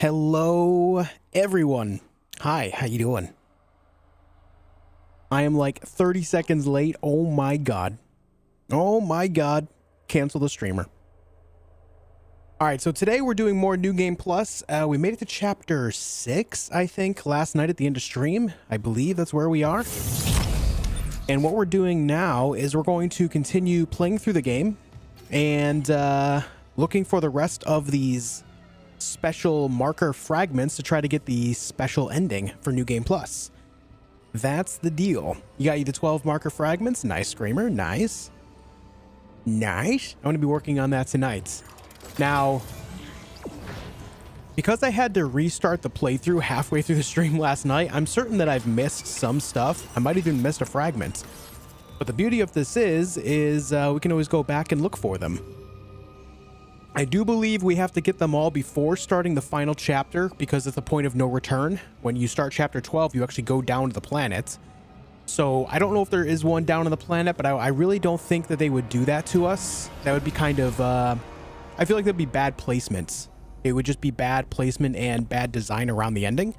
Hello, everyone. Hi, how you doing? I am like 30 seconds late. Oh my god. Oh my god. Cancel the streamer. All right, so today we're doing more New Game Plus. Uh, we made it to chapter 6, I think, last night at the end of stream. I believe that's where we are. And what we're doing now is we're going to continue playing through the game and uh, looking for the rest of these special marker fragments to try to get the special ending for New Game Plus. That's the deal. You got you the 12 marker fragments. Nice, Screamer. Nice. Nice. I'm going to be working on that tonight. Now, because I had to restart the playthrough halfway through the stream last night, I'm certain that I've missed some stuff. I might even missed a fragment. But the beauty of this is, is uh, we can always go back and look for them. I do believe we have to get them all before starting the final chapter because it's the point of no return. When you start chapter 12, you actually go down to the planet. So I don't know if there is one down on the planet, but I, I really don't think that they would do that to us. That would be kind of, uh, I feel like that'd be bad placements. It would just be bad placement and bad design around the ending.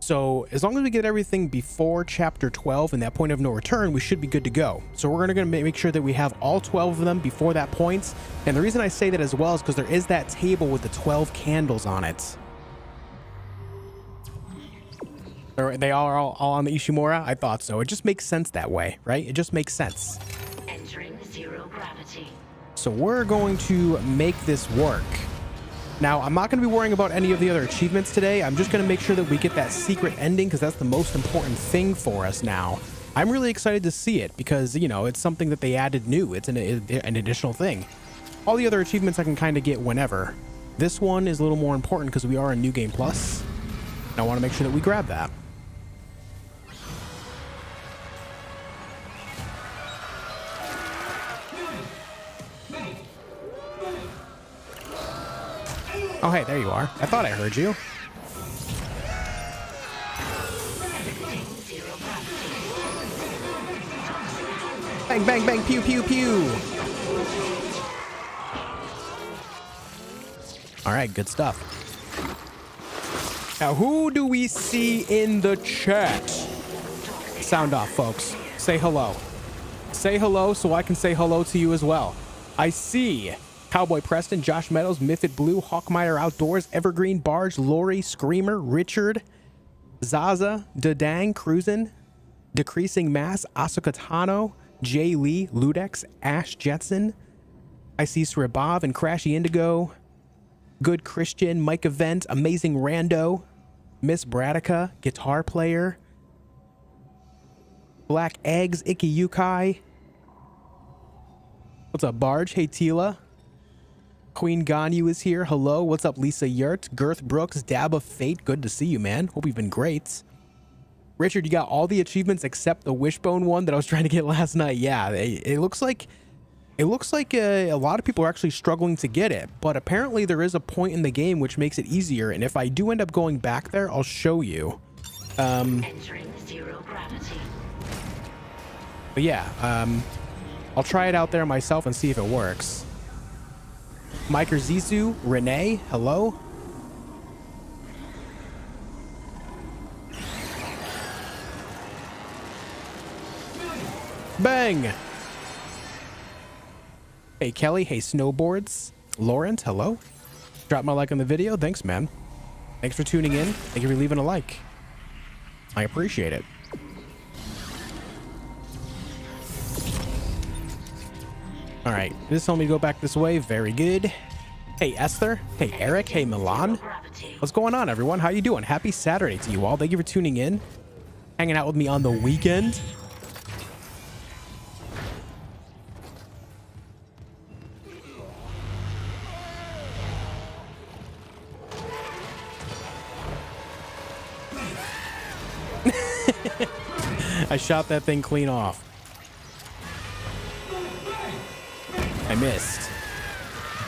So as long as we get everything before chapter 12 and that point of no return, we should be good to go. So we're going to make sure that we have all 12 of them before that point. And the reason I say that as well is because there is that table with the 12 candles on it. They're, they are all, all on the Ishimura? I thought so. It just makes sense that way, right? It just makes sense. Entering zero gravity. So we're going to make this work. Now, I'm not going to be worrying about any of the other achievements today. I'm just going to make sure that we get that secret ending because that's the most important thing for us now. I'm really excited to see it because, you know, it's something that they added new. It's an, an additional thing. All the other achievements I can kind of get whenever. This one is a little more important because we are in New Game Plus. And I want to make sure that we grab that. Oh, hey, there you are. I thought I heard you. Bang, bang, bang, pew, pew, pew. All right, good stuff. Now, who do we see in the chat? Sound off, folks. Say hello. Say hello so I can say hello to you as well. I see Cowboy Preston, Josh Meadows, Mythid Blue, Hawkmeyer Outdoors, Evergreen Barge, Lori, Screamer, Richard, Zaza, Dadang, Cruisin, Decreasing Mass, Asukatano, Jay Lee, Ludex, Ash Jetson, I see Sribov and Crashy Indigo, Good Christian, Mike Event, Amazing Rando, Miss Bradica, Guitar Player, Black Eggs, Icky Yukai. What's up, Barge? Hey, Tila. Queen Ganyu is here. Hello. What's up, Lisa Yurt? Girth Brooks, Dab of Fate. Good to see you, man. Hope you've been great. Richard, you got all the achievements except the Wishbone one that I was trying to get last night. Yeah, it, it looks like it looks like a, a, lot of people are actually struggling to get it, but apparently there is a point in the game which makes it easier. And if I do end up going back there, I'll show you. Um, Entering zero gravity. but yeah, um, I'll try it out there myself and see if it works. Mike Zizu, Renee, hello. Bang! Hey Kelly, hey Snowboards. Laurent, hello. Drop my like on the video. Thanks, man. Thanks for tuning in. Thank you for leaving a like. I appreciate it. All right, this told me to go back this way. Very good. Hey, Esther. Hey, Eric. Hey, Milan. What's going on, everyone? How you doing? Happy Saturday to you all. Thank you for tuning in, hanging out with me on the weekend. I shot that thing clean off. I missed.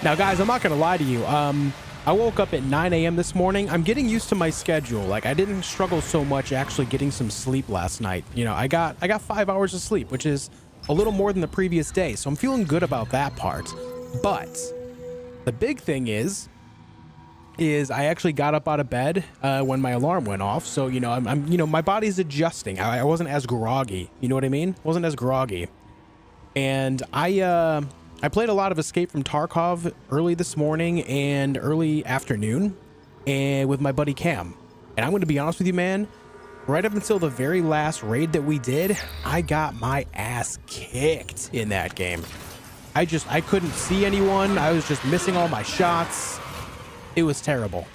Now, guys, I'm not gonna lie to you. Um, I woke up at 9 a.m. this morning. I'm getting used to my schedule. Like, I didn't struggle so much actually getting some sleep last night. You know, I got I got five hours of sleep, which is a little more than the previous day. So I'm feeling good about that part. But the big thing is is I actually got up out of bed uh, when my alarm went off. So, you know, I'm, I'm you know, my body's adjusting. I, I wasn't as groggy. You know what I mean? Wasn't as groggy. And I, uh, I played a lot of Escape from Tarkov early this morning and early afternoon and with my buddy Cam. And I'm going to be honest with you, man, right up until the very last raid that we did, I got my ass kicked in that game. I just, I couldn't see anyone. I was just missing all my shots. It was terrible.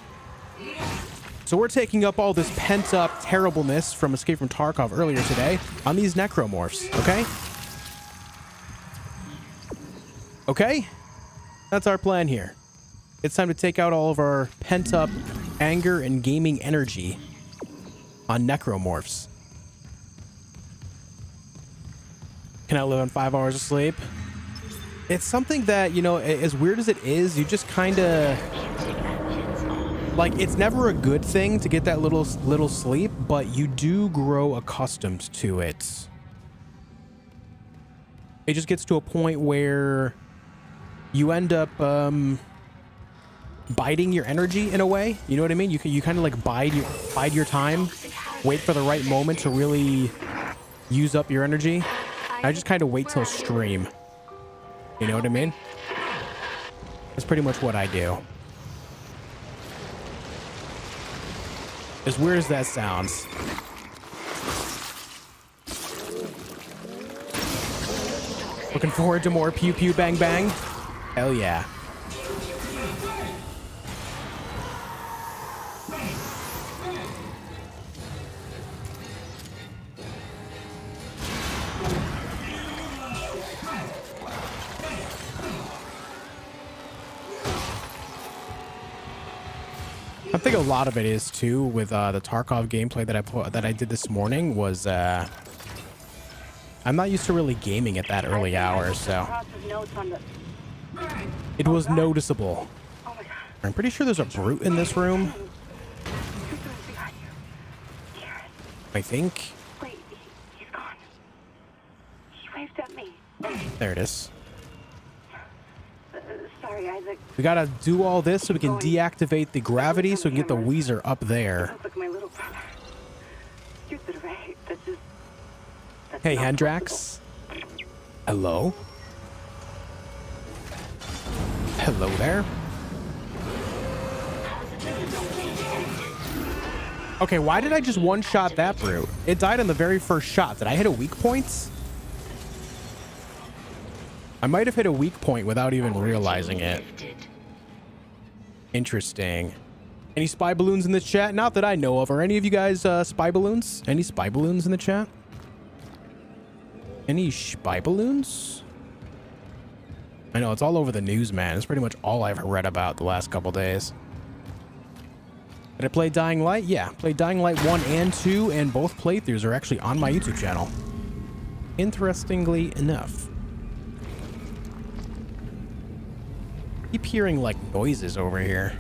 So we're taking up all this pent up terribleness from Escape from Tarkov earlier today on these necromorphs, okay? Okay? That's our plan here. It's time to take out all of our pent up anger and gaming energy on necromorphs. Can I live on five hours of sleep? It's something that, you know, as weird as it is, you just kind of like it's never a good thing to get that little little sleep, but you do grow accustomed to it. It just gets to a point where you end up um, biding your energy in a way. You know what I mean? You you kind of like bide your bide your time, wait for the right moment to really use up your energy. I just kind of wait till stream. You know what I mean? That's pretty much what I do. As weird as that sounds. Looking forward to more pew pew bang bang. Hell yeah. I think a lot of it is too with uh, the Tarkov gameplay that I that I did this morning was uh, I'm not used to really gaming at that early hour, so it was noticeable. I'm pretty sure there's a brute in this room. I think. Wait, he's gone. He waved at me. There it is. Sorry, Isaac. We gotta do all this so we can deactivate the gravity so we can get the Weezer up there. Hey, Hendrax. Hello? Hello there. Okay, why did I just one-shot that brute? It died on the very first shot. Did I hit a weak point? I might have hit a weak point without even realizing it. Interesting. Any spy balloons in the chat? Not that I know of. Are any of you guys uh, spy balloons? Any spy balloons in the chat? Any spy balloons? I know it's all over the news, man. It's pretty much all I've read about the last couple days. Did I play Dying Light? Yeah, played Dying Light 1 and 2, and both playthroughs are actually on my YouTube channel. Interestingly enough. Keep hearing like noises over here.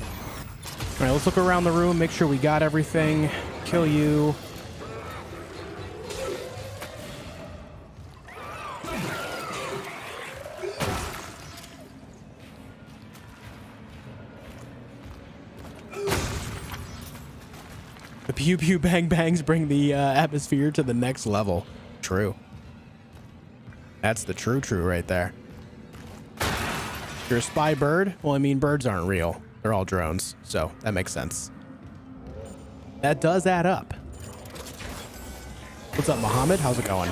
All right, let's look around the room, make sure we got everything. Kill you. Pew pew bang bangs bring the uh, atmosphere to the next level. True. That's the true true right there. You're a spy bird? Well, I mean, birds aren't real. They're all drones, so that makes sense. That does add up. What's up, Mohammed? How's it going?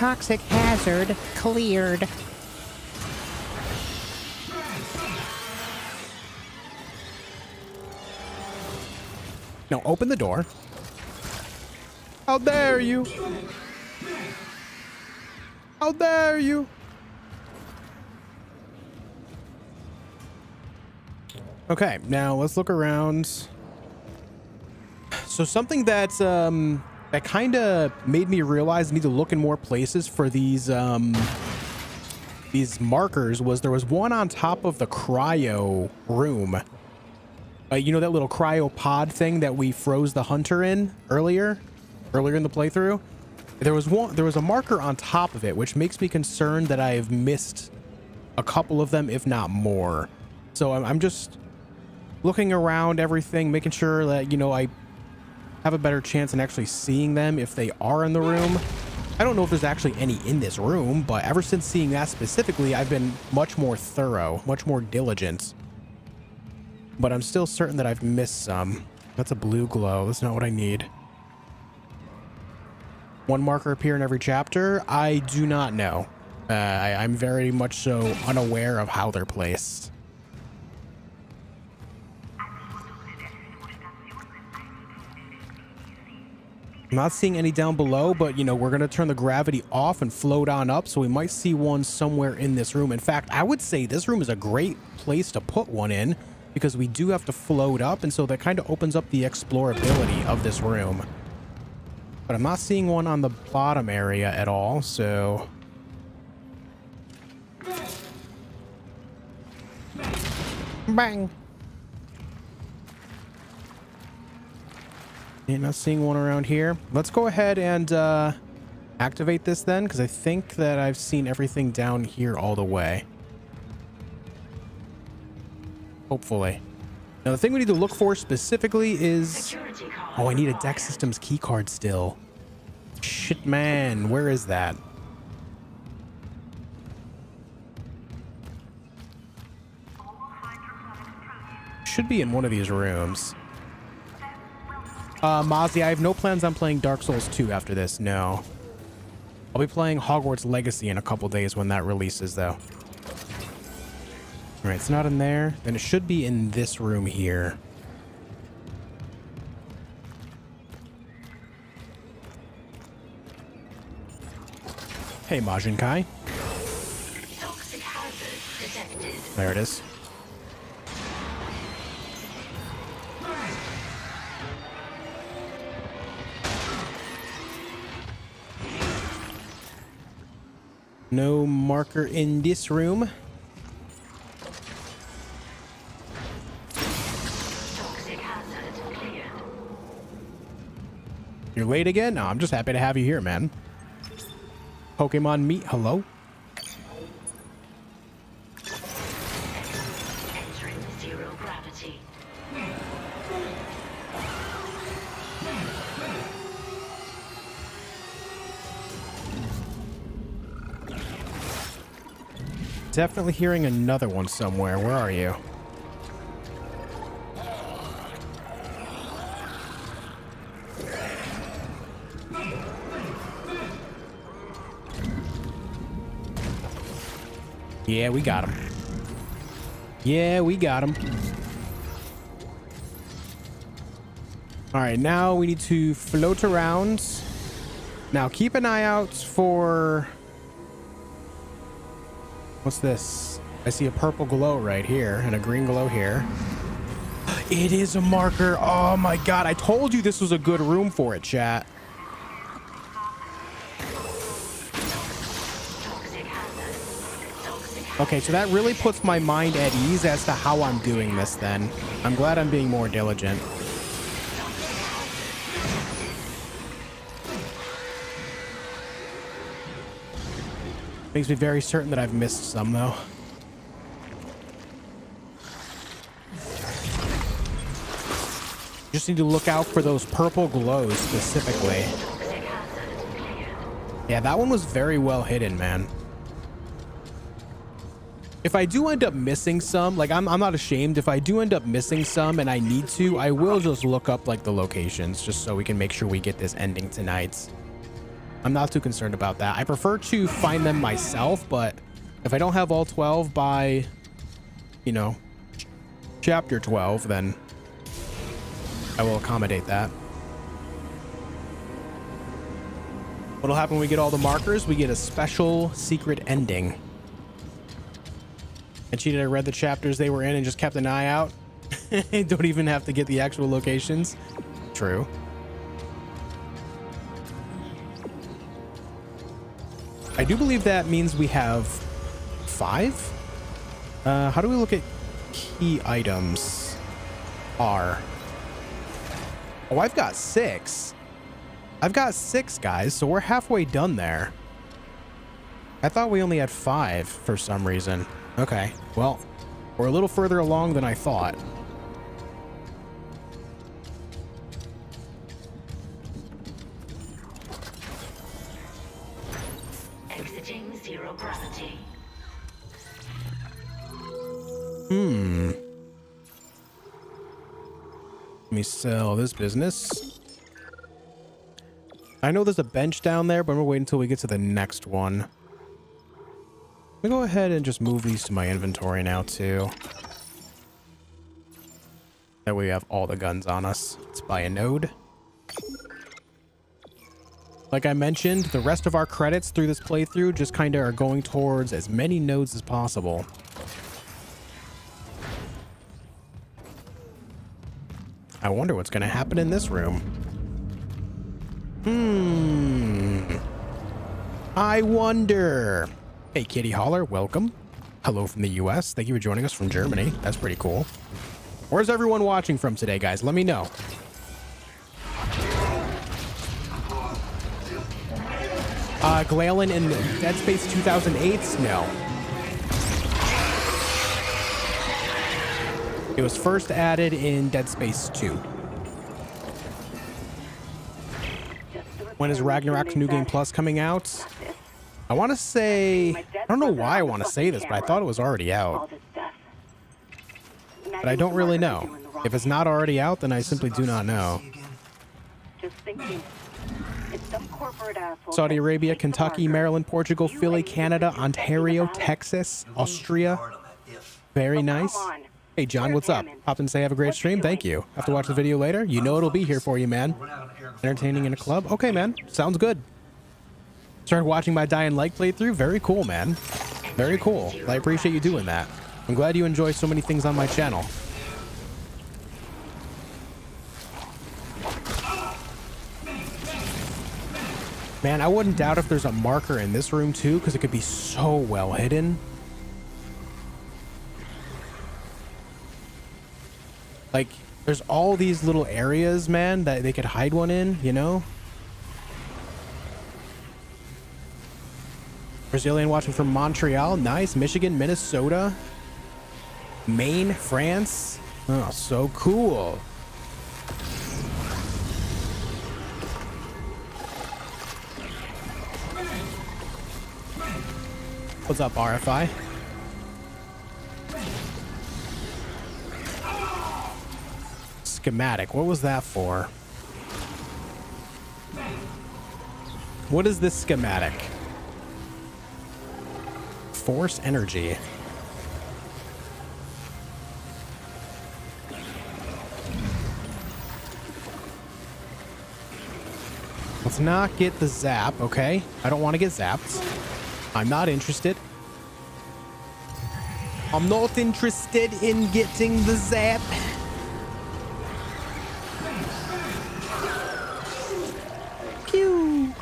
Toxic hazard cleared. Now open the door. How dare you? How dare you? Okay, now let's look around. So something that um that kind of made me realize I need to look in more places for these um these markers was there was one on top of the cryo room Uh, you know that little cryopod thing that we froze the hunter in earlier, earlier in the playthrough. There was one. There was a marker on top of it, which makes me concerned that I have missed a couple of them, if not more. So I'm, I'm just looking around everything, making sure that you know I have a better chance in actually seeing them if they are in the room. I don't know if there's actually any in this room, but ever since seeing that specifically, I've been much more thorough, much more diligent. But I'm still certain that I've missed some. That's a blue glow. That's not what I need. One marker appear in every chapter? I do not know. Uh, I, I'm very much so unaware of how they're placed. Not seeing any down below, but you know, we're going to turn the gravity off and float on up. So we might see one somewhere in this room. In fact, I would say this room is a great place to put one in because we do have to float up. And so that kind of opens up the explorability of this room. But I'm not seeing one on the bottom area at all. So Bang. Yeah, not seeing one around here. Let's go ahead and uh, activate this then, because I think that I've seen everything down here all the way. Hopefully. Now, the thing we need to look for specifically is... Oh, I need a deck systems key card still. Shit, man. Where is that? Should be in one of these rooms. Uh, Mozzie, I have no plans on playing Dark Souls 2 after this, no. I'll be playing Hogwarts Legacy in a couple days when that releases, though. Alright, it's not in there. Then it should be in this room here. Hey, Majin Kai. Toxic hazard detected. There it is. No marker in this room. Toxic hazard cleared. You're late again? No, I'm just happy to have you here, man. Pokemon meet. Hello? Definitely hearing another one somewhere. Where are you? Yeah, we got him. Yeah, we got him. All right, now we need to float around. Now keep an eye out for What's this? I see a purple glow right here and a green glow here. It is a marker. Oh my god, I told you this was a good room for it, chat. Okay, so that really puts my mind at ease as to how I'm doing this then. I'm glad I'm being more diligent. Makes me very certain that I've missed some though. Just need to look out for those purple glows specifically. Yeah, that one was very well hidden, man. If I do end up missing some, like I'm, I'm not ashamed. If I do end up missing some and I need to, I will just look up like the locations just so we can make sure we get this ending tonight. I'm not too concerned about that. I prefer to find them myself, but if I don't have all 12 by, you know, ch- chapter 12, then I will accommodate that. What'll happen when we get all the markers? We get a special secret ending. I cheated. I read the chapters they were in and just kept an eye out. Don't even have to get the actual locations. True. I do believe that means we have five. Uh, how do we look at key items? are. Oh, I've got six. I've got six, guys, so we're halfway done there. I thought we only had five for some reason. Okay, well, we're a little further along than I thought. Hmm. Let me sell this business. I know there's a bench down there, but I'm gonna wait until we get to the next one. Let me go ahead and just move these to my inventory now, too. That way we have all the guns on us. Let's buy a node. Like I mentioned, the rest of our credits through this playthrough just kind of are going towards as many nodes as possible. I wonder what's going to happen in this room. Hmm. I wonder. Hey, Kitty Holler, welcome. Hello from the US. Thank you for joining us from Germany. That's pretty cool. Where's everyone watching from today, guys? Let me know. Uh, Glalin in Dead Space 2008? No. It was first added in Dead Space 2. When is Ragnarok New Game Plus coming out? I want to say... I don't know why I want to say this, but I thought it was already out. But I don't really know. If it's not already out, then I simply do not know. Saudi Arabia, Kentucky. Maryland, Portugal, Philly, Canada, Ontario. Texas, Austria. Very nice. Hey, John, what's up? Pop and say have a great stream. Thank you. Have to watch the video later. You know it'll be here for you, man. Entertaining in a club. Okay, man. Sounds good. Started watching my Dying Light playthrough. Very cool, man. Very cool. I appreciate you doing that. I'm glad you enjoy so many things on my channel. Man, I wouldn't doubt if there's a marker in this room too, because it could be so well hidden. Like, there's all these little areas, man, that they could hide one in, you know? Brazilian watching from Montreal. Nice. Michigan, Minnesota, Maine, France. Oh, so cool. What's up, RFI? Schematic. What was that for? What is this schematic? Force energy. Let's not get the zap, okay? I don't want to get zapped. I'm not interested. I'm not interested in getting the zap. Pew.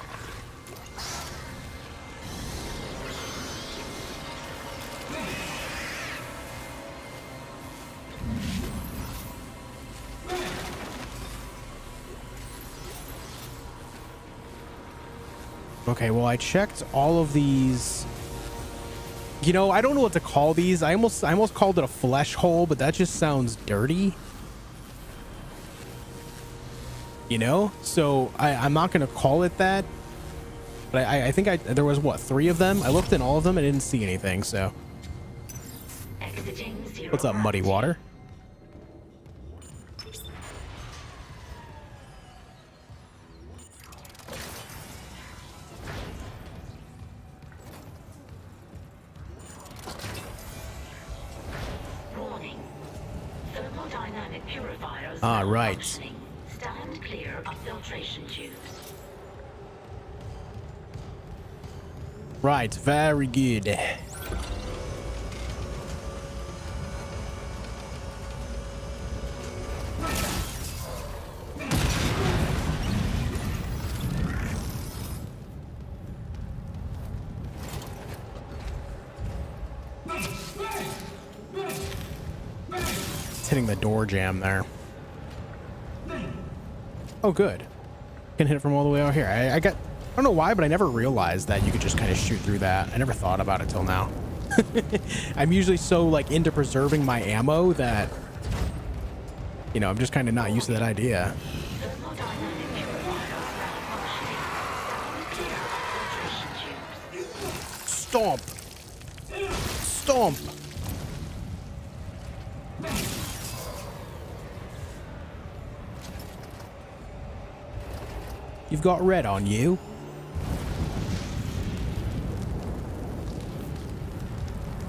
Okay, well, I checked all of these. You know, I don't know what to call these. I almost, I almost called it a flesh hole, but that just sounds dirty. You know, so I, I'm not gonna call it that. But I, I think I there was what three of them. I looked in all of them and didn't see anything. So what's up, muddy water? Warning. Thermodynamic purifiers Ah, right. Right, very good. It's hitting the door jam there. Oh, good. Can hit it from all the way out here. I, I got, don't know why, but I never realized that you could just kind of shoot through that. I never thought about it till now. I'm usually so like into preserving my ammo that, you know, I'm just kind of not used to that idea. Stomp! Stomp! You've got red on you.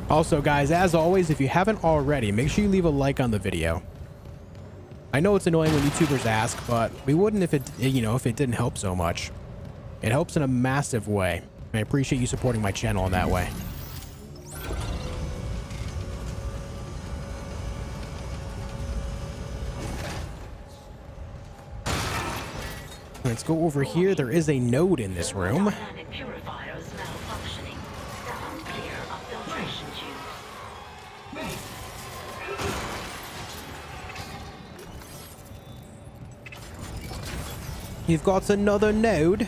Also, guys, as always, if you haven't already, make sure you leave a like on the video. I know it's annoying when YouTubers ask, but we wouldn't if it, you know, if it didn't help so much. It helps in a massive way. I appreciate you supporting my channel in that way. Let's go over here. There is a node in this room. You've got another node.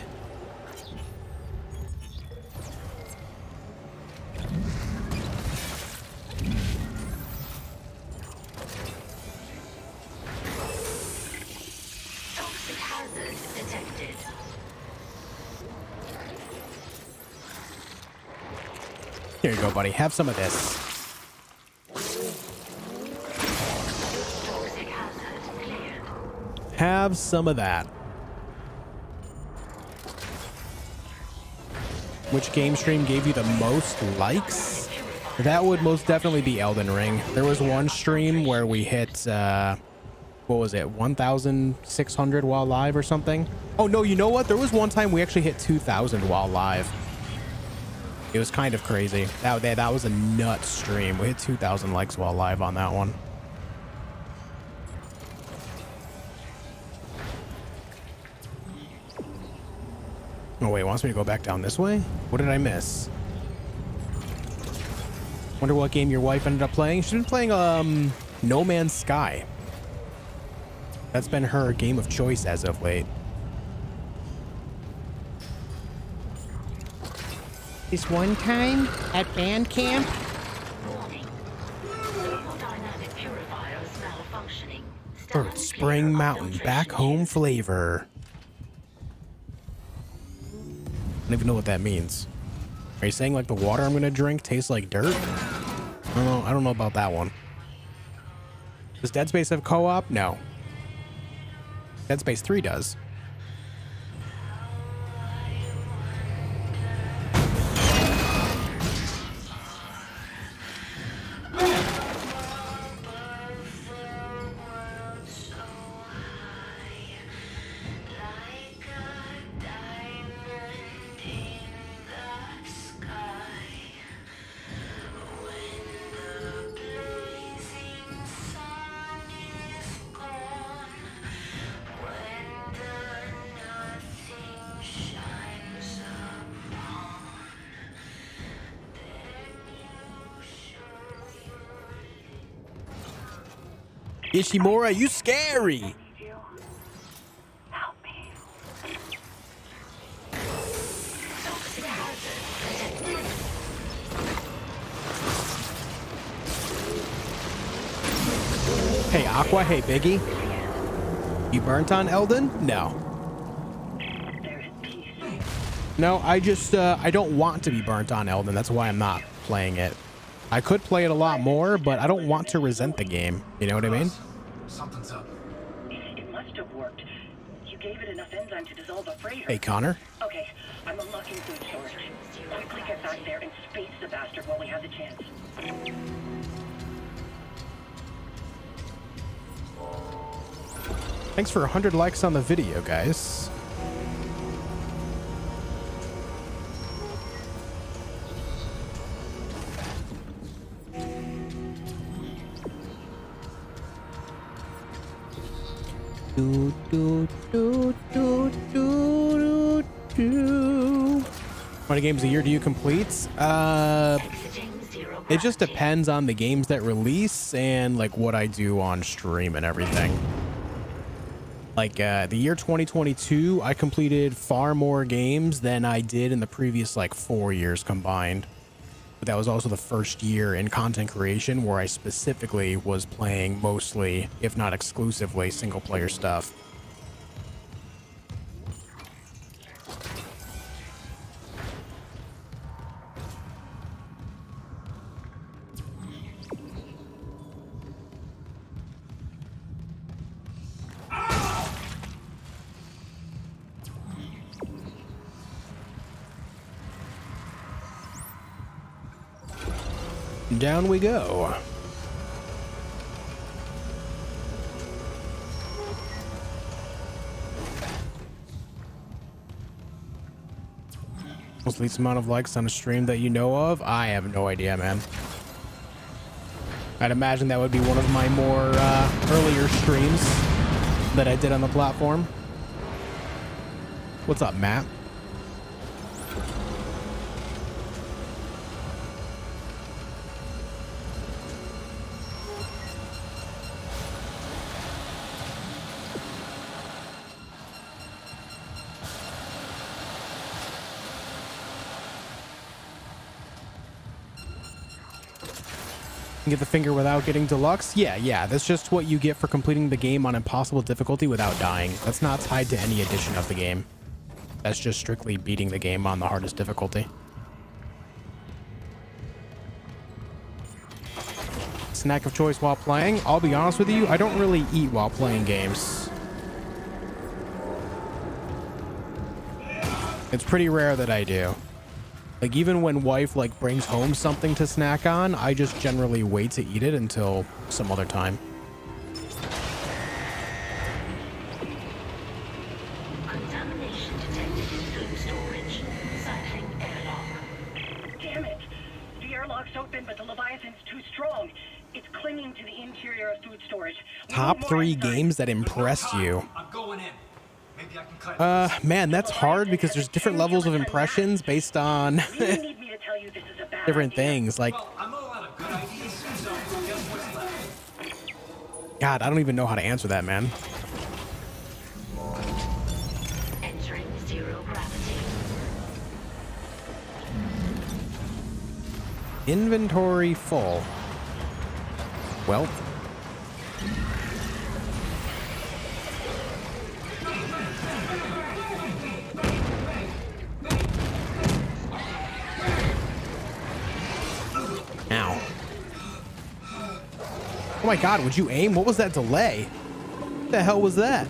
Here you go, buddy. Have some of this. Have some of that. Which game stream gave you the most likes? That would most definitely be Elden Ring. There was one stream where we hit, uh, what was it, 1,600 while live or something? Oh, no, you know what? There was one time we actually hit 2,000 while live. It was kind of crazy. That, that, that was a nut stream. We hit 2,000 likes while live on that one. Oh, wait, it wants me to go back down this way? What did I miss? Wonder what game your wife ended up playing? She's been playing, um, No Man's Sky. That's been her game of choice as of late. This one time at band camp, Warning. Thermodynamic purifiers malfunctioning. Stand Earth Spring Mountain, back home flavor. Don't even know what that means. Are you saying like the water I'm gonna drink tastes like dirt? I don't know. I don't know about that one. Does Dead Space have co-op? No. Dead Space 3 does. Ishimura, you scary! Hey, Aqua. Hey, Biggie. You burnt on Elden? No. No, I just, uh, I don't want to be burnt on Elden. That's why I'm not playing it. I could play it a lot more, but I don't want to resent the game. You know what I mean? Something's up. It must have worked. You it enough enzyme to dissolve a freighter. Hey, Connor. Okay, I'm unlocking food storage. Quickly get back there and space the bastard while we have the chance. Thanks for 100 likes on the video, guys. Do, do, do, do, games a year do you complete? Uh, it just depends on the games that release and like what I do on stream and everything. Like uh, the year 2022, I completed far more games than I did in the previous like four years combined. But that was also the first year in content creation where I specifically was playing mostly, if not exclusively, single player stuff. We go. Most least amount of likes on a stream that you know of? I have no idea, man. I'd imagine that would be one of my more uh, earlier streams that I did on the platform. What's up, Matt? Get the finger without getting deluxe? Yeah, yeah. That's just what you get for completing the game on impossible difficulty without dying. That's not tied to any edition of the game. That's just strictly beating the game on the hardest difficulty. Snack of choice while playing? I'll be honest with you, I don't really eat while playing games. It's pretty rare that I do. Like even when wife like brings home something to snack on, I just generally wait to eat it until some other time. Contamination detected in food storage. Cycling airlock. Damn it! The airlock's open, but the Leviathan's too strong. It's clinging to the interior of food storage. Top three games that impressed you. I'm going in. Maybe I can cut. Uh, man, that's hard because there's different levels of impressions based on You need me to tell you this is a bad different things. Like, well, I'm all out of good ideas, so guess what's left? God, I don't even know how to answer that, man. Entering zero gravity. Inventory full. Well, Oh my god, would you aim? What was that delay? What the hell was that?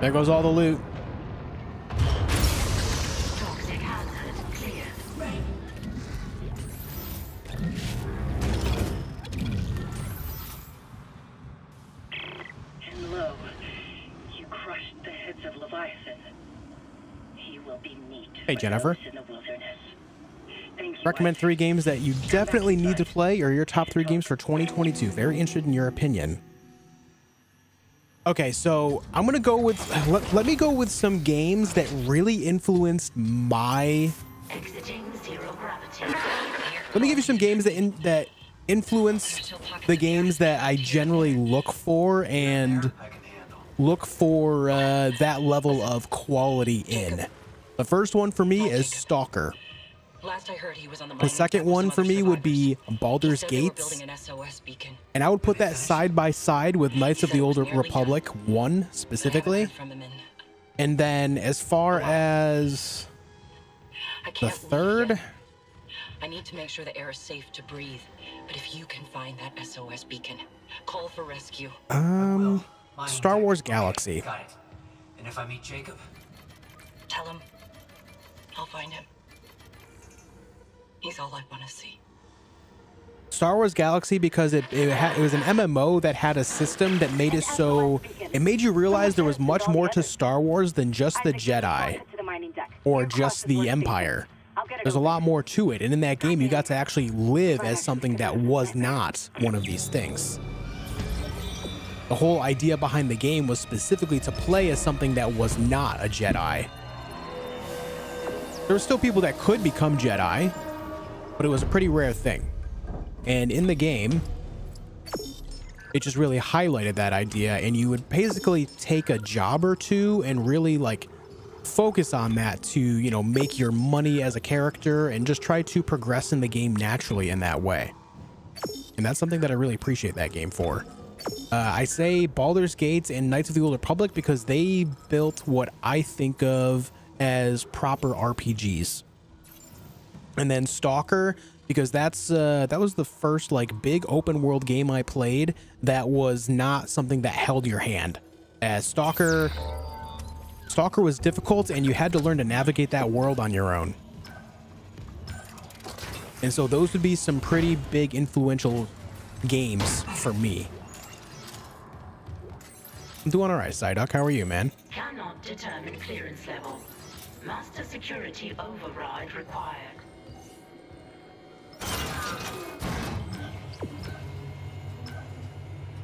There goes all the loot. Toxic hazard cleared. And lo, you crushed the heads of Leviathan. He will be meat. Hey, Jennifer. those In the wilderness. Thank you, Recommend three games that you definitely need to play or your top three games for 2022. Very interested in your opinion. Okay, so I'm gonna go with let, let me go with some games that really influenced my. Exiting zero gravity. Let me give you some games that in, that influenced the games that I generally look for and I can handle. look for uh, that level of quality in. The first one for me is Stalker. Last I heard, he was on the. The second one for other me would be survivors. Baldur's He said they were Gates. an And I would put that side by side with Knights of the Old Republic 1 specifically. heard from him in- And then as far as the third. I need to make sure the air is safe to breathe. But if you can find that SOS beacon, call for rescue. um, Star. Wars Okay, Galaxy. Got it. And if I meet Jacob, Tell him I'll find him. He's all I want to see. Star Wars Galaxy because it it, it was an MMO that had a system that made it so it made you realize there was much more to Star Wars than just the Jedi or just the Empire. There's a lot more to it, and in that game, you got to actually live as something that was not one of these things. The whole idea behind the game was specifically to play as something that was not a Jedi. There were still people that could become Jedi, but it was a pretty rare thing. And in the game, it just really highlighted that idea, and you would basically take a job or two and really like focus on that to, you know, make your money as a character and just try to progress in the game naturally in that way. And that's something that I really appreciate that game for. Uh, I say Baldur's Gates and Knights of the Old Republic because they built what I think of as proper RPGs. And then Stalker because that's uh, that was the first like big open world game I played that was not something that held your hand. As Stalker Stalker was difficult and you had to learn to navigate that world on your own. And so those would be some pretty big influential games for me. I'm doing all right, Psyduck. How are you, man? Cannot determine clearance level. Master security override required.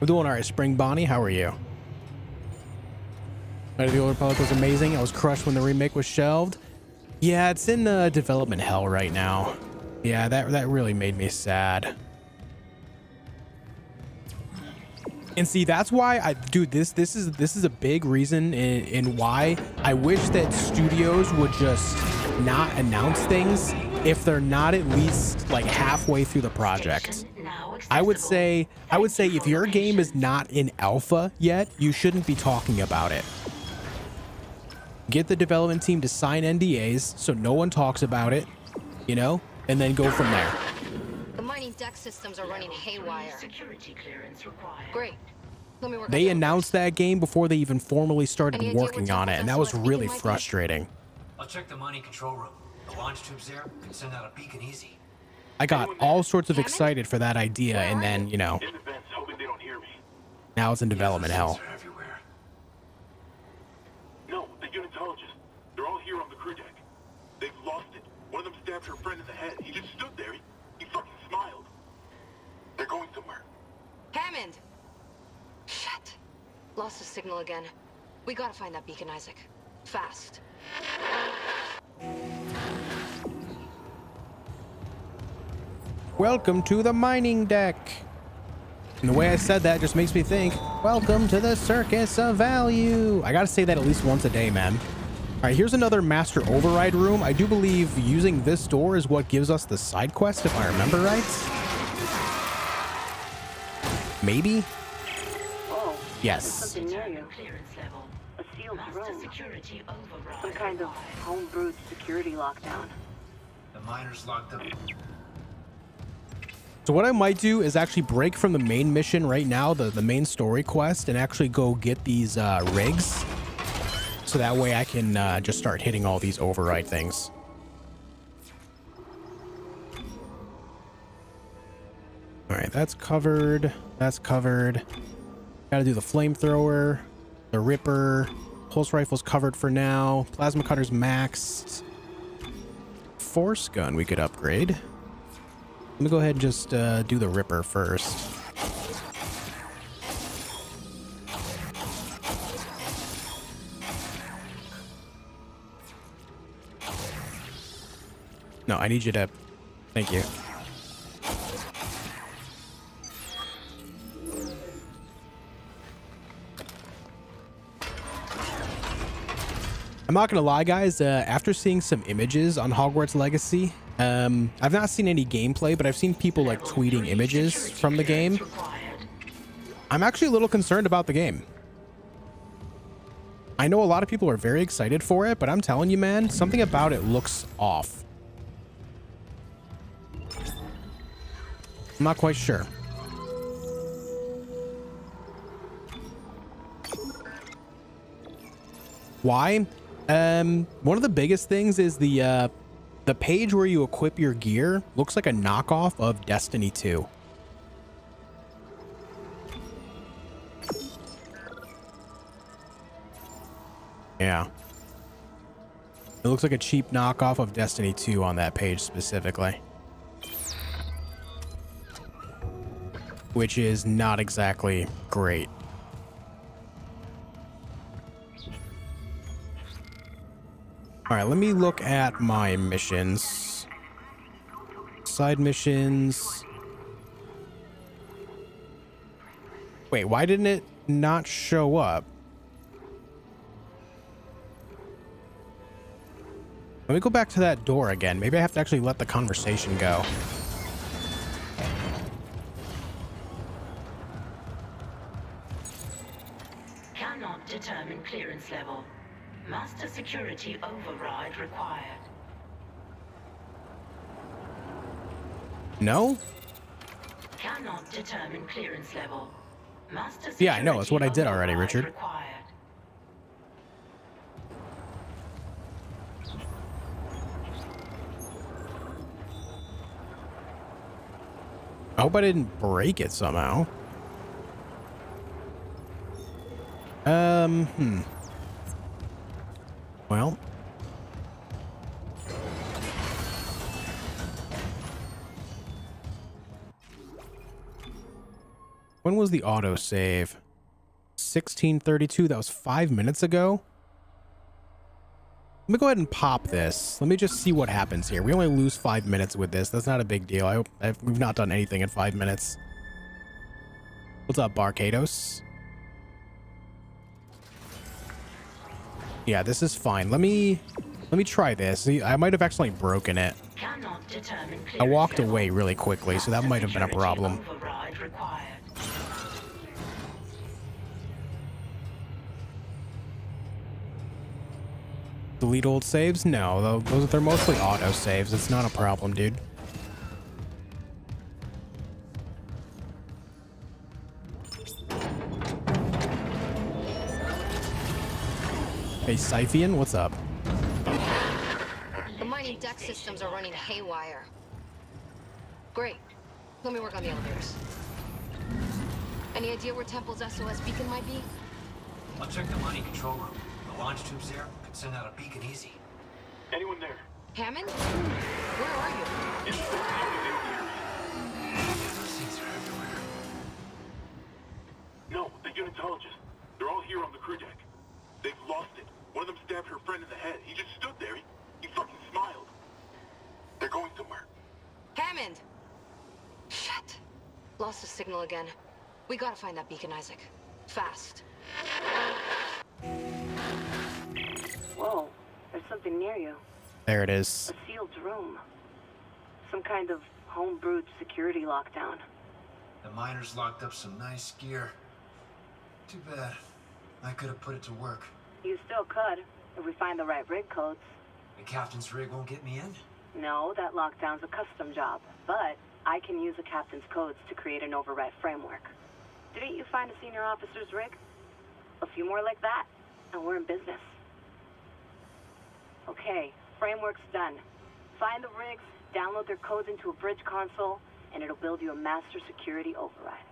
I'm doing all right, Spring Bonnie. How are you? Knight of the Old Republic was amazing. I was crushed when the remake was shelved. Yeah, it's in uh, development hell right now. Yeah, that that really made me sad. And see, that's why I, dude, this this is this is a big reason in, in why I wish that studios would just not announce things if they're not at least like halfway through the project. I would say I would say if your game is not in alpha yet, you shouldn't be talking about it. Get the development team to sign NDAs so no one talks about it, you know, and then go from there. The mining deck systems are running haywire. Security clearance required. Great. Let me work on They announced that game before they even formally started working on it, and that was really frustrating. I'll check the mining control room. The launch tubes there can send out a beacon easy. I got all sorts of Hammond? excited for that idea, and then, you know, In the vents, hoping they don't hear me. now it's in development hell. Everywhere. No, the unitologist. They're all here on the crew deck. They've lost it. One of them stabbed her friend in the head. He just stood there. He, he fucking smiled. They're going somewhere. Hammond! Shit. Lost the signal again. We gotta find that beacon, Isaac. Fast. Welcome to the mining deck. And the way I said that just makes me think, welcome to the circus of value. I gotta say that at least once a day, man. All right, here's another master override room. I do believe using this door is what gives us the side quest, if I remember right. Maybe? Oh, Yes. something near. Clearance level. A sealed Master room. security override. Some kind of home-brewed security lockdown. The miners locked up. So what I might do is actually break from the main mission right now, the, the main story quest, and actually go get these uh, rigs. So that way I can uh, just start hitting all these override things. All right, that's covered. That's covered. Got to do the flamethrower, the ripper, pulse rifle's covered for now. Plasma cutter's maxed. Force gun we could upgrade. Let me go ahead and just uh, do the ripper first. No, I need you to. Thank you. I'm not gonna lie, guys. Uh, after seeing some images on Hogwarts Legacy, Um, I've not seen any gameplay, but I've seen people like tweeting images from the game. I'm actually a little concerned about the game. I know a lot of people are very excited for it, but I'm telling you, man, something about it looks off. I'm not quite sure. Why? Um, one of the biggest things is the uh, the page where you equip your gear looks like a knockoff of Destiny 2. Yeah. It looks like a cheap knockoff of Destiny 2 on that page specifically. Which is not exactly great. All right, let me look at my missions. Side missions. Wait, why didn't it not show up? Let me go back to that door again. Maybe I have to actually let the conversation go. Cannot determine clearance level. Master security override required. No? Cannot determine clearance level. Master Yeah, I know. It's what I did already, Richard. Required. I hope I didn't break it somehow. Um, hmm. Well. When was the auto save? 1632. That was five minutes ago. Let me go ahead and pop this. Let me just see what happens here. We only lose five minutes with this. That's not a big deal. I hope I've, we've not done anything in five minutes. What's up, Barcados? Yeah, this is fine. Let me let me try this. See, I might have accidentally broken it. Cannot determine clearance I walked away really quickly, so that might have been a problem. Delete old saves? No, those they're mostly auto saves. It's not a problem, dude. Hey, Scythian, what's up? The mining deck systems are running haywire. Great. Let me work on the elevators. Any idea where Temple's SOS beacon might be? I'll check the mining control room. The launch tubes there could send out a beacon easy. Anyone there? Hammond? Where are you? It's the Those things are everywhere. No, the unitologists. They're all here on the crew deck. They've lost it. One of them stabbed her friend in the head. He just stood there. He, he fucking smiled. They're going somewhere. Hammond! Shit. Lost the signal again. We gotta find that beacon, Isaac. Fast. Whoa, there's something near you. There it is. A sealed room. Some kind of homebrewed security lockdown. The miners locked up some nice gear. Too bad. I could have put it to work. You still could, if we find the right rig codes. The captain's rig won't get me in? No, that lockdown's a custom job, but I can use the captain's codes to create an override framework. Didn't you find a senior officer's rig? A few more like that, and we're in business. Okay, framework's done. Find the rigs, download their codes into a bridge console, and it'll build you a master security override.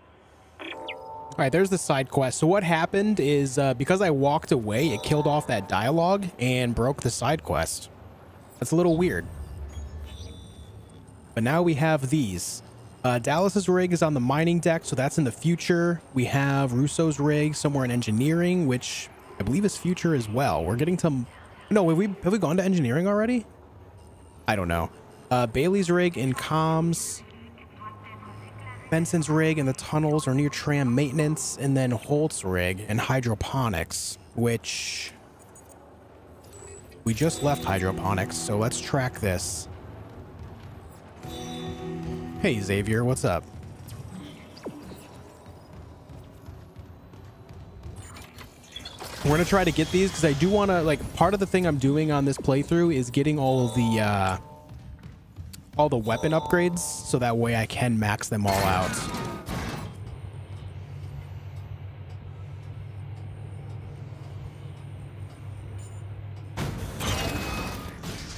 All right, there's the side quest. So what happened is uh, because I walked away, it killed off that dialogue and broke the side quest. That's a little weird. But now we have these. Uh, Dallas's rig is on the mining deck, so that's in the future. We have Russo's rig somewhere in engineering, which I believe is future as well. We're getting to... No, have we, have we gone to engineering already? I don't know. Uh, Bailey's rig in comms. Benson's rig and the tunnels are near tram maintenance, and then Holt's rig and hydroponics, which we just left hydroponics, so let's track this. Hey, Xavier, what's up? We're gonna try to get these because I do want to like part of the thing I'm doing on this playthrough is getting all of the uh, all the weapon upgrades so that way I can max them all out.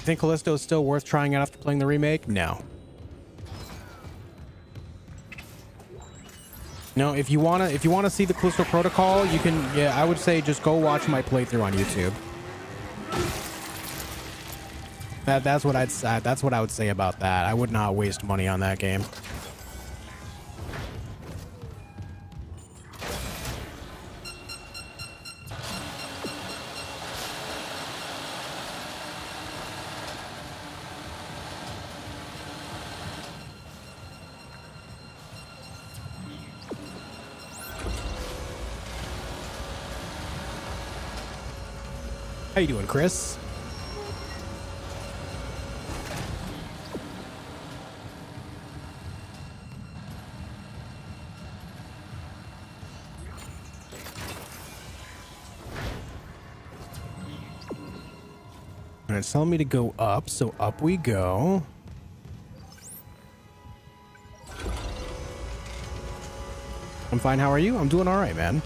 Think Callisto is still worth trying out after playing the remake? No. No, if you wanna if you wanna see the Callisto Protocol, you can. Yeah, I would say just go watch my playthrough on YouTube. That that's what I'd say. That's what I would say about that. I would not waste money on that game. How you doing, Chris? And it's telling me to go up, so up we go. I'm fine. How are you? I'm doing all right, man.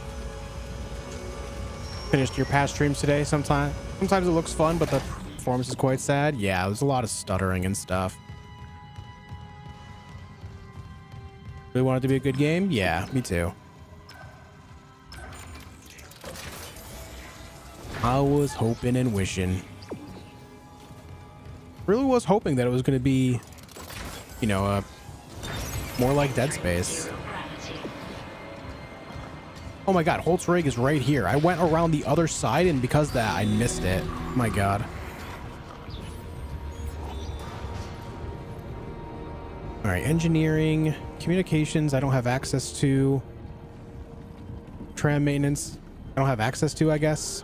Finished your past streams today. Sometimes, sometimes it looks fun, but the performance is quite sad. Yeah, there's a lot of stuttering and stuff. Really want it to be a good game? Yeah, me too. I was hoping and wishing. Really was hoping that it was going to be, you know, uh, more like Dead Space. Oh my god, Holt's rig is right here. I went around the other side, and because of that, I missed it. my god. All right, engineering, communications, I don't have access to. Tram maintenance, I don't have access to, I guess.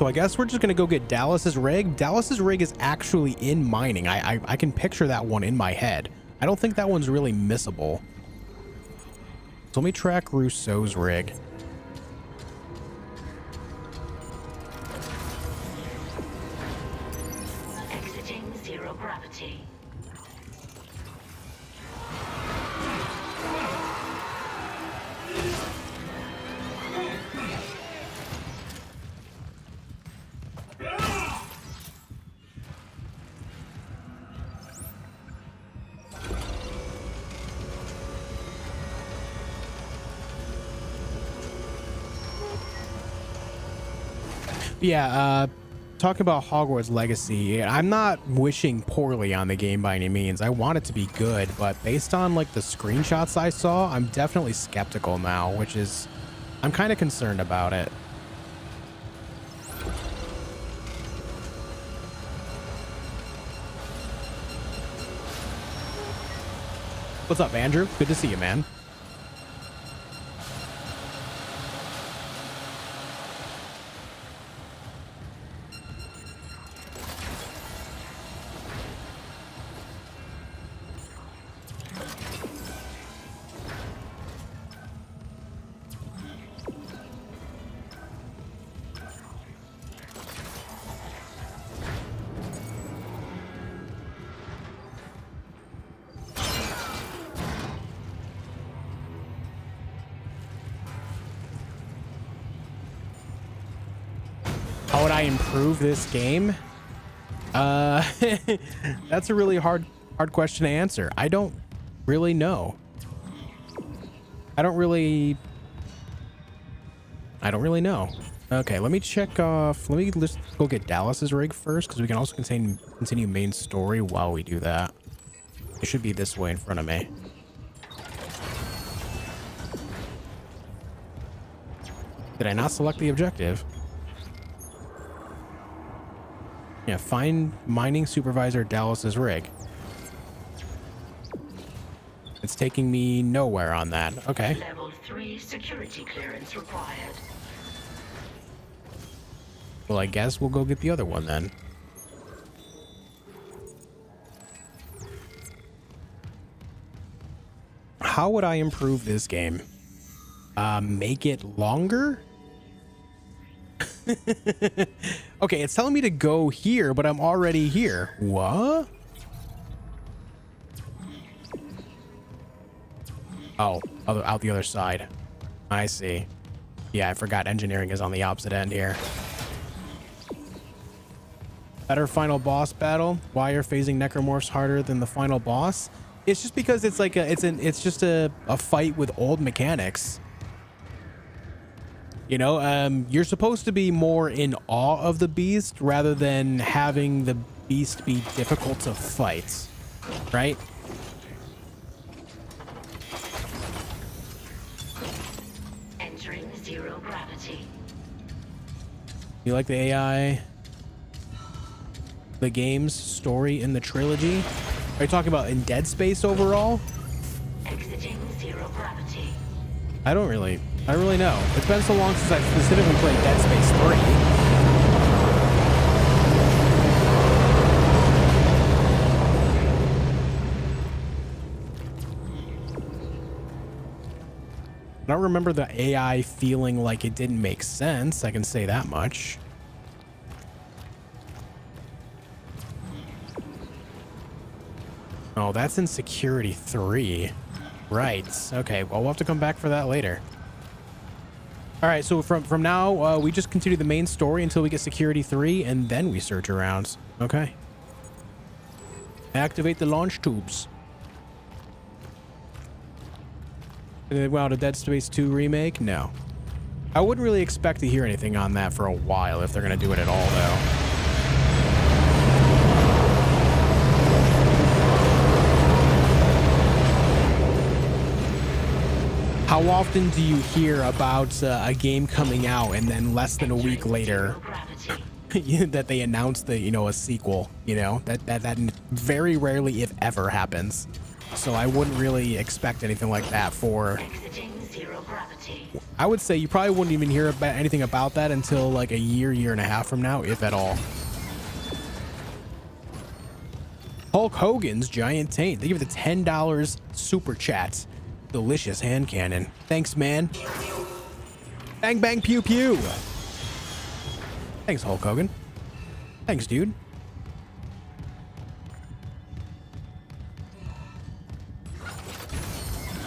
So I guess we're just going to go get Dallas's rig. Dallas's rig is actually in mining. I, I, I can picture that one in my head. I don't think that one's really missable. So let me track Rousseau's rig. Yeah, uh, talking about Hogwarts Legacy, I'm not wishing poorly on the game by any means. I want it to be good, but based on like the screenshots I saw, I'm definitely skeptical now, which is, I'm kind of concerned about it. What's up, Andrew? Good to see you, man. This game? Uh, that's a really hard, hard question to answer. I don't really know. I don't really, I don't really know. Okay, let me check off, let me just go get Dallas's rig first, because we can also contain, continue main story while we do that. It should be this way in front of me. Did I not select the objective? Yeah, find mining supervisor Dallas's rig. It's taking me nowhere on that. Okay. Level 3 security clearance required. Well, I guess we'll go get the other one then. How would I improve this game? Uh, make it longer? okay, it's telling me to go here, but I'm already here. What? Oh, out the other side. I see. Yeah, I forgot engineering is on the opposite end here. Better final boss battle. Why you're phasing necromorphs harder than the final boss? It's just because it's like a, it's an, it's just a, a fight with old mechanics. You know, um, you're supposed to be more in awe of the beast rather than having the beast be difficult to fight, right? Entering zero gravity. You like the AI, the game's story in the trilogy? Are you talking about in Dead Space overall? Exiting zero gravity. I don't really, I really know. It's been so long since I've specifically played Dead Space 3. I don't remember the AI feeling like it didn't make sense. I can say that much. Oh, that's in Security 3. Right. Okay, well, we'll have to come back for that later. All right, so from, from now, uh, we just continue the main story until we get Security 3, and then we search around. Okay. Activate the launch tubes. Wow, the Dead Space 2 remake? No. I wouldn't really expect to hear anything on that for a while if they're going to do it at all, though. How often do you hear about uh, a game coming out and then less than a week later that they announce the you know a sequel? You know that that that very rarely, if ever, happens. So I wouldn't really expect anything like that for. I would say you probably wouldn't even hear about anything about that until like a year, year and a half from now, if at all. Hulk Hogan's giant taint. They give it the ten dollars super chat. Delicious hand cannon. Thanks, man. Bang bang pew pew. Thanks, Hulk Hogan. Thanks, dude.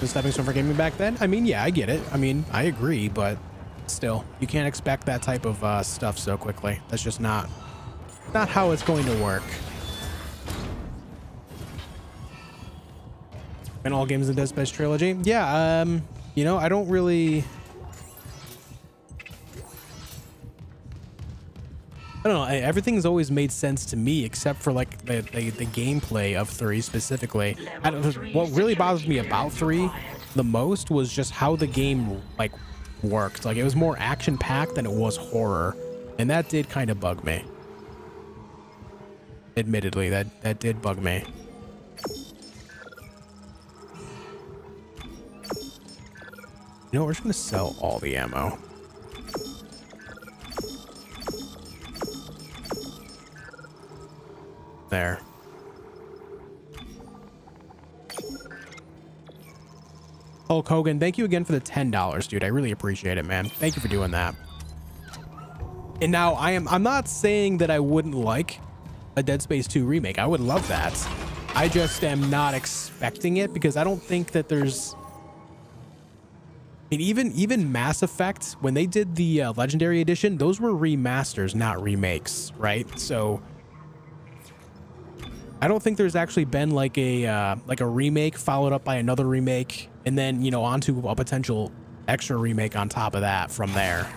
The stepping stone for gaming back then? I mean, yeah, I get it. I mean, I agree, but still, you can't expect that type of uh, stuff so quickly. That's just not not how it's going to work. And all games in Dead Space trilogy? Yeah, um, you know, I don't really I don't know. I- Everything's always made sense to me, except for like the, the, the gameplay of three specifically. What really bothers me about three the most was just how the game like worked. Like it was more action packed than it was horror, and that did kind of bug me. Admittedly, that that did bug me. You know, we're just gonna sell all the ammo. There. Hulk Hogan, thank you again for the $10, dude. I really appreciate it, man. Thank you for doing that. And now I am I'm not saying that I wouldn't like a Dead Space 2 remake. I would love that. I just am not expecting it because I don't think that there's mean, even even Mass Effect when they did the uh, Legendary Edition, those were remasters, not remakes, right? So I don't think there's actually been like a uh, like a remake followed up by another remake, and then you know onto a potential extra remake on top of that from there.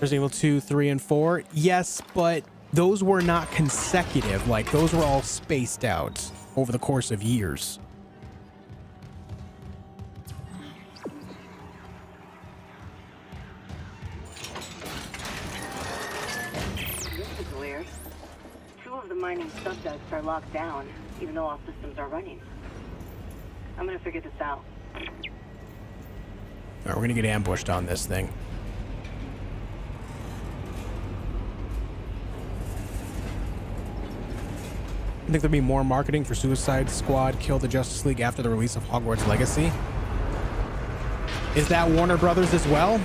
Resident Evil 2, 3, and 4. Yes, but those were not consecutive. Like, those were all spaced out over the course of years. This is weird. Two of the mining sub-desks are locked down, even though all systems are running. I'm gonna figure this out. All right, we're gonna get ambushed on this thing. I think there'll be more marketing for Suicide Squad Kill the Justice League after the release of Hogwarts Legacy. Is that Warner Brothers as well?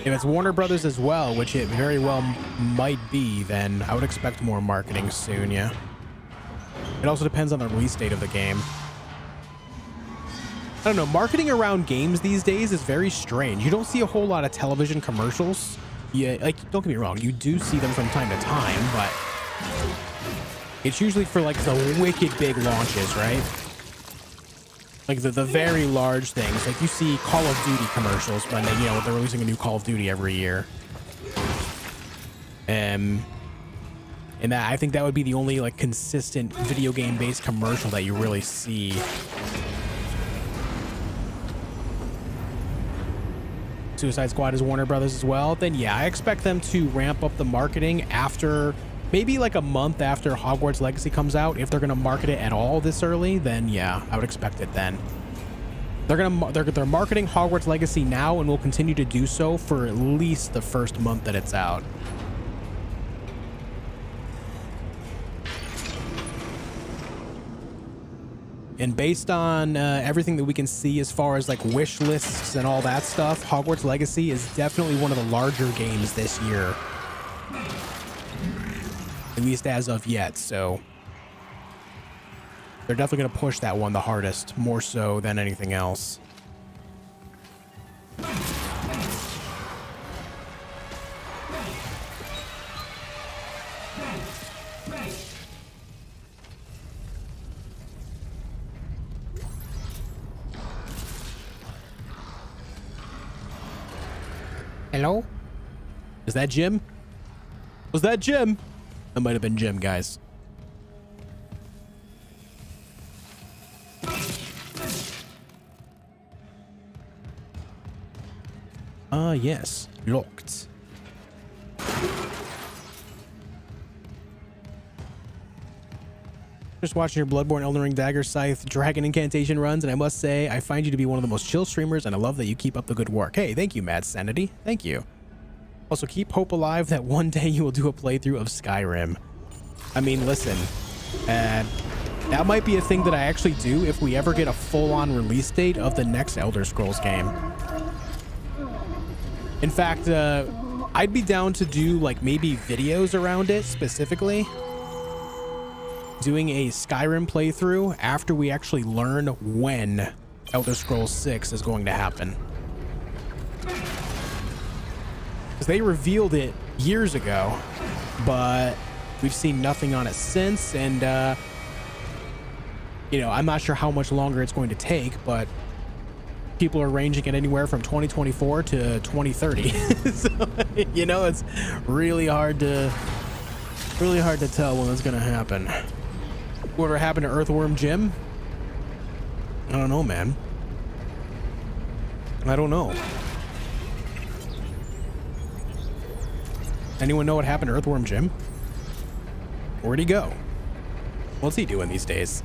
If it's Warner Brothers as well, which it very well might be, then I would expect more marketing soon, yeah. It also depends on the release date of the game. I don't know, marketing around games these days is very strange. You don't see a whole lot of television commercials. Yeah, like, don't get me wrong, you do see them from time to time, but it's usually for like the wicked big launches, right? Like the, the very large things. Like you see Call of Duty commercials when they, you know, they're releasing a new Call of Duty every year. Um, and that I think that would be the only like consistent video game based commercial that you really see. Suicide Squad is Warner Brothers as well, then yeah, I expect them to ramp up the marketing after maybe like a month after Hogwarts Legacy comes out. If they're going to market it at all this early, then yeah, I would expect it then. They're gonna they're they're marketing Hogwarts Legacy now and will continue to do so for at least the first month that it's out. And based on uh, everything that we can see as far as like wish lists and all that stuff, Hogwarts Legacy is definitely one of the larger games this year. At least as of yet, so they're definitely going to push that one the hardest, more so than anything else. Hello? Is that Jim? Was that Jim? That might have been Jim, guys. Ah, yes. Locked. Just watching your Bloodborne, Elden Ring, Dagger, Scythe, Dragon Incantation runs, and I must say, I find you to be one of the most chill streamers, and I love that you keep up the good work. Hey, thank you, Mad Sanity. Thank you. Also, keep hope alive that one day you will do a playthrough of Skyrim. I mean, listen, uh, that might be a thing that I actually do if we ever get a full-on release date of the next Elder Scrolls game. In fact, uh, I'd be down to do like maybe videos around it specifically. Doing a Skyrim playthrough after we actually learn when Elder Scrolls 6 is going to happen. Because they revealed it years ago, but we've seen nothing on it since. And, uh, you know, I'm not sure how much longer it's going to take, but people are ranging it anywhere from 2024 to 2030. so, you know, it's really hard to, really hard to tell when it's going to happen. Whatever happened to Earthworm Jim? I don't know, man. I don't know. Anyone know what happened to Earthworm Jim? Where'd he go? What's he doing these days?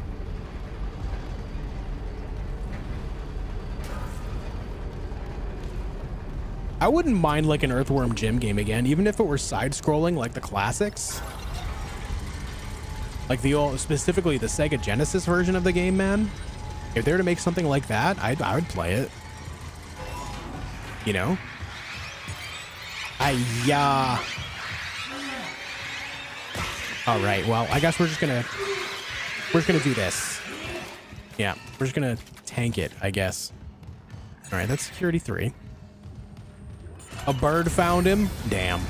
I wouldn't mind like an Earthworm Jim game again, even if it were side-scrolling like the classics. Like the old, specifically the Sega Genesis version of the game, man. If they were to make something like that, I'd, I would play it. You know? Ayah. All right, well, I guess we're just gonna, we're just gonna do this. Yeah, we're just gonna tank it, I guess. All right, that's security three. A bird found him. Damn.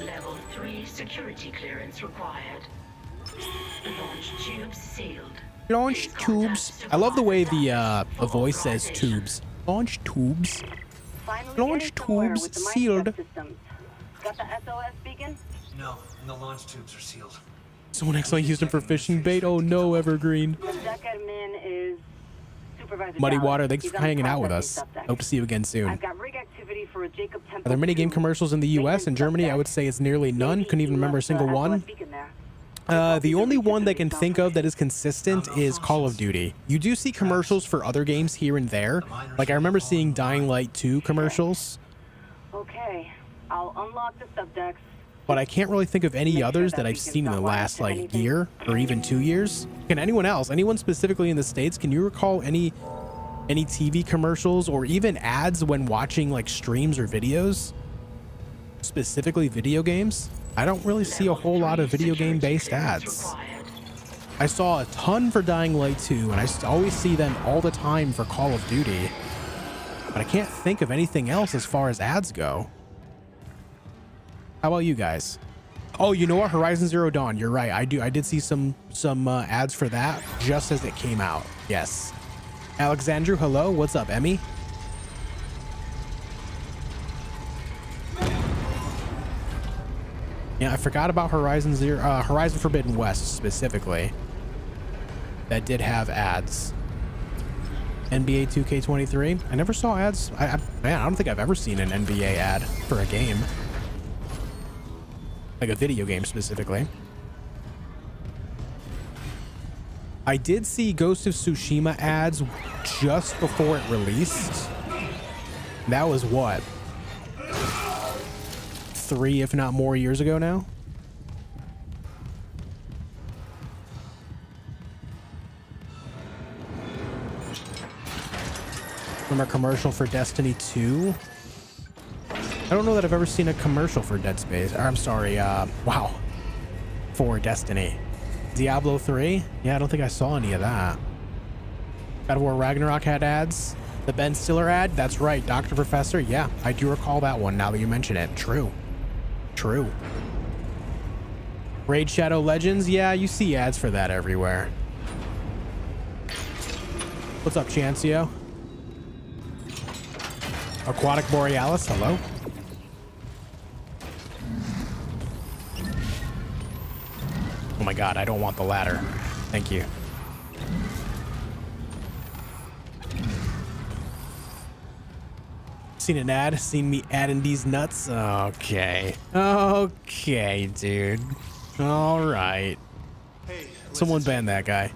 Level 3 security clearance required. Launch tubes sealed. Launch tubes. I love the way the uh, the voice says tubes. Launch tubes. Finally Launch tubes with the Mindset sealed. Got the SOS beacon? No, the launch tubes are sealed. Someone accidentally used him for fishing bait. Oh no, Evergreen. The deck admin is super Supervisor Muddy Water, thanks for hanging out with us. Hope to see you again soon. I've got rig activity for a Jacob Temple Are there many game commercials in the US and Germany? I would say it's nearly none. Couldn't even remember a single one. Uh, the only one that I can think of that is consistent is Call of Duty. You do see commercials for other games here and there. Like I remember seeing Dying Light 2 commercials, Okay, I'll unlock the subdecks. but I can't really think of any others that I've seen in the last like year or even two years. Can anyone else, anyone specifically in the states, can you recall any any TV commercials or even ads when watching like streams or videos? Specifically video games? I don't really see a whole lot of video game based ads. I saw a ton for Dying Light 2, and I always see them all the time for Call of Duty. But I can't think of anything else as far as ads go. How about you guys? Oh, you know what? Horizon Zero Dawn. You're right. I do. I did see some some uh, ads for that just as it came out. Yes. Alexandru, hello. What's up, Emmy? Yeah, I forgot about Horizon Zero, uh, Horizon Forbidden West specifically. That did have ads. NBA 2K23. I never saw ads. I, I, man, I don't think I've ever seen an NBA ad for a game, like a video game specifically. I did see Ghost of Tsushima ads just before it released. That was what? Three, if not more, years ago now? Remember a commercial for Destiny 2? I don't know that I've ever seen a commercial for Dead Space. I'm sorry, uh, wow. For Destiny. Diablo 3? Yeah, I don't think I saw any of that. God of War Ragnarok had ads. The Ben Stiller ad? That's right. Dr. Professor? Yeah, I do recall that one now that you mention it. True. True. Raid Shadow Legends? Yeah, you see ads for that everywhere. What's up, Chancio? Aquatic Borealis, hello? Oh my god, I don't want the ladder. Thank you. Seen an ad? Seen me adding these nuts? Okay. Okay, dude. All right. Hey, Someone ban that guy.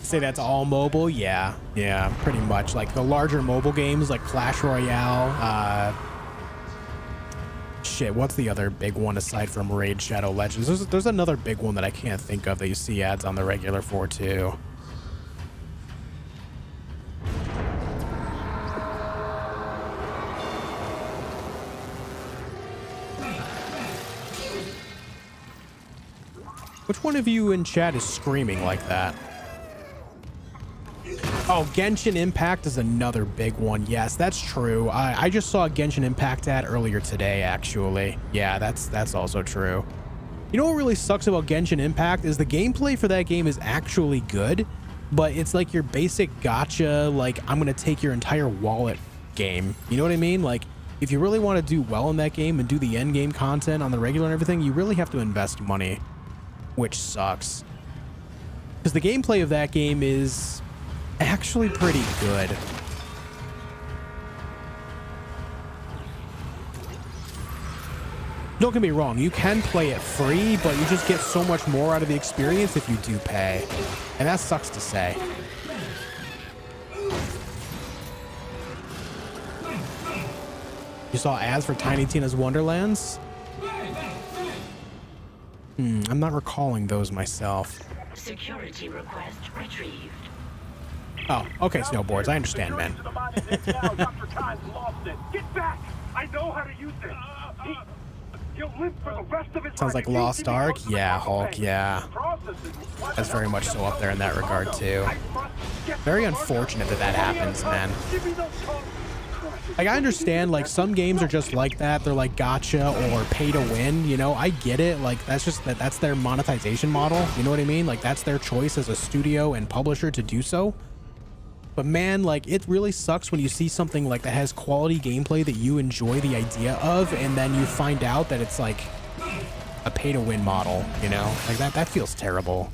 Say that's all mobile? Yeah. Yeah, pretty much. Like the larger mobile games like Clash Royale, uh, Shit, what's the other big one aside from Raid Shadow Legends? There's, there's another big one that I can't think of that you see ads on the regular for too. Which one of you in chat is screaming like that? Oh, Genshin Impact is another big one. Yes, that's true. I, I just saw Genshin Impact ad earlier today, actually. Yeah, that's that's also true. You know what really sucks about Genshin Impact is the gameplay for that game is actually good, but it's like your basic gacha, like I'm gonna take your entire wallet game. You know what I mean? Like if you really want to do well in that game and do the end game content on the regular and everything, you really have to invest money, which sucks. Because the gameplay of that game is actually pretty good. Don't get me wrong, you can play it free, but you just get so much more out of the experience if you do pay. And that sucks to say. You saw ads for Tiny Tina's Wonderlands? Hmm, I'm not recalling those myself. Security request retrieved. Oh, okay, snowboards. I understand, man. Dr. Kyle's lost it. Get back! I know how to use it. He, he'll live for the rest of his Sounds like. Lost Ark. Yeah, Hulk. Yeah. That's very much so up there in that regard, too. Very unfortunate that that happens, man. Like, I understand, like, some games are just like that. They're like gacha or pay to win, you know? I get it. Like, that's just, that that's their monetization model. You know what I mean? Like, that's their choice as a studio and publisher to do so. But man, like, it really sucks when you see something like that has quality gameplay that you enjoy the idea of, and then you find out that it's like a pay to win model, you know? Like, that, that feels terrible.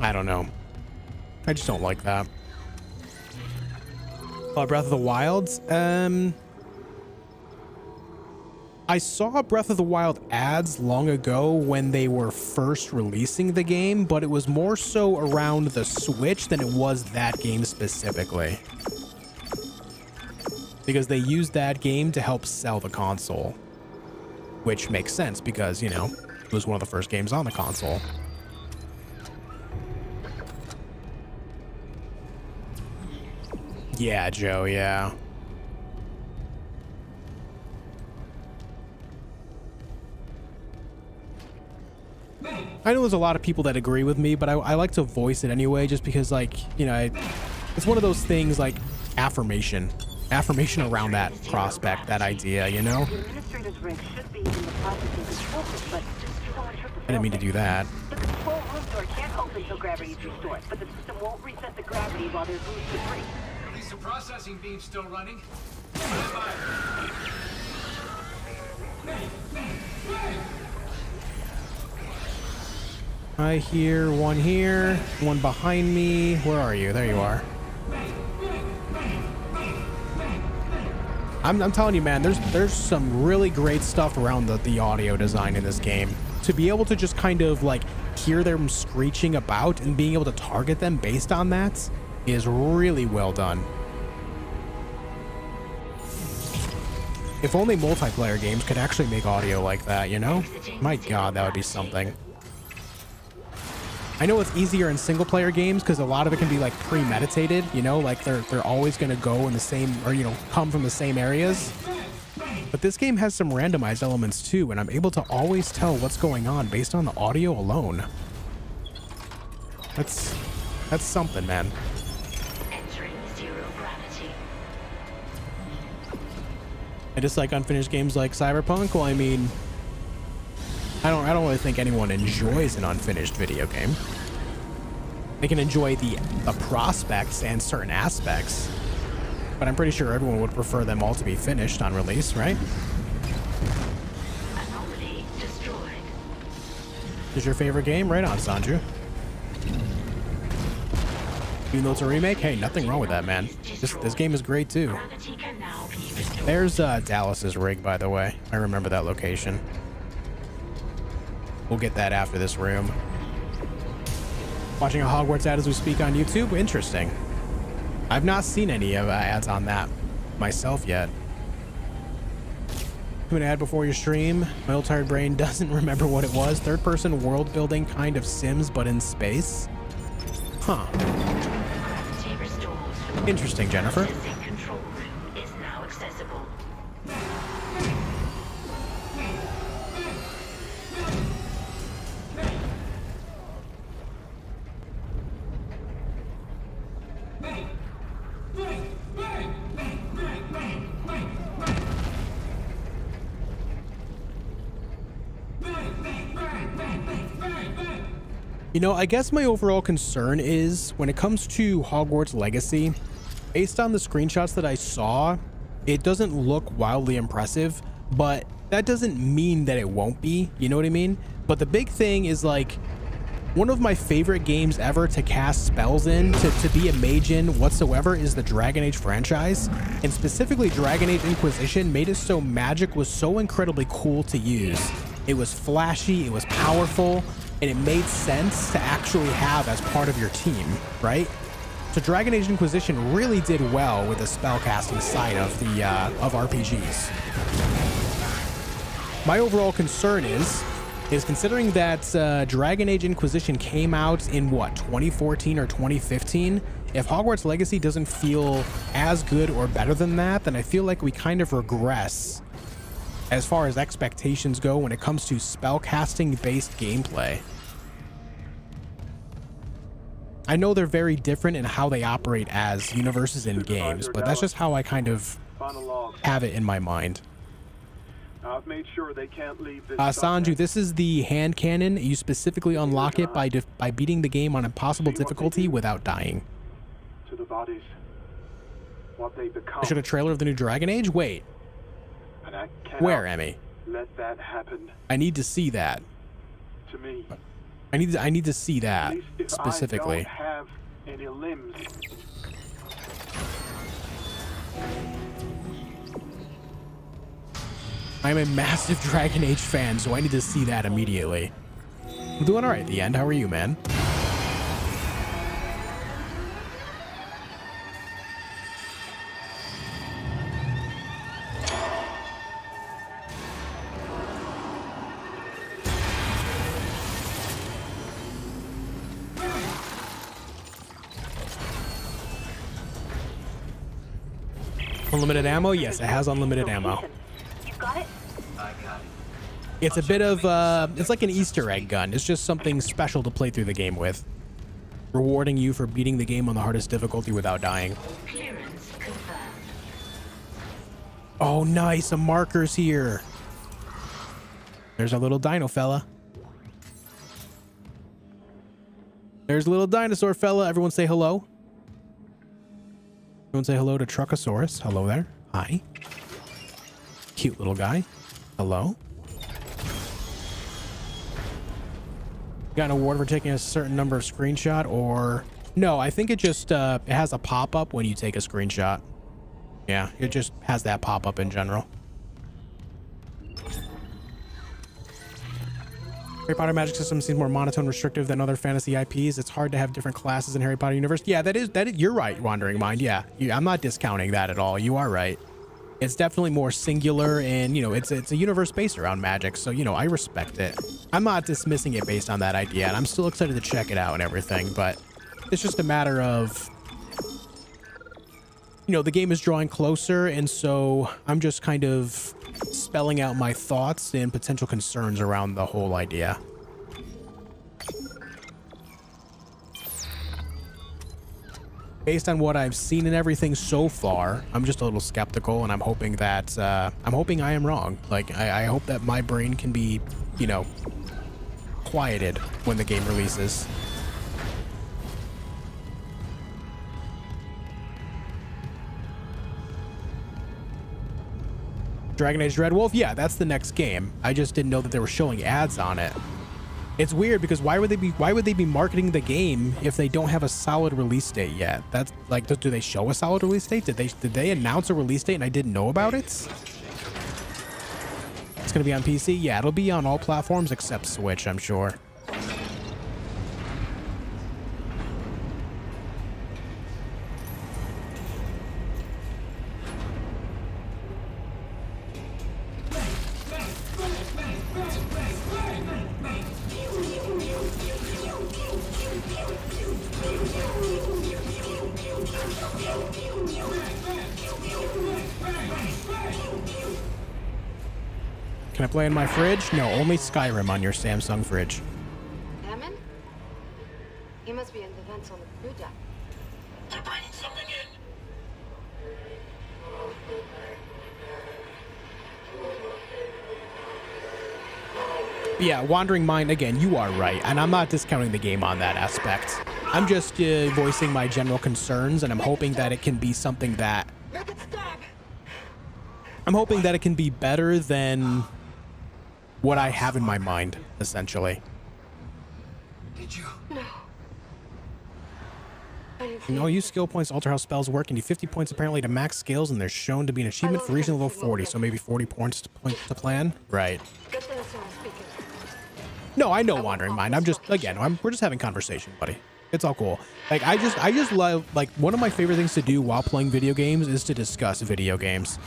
I don't know. I just don't like that. Uh, Breath of the Wilds. Um, I saw Breath of the Wild ads long ago when they were first releasing the game, but it was more so around the Switch than it was that game specifically. Because they used that game to help sell the console. Which makes sense because, you know, it was one of the first games on the console. Yeah, Joe, yeah. I know there's a lot of people that agree with me, but I, I like to voice it anyway, just because, like, you know, I, it's one of those things like affirmation, affirmation around that prospect, that idea, you know. The administrator's rig should be in the processing control room, but someone tripped I didn't mean to do that. The control room door can't open until gravity is restored, but the system won't reset the gravity while there's loose debris. Processing beam still running. I hear one here, one behind me. Where are you? There you are. I'm, I'm telling you, man, there's there's some really great stuff around the, the audio design in this game. To be able to just kind of like hear them screeching about and being able to target them based on that is really well done. If only multiplayer games could actually make audio like that, you know? My god, that would be something. I know it's easier in single player games because a lot of it can be like premeditated, you know, like they're they're always going to go in the same or you know, come from the same areas. But this game has some randomized elements too, and I'm able to always tell what's going on based on the audio alone. That's that's something, man. I just like unfinished games like Cyberpunk. Well, I mean, I don't I don't really think anyone enjoys an unfinished video game. They can enjoy the the prospects and certain aspects, but I'm pretty sure everyone would prefer them all to be finished on release, right? Is your favorite game? Right on, Sanju. Even though it's a remake, hey, nothing wrong with that, man. This this game is great too. Gravity can now be restored. There's uh, Dallas's rig, by the way. I remember that location. We'll get that after this room. Watching a Hogwarts ad as we speak on YouTube? Interesting. I've not seen any of uh, ads on that myself yet. Do an ad before your stream. My old tired brain doesn't remember what it was. Third person world building kind of Sims, but in space? Huh. Interesting, Jennifer. You know, I guess my overall concern is when it comes to Hogwarts Legacy, based on the screenshots that I saw, it doesn't look wildly impressive, but that doesn't mean that it won't be, you know what I mean? But the big thing is like one of my favorite games ever to cast spells in, to, to be a mage in whatsoever, is the Dragon Age franchise. And specifically, Dragon Age Inquisition made it so magic was so incredibly cool to use. It was flashy, it was powerful, and it made sense to actually have as part of your team, right? So Dragon Age Inquisition really did well with the spellcasting side of the uh, of RPGs. My overall concern is is considering that uh, Dragon Age Inquisition came out in what 2014 or 2015. If Hogwarts Legacy doesn't feel as good or better than that, then I feel like we kind of regress as far as expectations go when it comes to spellcasting based gameplay. I know they're very different in how they operate as universes in games, but that's just how I kind of have it in my mind. I've made sure they can't leave this. Uh. Sanju, this is the hand cannon. You specifically unlock it by by beating the game on impossible difficulty without dying. to the bodies. What they become. I showed a trailer of the new Dragon Age. Wait, I cannot where, Emmy? let that happen I need to see that. to me. I need to, I need to see that if specifically. I don't have any limbs. I'm a massive Dragon Age fan, so I need to see that immediately. I'm doing all right at the end. How are you, man? Unlimited ammo? Yes, it has unlimited ammo. You've got it? I got it. It's a bit of, uh, it's like an Easter egg gun. It's just something special to play through the game with. Rewarding you for beating the game on the hardest difficulty without dying. Oh, nice. Some markers here. There's a little dino fella. There's a little dinosaur fella. Everyone say hello. Say hello to Truckosaurus. Hello there. Hi. Cute little guy. Hello. Got an award for taking a certain number of screenshot or... No, I think it just, uh, it has a pop-up when you take a screenshot. Yeah, it just has that pop up in general. Harry Potter magic system seems more monotone restrictive than other fantasy IPs. It's hard to have different classes in Harry Potter universe. Yeah, that is that is, you're right, Wandering Mind. Yeah, yeah, I'm not discounting that at all. You are right. It's definitely more singular and, you know, it's it's a universe based around magic. So, you know, I respect it. I'm not dismissing it based on that idea, and I'm still excited to check it out and everything, but it's just a matter of you know, the game is drawing closer, and so I'm just kind of spelling out my thoughts and potential concerns around the whole idea. Based on what I've seen and everything so far, I'm just a little skeptical, and I'm hoping that uh, I'm hoping I am wrong. Like, I, I hope that my brain can be, you know, quieted when the game releases. Dragon Age Dreadwolf? Yeah, that's the next game. I just didn't know that they were showing ads on it. It's weird because why would they be why would they be marketing the game if they don't have a solid release date yet? That's like do they show a solid release date? Did they did they announce a release date and I didn't know about it? It's going to be on PC? Yeah, it'll be on all platforms except Switch, I'm sure. Can play in my fridge? No, only Skyrim on your Samsung fridge. Hammond? He must be in the vents on the crew deck. They're bringing something in. Yeah, Wandering Mind, again, you are right, and I'm not discounting the game on that aspect. I'm just uh, voicing my general concerns, and I'm hoping that it can be something that... I'm hoping that it can be better than what I have in my mind, essentially. Did you? No, use skill points to alter how spells work, and do 50 points apparently to max skills, and they're shown to be an achievement for reaching level 40, so maybe 40 points to, point to plan? Right. Get the SOS beacon. No, I know Wandering Mind. I'm just again, I'm, we're just having conversation, buddy. It's all cool. Like I just, I just love like one of my favorite things to do while playing video games is to discuss video games,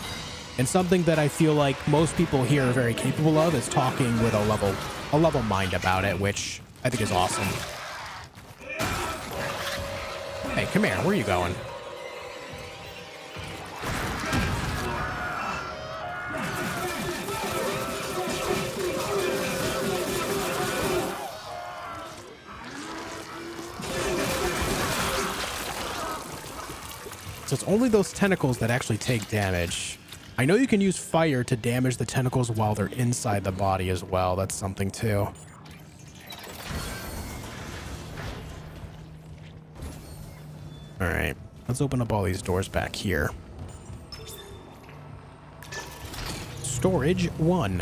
and something that I feel like most people here are very capable of is talking with a level, a level mind about it, which I think is awesome. Hey, come here. Where are you going? So it's only those tentacles that actually take damage. I know you can use fire to damage the tentacles while they're inside the body as well. That's something too. All right, let's open up all these doors back here. Storage one.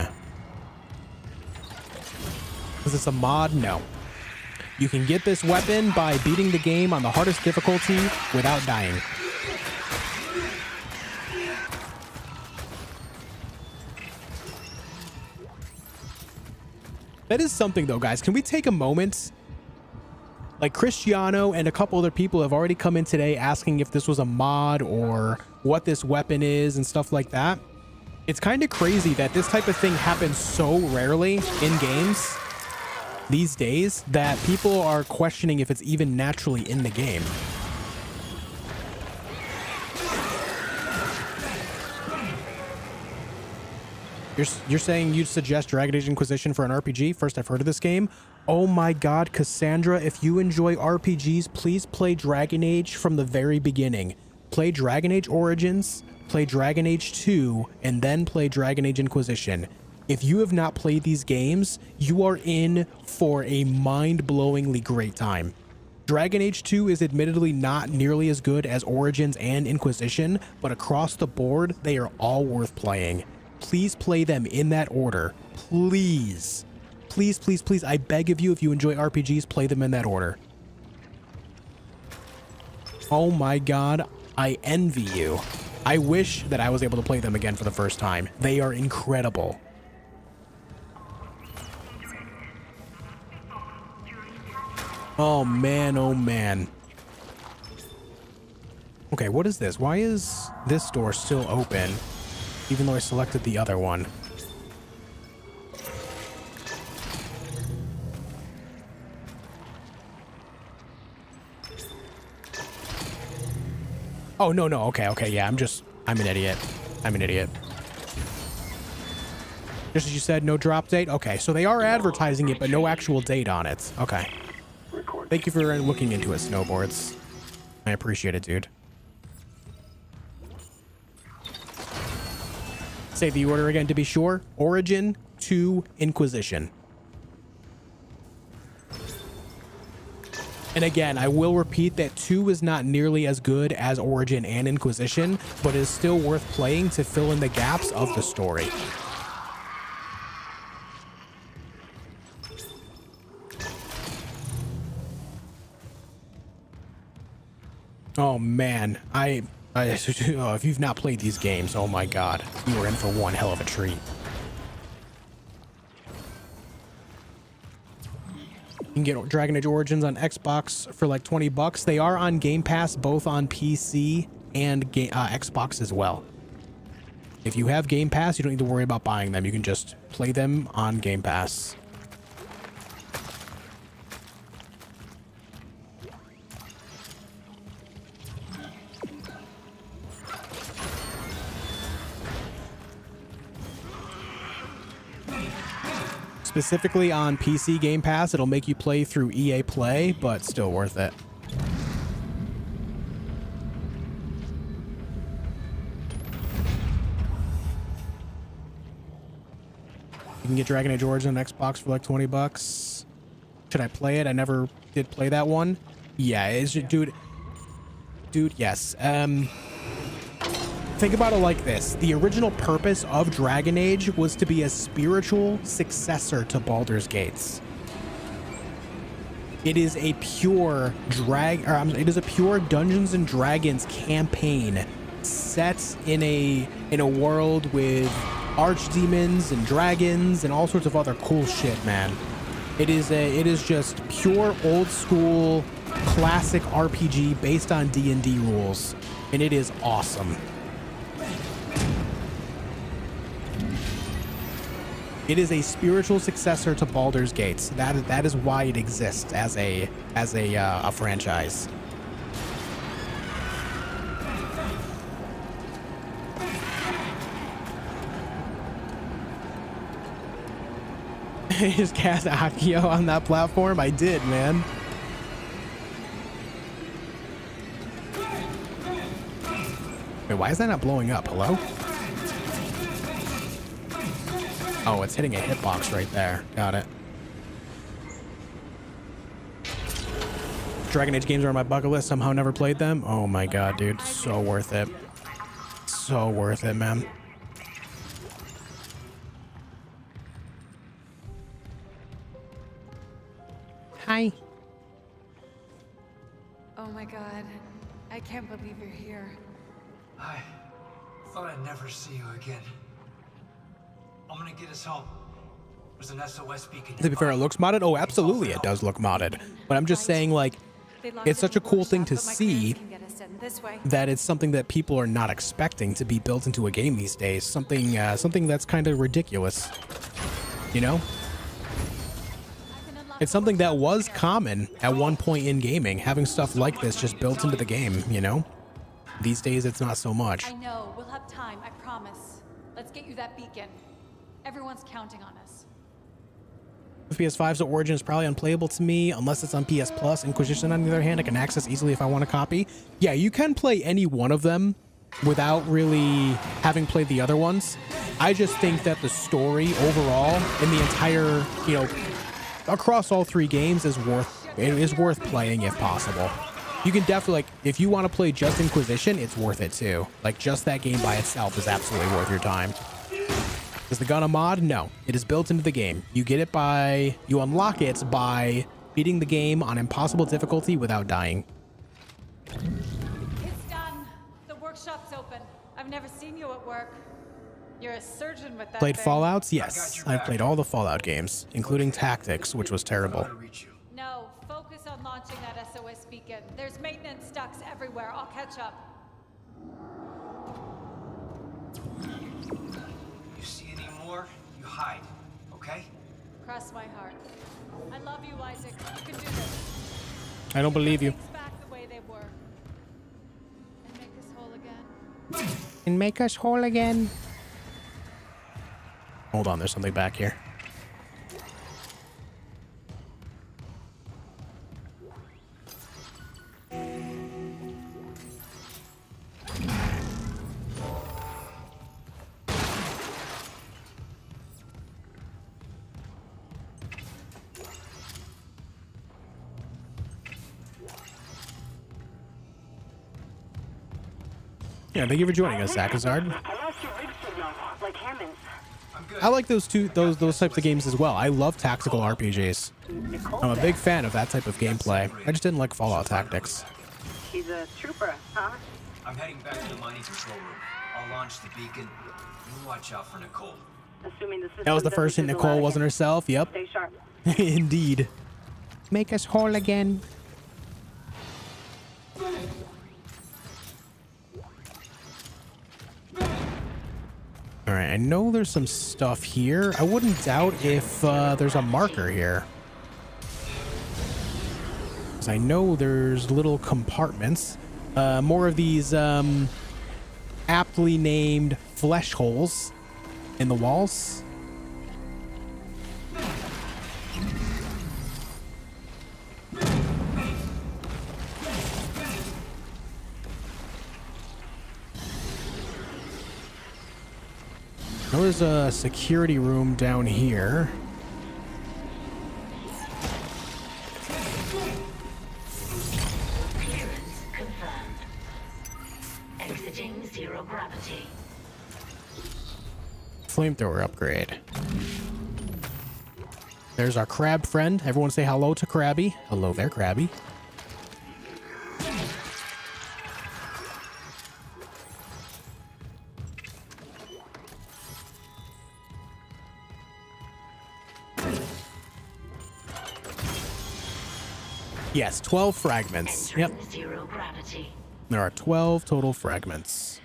Is this a mod? No. You can get this weapon by beating the game on the hardest difficulty without dying. That is something though, guys. Can we take a moment? Like Cristiano and a couple other people have already come in today asking if this was a mod or what this weapon is and stuff like that. It's kind of crazy that this type of thing happens so rarely in games these days that people are questioning if it's even naturally in the game. You're, you're saying you'd suggest Dragon Age Inquisition for an RPG? First I've heard of this game. Oh my god, Cassandra, if you enjoy RPGs, please play Dragon Age from the very beginning. Play Dragon Age Origins, play Dragon Age 2, and then play Dragon Age Inquisition. If you have not played these games, you are in for a mind-blowingly great time. Dragon Age 2 is admittedly not nearly as good as Origins and Inquisition, but across the board, they are all worth playing. Please play them in that order. Please. Please, please, please, I beg of you, if you enjoy RPGs, play them in that order. Oh my god, I envy you. I wish that I was able to play them again for the first time. They are incredible. Oh man, oh man. Okay, what is this? Why is this door still open? Even though I selected the other one. Oh, no, no. Okay, okay. Yeah, I'm just... I'm an idiot. I'm an idiot. Just as you said, no drop date? Okay, so they are advertising it, but no actual date on it. Okay. Thank you for looking into it, Snowboards. I appreciate it, dude. Say the order again to be sure. Origin to Inquisition. And again, I will repeat that 2 is not nearly as good as Origin and Inquisition, but is still worth playing to fill in the gaps of the story. Oh man, I, I oh, if you've not played these games, oh my god, you are in for one hell of a treat. You can get Dragon Age Origins on Xbox for like 20 bucks. They are on Game Pass, both on PC and uh, Xbox as well. If you have Game Pass, you don't need to worry about buying them. You can just play them on Game Pass. Specifically on PC Game Pass, it'll make you play through EA Play, but still worth it. You can get Dragon Age Origin on Xbox for like 20 bucks. Should I play it? I never did play that one. Yeah, it's dude. Dude, yes. Um think about it like this. The original purpose of Dragon Age was to be a spiritual successor to Baldur's Gates. It is a pure drag or it is a pure Dungeons and Dragons campaign set in a in a world with archdemons and dragons and all sorts of other cool shit, man. It is a it is just pure old school classic RPG based on D&D rules and it is awesome. It is a spiritual successor to Baldur's Gates. That that is why it exists as a as a uh, a franchise. just cast Akio on that platform? I did, man. Wait, why is that not blowing up? Hello? Oh, it's hitting a hitbox right there. Got it. Dragon Age games are on my bucket list. Somehow never played them. Oh my god, dude. So worth it. So worth it, man. Hi. Oh my god. I can't believe you're here. I thought I'd never see you again. I'm gonna get us home. There's an SOS beacon. To be fair, it looks modded. Oh, absolutely, it does look modded. But I'm just saying, like, it's such a cool thing to workshop, but my see clearance can get us in this way. that it's something that people are not expecting to be built into a game these days. Something, uh, something that's kind of ridiculous. You know, it's something that was common at one point in gaming, having stuff like this just built into the game. You know, these days it's not so much. I know. We'll have time. I promise. Let's get you that beacon. Everyone's counting on us. With PS5's Origin is probably unplayable to me unless it's on PS Plus. Inquisition, on the other hand, I can access easily if I want a copy. Yeah, you can play any one of them without really having played the other ones. I just think that the story overall in the entire, you know, across all three games is worth it is worth playing if possible. You can definitely like if you want to play just Inquisition, it's worth it too. Like just that game by itself is absolutely worth your time. Is the gun a mod? No. It is built into the game. You get it by, you unlock it by beating the game on impossible difficulty without dying. It's done. The workshop's open. I've never seen you at work. You're a surgeon with that Played thing. Fallouts? Yes. I've played all the Fallout games, including Tactics, which was terrible. No, focus on launching that SOS beacon. There's maintenance ducts everywhere. I'll catch up. You see any more? You hide, okay? Cross my heart. I love you, Isaac. You can do this. I don't believe you. Back the way they were. And make us whole again. And make us whole again. Hold on, there's something back here. Yeah, thank you for joining us, Zakazard. I lost your rig signal, like Hammond's. I like those two those those types of games as well. I love tactical RPGs. I'm a big fan of that type of gameplay. I just didn't like Fallout Tactics. He's a trooper, huh? I'm heading back to the mining control room. I'll launch the beacon. You watch out for Nicole. Assuming the system That was the first hit Nicole wasn't herself. Yep. Stay sharp. Indeed. Make us whole again. All right, I know there's some stuff here. I wouldn't doubt if uh, there's a marker here. 'Cause I know there's little compartments. Uh, more of these um, aptly named flesh holes in the walls. There's a security room down here. Confirmed. Exiting zero gravity. Flamethrower upgrade. There's our crab friend. Everyone say hello to Krabby. Hello there, Krabby. Yes, 12 fragments. Yep. Zero gravity. There are 12 total fragments.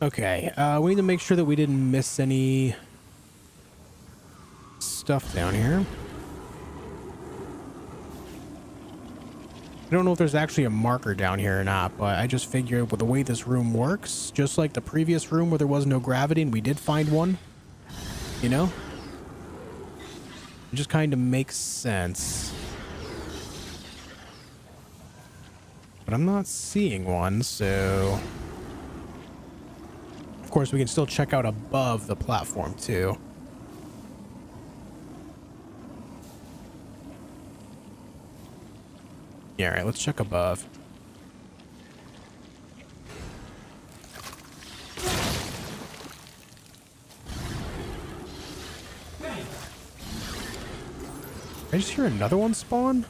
Okay, uh, we need to make sure that we didn't miss any stuff down here. I don't know if there's actually a marker down here or not, but I just figured with the way this room works, just like the previous room where there was no gravity and we did find one, you know? It just kind of makes sense. But I'm not seeing one, so... Of course, we can still check out above the platform, too. Yeah, all right, let's check above. I just hear another one spawn?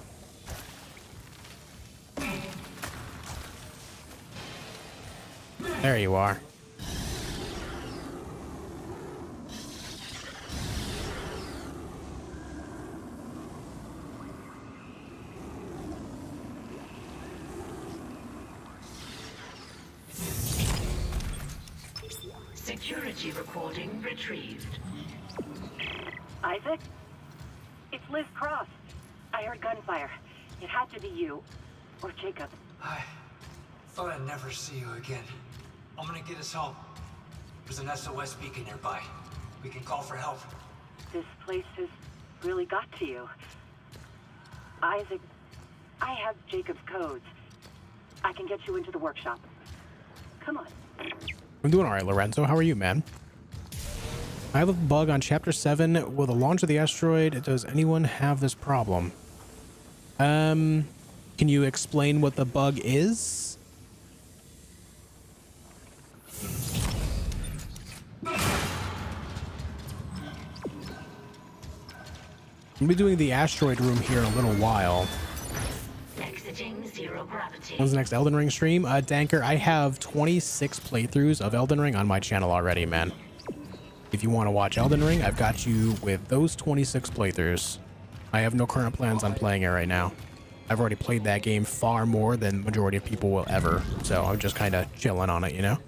There you are. Beacon nearby. We can call for help. This place has really got to you. Isaac, I have Jacob's codes. I can get you into the workshop. Come on. I'm doing all right, Lorenzo. How are you, man? I have a bug on Chapter 7. With the launch of the asteroid, does anyone have this problem? Um, can you explain what the bug is? I'll be doing the asteroid room here in a little while. Exiting zero gravity. When's the next Elden Ring stream? Uh, Danker, I have 26 playthroughs of Elden Ring on my channel already, man. If you want to watch Elden Ring, I've got you with those 26 playthroughs. I have no current plans on playing it right now. I've already played that game far more than majority of people will ever, so I'm just kind of chilling on it, you know?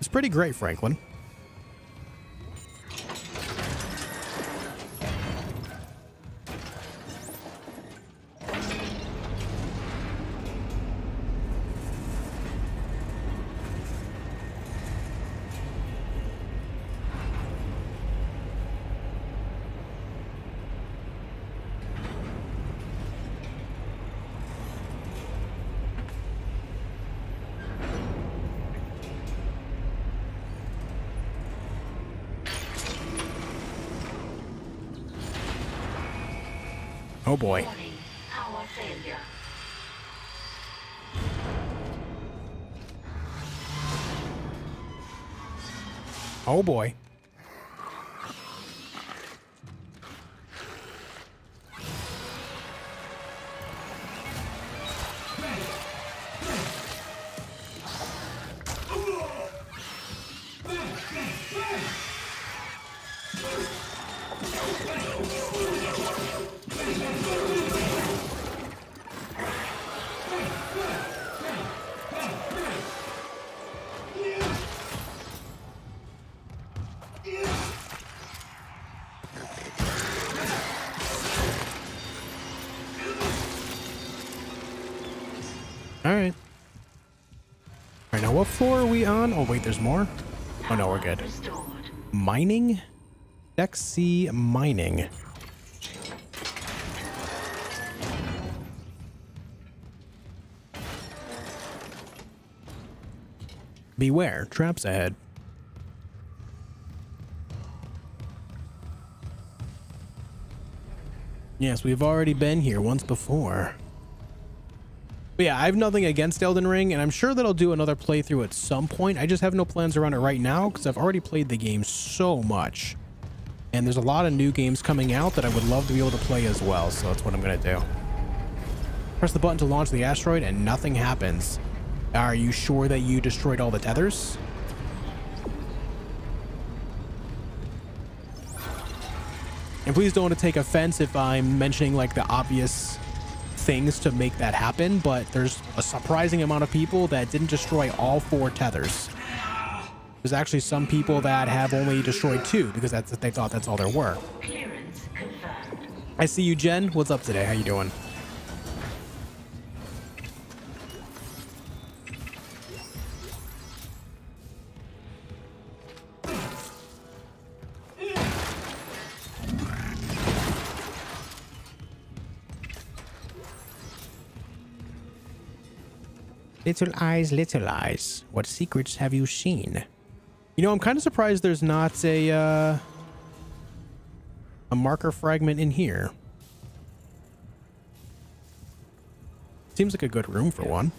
It's pretty great, Franklin. Boy. Oh boy. On? Oh, wait, there's more? Oh, no, we're good. Mining? Deck C mining. Beware, traps ahead. Yes, we've already been here once before. But yeah, I have nothing against Elden Ring, and I'm sure that I'll do another playthrough at some point. I just have no plans around it right now because I've already played the game so much. And there's a lot of new games coming out that I would love to be able to play as well, so that's what I'm going to do. Press the button to launch the asteroid and nothing happens. Are you sure that you destroyed all the tethers? And please don't take offense if I'm mentioning like the obvious things to make that happen, but there's a surprising amount of people that didn't destroy all four tethers. There's actually some people that have only destroyed two because that's they thought that's all there were. Clearance confirmed. I see you, Jen. What's up today? How you doing? Little eyes, little eyes. What secrets have you seen? You know, I'm kind of surprised there's not a uh, a marker fragment in here. Seems like a good room for one.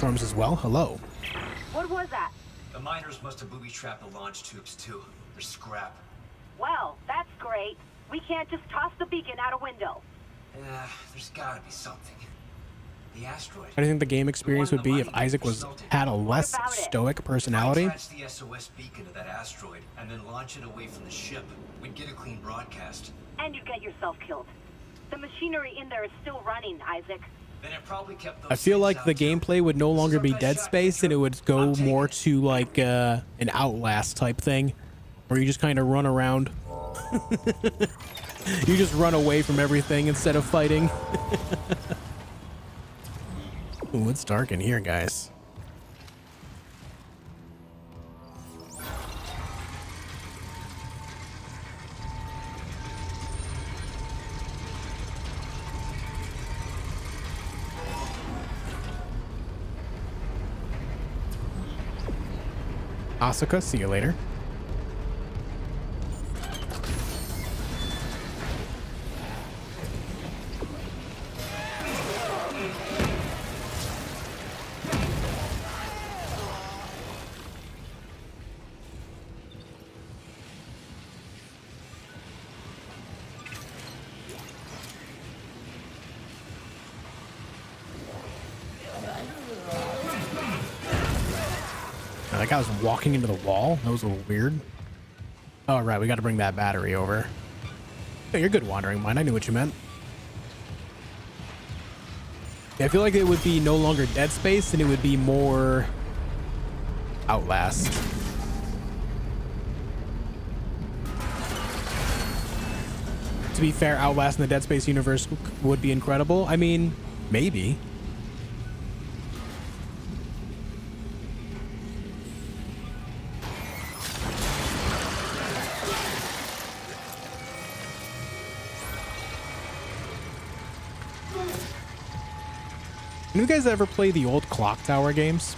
Stumblestorms as well? Hello. What was that? The miners must have booby-trapped the launch tubes, too. They're scrap. Well, that's great. We can't just toss the beacon out a window. Yeah, there's gotta be something. The asteroid. How do you think the game experience would be if Isaac was had a less about it? stoic personality? Attach the SOS beacon to that asteroid and then launch it away from the ship. We'd get a clean broadcast. And you'd get yourself killed. The machinery in there is still running, Isaac. Then it probably kept those I feel like the gameplay would no longer be Dead Space and it would go more to like uh, an Outlast type thing, where you just kind of run around. you just run away from everything instead of fighting. Ooh, it's dark in here, guys. Asuka, see you later. Walking into the wall. That was a little weird. All right. We got to bring that battery over. You're good, Wandering Mind. I knew what you meant. Yeah, I feel like it would be no longer Dead Space and it would be more Outlast. To be fair, Outlast in the Dead Space universe would be incredible. I mean, maybe. You guys ever play the old Clock Tower games?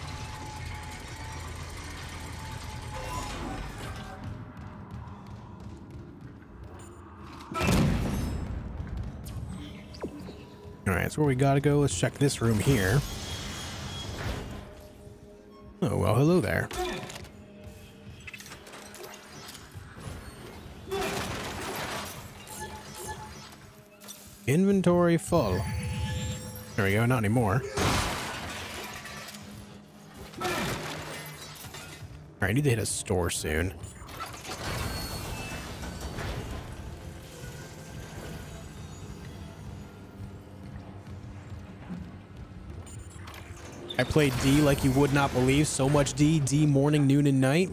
All right, so where we gotta go, let's check this room here. Oh, well, hello there. Inventory full. There we go, not anymore. Alright, I need to hit a store soon. I played D like you would not believe. So much D, D morning, noon, and night.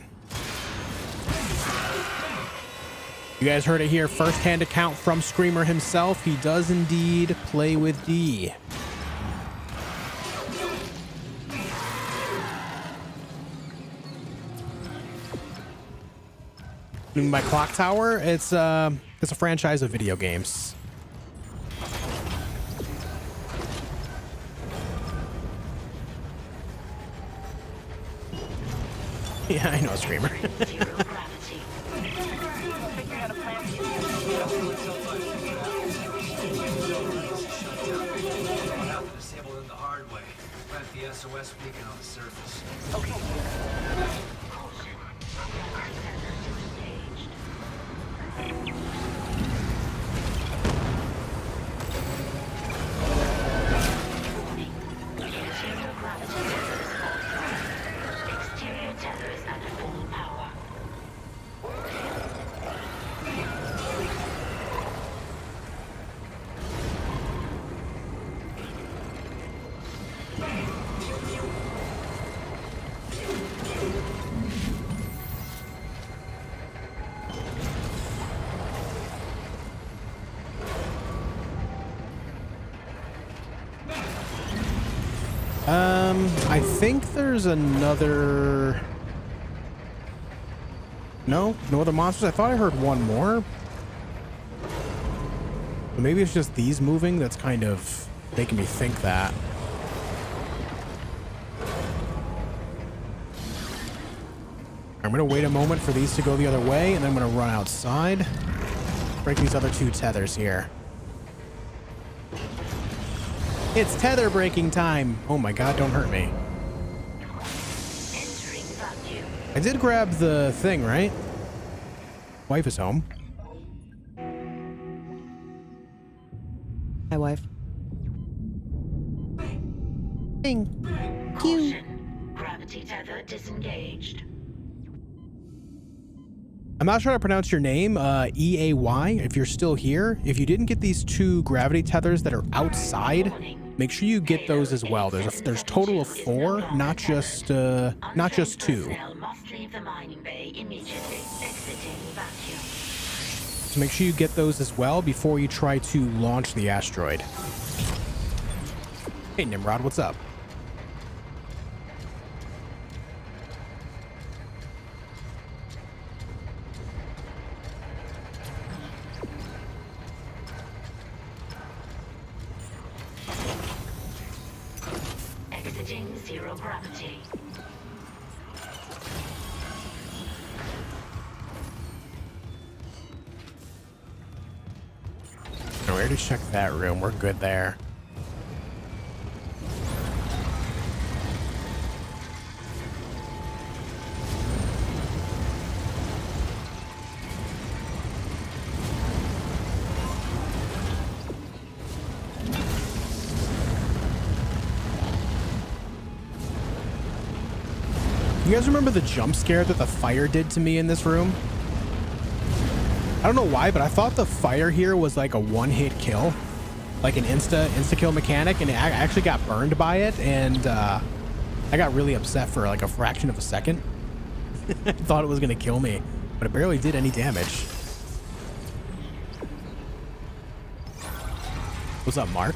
You guys heard it here, first-hand account from Screamer himself. He does indeed play with D. by Clock Tower, it's uh, it's a franchise of video games. Yeah, I know, a streamer. Um, I think there's another. No, no other monsters. I thought I heard one more. But maybe it's just these moving that's kind of making me think that. I'm gonna wait a moment for these to go the other way, and then I'm gonna run outside. Break these other two tethers here. It's tether breaking time. Oh my god, don't hurt me. I did grab the thing, right? Wife is home. Not sure how to pronounce your name, uh, E-A-Y, if you're still here. If you didn't get these two gravity tethers that are outside, make sure you get those as well. There's a, there's total of four, not just, uh, not just two. So make sure you get those as well before you try to launch the asteroid. Hey, Nimrod, what's up? Good there. You guys remember the jump scare that the fire did to me in this room? I don't know why, but I thought the fire here was like a one-hit kill, like an insta insta kill mechanic, and I actually got burned by it, and uh, I got really upset for like a fraction of a second. Thought it was gonna kill me, but it barely did any damage. What's up, Mark?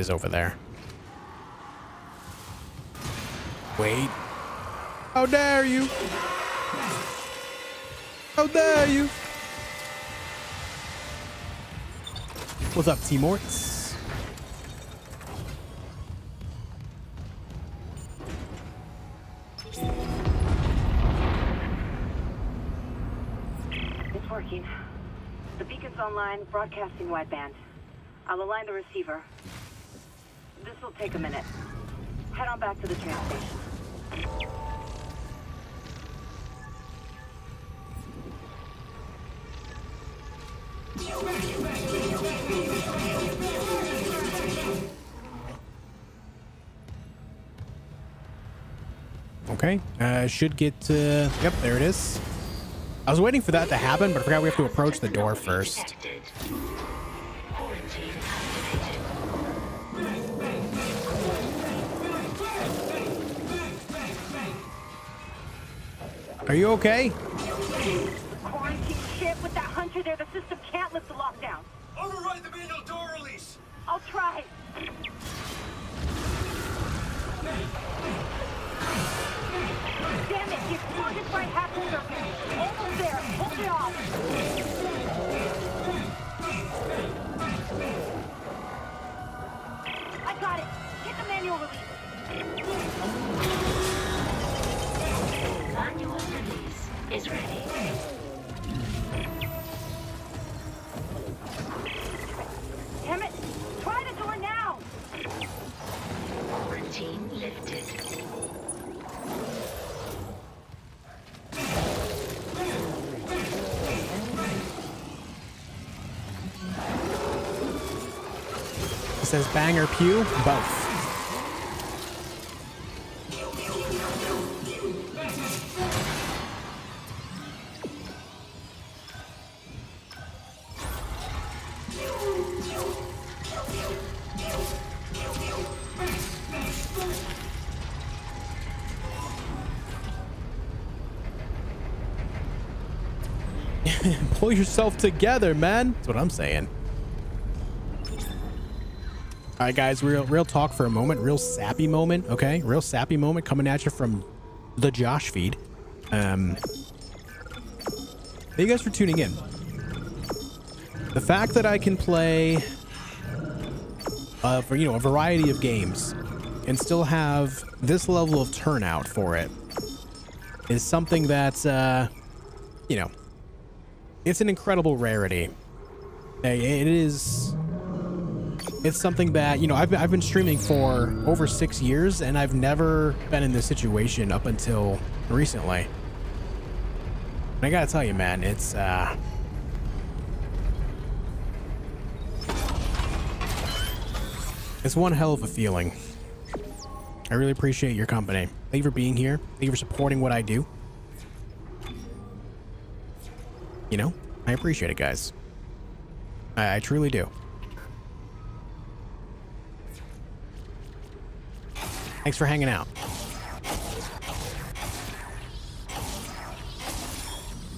Is over there. Wait. How dare you? How dare you? What's up, T-Morts? It's working. The beacon's online, broadcasting wideband. I'll align the receiver. This will take a minute. Head on back to the train station. Okay, uh, should get, uh, yep, there it is. I was waiting for that to happen, but I forgot we have to approach the door first. Are you okay? Quarantine shit with that hunter there. The system can't lift the lockdown. Override the manual door release! I'll try. Damn it, the explosion's right half the circuit. Almost there. Hold it off. I got it. Get the manual release. Is ready. Damn it. Try the door now. Quarantine lifted. It says banger pew, both. Pull yourself together, man. That's what I'm saying. All right, guys, real real talk for a moment, real sappy moment, okay? Real sappy moment coming at you from the Josh feed. Um, Thank you guys for tuning in. The fact that I can play uh, for you know a variety of games and still have this level of turnout for it is something that's uh, you know it's an incredible rarity. It is it's something that you know I've, I've been streaming for over six years and I've never been in this situation up until recently. And I gotta tell you, man, it's uh It's one hell of a feeling. I really appreciate your company. Thank you for being here. Thank you for supporting what I do. You know, I appreciate it, guys. I, I truly do. Thanks for hanging out.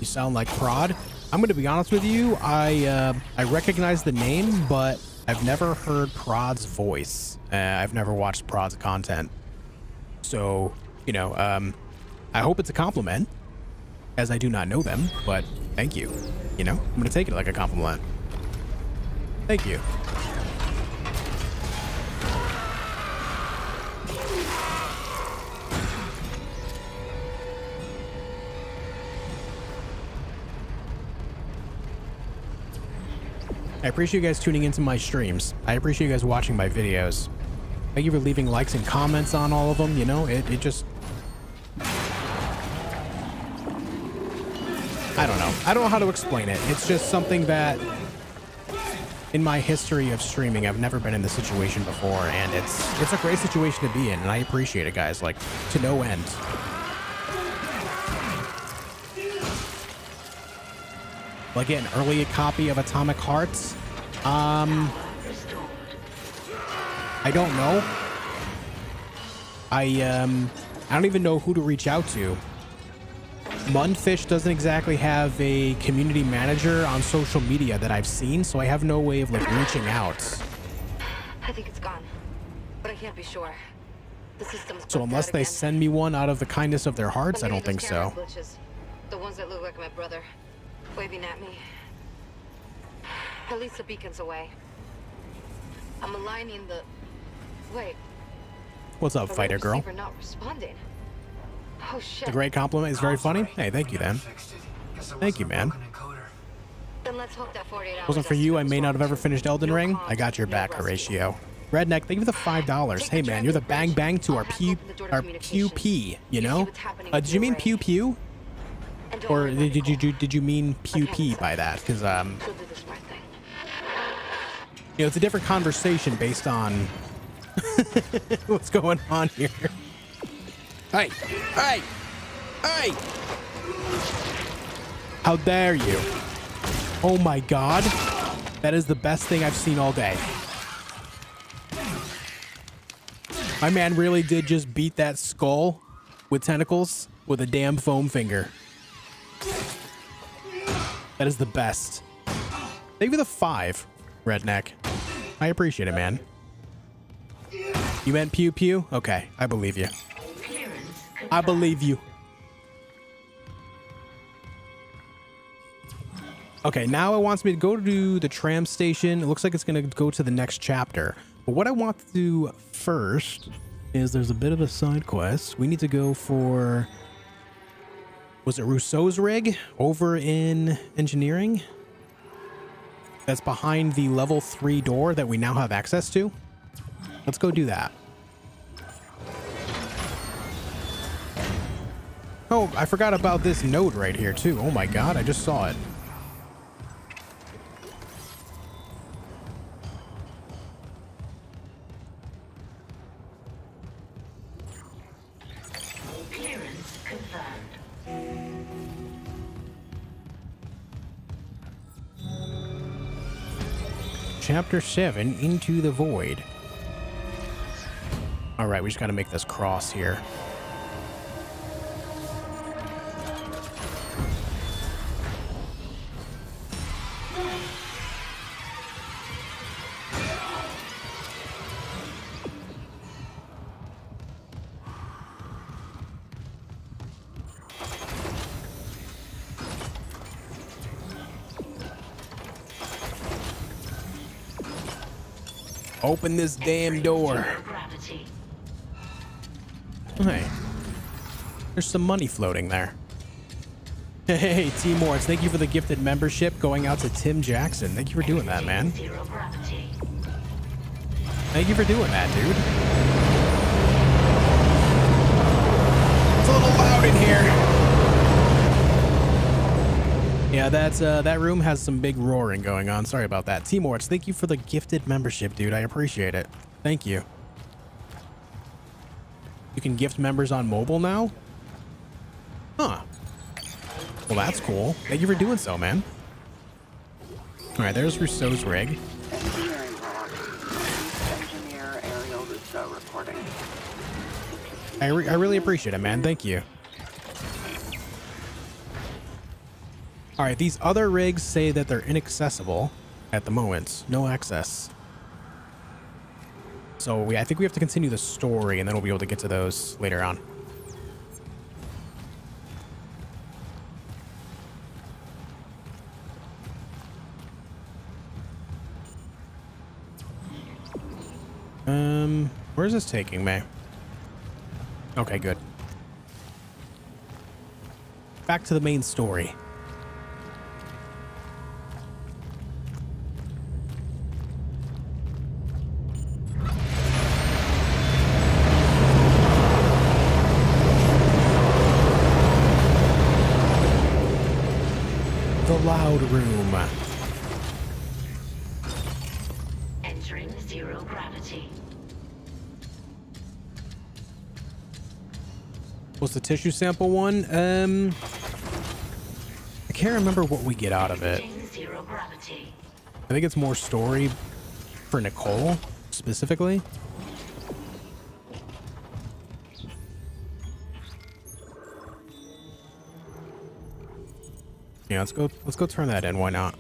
You sound like Prod. I'm going to be honest with you. I uh, I recognize the name, but I've never heard Prod's voice. Uh, I've never watched Prod's content. So, you know, um, I hope it's a compliment, as I do not know them, but thank you. You know, I'm going to take it like a compliment. Thank you. I appreciate you guys tuning into my streams. I appreciate you guys watching my videos. Thank you for leaving likes and comments on all of them. You know, it, it just... I don't know. I don't know how to explain it. It's just something that in my history of streaming, I've never been in this situation before, and it's it's a great situation to be in, and I appreciate it, guys, like, to no end. Like an early copy of Atomic Hearts? Um, I don't know. I, um, I don't even know who to reach out to. Mundfish doesn't exactly have a community manager on social media that I've seen, so I have no way of, like, reaching out. I think it's gone, but I can't be sure. The system's So unless they again. send me one out of the kindness of their hearts, I don't think so. glitches. The ones that look like my brother, waving at me. At least the beacon's away. I'm aligning the. Wait. What's up, fighter girl? Not responding. Oh shit. The great compliment is very funny. Hey, thank you, then. Thank you, man. Then let's hope that 48 hours. Wasn't for you, I may not have ever finished Elden Ring. I got your back, Horatio. Redneck, thank you for the five dollars. Hey man, you're the bang bang to our pew our pew pee. You know? Uh, did you mean pew pew? Or did you did you, did you mean pew pee by that? Because um, She'll do the smart thing. you know, it's a different conversation based on what's going on here. Hey, hey, hey! How dare you? Oh my god. That is the best thing I've seen all day. My man really did just beat that skull with tentacles with a damn foam finger. That is the best. Thank you for the five, Redneck. I appreciate it, man. You meant pew pew? Okay, I believe you. I believe you. Okay, now it wants me to go to the tram station. It looks like it's going to go to the next chapter. But what I want to do first is there's a bit of a side quest. We need to go for... Was it Rousseau's rig over in engineering? That's behind the level 3 door that we now have access to. Let's go do that. Oh, I forgot about this node right here too. Oh my god, I just saw it. Chapter 7, Into the Void. Alright, we just gotta make this cross here. Open this damn door. Hey. There's some money floating there. Hey, T Morts, thank you for the gifted membership going out to Tim Jackson. Thank you for doing that, man. Thank you for doing that, dude. It's a little loud in here. Yeah, that's uh, that room has some big roaring going on. Sorry about that. T Morts, thank you for the gifted membership, dude. I appreciate it. Thank you. You can gift members on mobile now? Huh. Well, that's cool. Thank you for doing so, man. All right, there's Rousseau's rig. Engineering log. Engineer Ariel Rousseau reporting. I, re I really appreciate it, man. Thank you. All right, these other rigs say that they're inaccessible at the moment. No access. So we, I think we have to continue the story, and then we'll be able to get to those later on. Um, where's this taking me? Okay, good. Back to the main story. Tissue sample one? Um, I can't remember what we get out of it. Entering zero gravity. I think it's more story for Nicole specifically. Yeah, let's go. Let's go turn that in. Why not?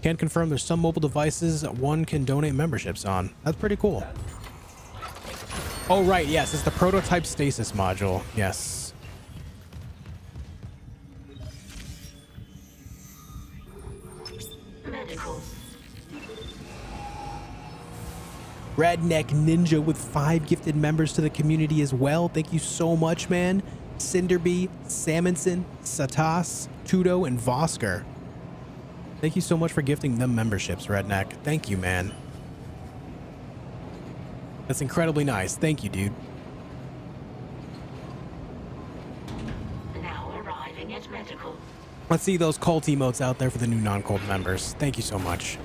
Can confirm there's some mobile devices one can donate memberships on. That's pretty cool. Oh right, yes, it's the prototype stasis module. Yes. Medical. Redneck Ninja with five gifted members to the community as well. Thank you so much, man. Cinderbee, Salmonson, Satas, Tudo, and Vosker. Thank you so much for gifting them memberships, Redneck. Thank you, man. That's incredibly nice. Thank you, dude. Now arriving at medical. Let's see those cult emotes out there for the new non-cult members. Thank you so much.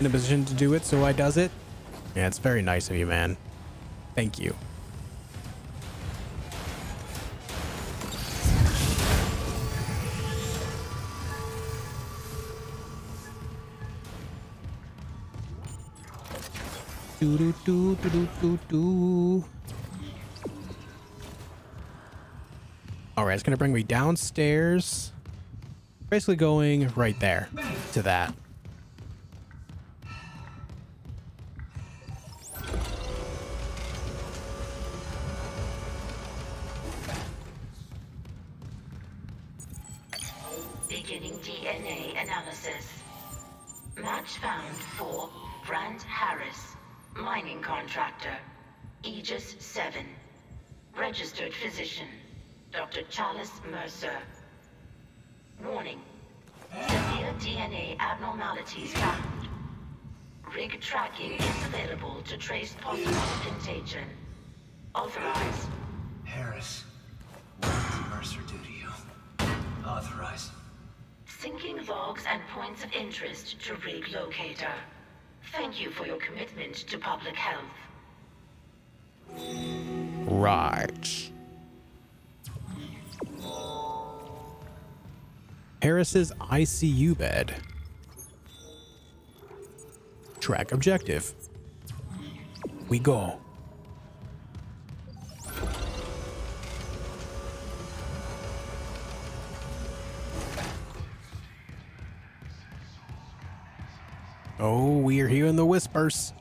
In a position to do it, so I does it. Yeah, it's very nice of you, man. Thank you. Do do do do do do do. All right, it's gonna bring me downstairs. Basically going right there to that. Match found for Brant Harris, mining contractor, Aegis 7. Registered physician, Dr. Challus Mercer. Warning. Severe DNA abnormalities found. Rig tracking is available to trace possible contagion. Authorize. Harris, what did Mercer do to you? Authorize. Syncing logs and points of interest to Rig Locator. Thank you for your commitment to public health. Right. Harris's ICU bed. Track objective. We go. Oh, we are hearing the whispers.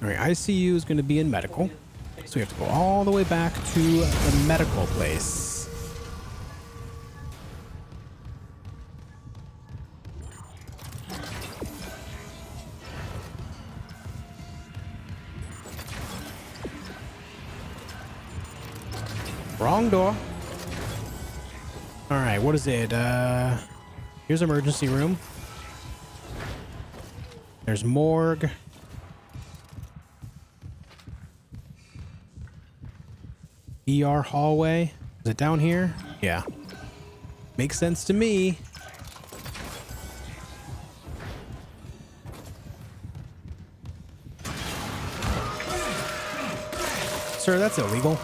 All right, ICU is going to be in medical. So we have to go all the way back to the medical place. Wrong door. All right, what is it? Uh, here's emergency room. There's morgue. ER hallway. Is it down here? Yeah. Makes sense to me. Sir, that's illegal.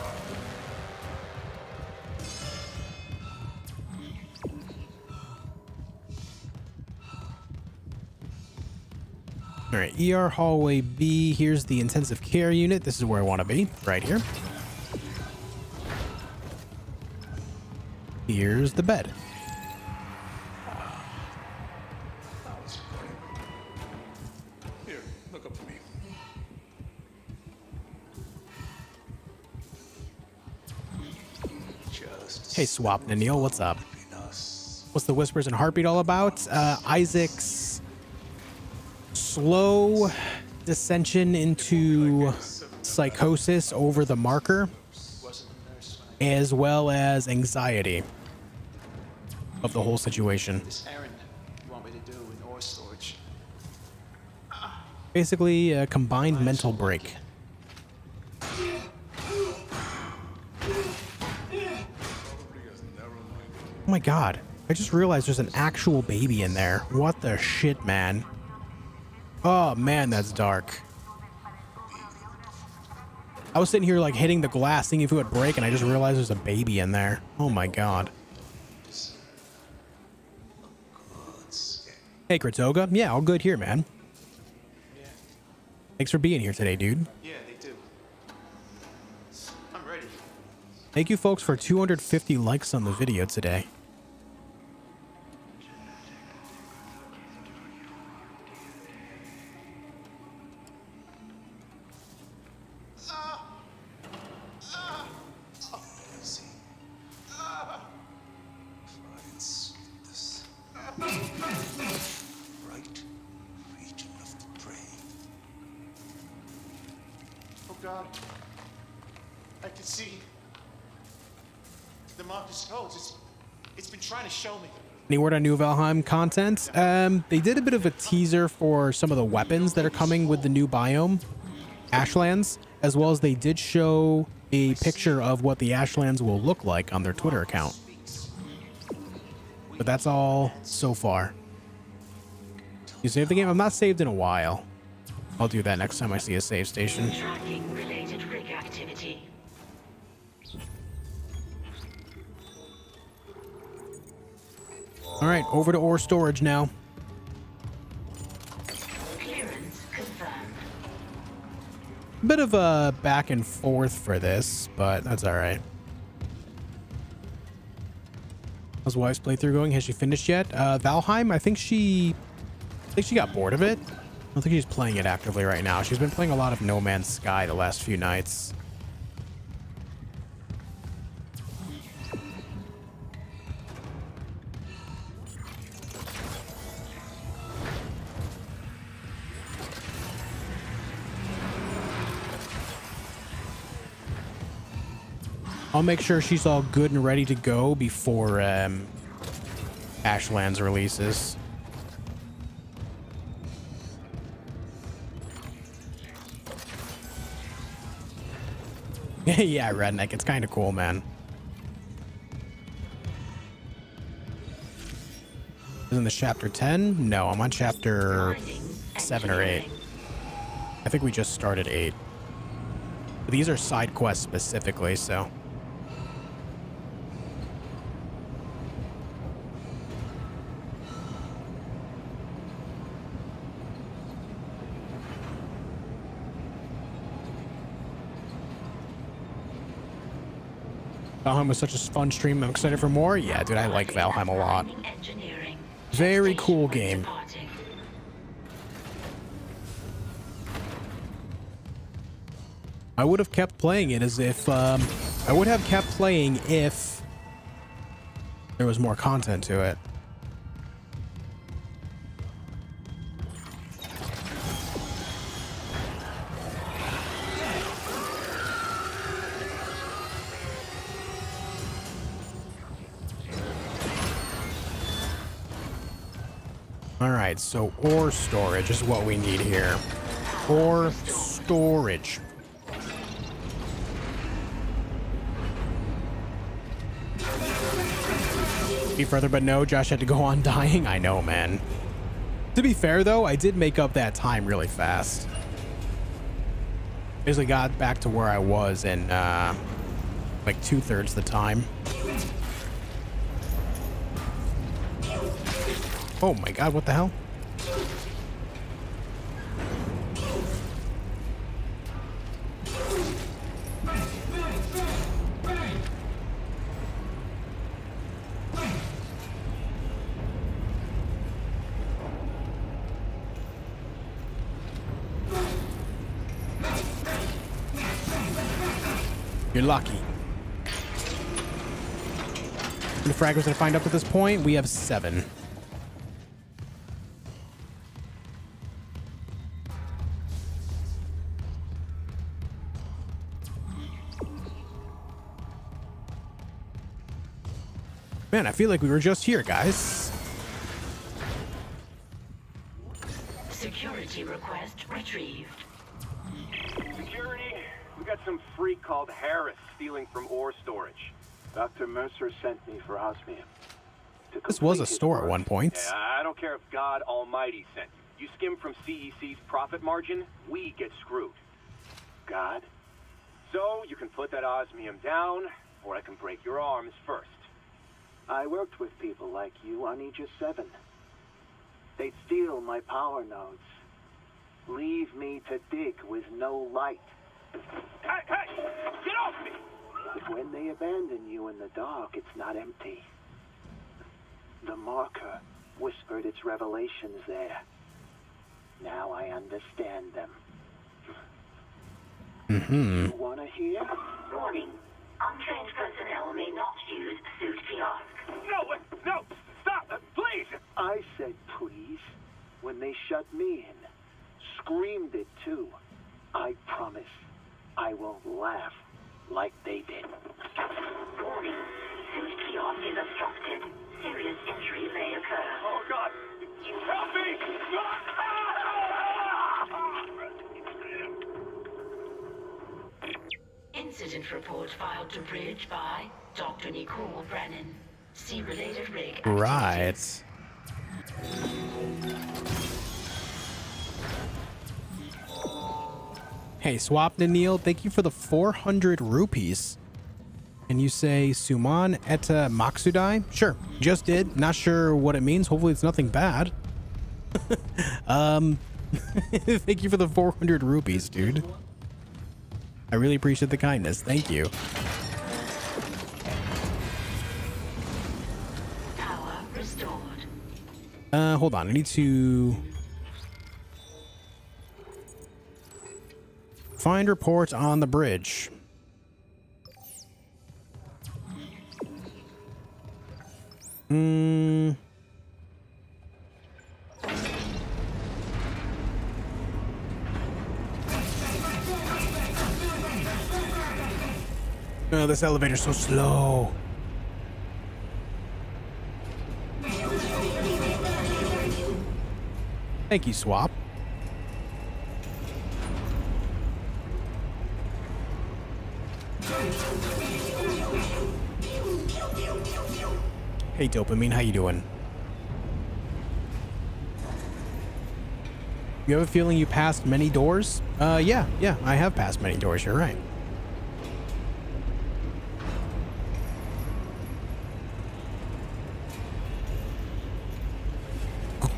All right, ER hallway B. Here's the intensive care unit. This is where I want to be, right here. Here's the bed. Here, look up for me. Hey, Swap Neil, what's up? What's the whispers and heartbeat all about? Uh, Isaac's slow dissension into psychosis over the marker, as well as anxiety of the whole situation. This errand you want me to do in ore storage. Basically, a combined mental break. Oh my god. I just realized there's an actual baby in there. What the shit, man? Oh man, that's dark. I was sitting here like hitting the glass thinking if it would break and I just realized there's a baby in there. Oh my god. Hey, Kratoga. Yeah, all good here, man. Thanks for being here today, dude. Yeah, they do. I'm ready. Thank you folks for 250 likes on the video today. To show me. Any word on New Valheim content? Um, they did a bit of a teaser for some of the weapons that are coming with the new biome, Ashlands, as well as they did show a picture of what the Ashlands will look like on their Twitter account. But that's all so far. You save the game? I'm not saved in a while. I'll do that next time I see a save station. All right, over to ore storage now. Bit of a back and forth for this, but that's all right. How's wife's playthrough going? Has she finished yet? Uh, Valheim, I think she, I think she got bored of it. I don't think she's playing it actively right now. She's been playing a lot of No Man's Sky the last few nights. I'll make sure she's all good and ready to go before um, Ashlands releases. yeah, Redneck, it's kind of cool, man. Isn't this chapter 10? No, I'm on chapter 7 or 8. I think we just started 8. But these are side quests specifically, so... Valheim was such a fun stream. I'm excited for more. Yeah, dude, I like Valheim a lot. Very cool game. I would have kept playing it as if um, I would have kept playing if there was more content to it. So ore storage is what we need here. Ore storage. Be further, but no, Josh had to go on dying. I know, man. To be fair, though, I did make up that time really fast. Basically got back to where I was in, uh, like two-thirds the time. Oh my god, what the hell? Lucky. How many fragments did I find up at this point? We have seven. Man, I feel like we were just here, guys. Security request retrieved. Security, we got some freak called Harris stealing from ore storage. Dr. Mercer sent me for osmium. This was a store at one point. Yeah, I don't care if God Almighty sent you. You skim from CEC's profit margin, we get screwed. God? So you can put that osmium down, or I can break your arms first. I worked with people like you on Aegis 7. They'd steal my power nodes. Leave me to dig with no light. Hey, hey! Get off me! But when they abandon you in the dark, it's not empty. The marker whispered its revelations there. Now I understand them. Mm-hmm. You want to hear? Warning. Untrained personnel may not use suit kiosk. No, no! Stop! Please! I said please when they shut me in. Screamed it too. I promise I won't laugh like they did. Warning. Suit kiosk is obstructed. Serious injury may occur. Oh, God! Help me! Incident report filed to Bridge by Dr. Nicole Brennan. See related rig. Right. Hey, Swap Neil, thank you for the 400 rupees. Can you say Suman eta Maksudai? Sure, just did. Not sure what it means. Hopefully it's nothing bad. um, thank you for the 400 rupees, dude. I really appreciate the kindness. Thank you. Power restored. Uh, hold on. I need to find reports on the bridge. Hmm. Oh, this elevator's so slow. Thank you, Swap. Hey, Dopamine, how you doing? You have a feeling you passed many doors? Uh, yeah, yeah, I have passed many doors, you're right.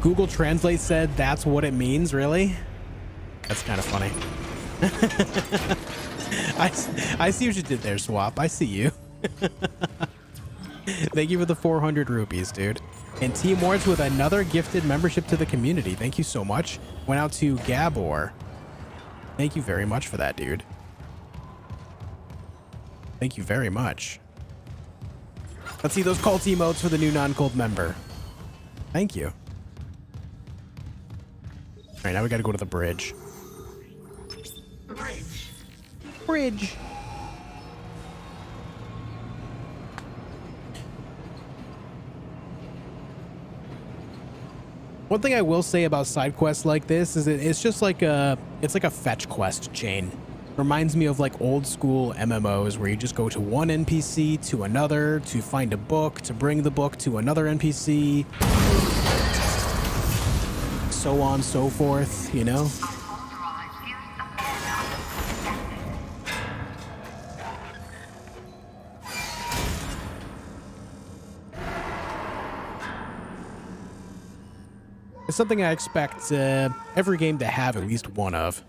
Google Translate said that's what it means, really? That's kind of funny. I, I see what you did there, Swap. I see you. Thank you for the 400 rupees, dude. And Team Wards with another gifted membership to the community. Thank you so much. Went out to Gabor. Thank you very much for that, dude. Thank you very much. Let's see those cult emotes for the new non-cult member. Thank you. All right, now we got to go to the bridge. Bridge. Bridge. One thing I will say about side quests like this is that it's just like a it's like a fetch quest chain. Reminds me of like old school MMOs where you just go to one NPC to another to find a book, to bring the book to another NPC. So on, so forth, you know? It's something I expect uh, every game to have at least one of.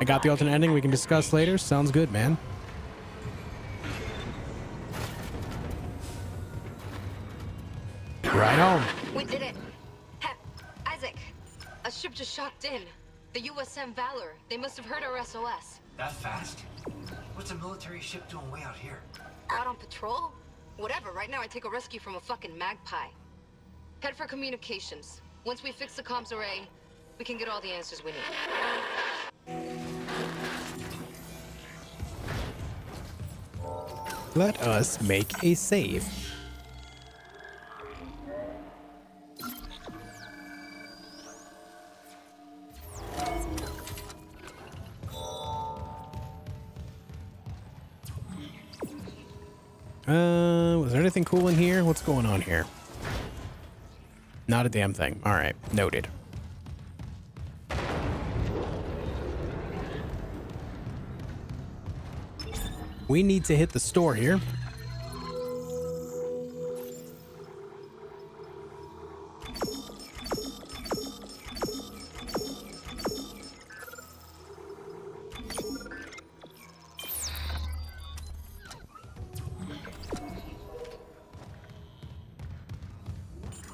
I got the alternate ending we can discuss later. Sounds good, man. Right on. We did it. Ha Isaac, a ship just shocked in. The USM Valor. They must have heard our SOS. That fast? What's a military ship doing way out here? Out on patrol? Whatever, right now I take a rescue from a fucking magpie. Head for communications. Once we fix the comms array, we can get all the answers we need. Let us make a save. Uh, was there anything cool in here? What's going on here? Not a damn thing. All right, noted. We need to hit the store here.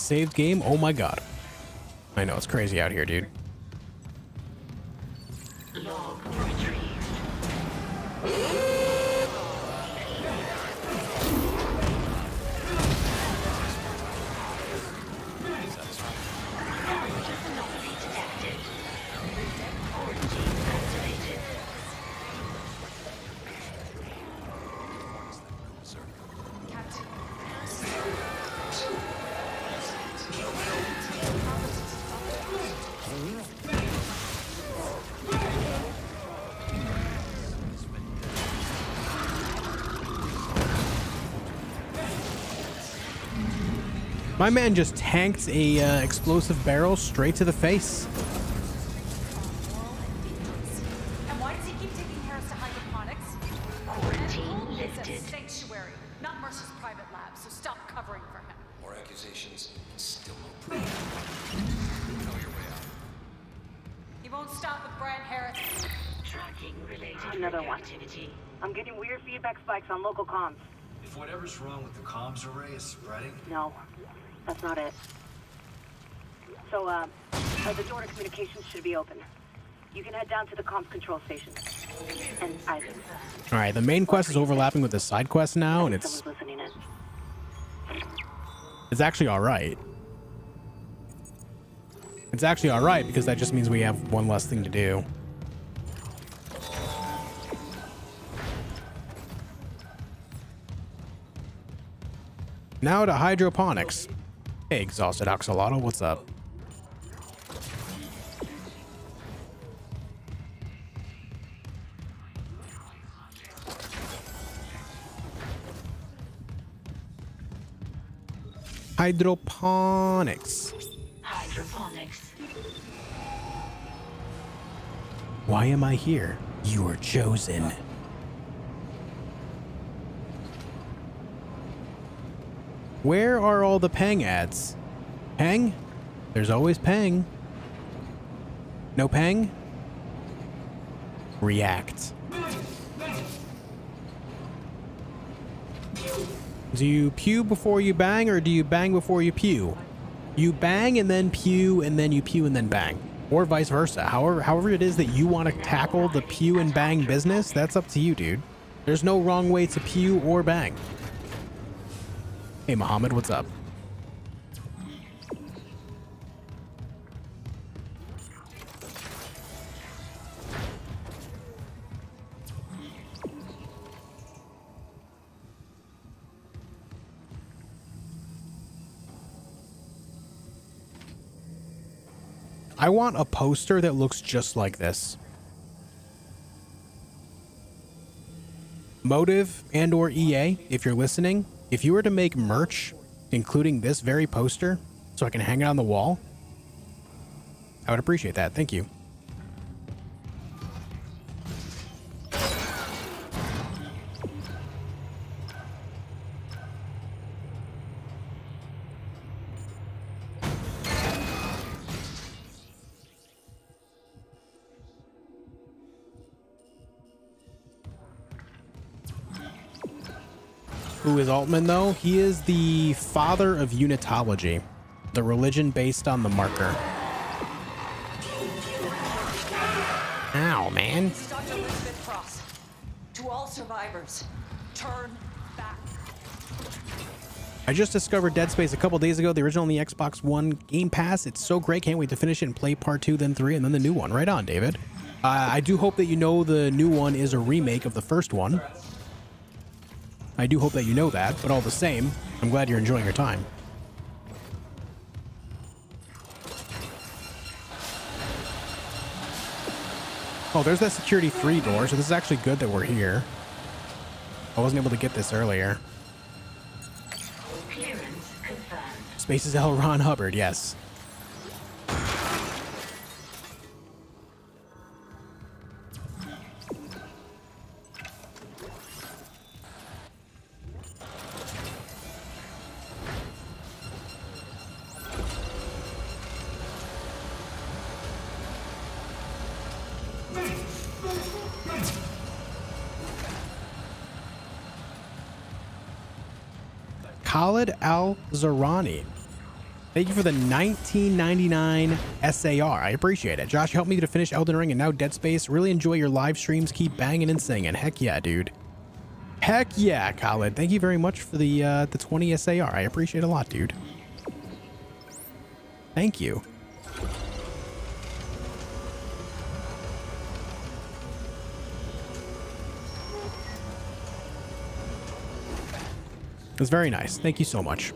Saved game? Oh my god. I know, it's crazy out here, dude. My man just tanked a uh, explosive barrel straight to the face. Comms is spreading, No, that's not it. So, uh, uh, the door to communications should be open. You can head down to the comms control station. And Isaac, All right, the main quest is overlapping with the side quest now, and it's someone's listening in. it's actually all right. It's actually all right because that just means we have one less thing to do. Now to hydroponics. Hey, exhausted axolotl, what's up? Hydroponics. Hydroponics. Why am I here? You are chosen. Where are all the Pang ads? Pang? There's always Pang. No Pang? React. Do you pew before you bang, or do you bang before you pew? You bang and then pew, and then you pew and then bang. Or vice versa. However, however it is that you want to tackle the pew and bang business, that's up to you, dude. There's no wrong way to pew or bang. Hey, Muhammad, what's up? I want a poster that looks just like this. Motive and or EA, if you're listening, if you were to make merch, including this very poster, so I can hang it on the wall, I would appreciate that. Thank you. Who is Altman, though? He is the father of unitology, the religion based on the marker. Ow, man. Dr. Elizabeth Cross. To all survivors, turn back. I just discovered Dead Space a couple days ago, the original on the Xbox One Game Pass. It's so great. Can't wait to finish it and play part two, then three, and then the new one. Right on, David. Uh, I do hope that you know the new one is a remake of the first one. I do hope that you know that, but all the same, I'm glad you're enjoying your time. Oh, there's that security 3 door, so this is actually good that we're here. I wasn't able to get this earlier. Space is L. Ron Hubbard, yes. Al Zarani. Thank you for the 1999 SAR. I appreciate it. Josh, help me to finish Elden Ring and now Dead Space. Really enjoy your live streams. Keep banging and singing. Heck yeah, dude. Heck yeah, Khalid. Thank you very much for the uh, the 20 SAR. I appreciate a lot, dude. Thank you. It's very nice. Thank you so much.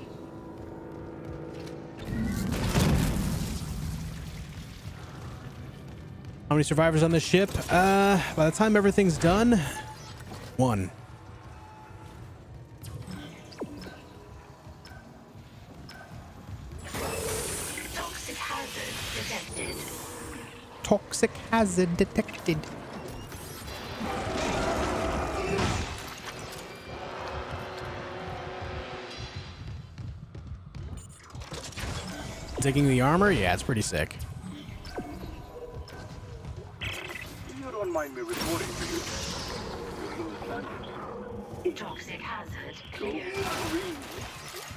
How many survivors on this ship? Uh, by the time everything's done, one. Toxic hazard detected. Toxic hazard detected. Taking the armor? Yeah, it's pretty sick. You don't mind me reporting to you. You lose manners. Toxic hazard Don't clear.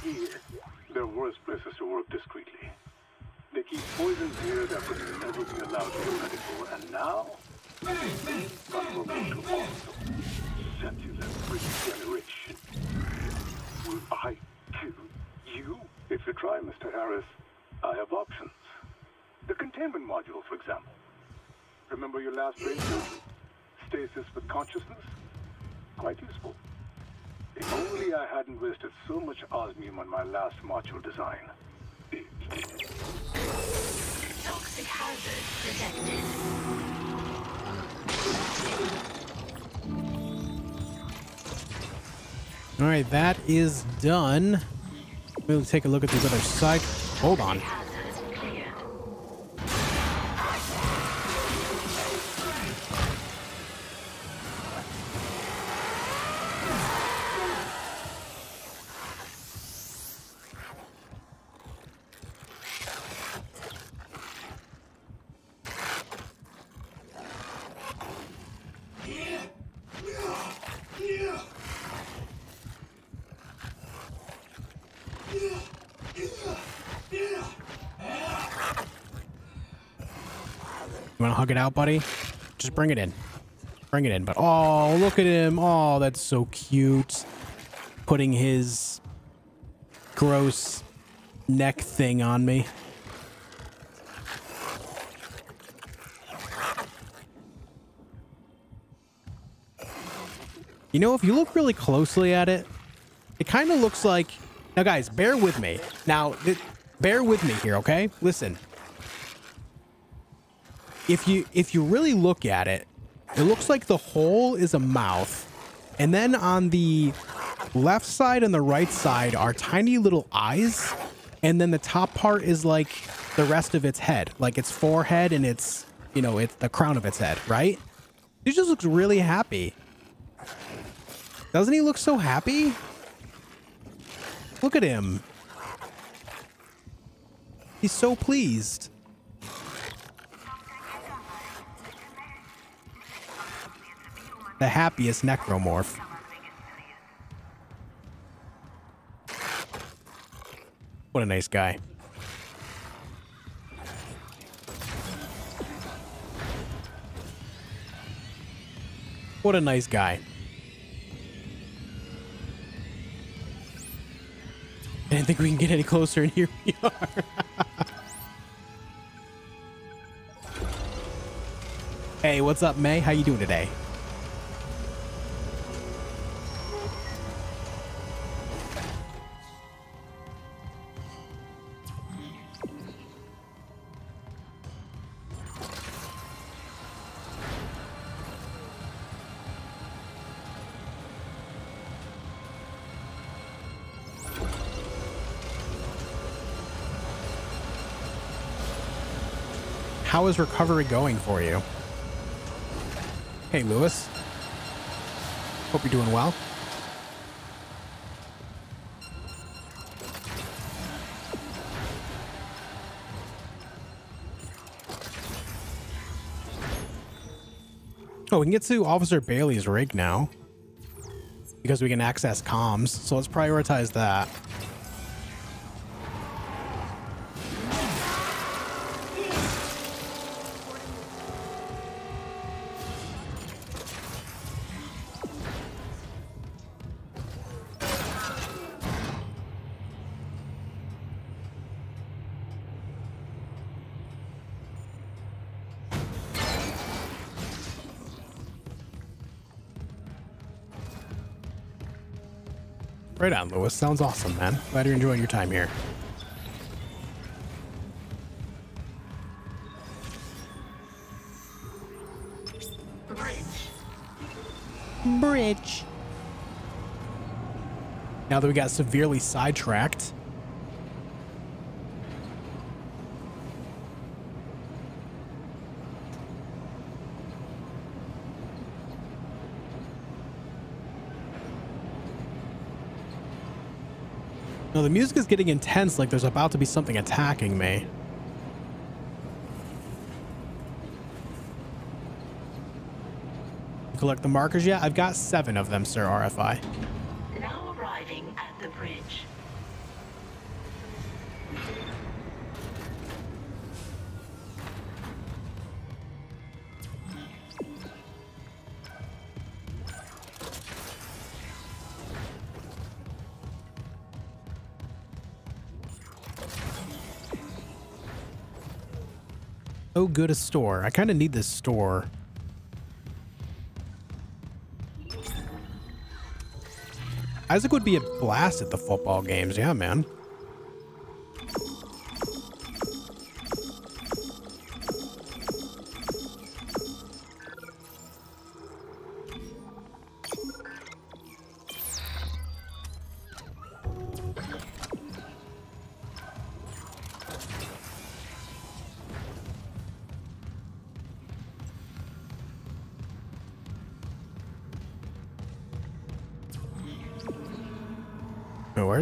here. There are worse places to work discreetly. They keep poisons here that would never be allowed to be medical, and now, vulnerable to also sentient regeneration. Will I kill you? If you try, Mr. Harris, I have options. The containment module, for example. Remember your last brain surgery? Stasis with consciousness? Quite useful. If only I hadn't wasted so much osmium on my last module design. Toxic hazard detected. All right, that is done. We'll take a look at these other side. Hold on. It out, buddy? Just bring it in. Bring it in. But oh, look at him. Oh, that's so cute. Putting his gross neck thing on me. You know, if you look really closely at it, it kind of looks like... Now, guys, bear with me. Now, bear with me here, okay? Listen. If you if you really look at it, it looks like the hole is a mouth. And then on the left side and the right side are tiny little eyes. And then the top part is like the rest of its head. Like its forehead and its, you know, it's the crown of its head, right? He just looks really happy. Doesn't he look so happy? Look at him. He's so pleased. The happiest necromorph. What a nice guy. What a nice guy. I didn't think we can get any closer, and here we are. hey, what's up, May? How you doing today? Is recovery going for you? Hey, Lewis. Hope you're doing well. Oh, we can get to Officer Bailey's rig now. Because we can access comms, so let's prioritize that. Lewis. Sounds awesome, man. Glad you're enjoying your time here. Bridge. Now that we got severely sidetracked. The music is getting intense like there's about to be something attacking me. Collect the markers yet? I've got seven of them, sir, RFI. Oh, good a store. I kind of need this store. Isaac would be a blast at the football games. Yeah, man.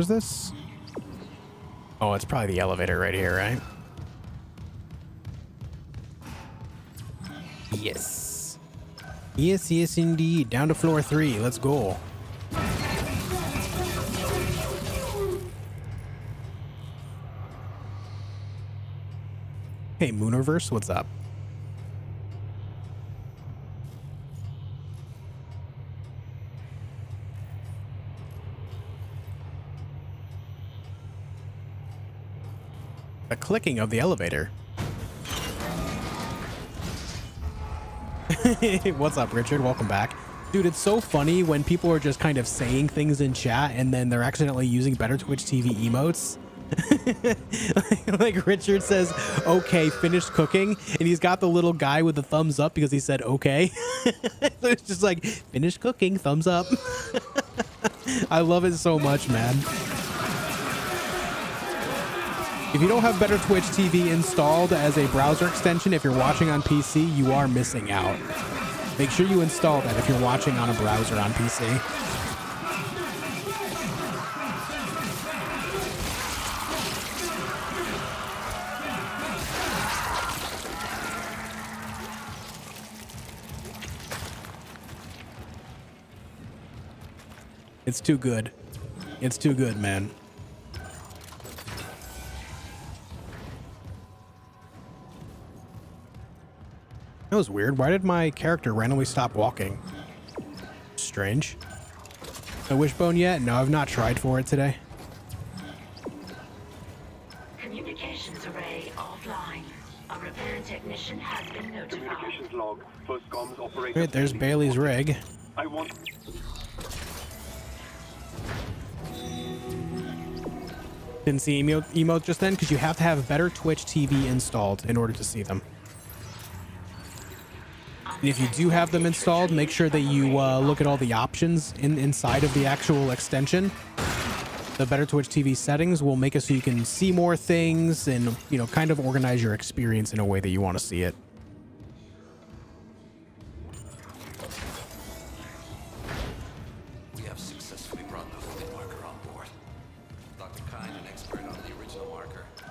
This? Oh, it's probably the elevator right here, right? Yes. Yes, yes, indeed. Down to floor three. Let's go. Hey, Mooniverse, what's up? Clicking of the elevator. What's up, Richard? Welcome back. Dude, it's so funny when people are just kind of saying things in chat and then they're accidentally using better Twitch TV emotes. like Richard says, okay, finished cooking. And he's got the little guy with the thumbs up because he said, okay. it's just like, finished cooking, thumbs up. I love it so much, man. If you don't have Better Twitch TV installed as a browser extension, if you're watching on PC, you are missing out. Make sure you install that if you're watching on a browser on PC. It's too good. It's too good, man. Was weird. Why did my character randomly stop walking? Strange. No wishbone yet? No, I've not tried for it today. Communications array offline. A repair technician has been notified. Communications log. First comms operator. Great, there's Bailey's rig. I want. Didn't see emote, emote just then because you have to have better Twitch TV installed in order to see them. And if you do have them installed, make sure that you uh, look at all the options in, inside of the actual extension. The Better Twitch TV settings will make it so you can see more things and, you know, kind of organize your experience in a way that you want to see it.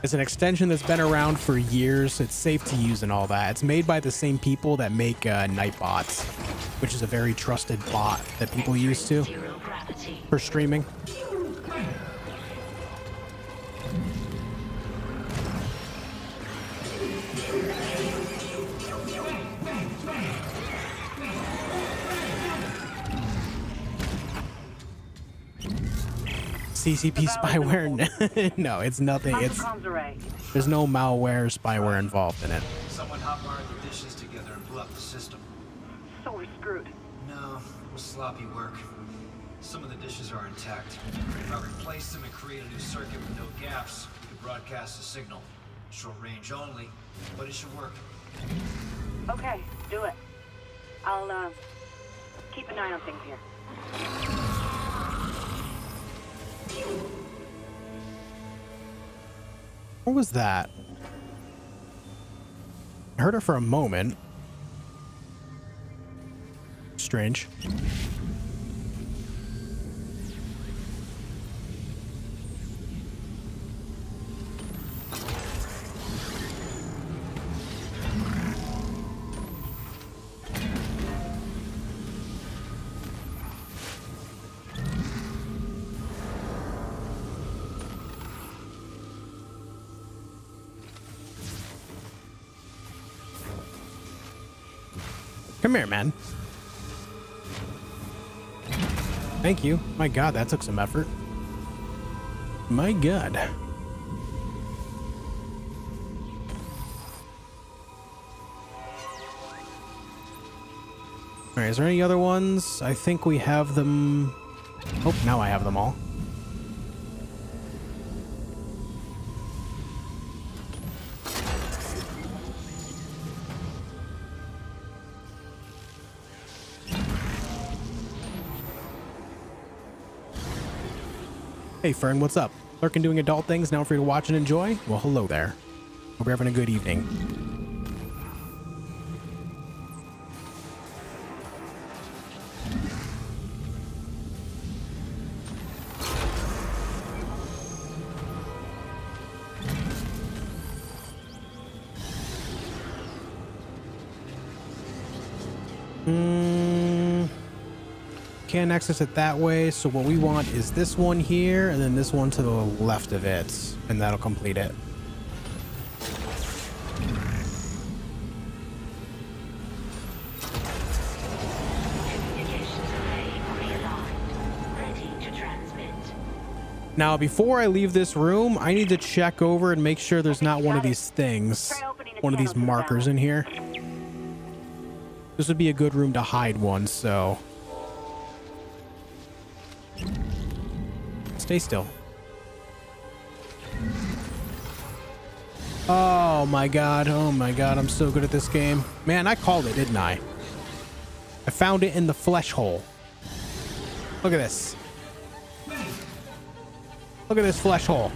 It's an extension that's been around for years. It's safe to use and all that. It's made by the same people that make uh, Nightbots, which is a very trusted bot that people use to for streaming. CCP spyware? no, it's nothing. It's the comms array? there's no malware or spyware involved in it. Someone hot-wired the dishes together and blew up the system. So we're screwed. No, it was sloppy work. Some of the dishes are intact. If I replace them and create a new circuit with no gaps, we could broadcast a signal. Short range only, but it should work. Okay, do it. I'll, uh, keep an eye on things here. What was that? I heard it for a moment. Strange. Here, man. Thank you. My god, that took some effort. My god. Alright, is there any other ones? I think we have them... Oh, now I have them all. Hey Fern, what's up? Lurking doing adult things, now free to watch and enjoy? Well, hello there. Hope you're having a good evening. Access it that way, so what we want is this one here, and then this one to the left of it, and that'll complete it. Now, before I leave this room, I need to check over and make sure there's not one of these things, one of these markers in here. This would be a good room to hide one, so... Stay still. Oh my god, oh my god, I'm so good at this game. Man, I called it, didn't I? I found it in the flesh hole. Look at this. Look at this flesh hole.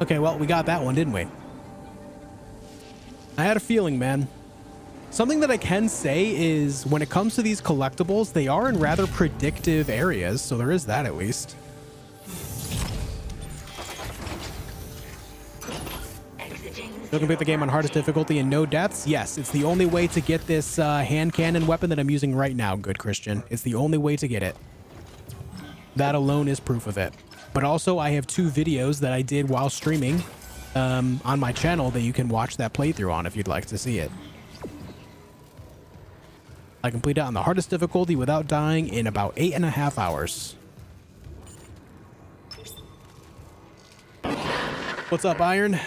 Okay, well, we got that one, didn't we? I had a feeling, man. Something that I can say is when it comes to these collectibles, they are in rather predictive areas, so there is that at least. You can pick the game on hardest difficulty and no deaths? Yes, it's the only way to get this uh, hand cannon weapon that I'm using right now, good Christian. It's the only way to get it. That alone is proof of it. But also, I have two videos that I did while streaming um, on my channel that you can watch that playthrough on if you'd like to see it. I completed it on the hardest difficulty without dying in about eight and a half hours. What's up, Iron?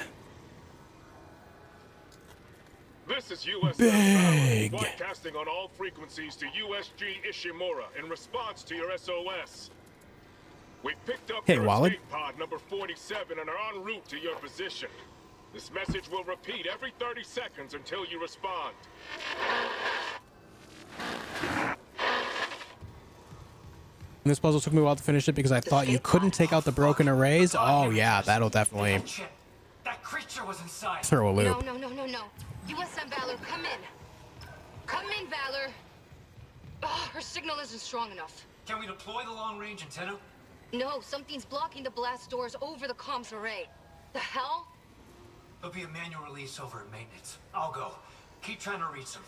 This is US Big. broadcasting on all frequencies to USG Ishimura in response to your SOS. We've picked up Hey, your Wallet. pod number 47 and are en route to your position. This message will repeat every 30 seconds until you respond. And this puzzle took me a while to finish it because I thought you couldn't take out the broken arrays. Oh yeah, that'll definitely That creature was inside. throw a No, loop. no, no, no, no. USM Valor, come in. Come in, Valor. Oh, her signal isn't strong enough. Can we deploy the long-range antenna? No, something's blocking the blast doors over the comms array. The hell? There'll be a manual release over at maintenance. I'll go. Keep trying to reach them.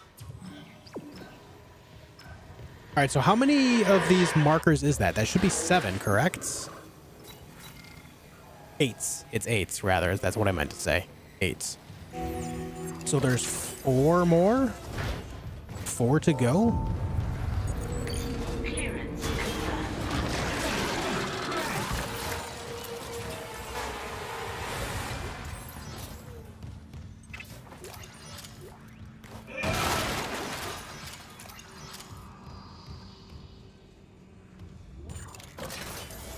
All right, so how many of these markers is that? That should be seven, correct? Eights. It's eights, rather. That's what I meant to say. Eights. So there's four more? Four to go?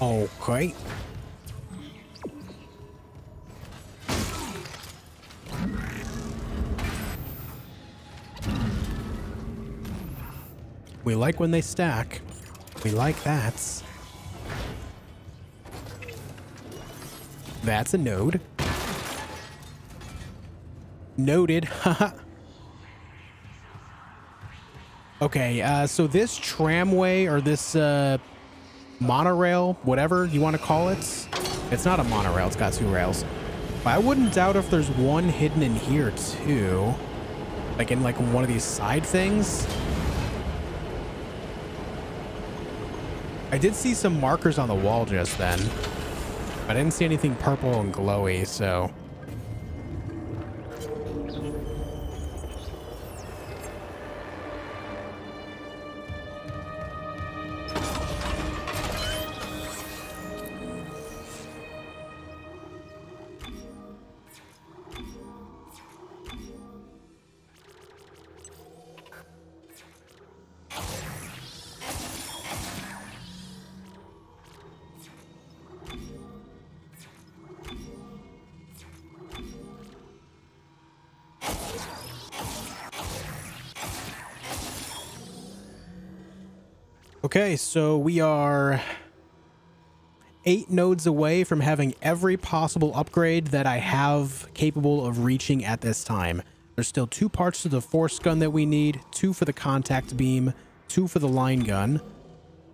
Okay. We like when they stack. We like that. That's a node. Noted. Haha. okay, uh, so this tramway or this uh, monorail, whatever you want to call it, it's not a monorail, it's got two rails. But I wouldn't doubt if there's one hidden in here too. Like in like one of these side things. I did see some markers on the wall just then. I didn't see anything purple and glowy, so... Okay, so we are eight nodes away from having every possible upgrade that I have capable of reaching at this time. There's still two parts to the force gun that we need, two for the contact beam, two for the line gun,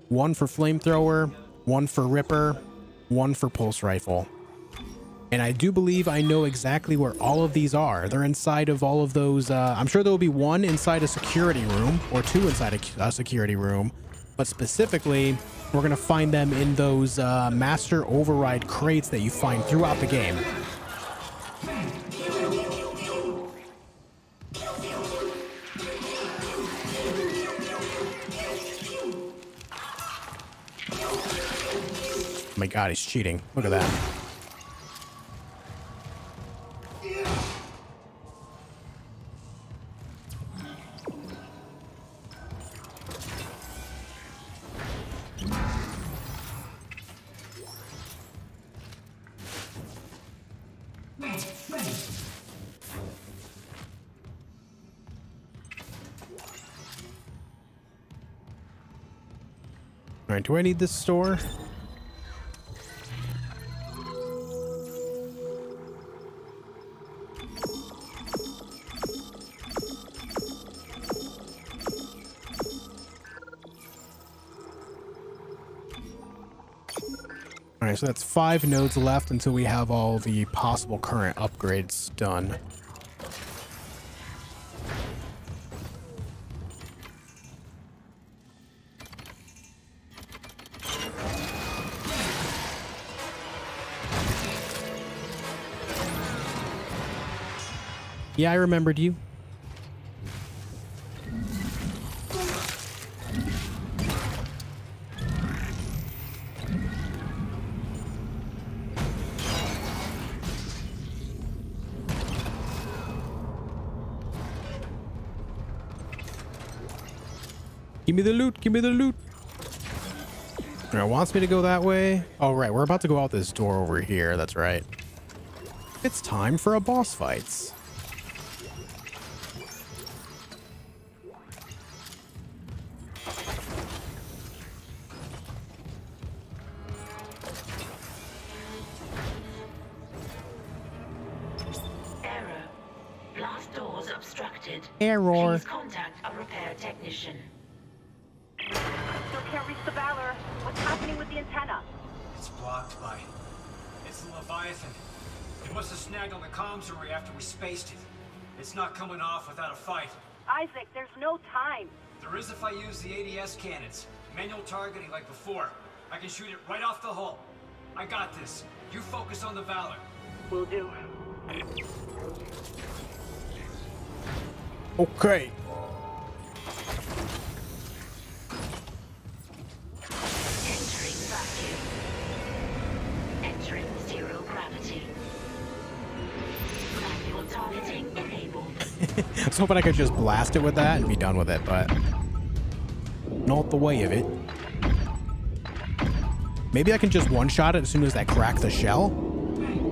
one for flamethrower, one for ripper, one for pulse rifle. And I do believe I know exactly where all of these are. They're inside of all of those. Uh, I'm sure there will be one inside a security room or two inside a, a security room but specifically, we're going to find them in those uh, master override crates that you find throughout the game. Oh my god, he's cheating. Look at that. Do I need this store? All right, so that's five nodes left until we have all the possible current upgrades done. Yeah, I remembered you. Give me the loot, give me the loot. It wants me to go that way. Oh, right, we're about to go out this door over here. That's right. It's time for a boss fights. Targeting like before. I can shoot it right off the hull. I got this. You focus on the Valor. Will do. Okay. Entering vacuum. Entering zero gravity. Manual targeting enabled. I was hoping I could just blast it with that and be done with it, but not the way of it. Maybe I can just one-shot it as soon as I crack the shell?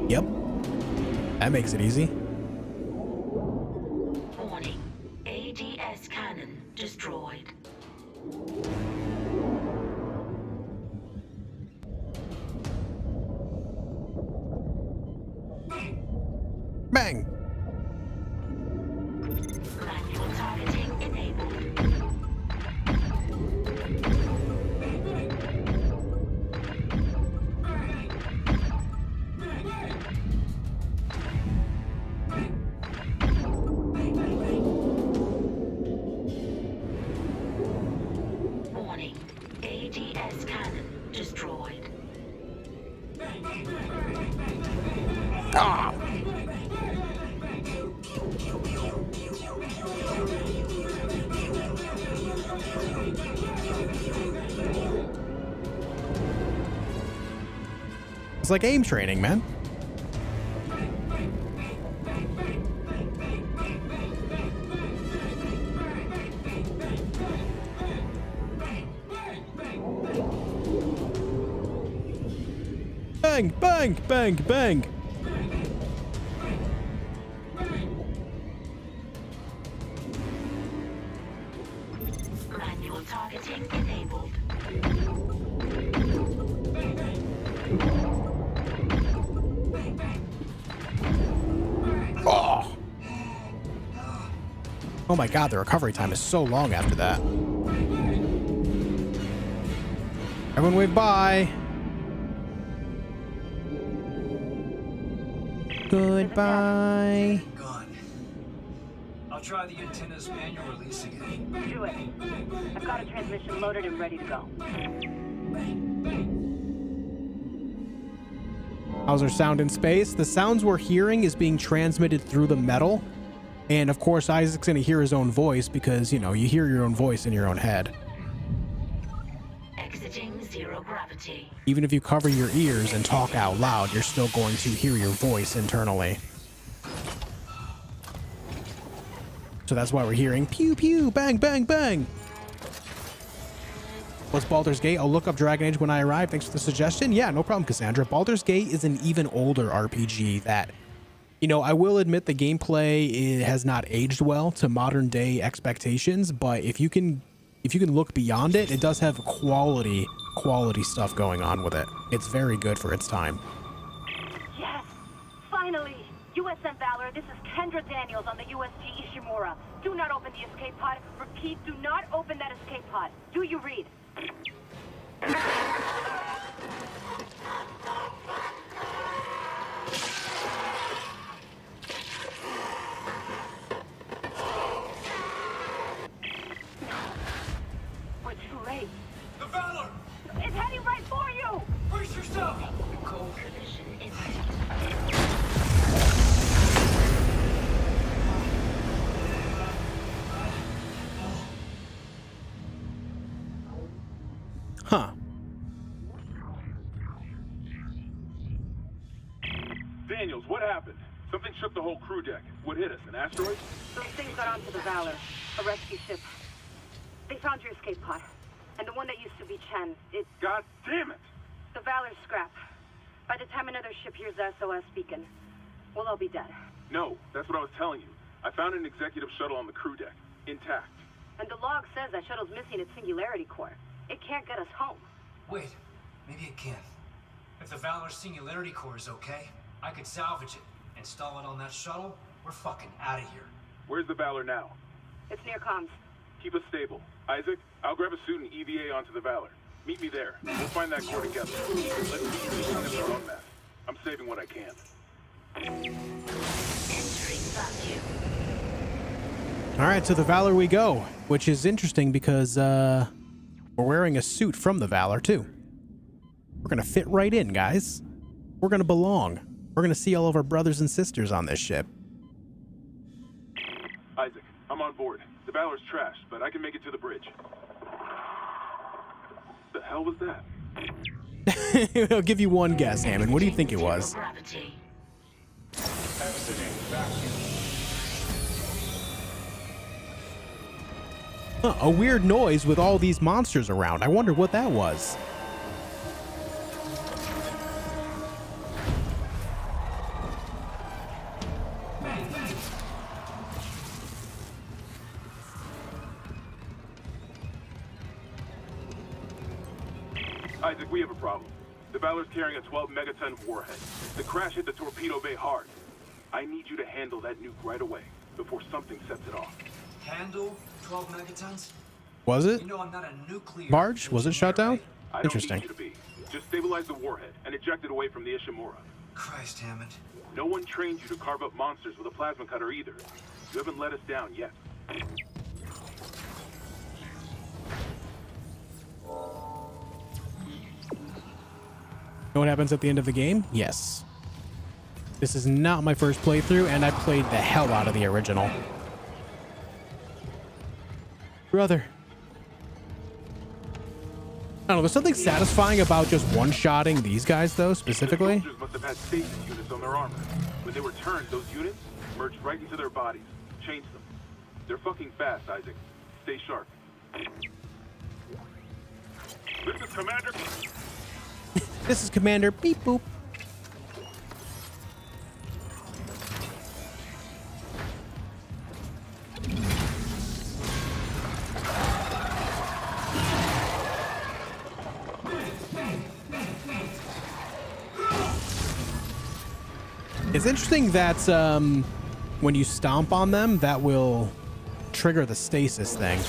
Yep. That makes it easy. Like aim training, man. Bang, bang, bang, bang. My god, the recovery time is so long after that. Everyone wave bye. Goodbye. Gone. I'll try the antenna's manual releasing it. Do it. I've got a transmission loaded and ready to go. How's our sound in space? The sounds we're hearing is being transmitted through the metal. And of course, Isaac's going to hear his own voice because, you know, you hear your own voice in your own head. Exiting zero gravity. Even if you cover your ears and talk out loud, you're still going to hear your voice internally. So that's why we're hearing pew pew, bang, bang, bang. What's Baldur's Gate? I'll look up Dragon Age when I arrive. Thanks for the suggestion. Yeah, no problem, Cassandra. Baldur's Gate is an even older RPG that, you know, I will admit the gameplay has not aged well to modern day expectations, but if you can if you can look beyond it, it does have quality quality stuff going on with it. It's very good for its time. Yes! Finally! USM Valor, this is Kendra Daniels on the USG Ishimura. Do not open the escape pod. Repeat, do not open that escape pod. Do you read? The whole crew deck. What hit us? An asteroid? Those things got onto the Valor, a rescue ship. They found your escape pod. And the one that used to be Chen, it... God damn it! The Valor's scrap. By the time another ship hears the SOS beacon, we'll all be dead. No, that's what I was telling you. I found an executive shuttle on the crew deck, intact. And the log says that shuttle's missing its singularity core. It can't get us home. Wait, maybe it can. If the Valor Singularity Core is okay, I could salvage it, install it on that shuttle. We're fucking out of here. Where's the Valor now? It's near comms. Keep us stable. Isaac, I'll grab a suit and EVA onto the Valor. Meet me there. We'll find that core together. Let's leave these things their own mess. I'm saving what I can. All right, so the Valor we go, which is interesting because uh, we're wearing a suit from the Valor too. We're gonna fit right in, guys. We're gonna belong. We're gonna see all of our brothers and sisters on this ship. Isaac, I'm on board. The Valor's trashed, but I can make it to the bridge. The hell was that? I'll give you one guess, Hammond. What do you think it was? Huh, a weird noise with all these monsters around. I wonder what that was. Isaac, we have a problem. The Valor's carrying a 12 megaton warhead. The crash hit the torpedo bay hard. I need you to handle that nuke right away before something sets it off. Handle 12 megatons? Was it? You know I'm not a nuclear. Barge? Was it shot down? I don't Interesting. need you to be. Just stabilize the warhead and eject it away from the Ishimura. Christ, Hammond. No one trained you to carve up monsters with a plasma cutter either. You haven't let us down yet. Know what happens at the end of the game? Yes. This is not my first playthrough, and I played the hell out of the original. Brother. I don't know, there's something satisfying about just one-shotting these guys, though, specifically. The soldiers must have had stasis units on their armor. When they were turned, those units merged right into their bodies. Changed them. They're fucking fast, Isaac. Stay sharp. This is Commander. This is Commander Beep Boop. It's interesting that um, when you stomp on them, that will trigger the stasis thing.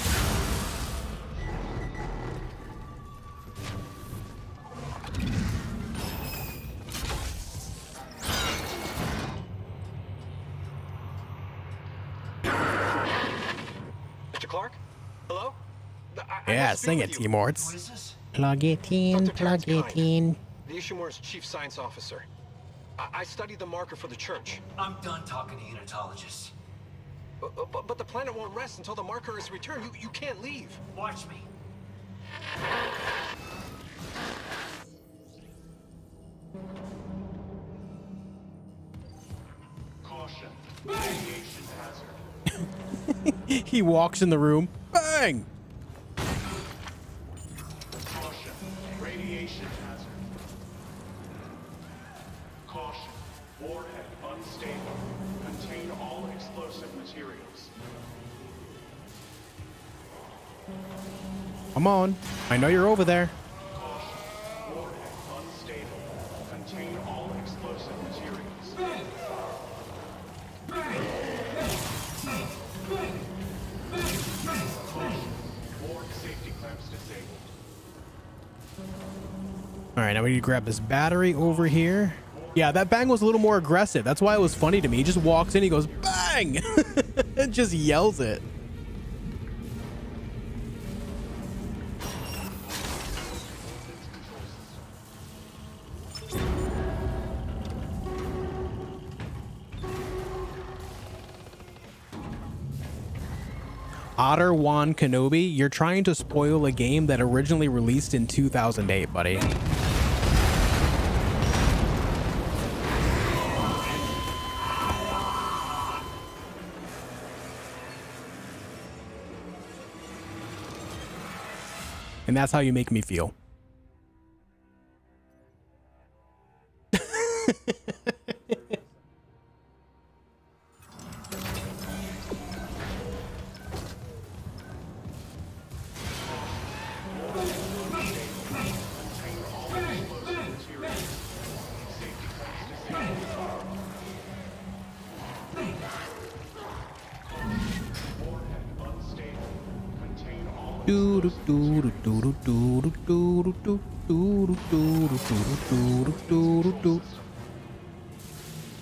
sing it, Timorts. Plug it in, plug it in. The Ishimura's chief science officer. I, I studied the marker for the church. I'm done talking to Unitologists. But, but, but, the planet won't rest until the marker is returned. You, you can't leave. Watch me. Caution. Radiation hazard. he walks in the room. Bang! Come on. I know you're over there. All right, now we need to grab this battery over here. Yeah, that bang was a little more aggressive. That's why it was funny to me. He just walks in, he goes, bang! and just yells it. Otter Wan Kenobi, you're trying to spoil a game that originally released in 2008, buddy. And that's how you make me feel.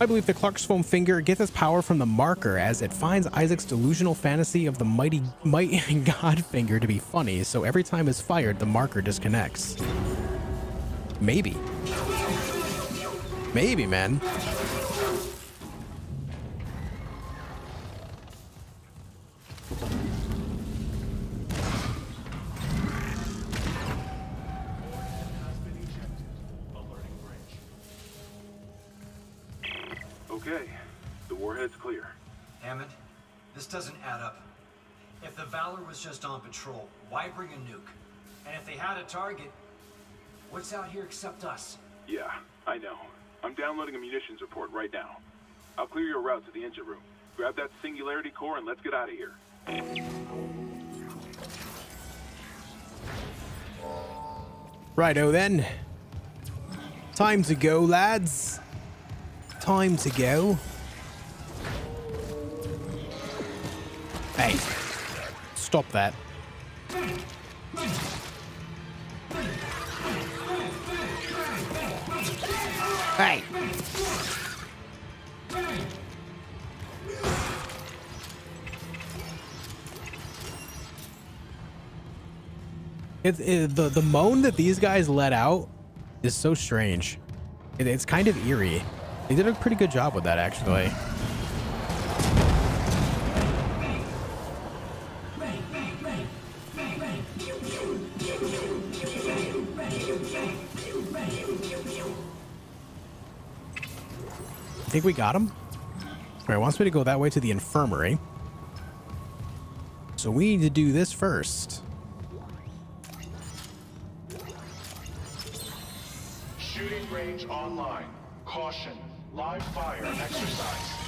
I believe the Clarke's foam finger gets its power from the marker as it finds Isaac's delusional fantasy of the mighty mighty god finger to be funny, so every time it's fired, the marker disconnects. Maybe. Maybe, man. The warhead's clear. Hammond, this doesn't add up. If the Valor was just on patrol, why bring a nuke? And if they had a target, what's out here except us? Yeah, I know. I'm downloading a munitions report right now. I'll clear your route to the engine room. Grab that singularity core and let's get out of here. Righto then. Time to go, lads. Time to go. Hey. Stop that. Hey. It's it, the the moan that these guys let out is so strange. It, it's kind of eerie. They did a pretty good job with that, actually. Think we got him. All right, wants me to go that way to the infirmary. So we need to do this first. Shooting range online. Caution. Live fire exercise.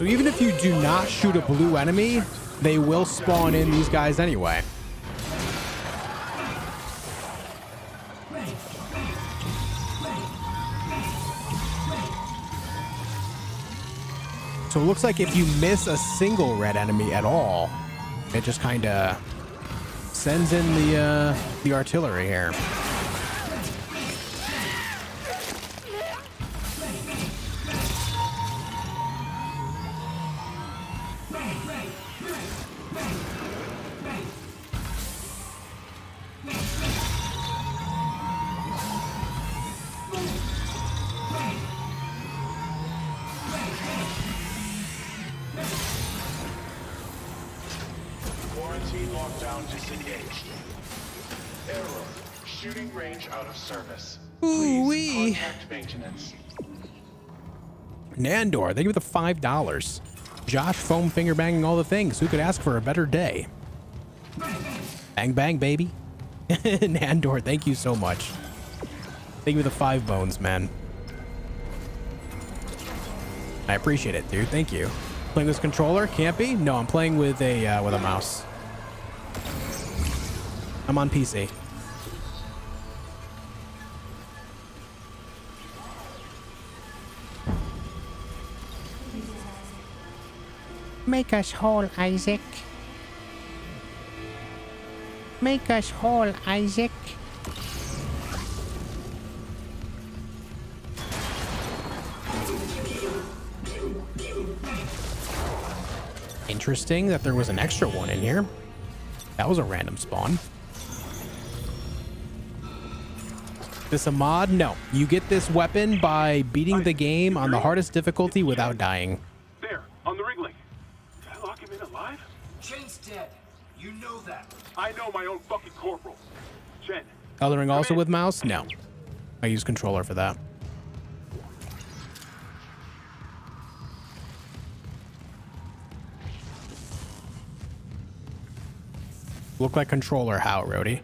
So even if you do not shoot a blue enemy, they will spawn in these guys anyway. So it looks like if you miss a single red enemy at all, it just kind of sends in the uh, the artillery here. Nandor, thank you for the five dollars. Josh foam finger banging all the things. Who could ask for a better day? Bang bang baby. Nandor, thank you so much. Thank you for the five bones, man. I appreciate it, dude. Thank you. Playing this controller? Can't be? No, I'm playing with a uh, with a mouse. I'm on PC. Make us whole, Isaac. Make us whole, Isaac. Interesting that there was an extra one in here. That was a random spawn. This a mod? No. You get this weapon by beating the game on the hardest difficulty without dying. Alive? Dead. You know that. I know my own fucking corporal. Chen, Coloring also with mouse? No. I use controller for that. Look like controller how, Rody?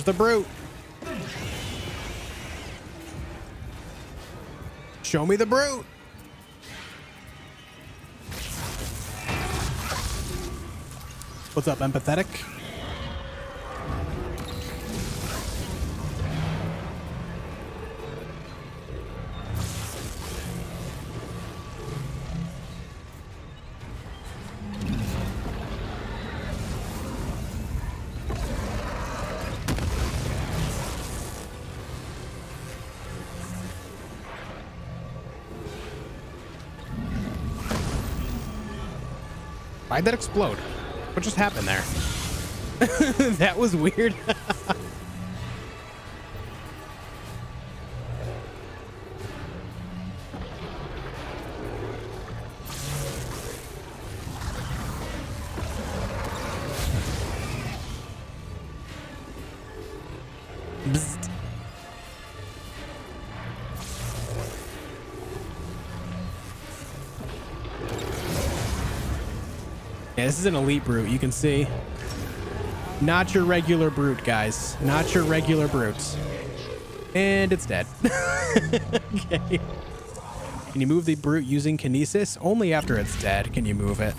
Where's the brute? Show me the brute. What's up, empathetic? Why'd that explode? What just happened there? that was weird. Yeah, this is an elite brute, you can see. Not your regular brute, guys. Not your regular brutes. And it's dead. okay. Can you move the brute using kinesis? Only after it's dead can you move it.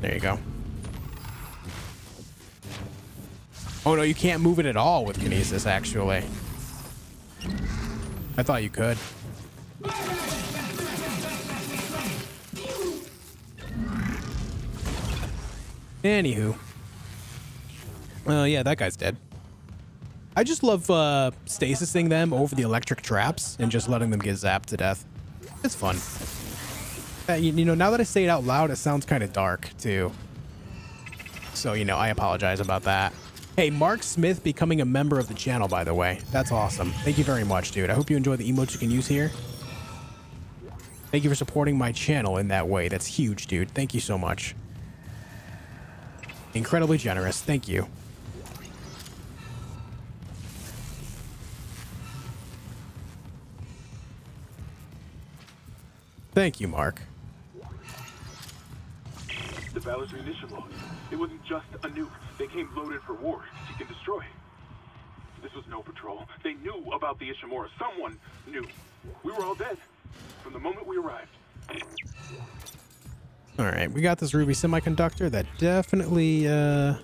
There you go. Oh no, you can't move it at all with kinesis, actually. I thought you could. Anywho. Oh, yeah, that guy's dead. I just love uh, stasising them over the electric traps and just letting them get zapped to death. It's fun. Uh, you, you know, now that I say it out loud, it sounds kind of dark, too. So, you know, I apologize about that. Hey, Mark Smith becoming a member of the channel, by the way. That's awesome. Thank you very much, dude. I hope you enjoy the emotes you can use here. Thank you for supporting my channel in that way. That's huge, dude. Thank you so much. Incredibly generous. Thank you. Thank you, Mark. The. It wasn't just a nuke. They came loaded for war. Seek and destroy. This was no patrol. They knew about the Ishimura. Someone knew. We were all dead from the moment we arrived. All right, we got this ruby semiconductor that definitely, uh...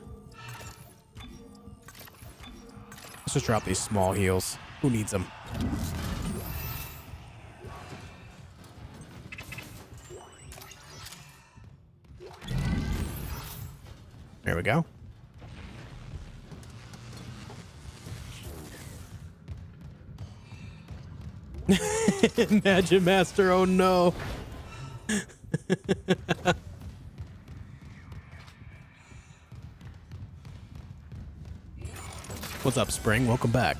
Let's just drop these small heals. Who needs them? There we go. Imagine Master, oh no. What's up, Spring? Welcome back.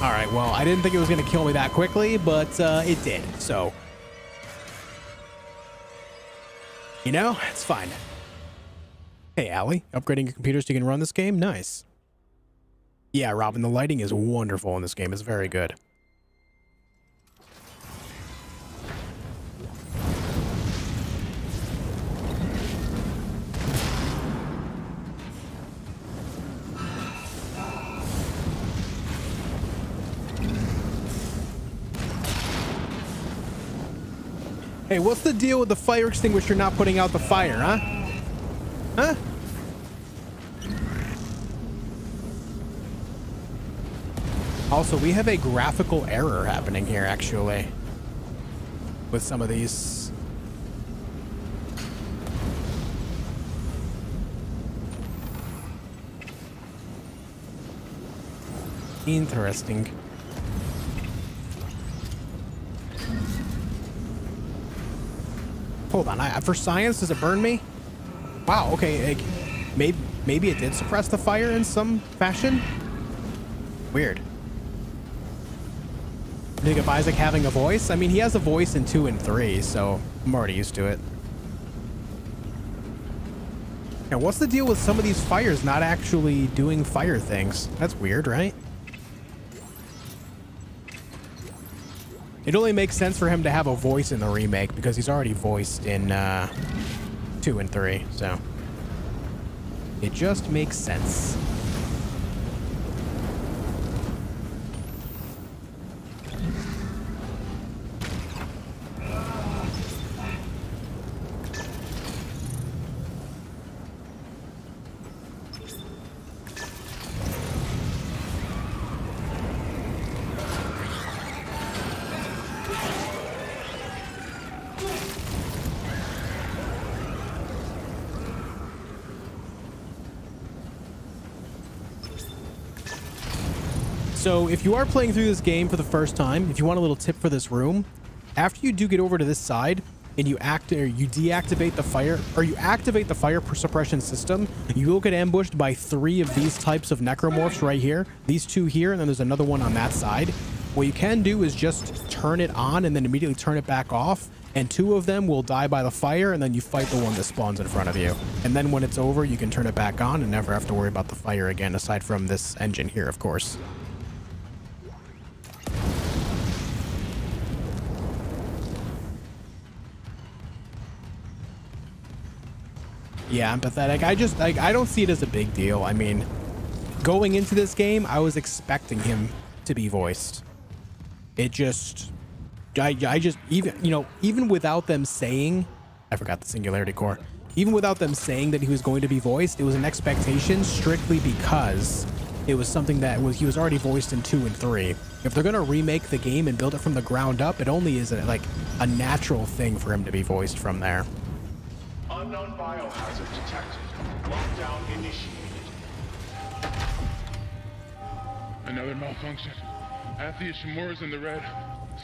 All right, well, I didn't think it was going to kill me that quickly, but uh, it did, so. You know, it's fine. Hey, Allie, upgrading your computers so you can run this game? Nice. Yeah, Robin, the lighting is wonderful in this game. It's very good. Hey, what's the deal with the fire extinguisher not putting out the fire, huh? Huh? Also, we have a graphical error happening here, actually. With some of these. Interesting. Hold on, I, for science, does it burn me? Wow, okay, maybe, maybe it did suppress the fire in some fashion? Weird. Think of Isaac having a voice? I mean, he has a voice in 2 and 3, so I'm already used to it. Now, what's the deal with some of these fires not actually doing fire things? That's weird, right? It only makes sense for him to have a voice in the remake because he's already voiced in uh, 2 and 3, so... It just makes sense. So if you are playing through this game for the first time, if you want a little tip for this room, after you do get over to this side and you act or you deactivate the fire or you activate the fire suppression system, you will get ambushed by three of these types of necromorphs right here. These two here, and then there's another one on that side. What you can do is just turn it on and then immediately turn it back off. And two of them will die by the fire, and then you fight the one that spawns in front of you. And then when it's over, you can turn it back on and never have to worry about the fire again, aside from this engine here, of course. Yeah, I'm pathetic. I just, like, I don't see it as a big deal. I mean, going into this game, I was expecting him to be voiced. It just, I, I just, even, you know, even without them saying, I forgot the Singularity Core, even without them saying that he was going to be voiced, it was an expectation strictly because it was something that was, he was already voiced in two and three. If they're going to remake the game and build it from the ground up, it only is like a natural thing for him to be voiced from there. Unknown biohazard detected. Lockdown initiated. Another malfunction. Half the Ishimura's in the red.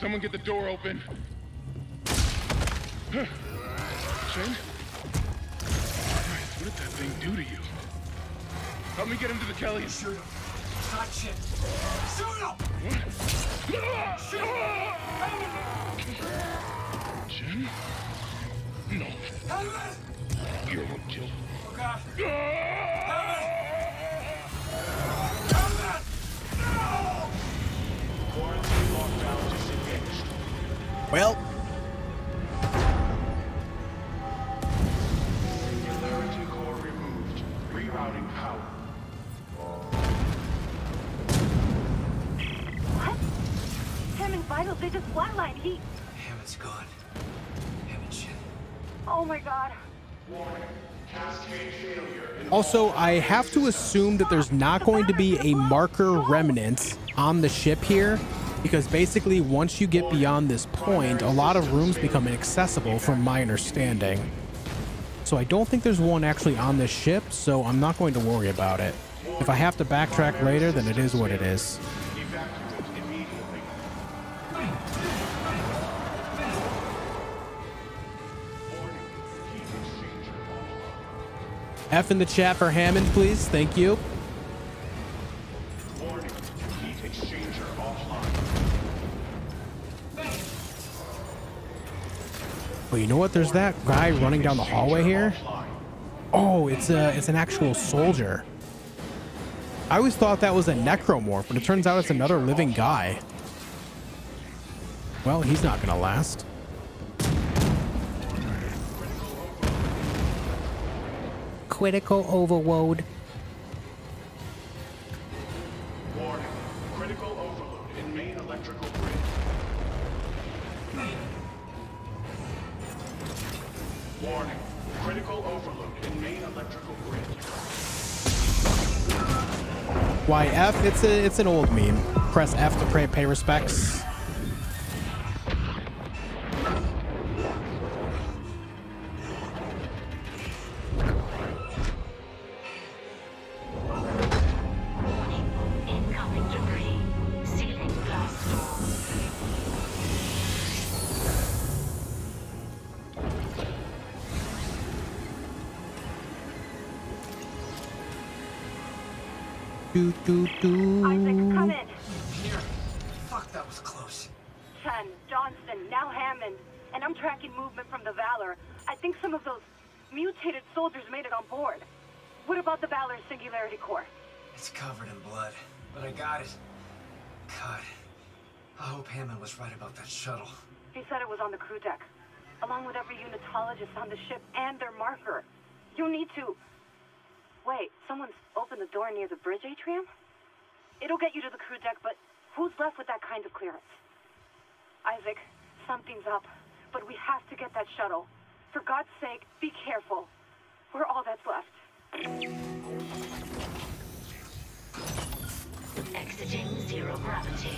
Someone get the door open. Huh. Chen? Christ, what did that thing do to you? Help me get him to the Kelly. Shoot him. Not shit. Shoot him! What? Shoot him! Ah! Chen? No. Helmet! You're what killed. Oh god. Quarantine lockdown disengaged. Well, Singularity core removed. Rerouting power. What? Tim and shields, they just flatlined. He... Hammond's gone. Oh my god. Also, I have to assume that there's not going to be a marker remnant on the ship here because basically once you get beyond this point, a lot of rooms become inaccessible from my understanding. So I don't think there's one actually on this ship, so I'm not going to worry about it. If I have to backtrack later, then it is what it is. F in the chat for Hammond, please. Thank you. Well, you know what? There's that guy running down the hallway here. Oh, it's a it's an actual soldier. I always thought that was a necromorph, but it turns out it's another living guy. Well, he's not gonna last. Critical overload. Warning. Critical overload in main electrical grid. Warning. Critical overload in main electrical grid. Why F? It's a it's an old meme. Press F to pay, pay respects. Do do do. Isaac, come in. Here. Fuck, that was close. Chen, Johnston, now Hammond. And I'm tracking movement from the Valor. I think some of those mutated soldiers made it on board. What about the Valor Singularity Core? It's covered in blood, but I got it. God. I hope Hammond was right about that shuttle. He said it was on the crew deck, along with every unitologist on the ship and their marker. You need to... Wait, someone's opened the door near the bridge atrium? It'll get you to the crew deck, but who's left with that kind of clearance? Isaac, something's up, but we have to get that shuttle. For God's sake, be careful. We're all that's left. Exiting zero gravity.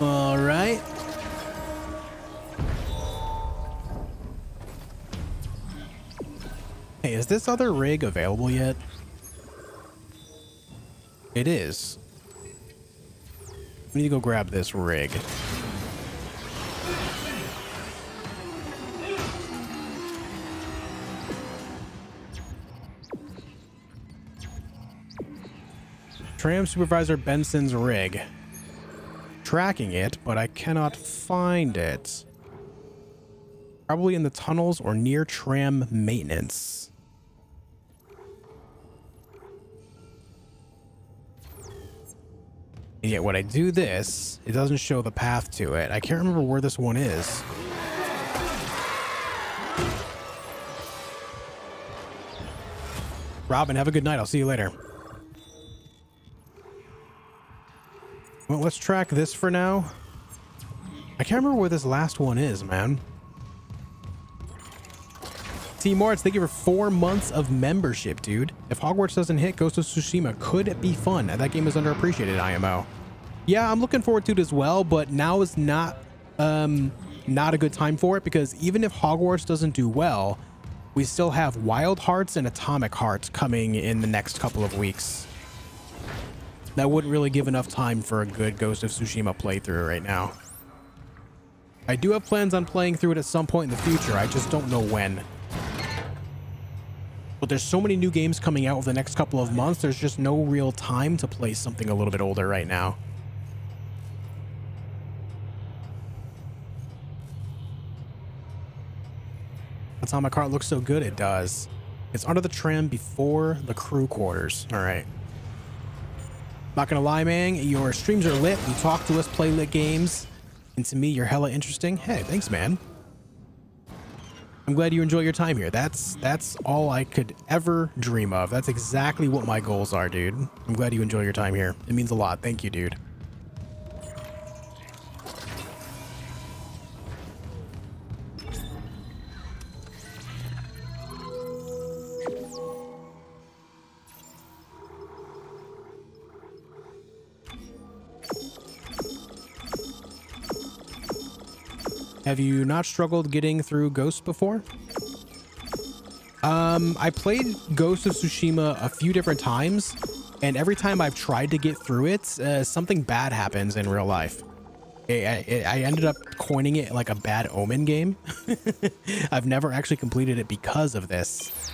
All right. Hey, is this other rig available yet? It is. We need to go grab this rig. Tram Supervisor Benson's rig. Tracking it, but I cannot find it. Probably in the tunnels or near tram maintenance. And yet when I do this, it doesn't show the path to it. I can't remember where this one is. Robin, have a good night. I'll see you later. Well, let's track this for now. I can't remember where this last one is, man. Team Marts, thank you for four months of membership, dude. If Hogwarts doesn't hit, Ghost of Tsushima could be fun. That game is underappreciated, IMO. Yeah, I'm looking forward to it as well, but now is not um, not a good time for it because even if Hogwarts doesn't do well, we still have Wild Hearts and Atomic Hearts coming in the next couple of weeks. That wouldn't really give enough time for a good Ghost of Tsushima playthrough right now. I do have plans on playing through it at some point in the future, I just don't know when. But there's so many new games coming out over the next couple of months, there's just no real time to play something a little bit older right now. That's how my car looks so good, it does. It's under the trim before the crew quarters. All right. Not gonna lie, man, your streams are lit. You talk to us, play lit games. And to me, you're hella interesting. Hey, thanks, man. I'm glad you enjoy your time here. That's that's all I could ever dream of. That's exactly what my goals are, dude. I'm glad you enjoy your time here. It means a lot. Thank you, dude. Have you not struggled getting through Ghost before? Um, I played Ghost of Tsushima a few different times, and every time I've tried to get through it, uh, something bad happens in real life. I, I, I ended up coining it like a bad omen game. I've never actually completed it because of this.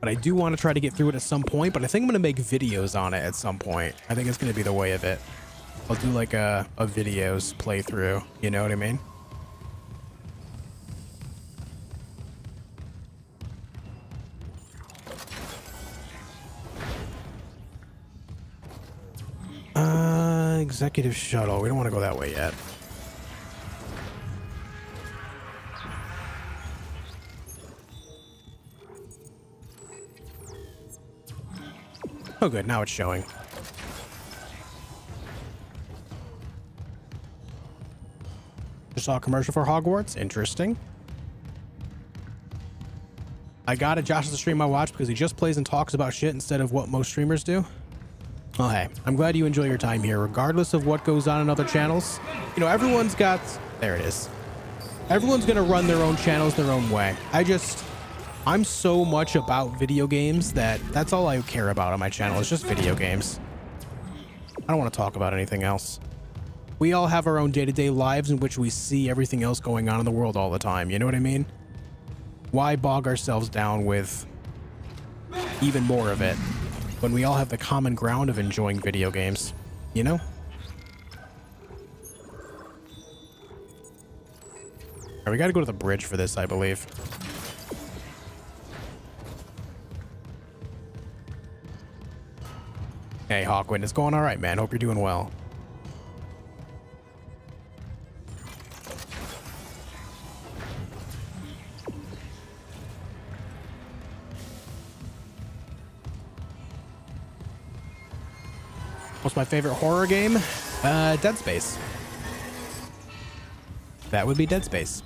But I do want to try to get through it at some point, but I think I'm going to make videos on it at some point. I think it's going to be the way of it. I'll do like a, a videos playthrough, you know what I mean? Uh, executive shuttle. We don't want to go that way yet. Oh good, now it's showing. Just saw a commercial for Hogwarts. Interesting. I got it. Josh is the stream I watch because he just plays and talks about shit instead of what most streamers do. Oh, hey, I'm glad you enjoy your time here, regardless of what goes on in other channels. You know, everyone's got... There it is. Everyone's going to run their own channels their own way. I just... I'm so much about video games that that's all I care about on my channel. It's just video games. I don't want to talk about anything else. We all have our own day-to-day -day lives in which we see everything else going on in the world all the time. You know what I mean? Why bog ourselves down with even more of it when we all have the common ground of enjoying video games? You know? We gotta go to the bridge for this, I believe. Hey, Hawkwind, it's going all right, man. Hope you're doing well. What's my favorite horror game? Uh, Dead Space. That would be Dead Space.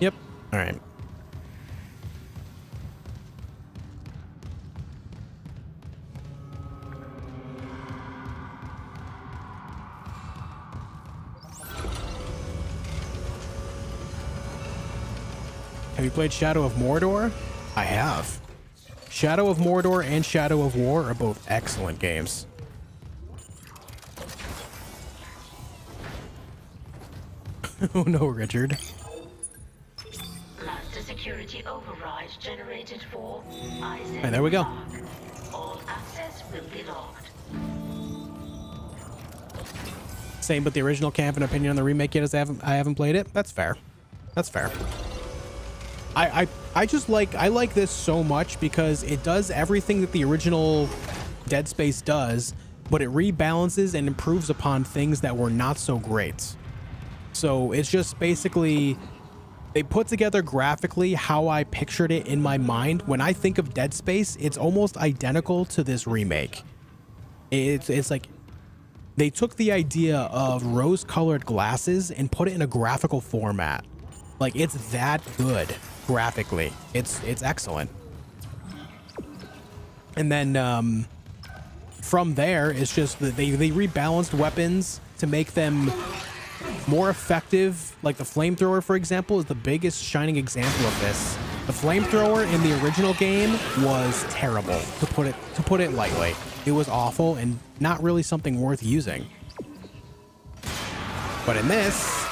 Yep. All right. Have you played Shadow of Mordor? I have. Shadow of Mordor and Shadow of War are both excellent games. oh no, Richard. Master security override generated for Isaac. And there we go. All access will be locked. Same, but the original can't have an opinion on the remake yet as I haven't I haven't played it. That's fair. That's fair. I, I I just like I like this so much because it does everything that the original Dead Space does, but it rebalances and improves upon things that were not so great. So it's just basically they put together graphically how I pictured it in my mind. When I think of Dead Space, it's almost identical to this remake. It's it's like they took the idea of rose-colored glasses and put it in a graphical format. Like it's that good graphically. It's it's excellent. And then um, from there, it's just that they they rebalanced weapons to make them more effective. Like the flamethrower, for example, is the biggest shining example of this. The flamethrower in the original game was terrible, to put it to put it lightly. It was awful and not really something worth using. But in this,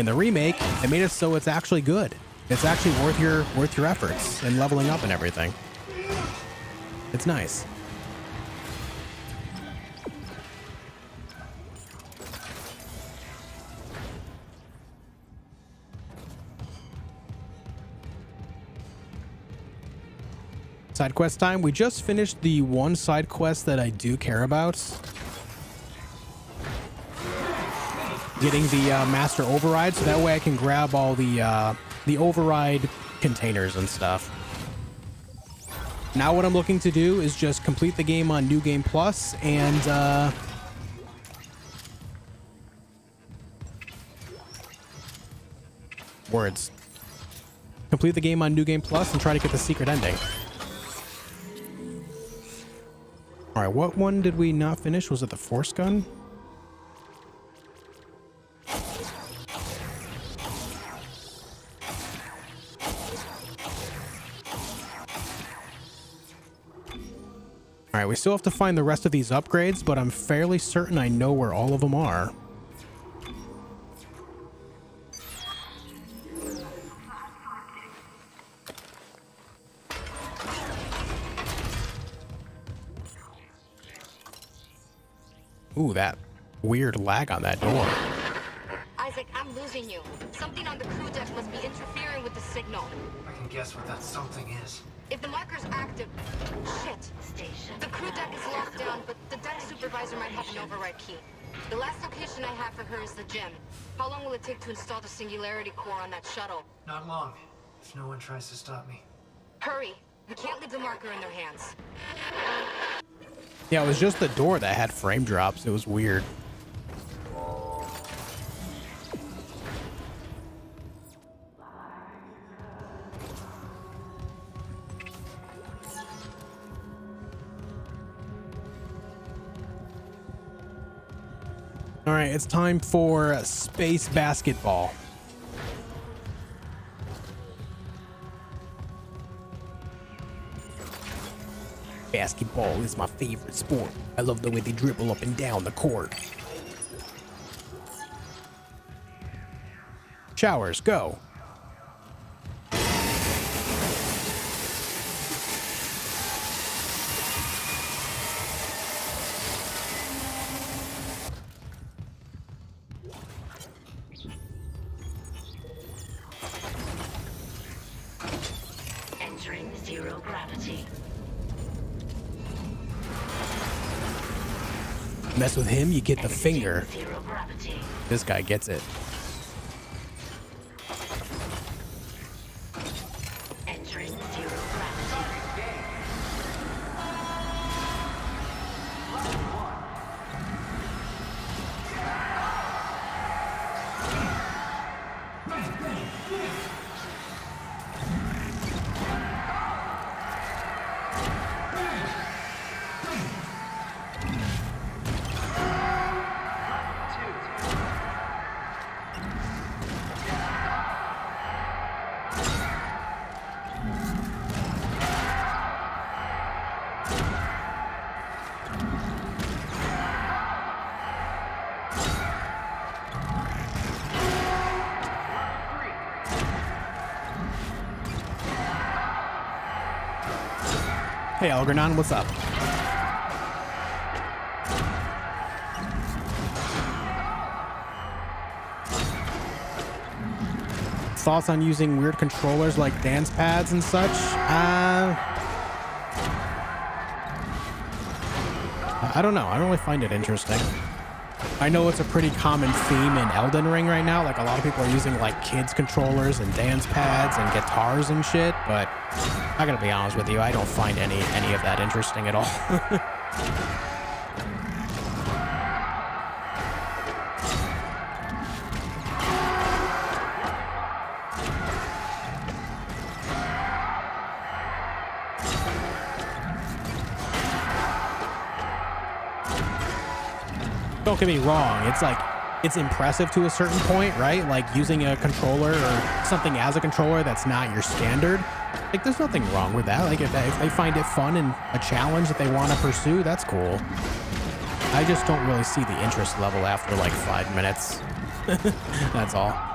in the remake, it made it so it's actually good. It's actually worth your worth your efforts and leveling up and everything. It's nice. Side quest time. We just finished the one side quest that I do care about. Getting the uh, master override, so that way I can grab all the uh, the override containers and stuff. Now what I'm looking to do is just complete the game on New Game Plus and uh, words. Complete the game on New Game Plus and try to get the secret ending. All right, what one did we not finish? Was it the Force Gun? All right, we still have to find the rest of these upgrades, but I'm fairly certain I know where all of them are. Ooh, that weird lag on that door. Isaac, I'm losing you. Something on the crew deck must be interfering with the signal. I can guess what that something is. If the marker's active... Shit. The crew deck is locked down, but the deck supervisor might have an override key. The last location I have for her is the gym. How long will it take to install the Singularity Core on that shuttle? Not long, if no one tries to stop me. Hurry. We can't leave the marker in their hands. Yeah, it was just the door that had frame drops. It was weird. All right, it's time for space basketball. Basketball is my favorite sport. I love the way they dribble up and down the court. Showers, go. You get the finger. This guy gets it. Hey, Algernon, what's up? Thoughts on using weird controllers like dance pads and such? Uh, I don't know. I don't really find it interesting. I know it's a pretty common theme in Elden Ring right now. Like a lot of people are using like kids controllers and dance pads and guitars and shit, but I gotta be honest with you, I don't find any any of that interesting at all. get me wrong, it's like it's impressive to a certain point, right? Like using a controller or something as a controller that's not your standard. Like there's nothing wrong with that. Like if if they find it fun and a challenge that they want to pursue, that's cool. I just don't really see the interest level after like five minutes. that's all.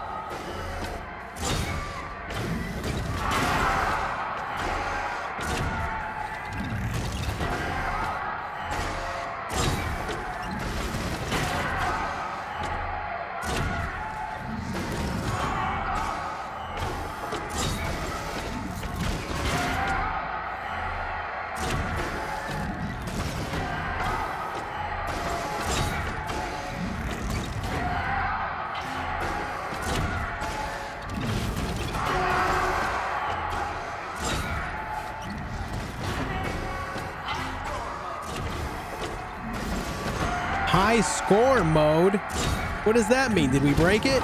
What does that mean? Did we break it?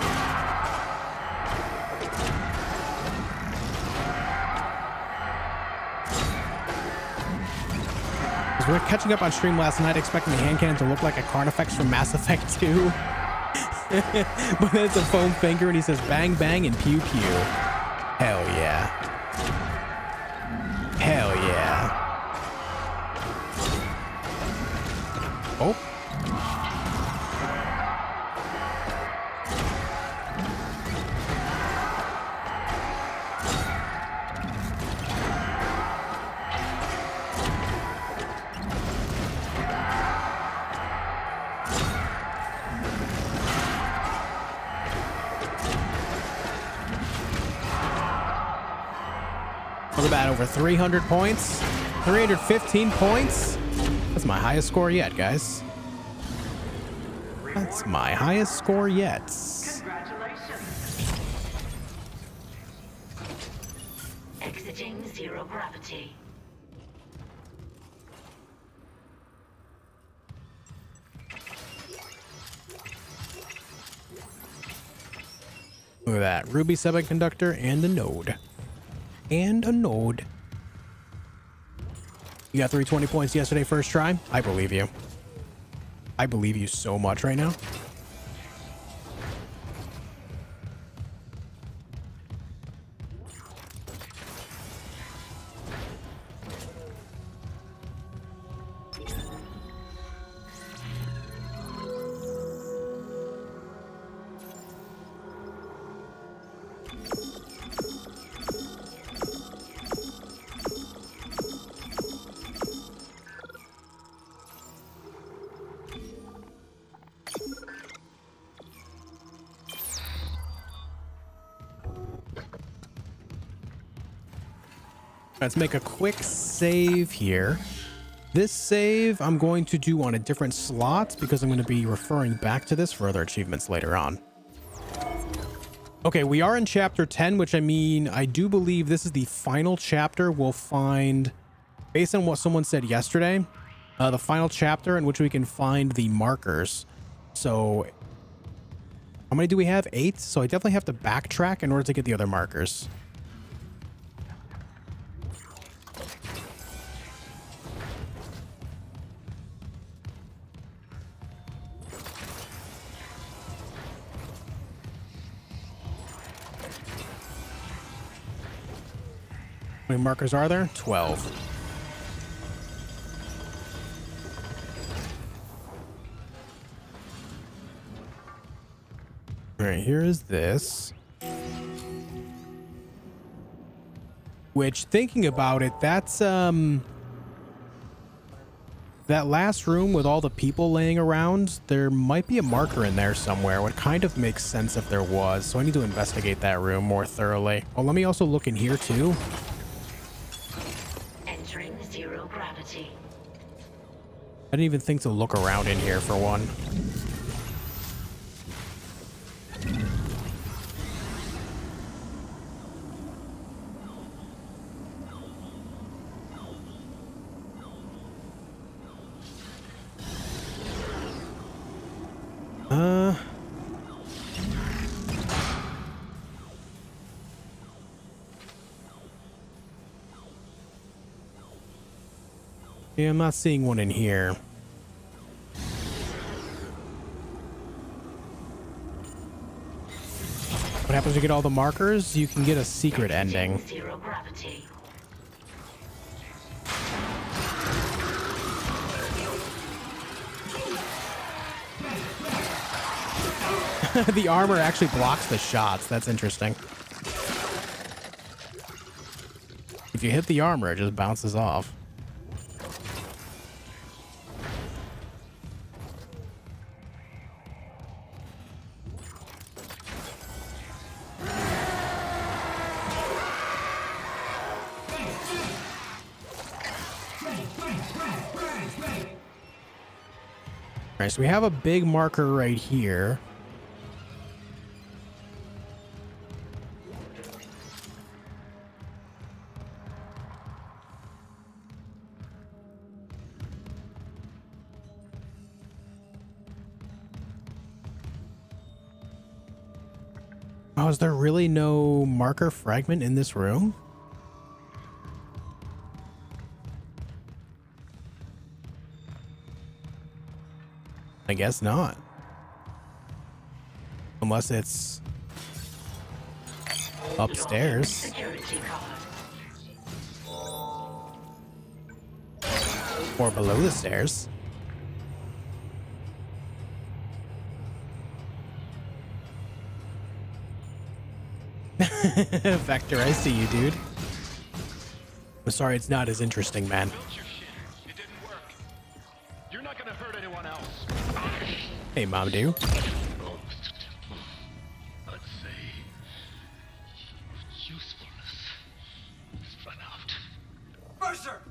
We're catching up on stream last night, expecting the hand cannon to look like a Carnifex from Mass Effect 2. but it's a foam finger and he says bang bang and pew pew. 300 points. 315 points. That's my highest score yet, guys. That's my highest score yet. Exiting zero gravity. Look at that. Ruby semiconductor and a node. And a node. You got 320 points yesterday, first try? I believe you. I believe you so much right now. Let's make a quick save here. This save I'm going to do on a different slot because I'm going to be referring back to this for other achievements later on. Okay, we are in chapter 10, which I mean, I do believe this is the final chapter we'll find, based on what someone said yesterday, uh, the final chapter in which we can find the markers. So, how many do we have? Eight? So I definitely have to backtrack in order to get the other markers. How many markers are there? 12. All right, here is this. Which, thinking about it, that's, um... That last room with all the people laying around, there might be a marker in there somewhere. Would kind of make sense if there was, so I need to investigate that room more thoroughly. Oh, let me also look in here, too. I didn't even think to look around in here for one. Yeah, I'm not seeing one in here. What happens you get all the markers? You can get a secret ending. Zero gravity. the armor actually blocks the shots. That's interesting. If you hit the armor, it just bounces off. right, so we have a big marker right here. Oh, is there really no marker fragment in this room? I guess not. Unless it's upstairs. Or below the stairs. Vector, I see you, dude. I'm sorry it's not as interesting, man. Out. Mercer!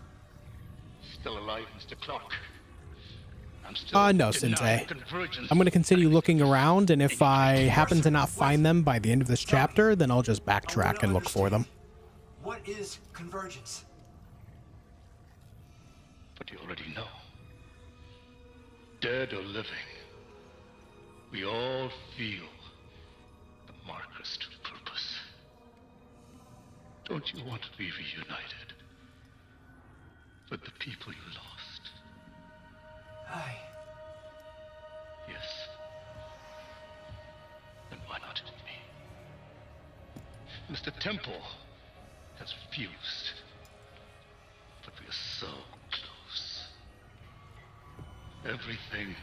Still alive, Mr. Clarke. I'm still Uh, no, Sensei. I'm going to continue looking around, and if I happen to not find them by the end of this chapter, then I'll just backtrack and look for them. What is convergence? But you already know. Dead or living, we all feel the marker's true purpose. Don't you want to be reunited with the people you lost? I. Yes. Then why not me? Mr. Temple has refused. But we are so close. Everything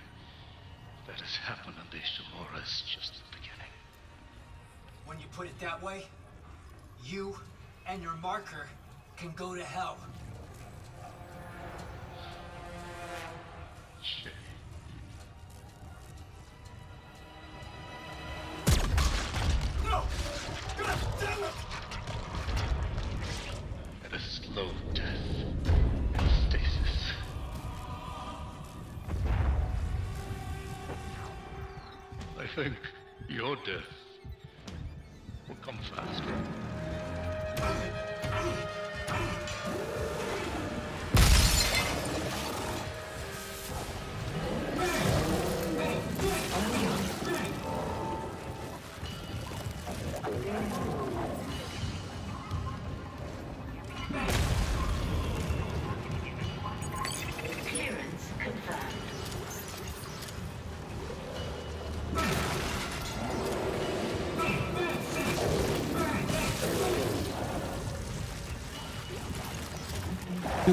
that has happened on the Ishimura is just at the beginning. When you put it that way, you and your marker can go to hell. Shit. Death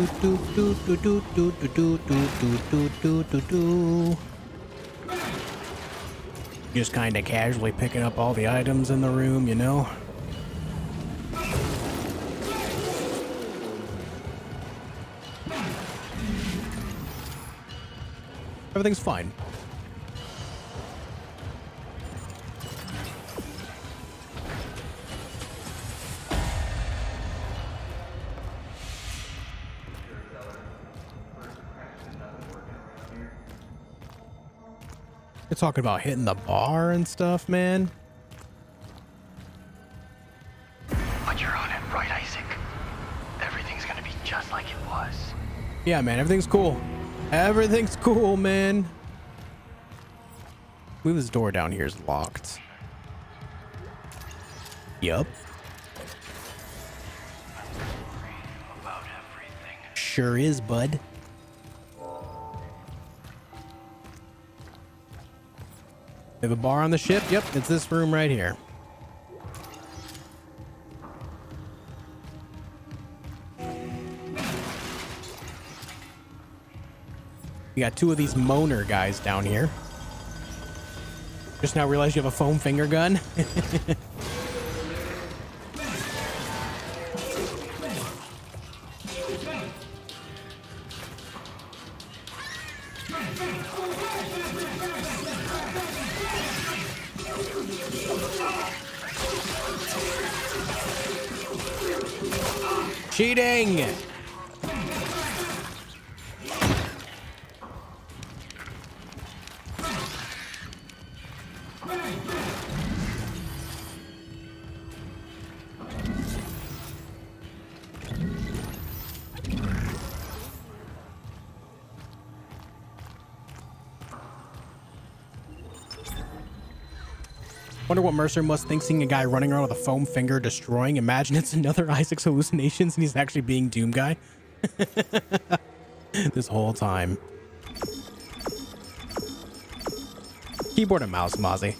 Do do do do do do do do do do do do do. Just kind of casually picking up all the items in the room, you know. Everything's fine. Talking about hitting the bar and stuff, man. But you're on it, right, Isaac? Everything's gonna be just like it was. Yeah, man, everything's cool. Everything's cool, man. I believe this door down here is locked. Yup. Sure is, bud. We have a bar on the ship. Yep, it's this room right here. We got two of these moaner guys down here. Just now realized you have a foam finger gun. Mercer must think seeing a guy running around with a foam finger destroying. Imagine it's another Isaac's hallucinations and he's actually being Doom Guy. this whole time. Keyboard and mouse, Mozzie.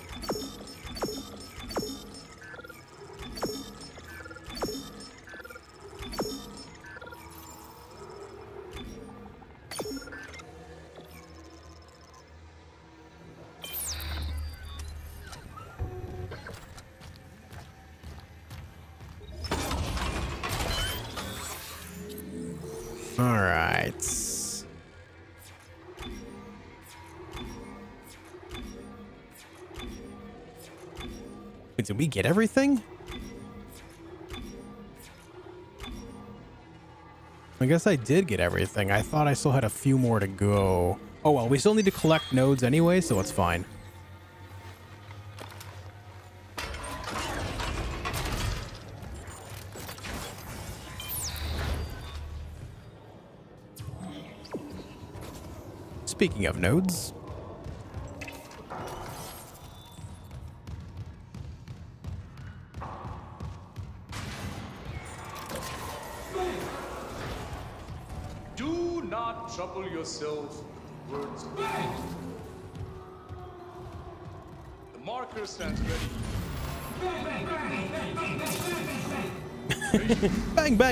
We get everything? I guess I did get everything. I thought I still had a few more to go. Oh well, we still need to collect nodes anyway, so it's fine. Speaking of nodes,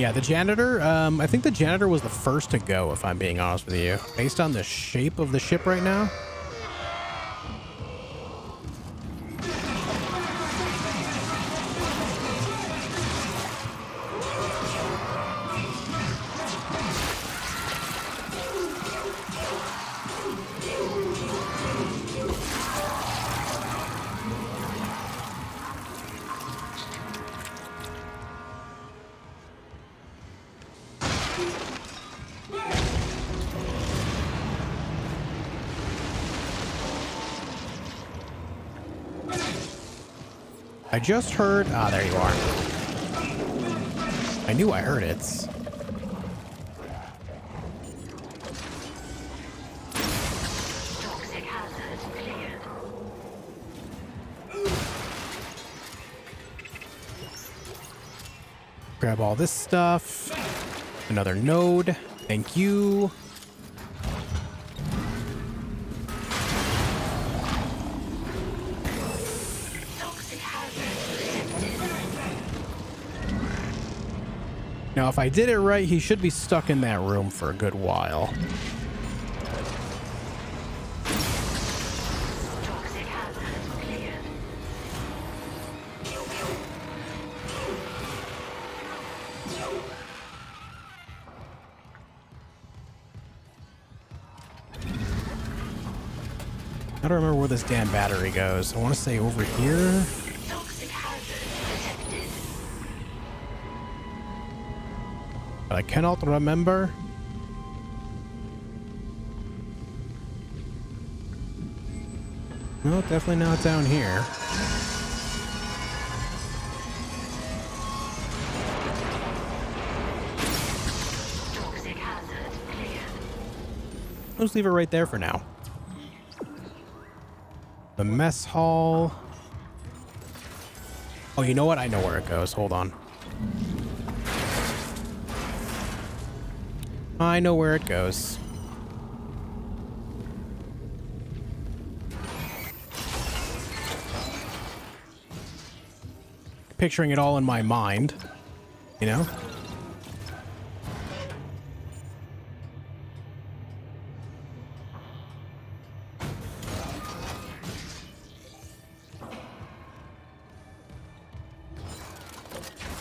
Yeah, the janitor, um, I think the janitor was the first to go, if I'm being honest with you. Based on the shape of the ship right now. Just heard... Ah, there you are. I knew I heard it. Toxic hazard cleared. Grab all this stuff. Another node. Thank you. If I did it right, he should be stuck in that room for a good while. I don't remember where this damn battery goes. I want to say over here. I cannot remember. No, definitely not down here. Toxic hazard cleared. I'll just leave it right there for now. The mess hall. Oh, you know what? I know where it goes. Hold on. I know where it goes. Picturing it all in my mind, you know?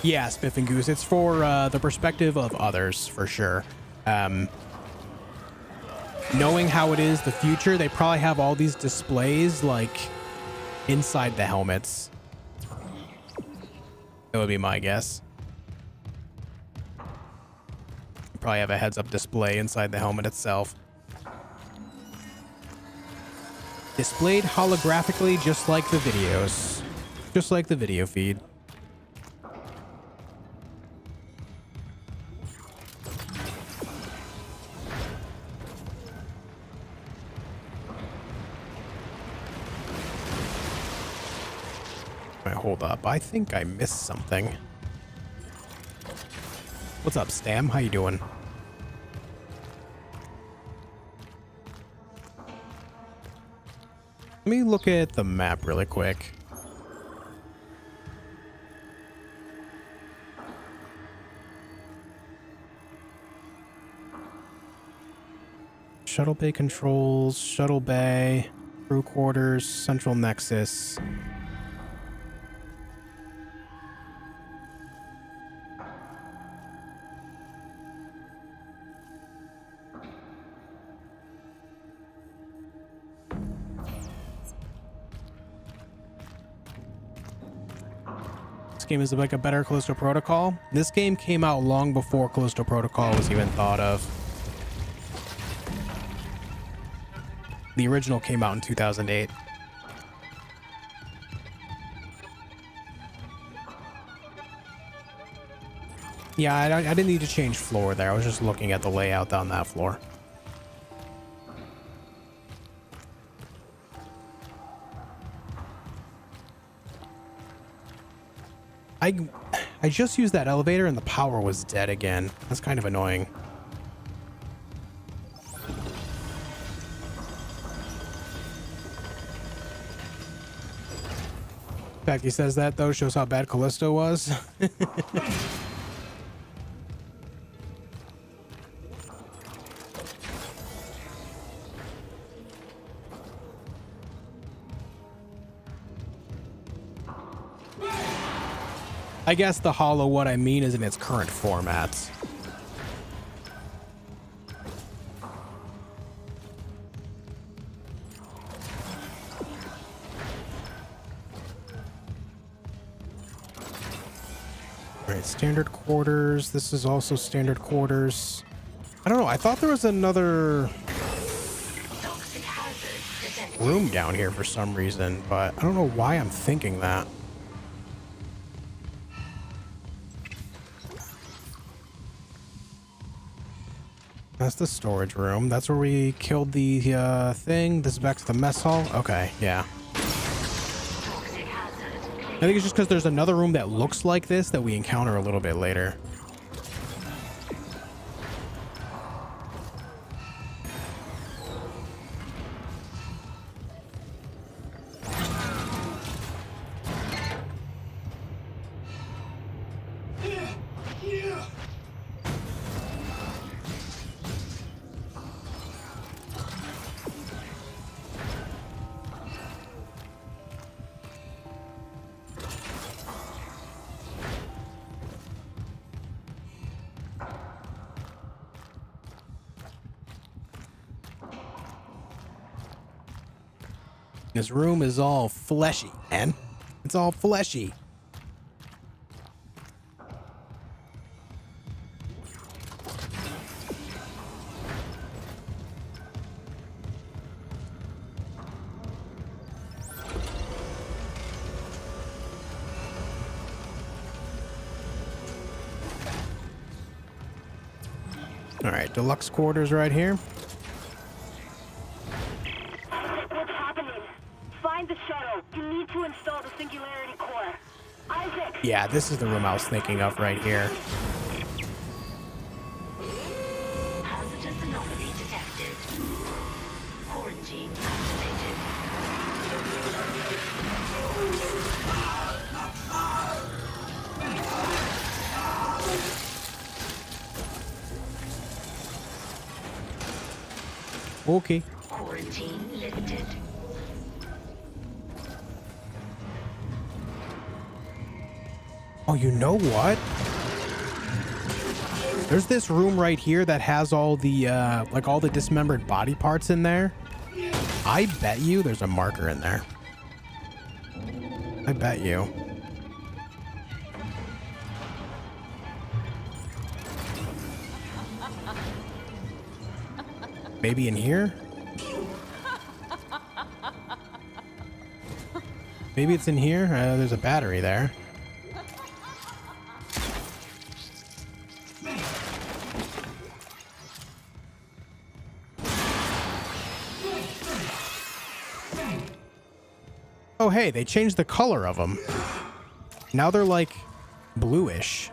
Yeah, Spiff and Goose. It's for uh, the perspective of others, for sure. Um, knowing how it is the future, they probably have all these displays like inside the helmets. That would be my guess. Probably have a heads-up display inside the helmet itself. Displayed holographically just like the videos. Just like the video feed. Hold up. I think I missed something. What's up, Stam? How you doing? Let me look at the map really quick. Shuttle bay controls, shuttle bay, crew quarters, central nexus. Game is like a better Callisto Protocol. This game came out long before Callisto Protocol was even thought of. The original came out in 2008. Yeah, I, I didn't need to change floor there. I was just looking at the layout on that floor. I I just used that elevator and the power was dead again. That's kind of annoying. The fact he says that though shows how bad Callisto was. I guess the hollow what I mean is in its current formats. Standard quarters. This is also standard quarters. I don't know. I thought there was another room down here for some reason, but I don't know why I'm thinking that. That's the storage room. That's where we killed the uh, thing. This is back to the mess hall. Okay, yeah. I think it's just because there's another room that looks like this that we encounter a little bit later. This room is all fleshy, man. It's all fleshy. All right, deluxe quarters right here. Yeah, this is the room I was thinking of right here. You know what? There's this room right here that has all the, uh, like all the dismembered body parts in there. I bet you there's a marker in there. I bet you. Maybe in here? Maybe it's in here? Uh, there's a battery there. Hey, they changed the color of them. Now they're like bluish.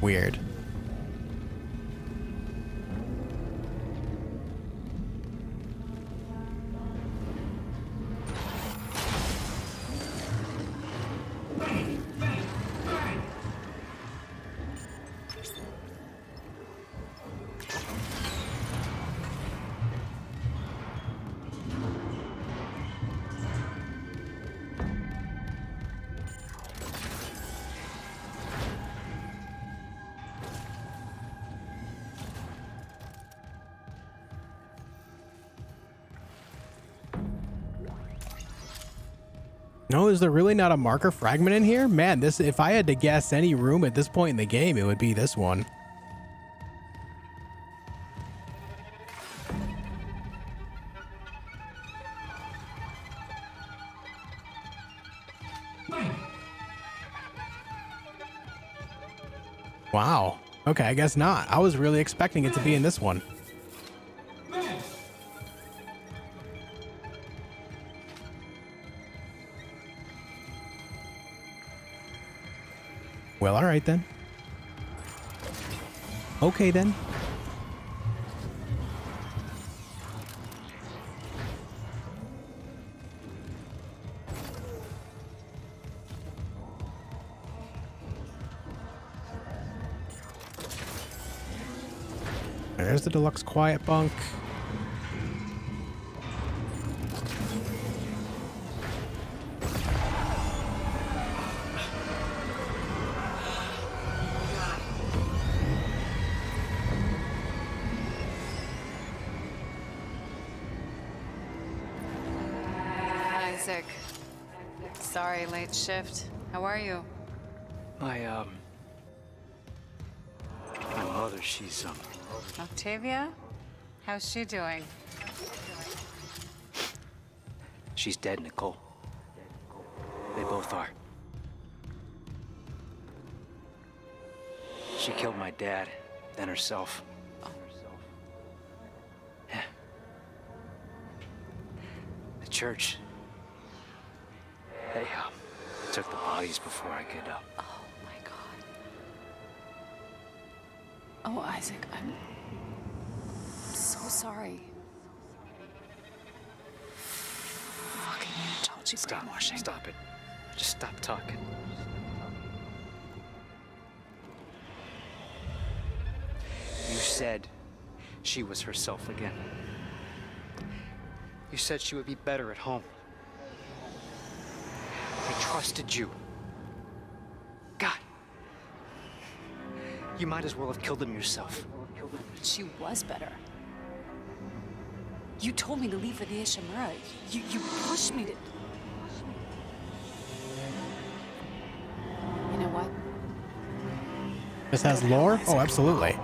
Weird. Is there really not a marker fragment in here? Man, this if I had to guess any room at this point in the game, it would be this one. Wow. Okay, I guess not. I was really expecting it to be in this one. Okay then. There's the deluxe quiet bunk. Octavia? How's she doing? She's dead, Nicole. They both are. She killed my dad, then herself. Yeah. The church. They, um, took the bodies before I could, uh... Oh my god. Oh, Isaac, I'm sorry. Fucking Unitology Stop. brainwashing. Stop it. Just stop talking. You said she was herself again. You said she would be better at home. I trusted you. God. You might as well have killed him yourself. She was better. You told me to leave for the Ishimura. You, you pushed me to... You know what? This has lore? Oh, absolutely.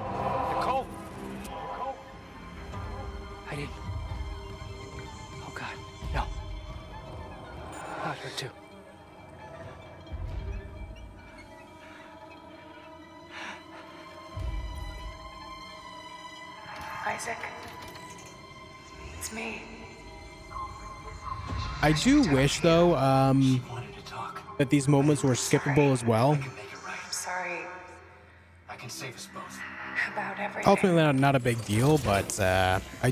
I do wish though um, that these moments were skippable as well. I'm sorry I can save us both. about everything. Ultimately, not, not a big deal, but uh, I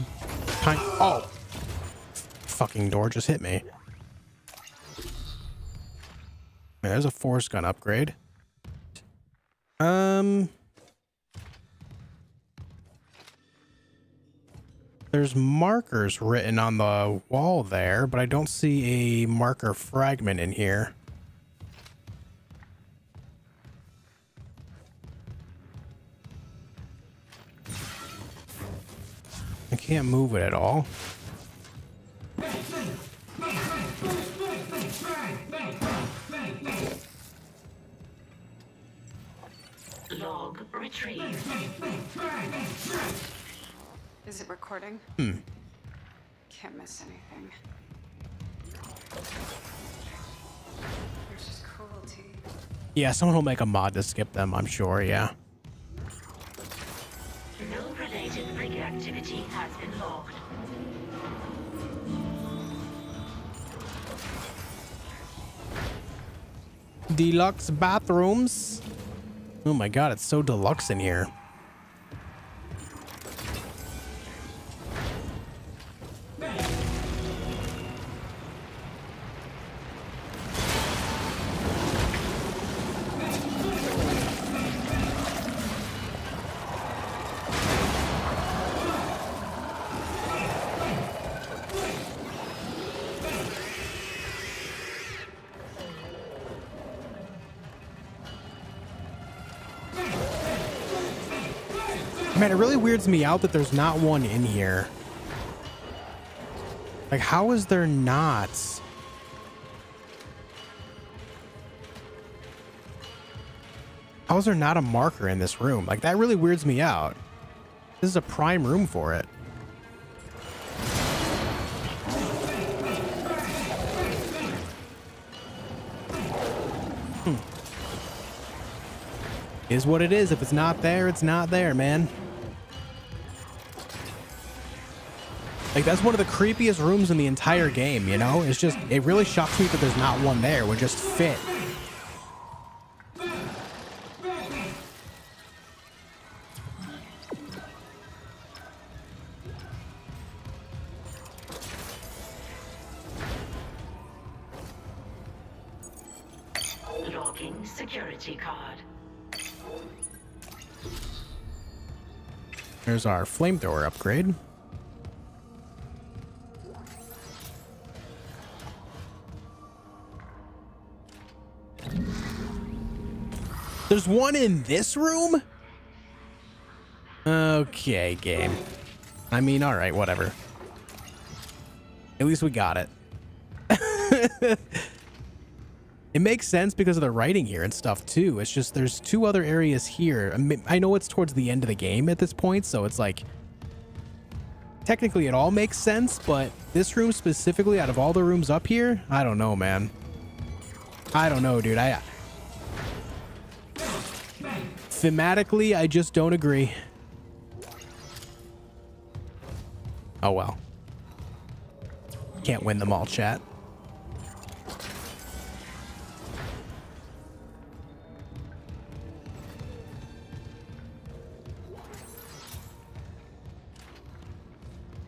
kind oh, fucking door just hit me. There's a force gun upgrade. There's markers written on the wall there, but I don't see a marker fragment in here. I can't move it at all. Recording? Hmm. Can't miss anything. There's just cruelty. Yeah, someone will make a mod to skip them, I'm sure, yeah. No related rig activity has been logged. Deluxe bathrooms. Oh my god, it's so deluxe in here. Me out that there's not one in here. Like, how is there not? How is there not a marker in this room? Like, that really weirds me out. This is a prime room for it. Hmm. Is what it is. If it's not there, it's not there, man. Like, that's one of the creepiest rooms in the entire game, you know? It's just, it really shocks me that there's not one there. Would just fit. Logging security card. There's our flamethrower upgrade. There's one in this room? Okay, game. I mean, all right, whatever. At least we got it. it makes sense because of the writing here and stuff too. It's just there's two other areas here. I, mean, I know it's towards the end of the game at this point, so it's like technically it all makes sense, but this room specifically out of all the rooms up here, I don't know, man. I don't know, dude. I thematically, I just don't agree. Oh well. Can't win them all, chat.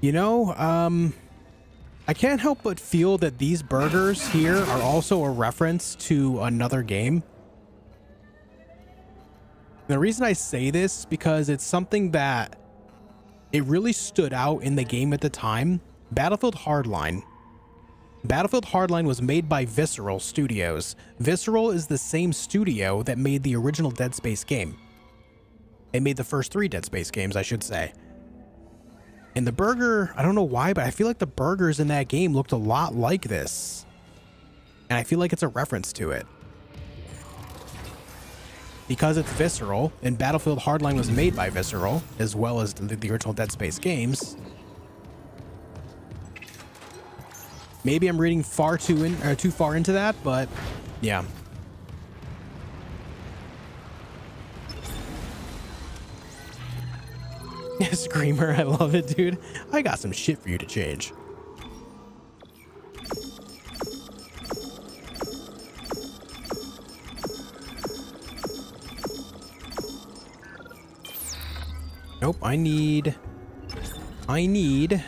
You know, um, I can't help but feel that these burgers here are also a reference to another game. The reason I say this because it's something that it really stood out in the game at the time. Battlefield Hardline. Battlefield Hardline was made by Visceral Studios. Visceral is the same studio that made the original Dead Space game. They made the first three Dead Space games, I should say. And the burger, I don't know why, but I feel like the burgers in that game looked a lot like this. And I feel like it's a reference to it. Because it's Visceral, and Battlefield Hardline was made by Visceral, as well as the, the original Dead Space games. Maybe I'm reading far too in, or too far into that, but yeah. Screamer, I love it, dude. I got some shit for you to change. Nope, I need... I need...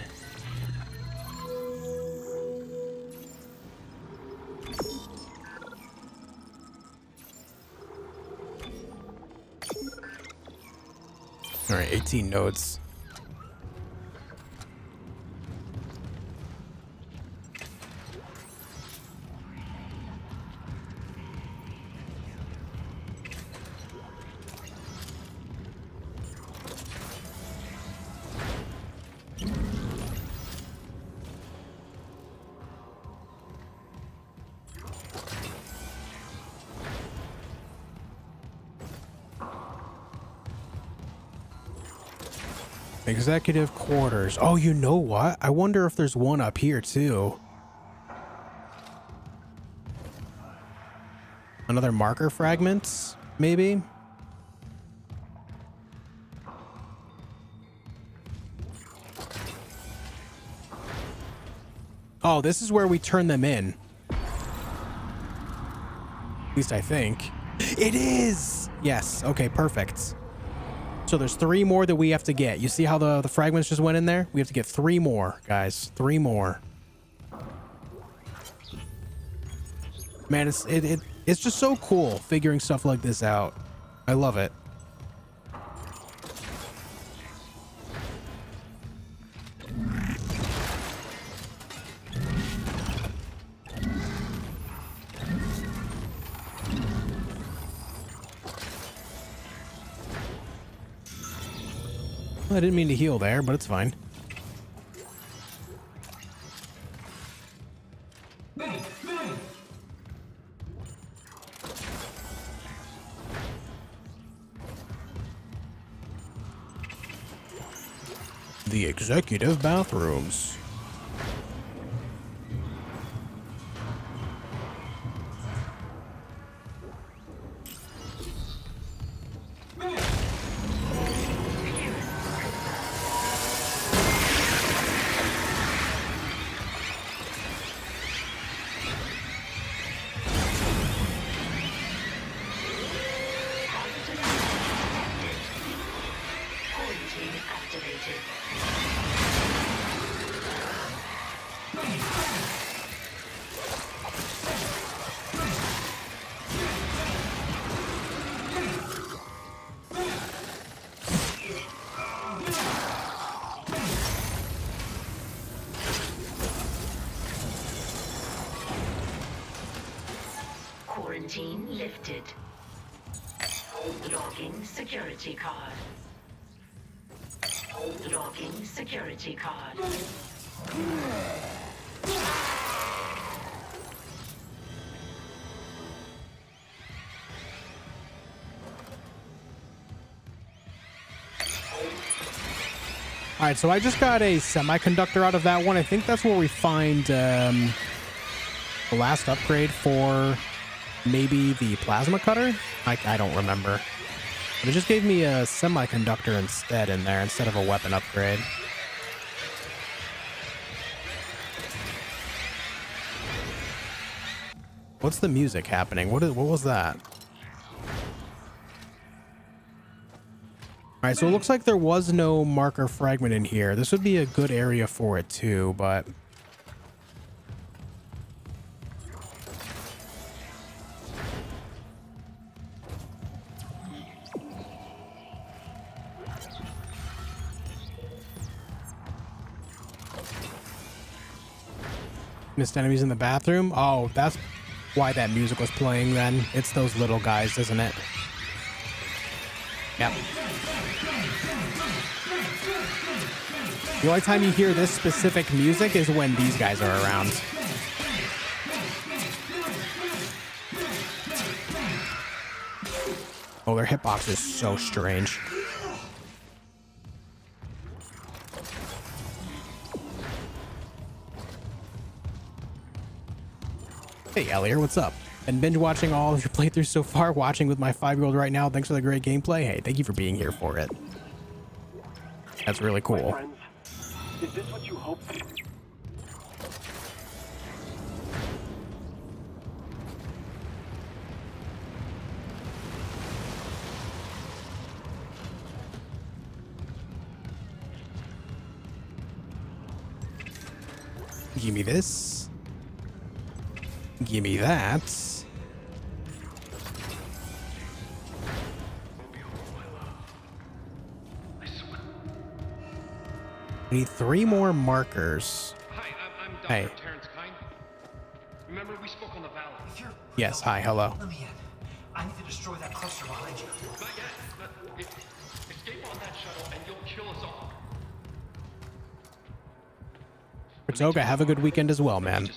Alright, 18 nodes. Executive quarters. Oh, you know what? I wonder if there's one up here too. Another marker fragments, maybe? Oh, this is where we turn them in. At least I think. It is! Yes, okay, perfect. So there's three more that we have to get. You see how the, the fragments just went in there? We have to get three more, guys. Three more. Man, it's it, it it's just so cool figuring stuff like this out. I love it. I didn't mean to heal there, but it's fine. The executive bathrooms. Right, so I just got a semiconductor out of that one. I think that's where we find um, the last upgrade for maybe the plasma cutter. I, I don't remember. But it just gave me a semiconductor instead in there instead of a weapon upgrade. What's the music happening? What is what was that? All right, so it looks like there was no marker fragment in here. This would be a good area for it too, but missed enemies in the bathroom. Oh, that's why that music was playing then. It's those little guys, isn't it? Yep. The only time you hear this specific music is when these guys are around. Oh, their hitbox is so strange. Hey, Elliot, what's up? And binge watching all of your playthroughs so far, watching with my five-year-old right now. Thanks for the great gameplay. Hey, thank you for being here for it. That's really cool. Is this what you hoped? Give me this. Give me that. We need three more markers. Hi, I'm, I'm Dr. Hey. Terrence Kyne. Remember we spoke on the valley? If you're Yes, hi, hello. let me in. I need to destroy that cluster behind you. Not yet. But it, escape on that shuttle and you'll kill us all. Ritzoga, have a good weekend as well, man.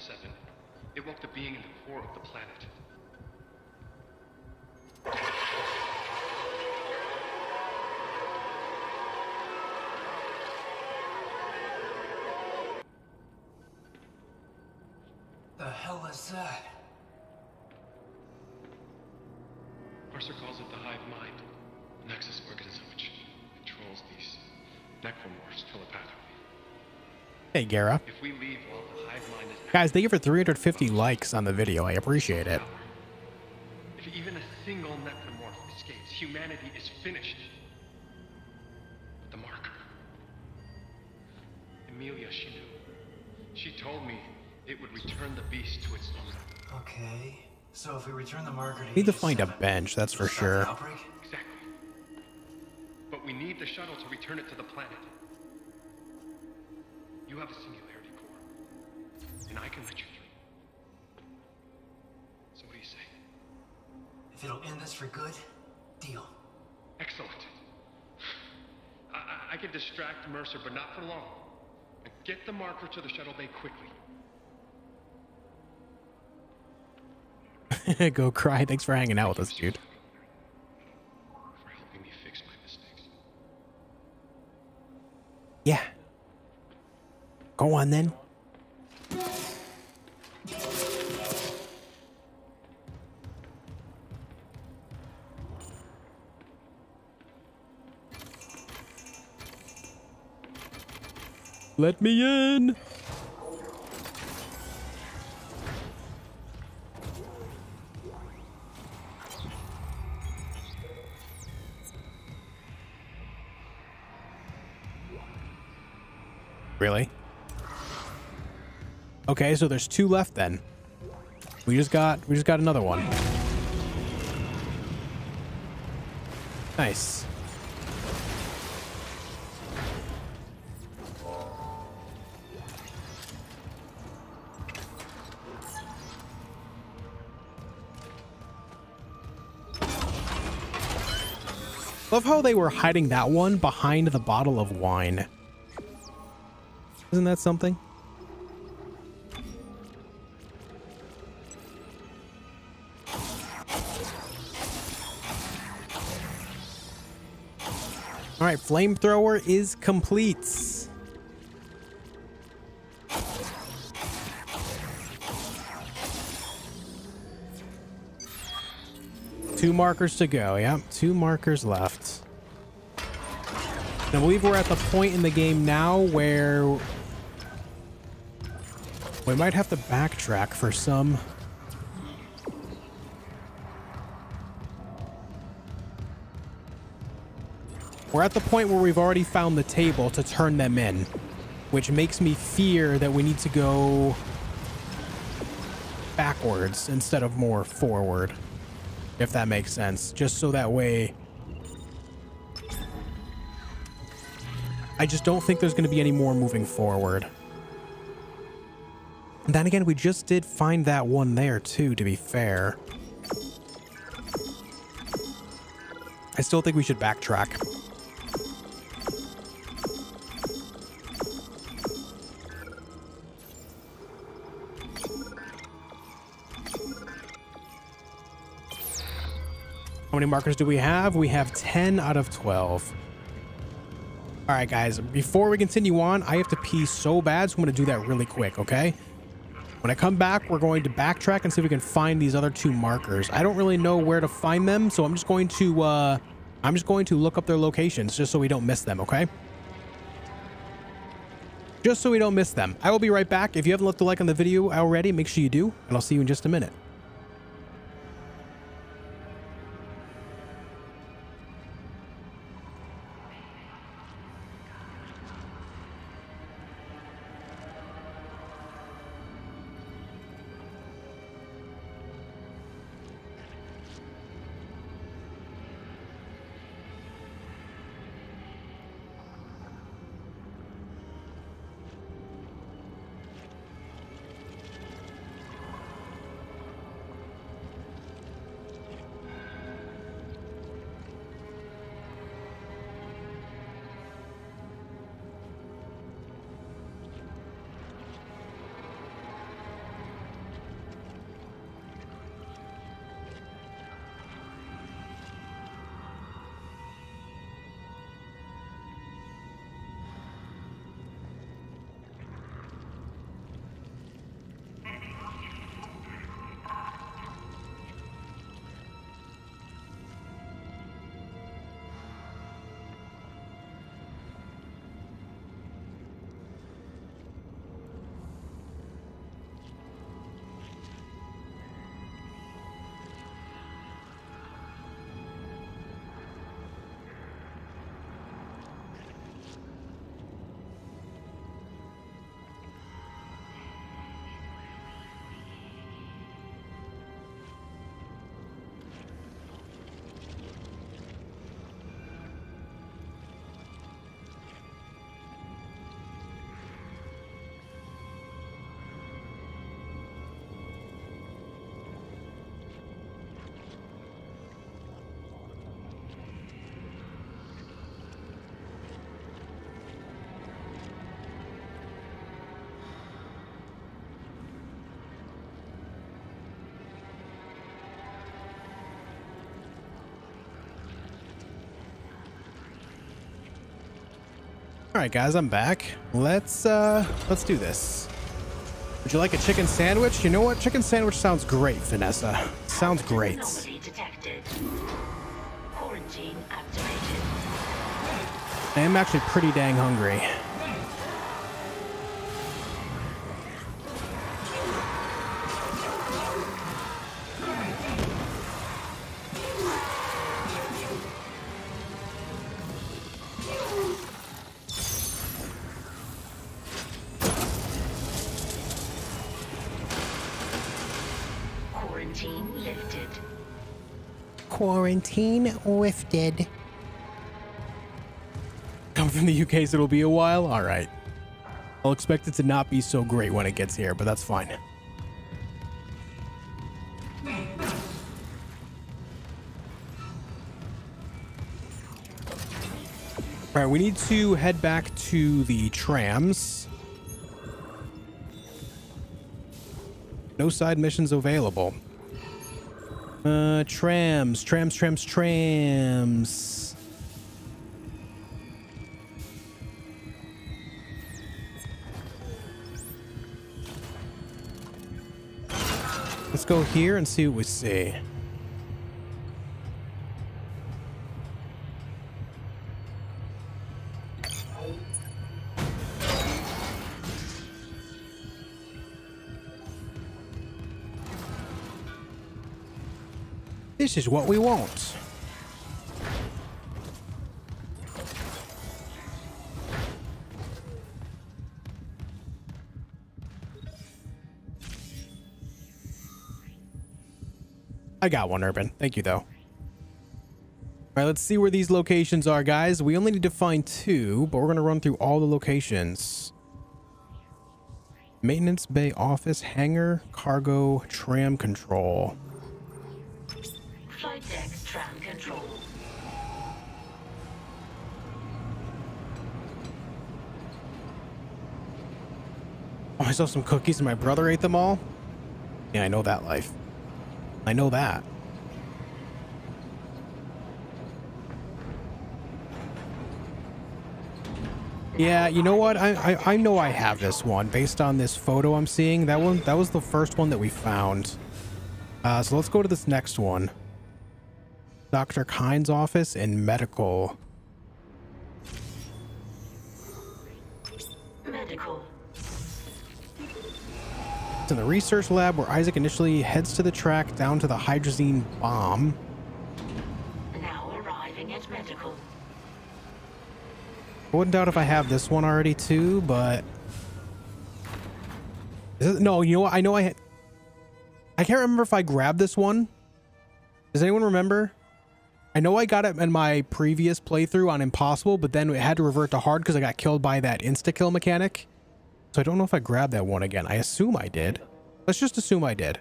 Hey, Gara. Leave while the hive mind is Guys, thank you for 350 likes on the video. I appreciate it. If even a single necromorph escapes, humanity is finished. But the marker. Emilia, she knew. She told me it would return the beast to its owner. Okay. So if we return the marker to Need to find a bench, that's for stop the sure. Go cry. Thanks for hanging out with us, dude. Yeah. Go on then. Let me in. Okay, so there's two left then. We just got we just got another one. Nice. Love how they were hiding that one behind the bottle of wine. Isn't that something? Right, flamethrower is complete. Two markers to go. Yep, two markers left. I believe we're at the point in the game now where we might have to backtrack for some. We're at the point where we've already found the table to turn them in, which makes me fear that we need to go backwards instead of more forward, if that makes sense. Just so that way... I just don't think there's going to be any more moving forward. And then again, we just did find that one there too, to be fair. I still think we should backtrack. How many markers do we have? We have 10 out of 12. All right, guys, before we continue on, I have to pee so bad, so I'm going to do that really quick, okay? When I come back, we're going to backtrack and see if we can find these other two markers. I don't really know where to find them, so I'm just going to, uh, I'm just going to look up their locations just so we don't miss them, okay? Just so we don't miss them. I will be right back. If you haven't left a like on the video already, make sure you do, and I'll see you in just a minute. Right, guys, I'm back. Let's uh let's do this. Would you like a chicken sandwich? You know what? Chicken sandwich sounds great, Vanessa. Sounds great. Anomaly detected. Quarantine activated. I am actually pretty dang hungry. Lifted. Come from the UK, so it'll be a while? All right. I'll expect it to not be so great when it gets here, but that's fine. All right, we need to head back to the trams. No side missions available. Uh, trams, trams, trams, trams. Let's go here and see what we see. Is what we want. I got one, Urban. Thank you, though. All right, let's see where these locations are, guys. We only need to find two, but we're going to run through all the locations. Maintenance bay office, hangar, cargo, tram control. Saw some cookies and my brother ate them all? Yeah, I know that life. I know that. Yeah, you know what? I, I I know I have this one based on this photo I'm seeing. That one that was the first one that we found. Uh, so let's go to this next one. Dr. Kyne's office medical. Medical. Research lab where Isaac initially heads to the track down to the hydrazine bomb. Now arriving at medical. I wouldn't doubt if I have this one already too, but it- no, you know what? I know I had. I can't remember if I grabbed this one. Does anyone remember? I know I got it in my previous playthrough on impossible, but then it had to revert to hard because I got killed by that insta kill mechanic. So I don't know if I grabbed that one again. I assume I did. Let's just assume I did.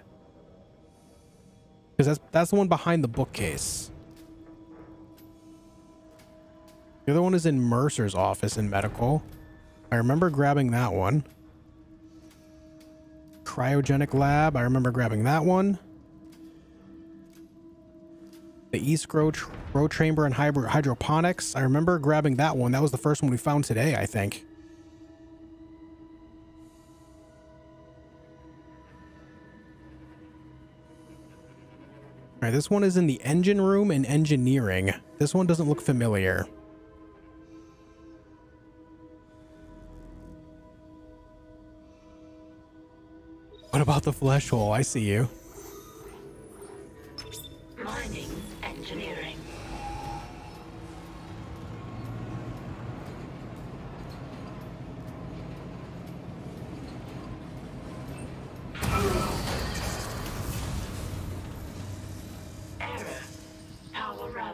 Because that's that's the one behind the bookcase. The other one is in Mercer's office in medical. I remember grabbing that one. Cryogenic lab. I remember grabbing that one. The East Grow, grow Chamber and Hydroponics. I remember grabbing that one. That was the first one we found today, I think. This one is in the engine room and engineering. This one doesn't look familiar. What about the flesh hole? I see you. Mining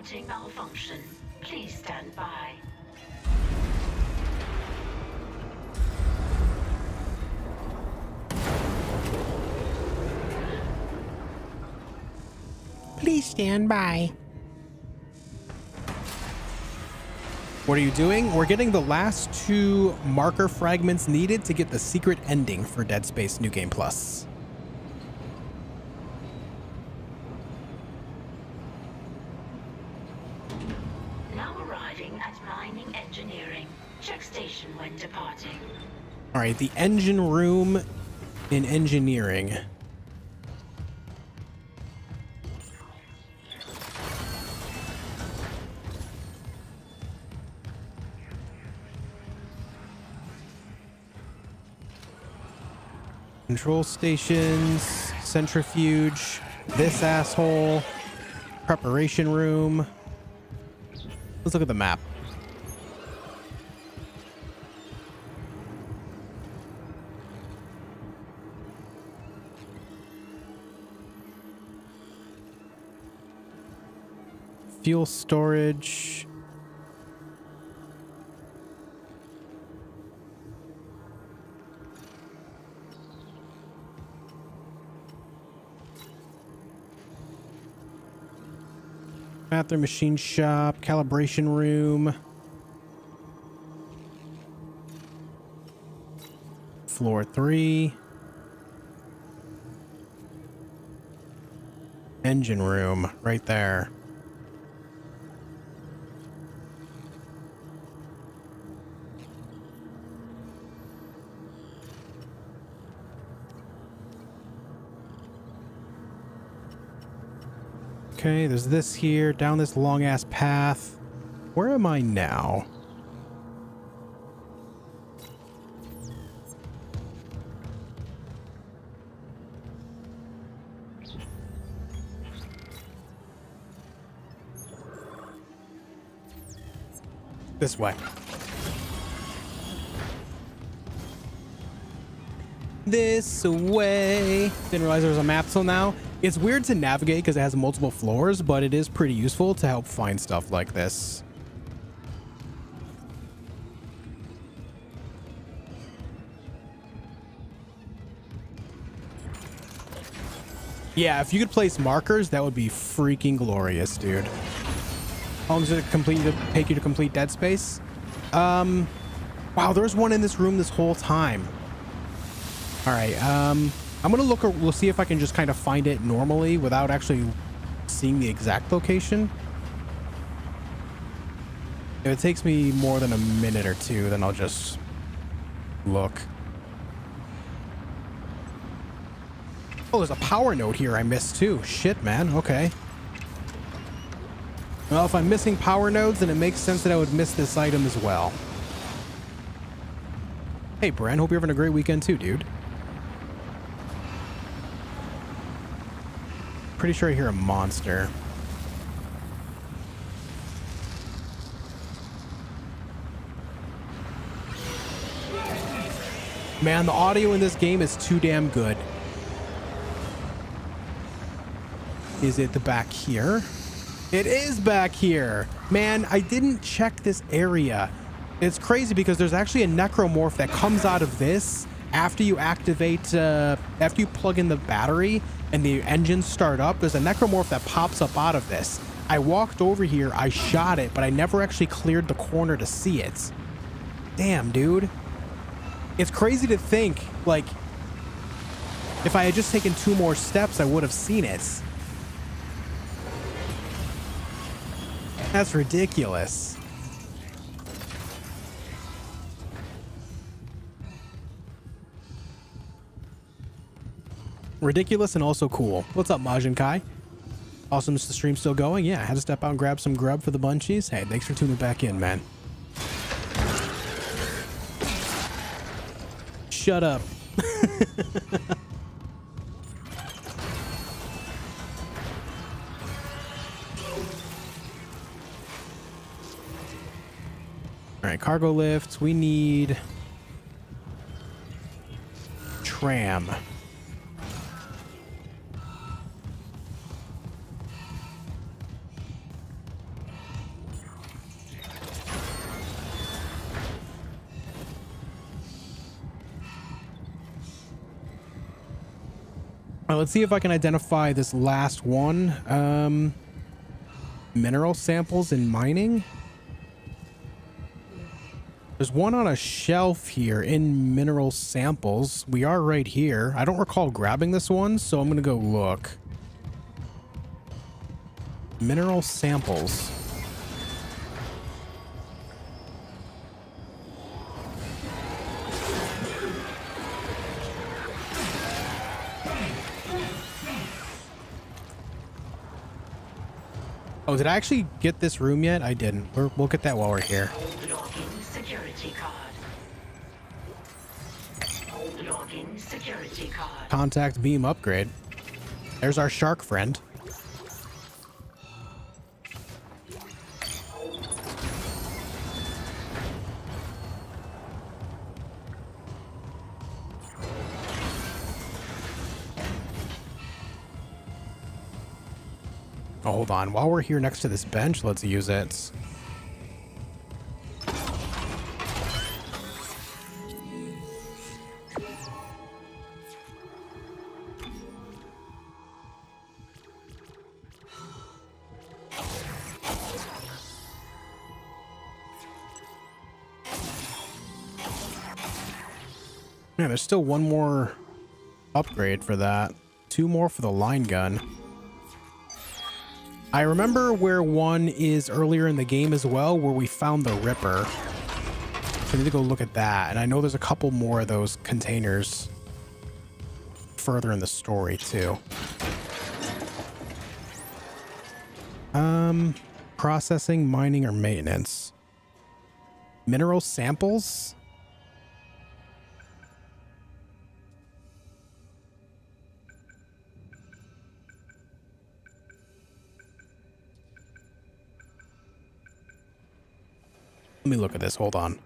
routing malfunction. Please stand by. Please stand by. What are you doing? We're getting the last two marker fragments needed to get the secret ending for Dead Space New Game Plus. All right, the engine room in engineering. Control stations, centrifuge, this asshole, preparation room. Let's look at the map. Fuel storage. Bathroom machine shop, calibration room. Floor three. Engine room right there. Okay, there's this here, down this long ass path. Where am I now? This way. This way. Didn't realize there was a map till now. It's weird to navigate because it has multiple floors, but it is pretty useful to help find stuff like this. Yeah, if you could place markers, that would be freaking glorious, dude. Does it complete to take you to complete Dead Space? Um, wow, there's one in this room this whole time. All right, um, I'm gonna look. We'll see if I can just kind of find it normally without actually seeing the exact location. If it takes me more than a minute or two, then I'll just look. Oh, there's a power node here I missed too. Shit, man. Okay. Well, if I'm missing power nodes, then it makes sense that I would miss this item as well. Hey, Bren. Hope you're having a great weekend too, dude. Pretty sure I hear a monster. Man, the audio in this game is too damn good. Is it the back here? It is back here. Man, I didn't check this area. It's crazy because there's actually a necromorph that comes out of this after you activate, uh, after you plug in the battery and the engines start up. There's a necromorph that pops up out of this. I walked over here, I shot it, but I never actually cleared the corner to see it. Damn, dude. It's crazy to think, like, if I had just taken two more steps, I would have seen it. That's ridiculous. Ridiculous and also cool. What's up, Majin Kai? Awesome, is the stream still going? Yeah, I had to step out and grab some grub for the bunchies. Hey, thanks for tuning back in, man. Shut up. All right, cargo lifts. We need tram. Let's see if I can identify this last one. Um, mineral samples in mining. There's one on a shelf here in mineral samples. We are right here. I don't recall grabbing this one, so I'm going to go look. Mineral samples. Oh, did I actually get this room yet? I didn't. We're, we'll get that while we're here. Security card. Security card. Contact beam upgrade. There's our shark friend. Oh, hold on. While we're here next to this bench, let's use it. Man, there's still one more upgrade for that. Two more for the line gun. I remember where one is earlier in the game as well, where we found the Ripper. So I need to go look at that. And I know there's a couple more of those containers further in the story too. Um, processing, mining, or maintenance. Mineral samples? Let me look at this. Hold on.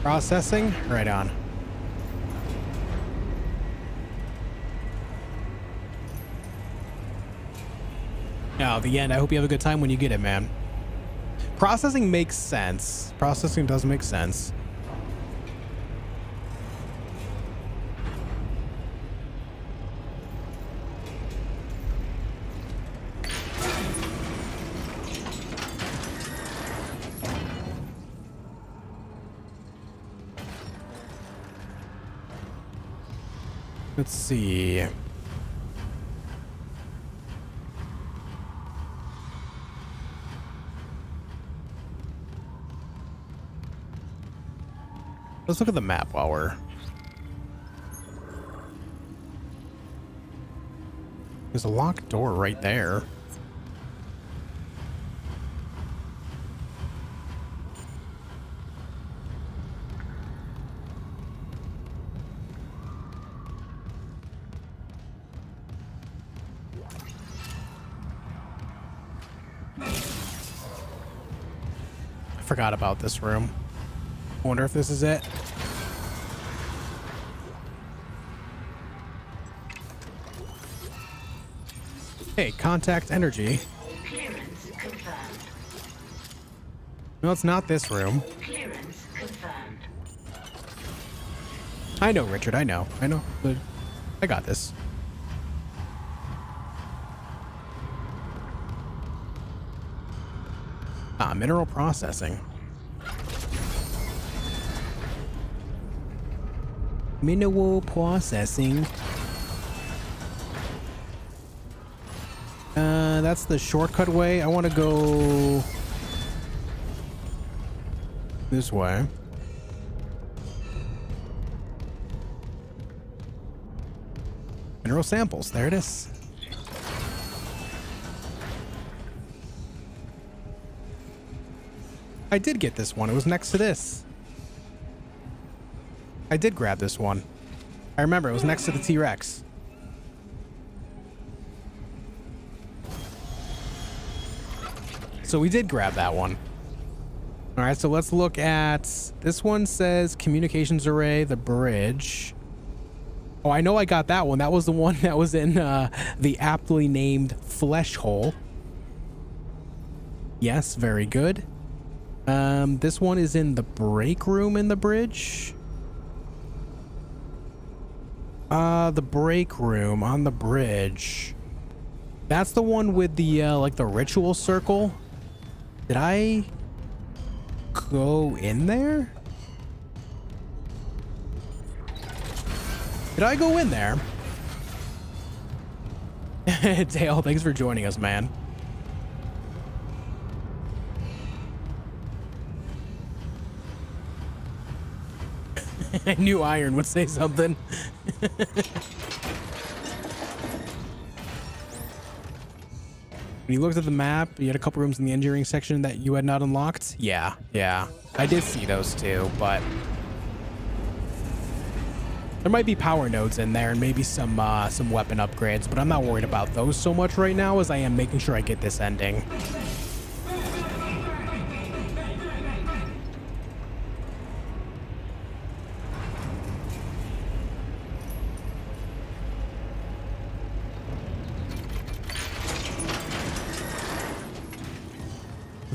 Processing? Right on. Now, the end. I hope you have a good time when you get it, man. Processing makes sense. Processing does make sense. Let's see. Let's look at the map while we're... There's a locked door right there. I forgot about this room. Wonder if this is it. Hey, contact energy. No, it's not this room. I know, Richard. I know. I know. I got this. Ah, mineral processing. Mineral processing. Uh, that's the shortcut way. I want to go this way. Mineral samples. There it is. I did get this one. It was next to this. I did grab this one. I remember it was next to the T-Rex. So we did grab that one. All right, so let's look at this one says communications array, the bridge. Oh, I know I got that one. That was the one that was in uh, the aptly named flesh hole. Yes, very good. Um, this one is in the break room in the bridge. Uh, the break room on the bridge. That's the one with the, uh, like the ritual circle. Did I go in there? Did I go in there? Dale, thanks for joining us, man. I knew Iron would say something. When you looked at the map, you had a couple rooms in the engineering section that you had not unlocked? Yeah, yeah. I did see those too, but... There might be power nodes in there and maybe some uh, some weapon upgrades, but I'm not worried about those so much right now as I am making sure I get this ending.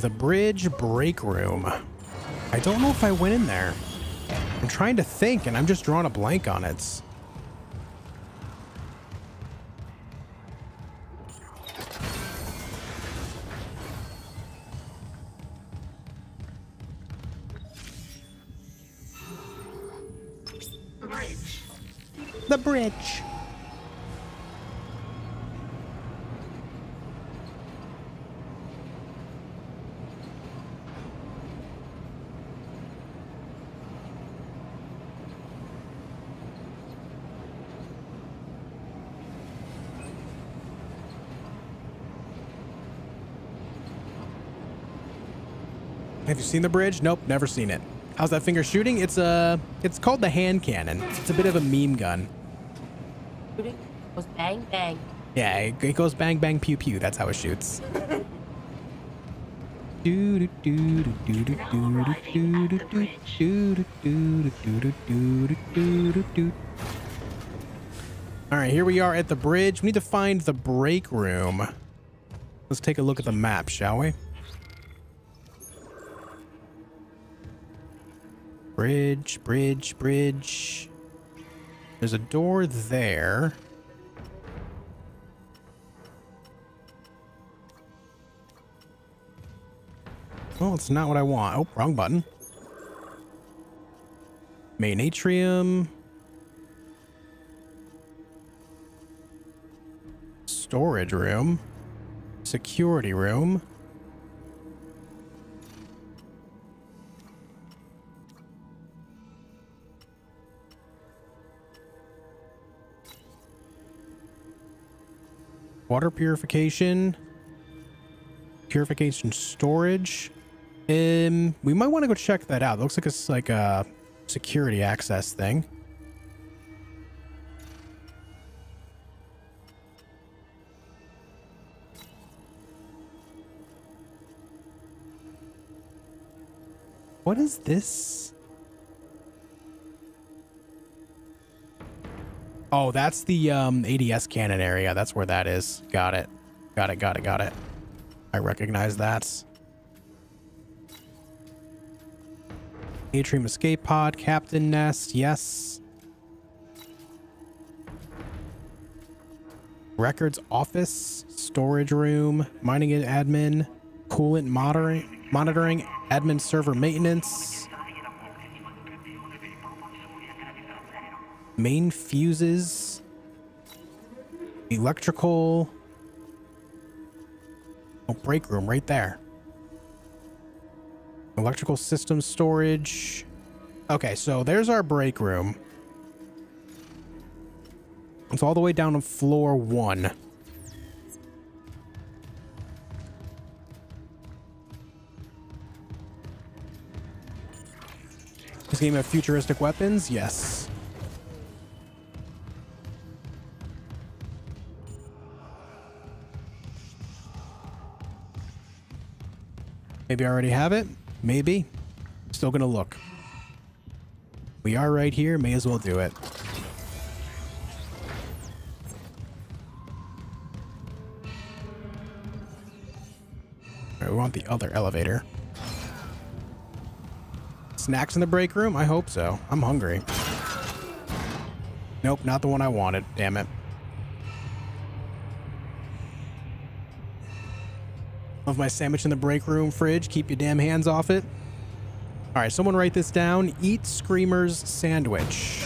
The bridge break room. I don't know if I went in there. I'm trying to think and I'm just drawing a blank on it. The Bridge. The bridge. Have you seen the bridge? Nope, never seen it. How's that finger shooting? It's a, it's called the hand cannon. It's a bit of a meme gun. Shooting goes bang bang. Yeah, it, it goes bang bang pew pew. That's how it shoots. Do do do do do do do do do do do do do do do do do do. All right, here we are at the bridge. We need to find the break room. Let's take a look at the map, shall we? Bridge, bridge, bridge. There's a door there. Well, it's not what I want. Oh, wrong button. Main atrium. Storage room. Security room. Water purification. Purification storage. Um, we might want to go check that out. looks like it's like a security access thing. What is this? Oh, that's the um, ADS cannon area. That's where that is. Got it. Got it, got it, got it. I recognize that. Atrium escape pod, captain nest, yes. Records office, storage room, mining admin, coolant monitoring, monitoring, admin server maintenance. Main fuses, electrical. Oh, break room right there. Electrical system storage. Okay, so there's our break room. It's all the way down to floor one. This game have futuristic weapons? Yes. Maybe I already have it. Maybe. Still gonna look. We are right here. May as well do it. We want the other elevator. Snacks in the break room? I hope so. I'm hungry. Nope, not the one I wanted. Damn it. Of my sandwich in the break room fridge. Keep your damn hands off it. All right, someone write this down. Eat Screamer's sandwich.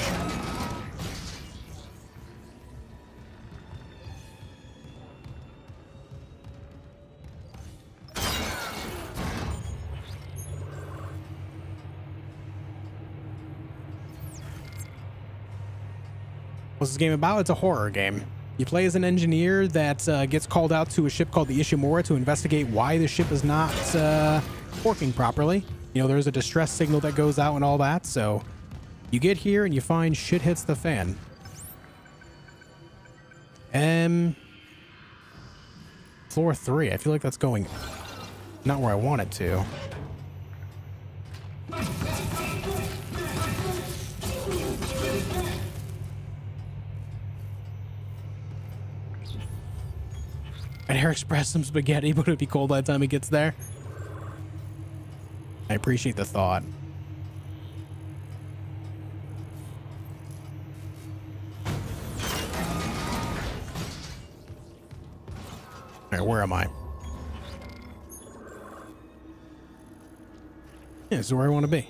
What's this game about? It's a horror game. You play as an engineer that uh, gets called out to a ship called the Ishimura to investigate why the ship is not uh, working properly. You know, there's a distress signal that goes out and all that. So you get here and you find shit hits the fan. Um, floor three. I feel like that's going not where I want it to. And Eric express some spaghetti, but it'd be cold by the time it gets there. I appreciate the thought. All right, where am I? Yeah, this is where I want to be.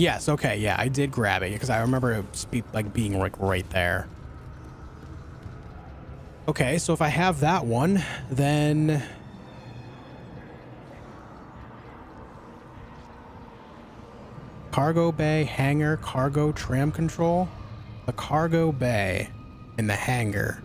Yes, okay, yeah, I did grab it because I remember it be, like being like right there. Okay, so if I have that one, then cargo bay, hangar, cargo tram control, the cargo bay in the hangar.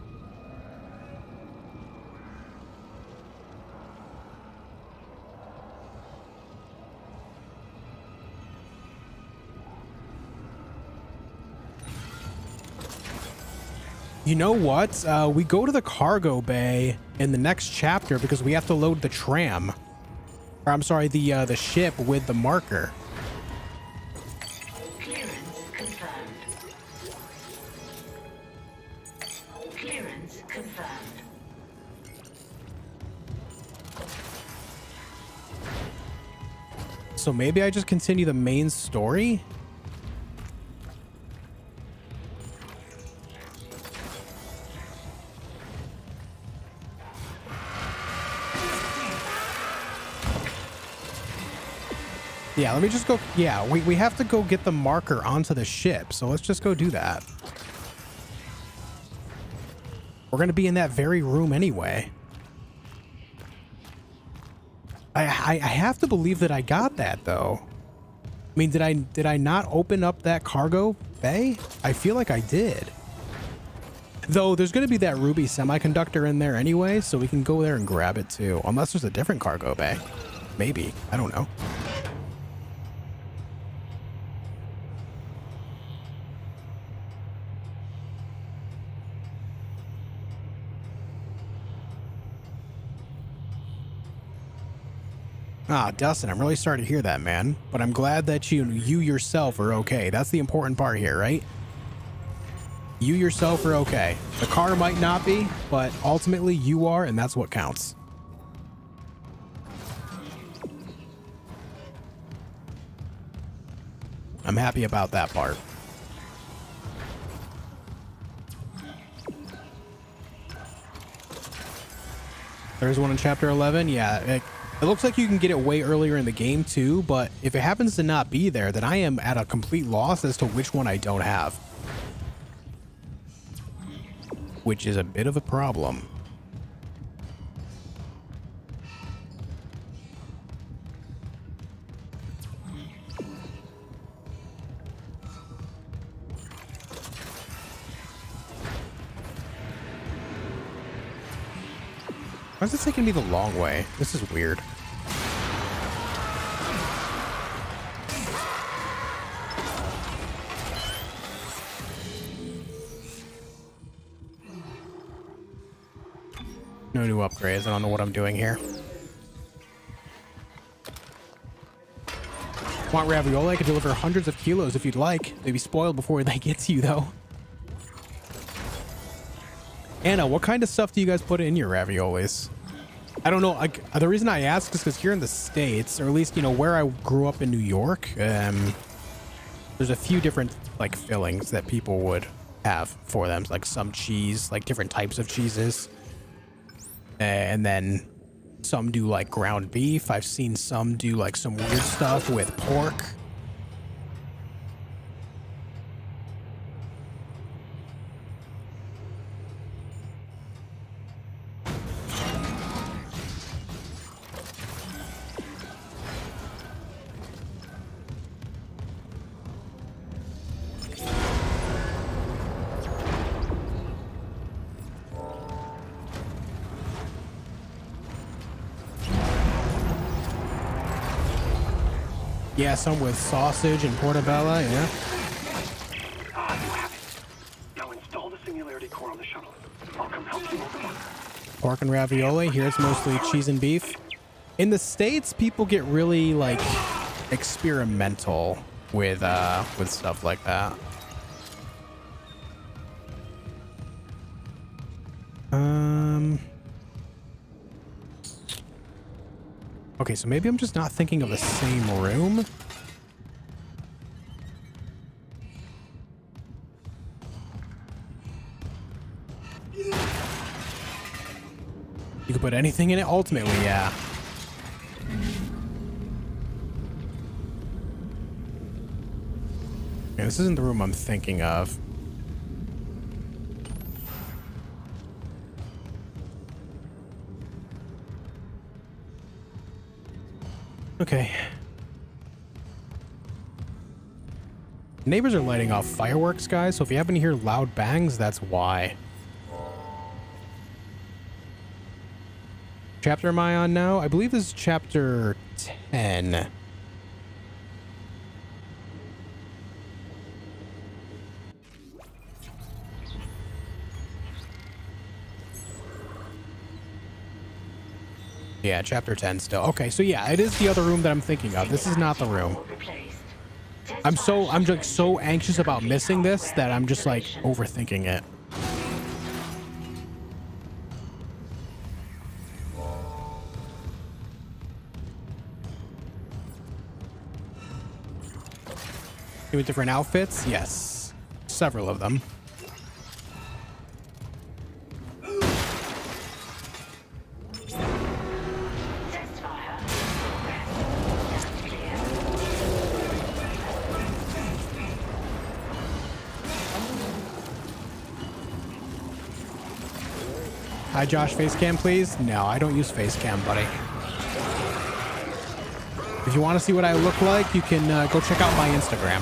You know what? Uh, we go to the cargo bay in the next chapter because we have to load the tram. Or I'm sorry, the uh, the ship with the marker. Clearance confirmed. Clearance confirmed. So maybe I just continue the main story? Yeah, let me just go. Yeah, we, we have to go get the marker onto the ship. So let's just go do that. We're going to be in that very room anyway. I, I, I have to believe that I got that though. I mean, did I did I not open up that cargo bay? I feel like I did. Though there's going to be that ruby semiconductor in there anyway, so we can go there and grab it too. Unless there's a different cargo bay. Maybe. I don't know. Ah, Dustin, I'm really sorry to hear that, man. But I'm glad that you you yourself are okay. That's the important part here, right? You yourself are okay. The car might not be, but ultimately you are, and that's what counts. I'm happy about that part. There's one in chapter 11. Yeah, it, it looks like you can get it way earlier in the game too, but if it happens to not be there, then I am at a complete loss as to which one I don't have. Which is a bit of a problem. Why is it taking me the long way? This is weird. No new upgrades. I don't know what I'm doing here. Want ravioli? I could deliver hundreds of kilos if you'd like. They'd be spoiled before they get to you, though. Anna, what kind of stuff do you guys put in your raviolis? I don't know. Like the reason I ask is because here in the states, or at least you know where I grew up in New York, um, there's a few different like fillings that people would have for them, like some cheese, like different types of cheeses, and then some do like ground beef. I've seen some do like some weird stuff with pork. Some with sausage and portobello, yeah. Ah. Pork and ravioli. Here it's mostly cheese and beef. In the States, people get really, like, experimental with, uh, with stuff like that. Um... Okay, so maybe I'm just not thinking of the same room. You could put anything in it ultimately, yeah. Yeah, this isn't the room I'm thinking of. Okay. Neighbors are lighting off fireworks, guys, so if you happen to hear loud bangs, that's why. Chapter am I on now? I believe this is chapter 10. Yeah, chapter 10 still. Okay, so yeah, it is the other room that I'm thinking of. This is not the room. I'm so I'm just so anxious about missing this that I'm just like overthinking it. With different outfits? Yes. Several of them. Hi, Josh. Facecam, please. No, I don't use Facecam, buddy. If you want to see what I look like, you can uh, go check out my Instagram.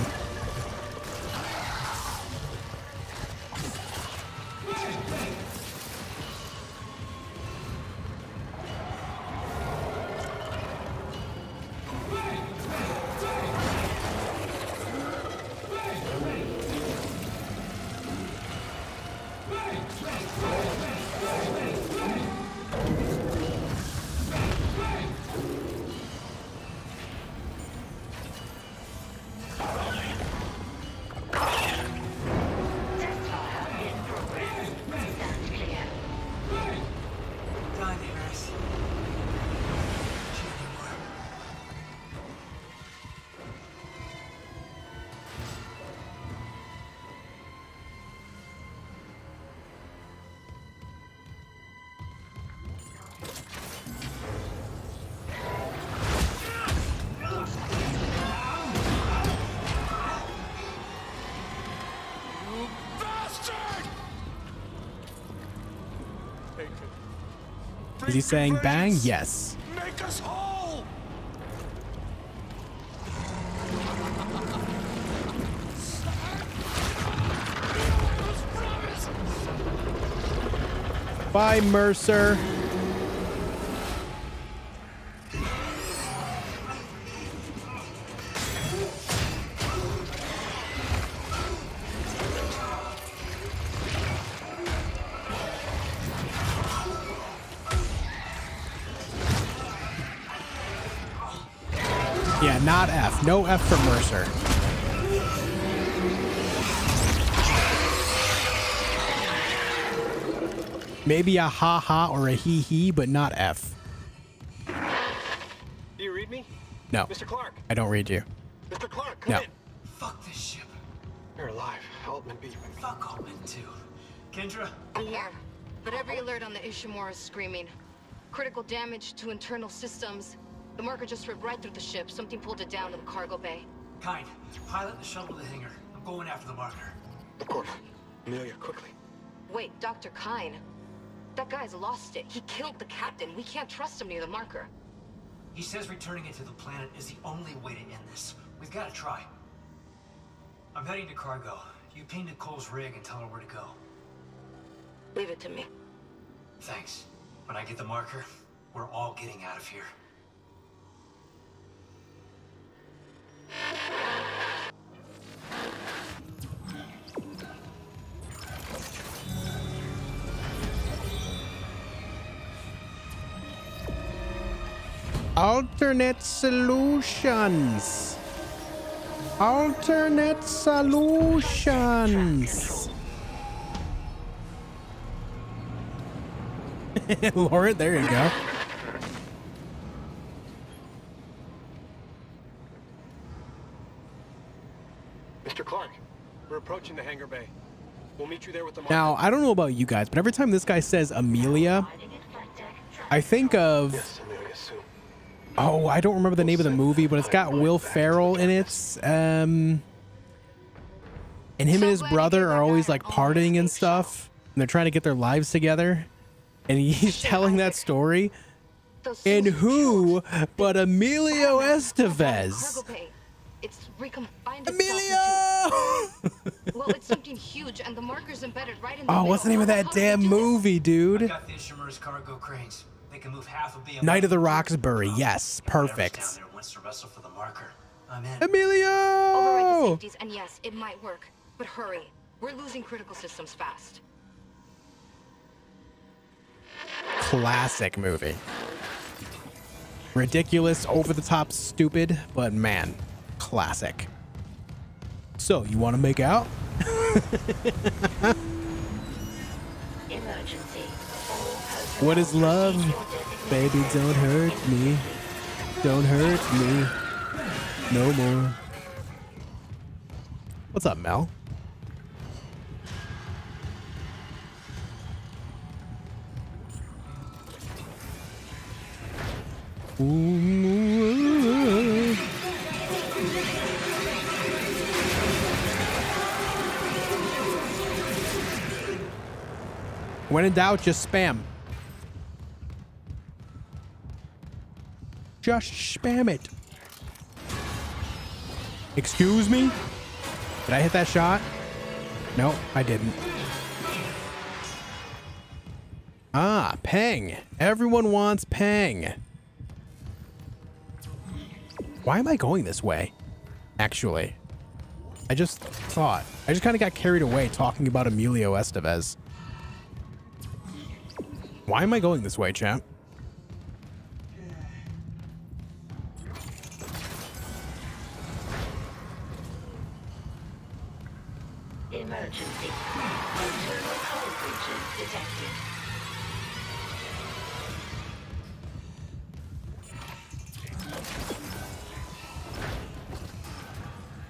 Is he saying bang? Yes. Make us whole! Bye, Mercer. No F for Mercer. Maybe a ha ha or a he he, but not F. Do you read me? No. Mr. Clarke. I don't read you. Mr. Clarke, come No. in. Fuck this ship. You're alive. Altman beat me. Fuck Altman, too. Kendra? I'm here. But every alert on the Ishimura is screaming. Critical damage to internal systems. The marker just ripped right through the ship. Something pulled it down to the cargo bay. Kyne, pilot the shuttle to the hangar. I'm going after the marker. Of course. Amelia, quickly. Wait, Dr. Kyne. That guy's lost it. He killed the captain. We can't trust him near the marker. He says returning it to the planet is the only way to end this. We've got to try. I'm heading to cargo. You ping Nicole's rig and tell her where to go. Leave it to me. Thanks. When I get the marker, we're all getting out of here. Alternate solutions. Alternate solutions. Lauren, there you go. Mr. Clarke, we're approaching the hangar bay. We'll meet you there with the Now, I don't know about you guys, but every time this guy says Amelia, I think of. Oh, I don't remember the name of the movie, but it's got Will Ferrell in it. Um, and him and his brother are always like partying and stuff, and they're trying to get their lives together. And he's telling that story. And who but Emilio Estevez? Cargo. It's recombined Emilio! well, it's something huge, and the marker's embedded right in the Oh, middle. what's the name of that damn movie, dude? Got the Ishimura's cargo cranes. They can move half of BM. Night of the Roxbury. Yes, perfect. there wants to wrestle for the marker. I'm in. Override the Emilio! safeties, and yes, it might work. But hurry. We're losing critical systems fast. Classic movie. Ridiculous, over the top, stupid, but man, classic. So, you want to make out? What is love? Baby, don't hurt me. Don't hurt me. No more. What's up, Mel? Ooh. When in doubt, just spam. Just spam it. Excuse me? Did I hit that shot? No, I didn't. Ah, Peng. Everyone wants Peng. Why am I going this way? Actually, I just thought. I just kind of got carried away talking about Emilio Estevez. Why am I going this way, champ? Emergency. Internal hull breaches detected.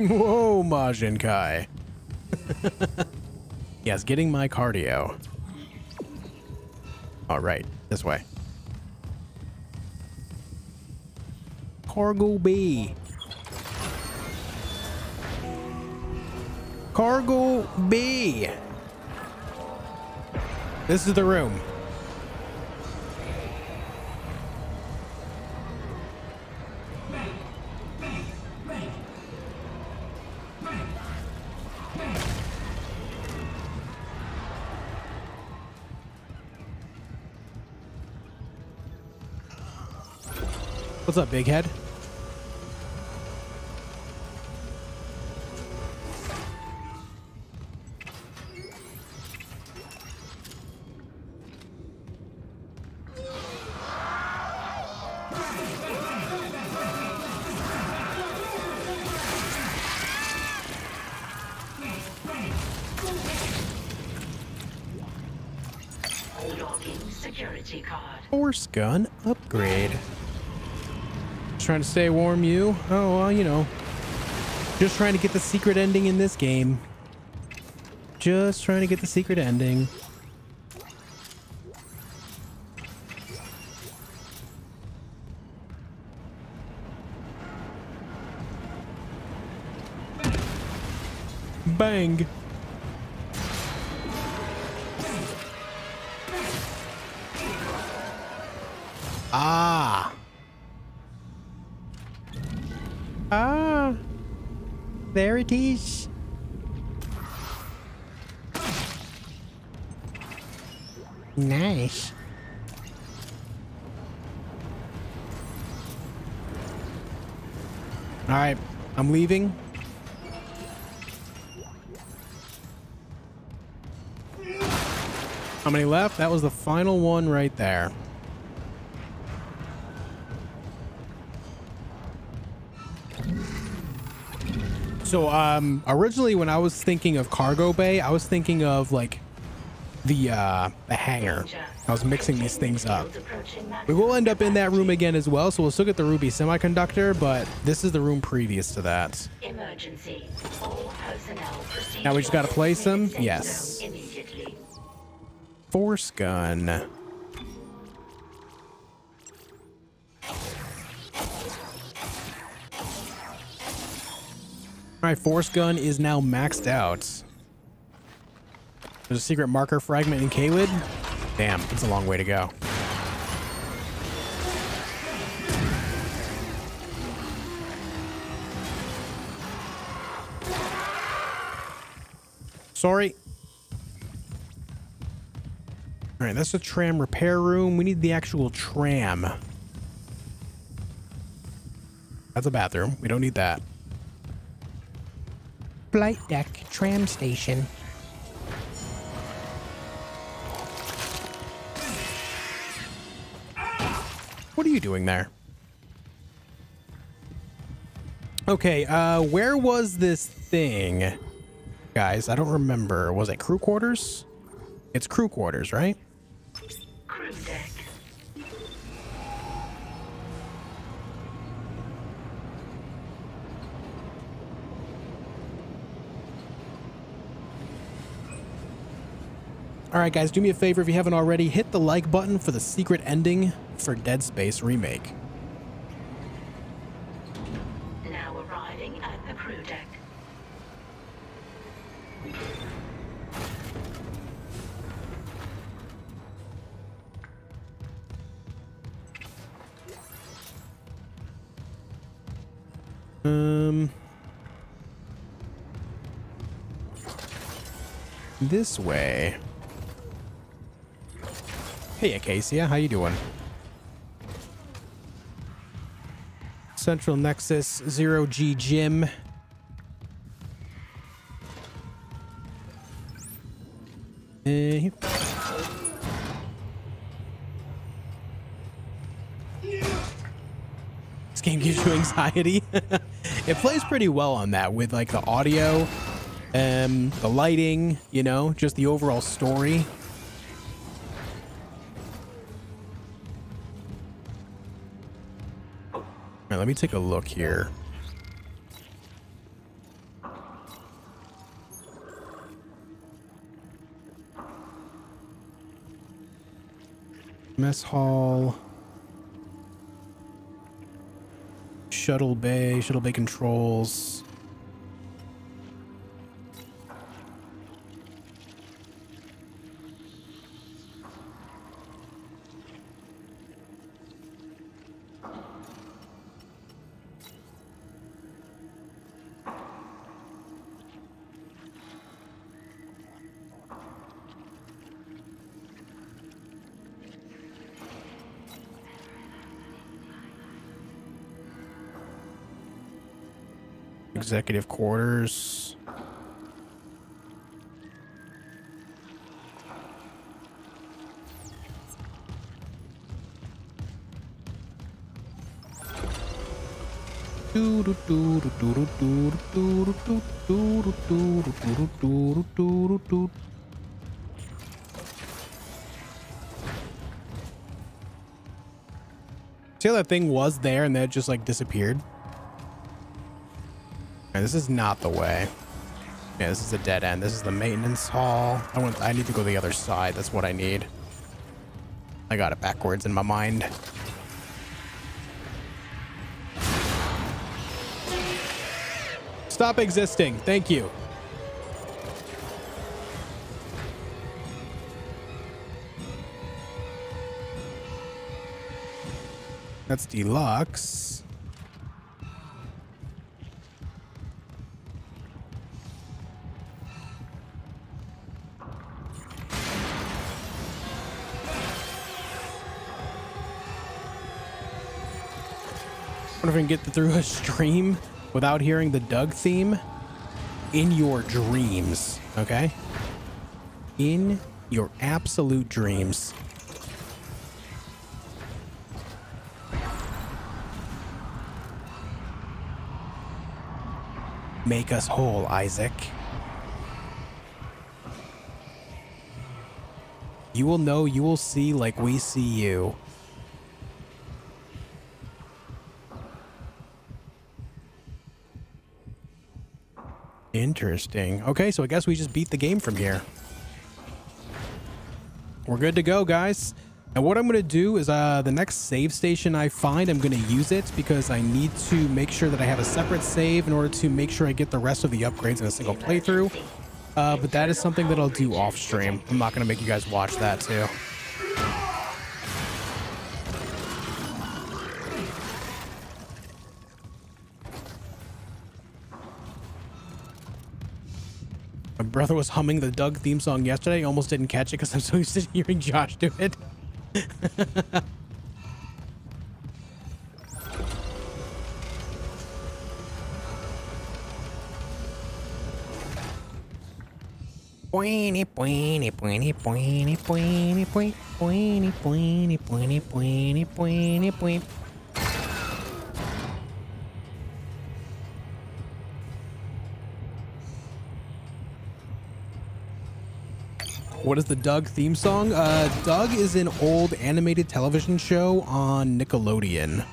Whoa, Majin Kai. yes, getting my cardio. All right, this way. Cargo B. Cargo B. This is the room. What's up, big head? Gun upgrade. Trying to stay warm, you? Oh, well, you know. Just trying to get the secret ending in this game. Just trying to get the secret ending. Bang. leaving. How many left? That was the final one right there. So, um, originally when I was thinking of cargo bay, I was thinking of like the uh the hangar. I was mixing these things up. We will end up in that room again as well, so we'll still get the ruby semiconductor, but this is the room previous to that. Emergency. All personnel Now we just gotta place them? Yes. Force gun. All right, force gun is now maxed out. There's a secret marker fragment in Kaywood. Damn, it's a long way to go. Sorry. All right, that's the tram repair room. We need the actual tram. That's a bathroom. We don't need that. Flight deck, tram station. What are you doing there? Okay, uh, where was this thing? Guys, I don't remember. Was it crew quarters? It's crew quarters, right? Crew deck. All right, guys, do me a favor if you haven't already, hit the like button for the secret ending for Dead Space Remake. Now arriving at the crew deck. Um, this way. Hey, Acacia, how you doing? Central Nexus Zero G Gym. Eh, This game gives you anxiety. it plays pretty well on that with like the audio, um, the lighting, you know, just the overall story. Right, let me take a look here. Mess hall. Shuttle bay, shuttle bay controls. Executive quarters. See how that thing was there and then it just like disappeared? This is not the way. Yeah, this is a dead end. This is the maintenance hall. I want. I need to go the other side. That's what I need. I got it backwards in my mind. Stop existing. Thank you. That's deluxe. Can get through a stream without hearing the Doug theme in your dreams, okay? In your absolute dreams. Make us whole, Isaac. You will know, you will see like we see you. Interesting. Okay, so I guess we just beat the game from here. We're good to go, guys. And what I'm going to do is uh, the next save station I find, I'm going to use it because I need to make sure that I have a separate save in order to make sure I get the rest of the upgrades in a single playthrough. Uh, but that is something that I'll do off stream. I'm not going to make you guys watch that too. Brother was humming the Doug theme song yesterday. I Almost didn't catch it because I'm so used to hearing Josh do it. Pointy, pointy, pointy, pointy, pointy, pointy, pointy, pointy, pointy, pointy, pointy, pointy. What is the Doug theme song? Uh, Doug is an old animated television show on Nickelodeon.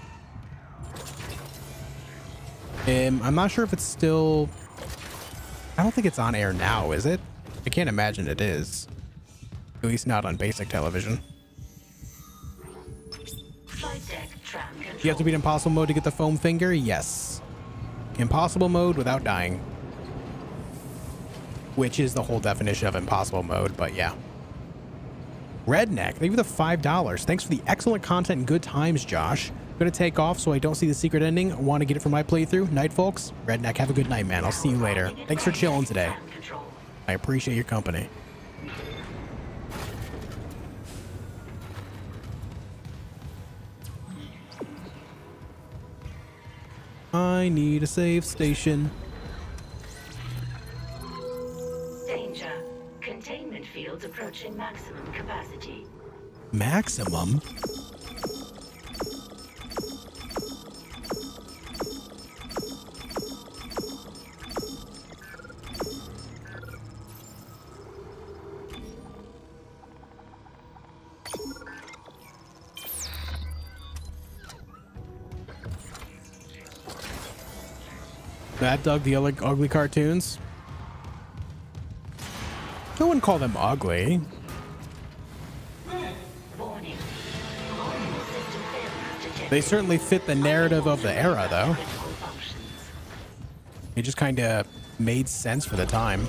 Um, I'm not sure if it's still... I don't think it's on air now, is it? I can't imagine it is. At least not on basic television. You have to beat impossible mode to get the foam finger? Yes. Impossible mode without dying. Which is the whole definition of impossible mode, but yeah. Redneck, thank you for the $5. Thanks for the excellent content and good times, Josh. Gonna take off so I don't see the secret ending. Want to get it for my playthrough. Night, folks. Redneck, have a good night, man. I'll see you later. Thanks for chilling today. I appreciate your company. I need a save station. Approaching maximum capacity. Maximum? That Doug the ugly, ugly cartoons? No one call them ugly. They certainly fit the narrative of the era, though. It just kind of made sense for the time.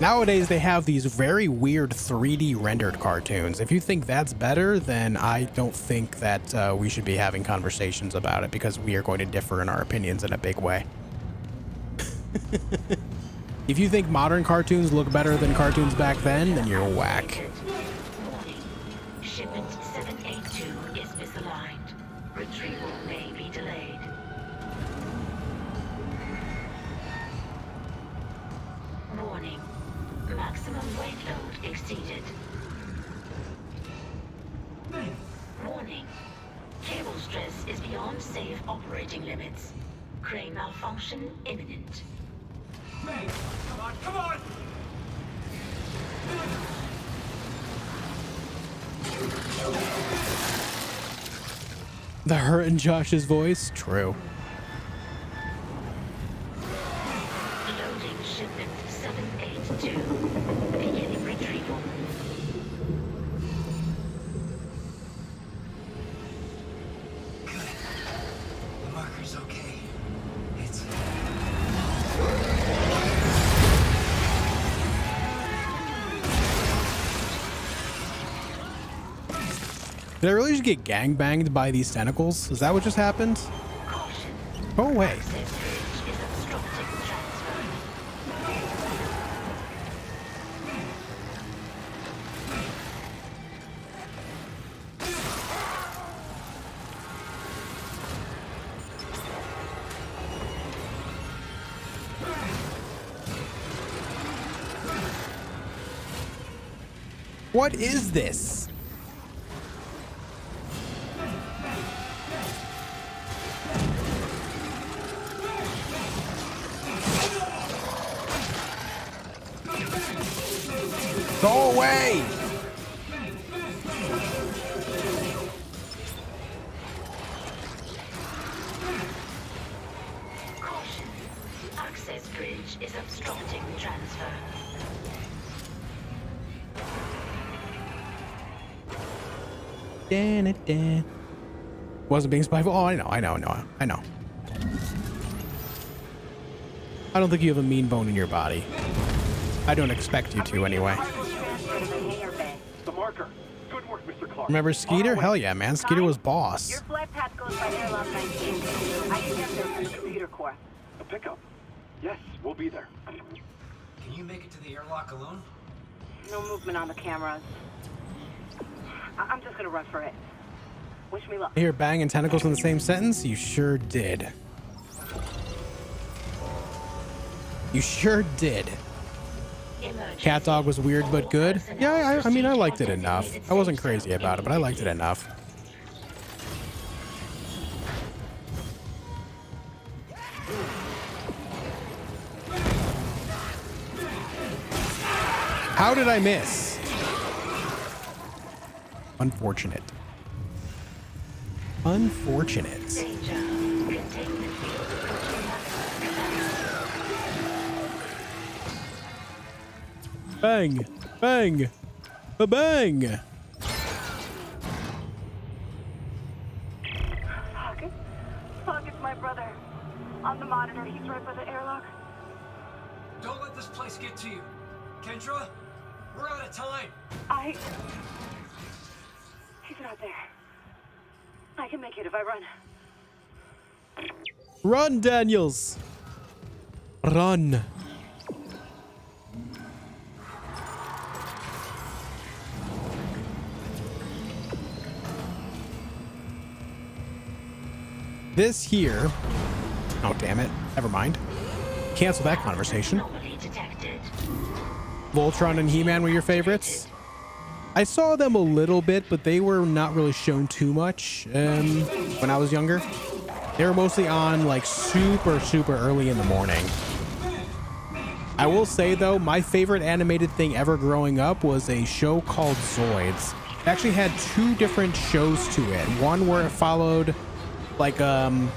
Nowadays, they have these very weird 3D rendered cartoons. If you think that's better, then I don't think that uh, we should be having conversations about it because we are going to differ in our opinions in a big way. if you think modern cartoons look better than cartoons back then, then you're whack. Josh's voice? True. Just get gangbanged by these tentacles? Is that what just happened? Oh, wait. What is this? Dan. Wasn't being spiteful. Oh, I know, I know, I know, I know. I don't think you have a mean bone in your body. I don't expect you to, anyway. The marker. Good work, Mr. Clarke. Remember Skeeter? Hell yeah, man. Skeeter was boss. Your flight path goes by airlock 19. I can get there from the computer core. A pickup. Yes, we'll be there. Can you make it to the airlock alone? No movement on the cameras. I- I'm just gonna run for it. Wish me luck. Bang and tentacles in the same sentence? You sure did. You sure did. CatDog was weird but good. Yeah, I, I mean, I liked it enough. I wasn't crazy about it, but I liked it enough. How did I miss? Unfortunate. Unfortunate. Bang! Bang! A bang! Pocket? Pocket's my brother. On the monitor, he's right by the airlock. Don't let this place get to you. Kendra, we're out of time. I... He's not there. I can make it if I run. Run, Daniels! Run. This here. Oh, damn it. Never mind. Cancel that conversation. Voltron and He-Man were your favorites? I saw them a little bit, but they were not really shown too much um, when I was younger. They were mostly on like super, super early in the morning. I will say though, my favorite animated thing ever growing up was a show called Zoids. It actually had two different shows to it. One where it followed like um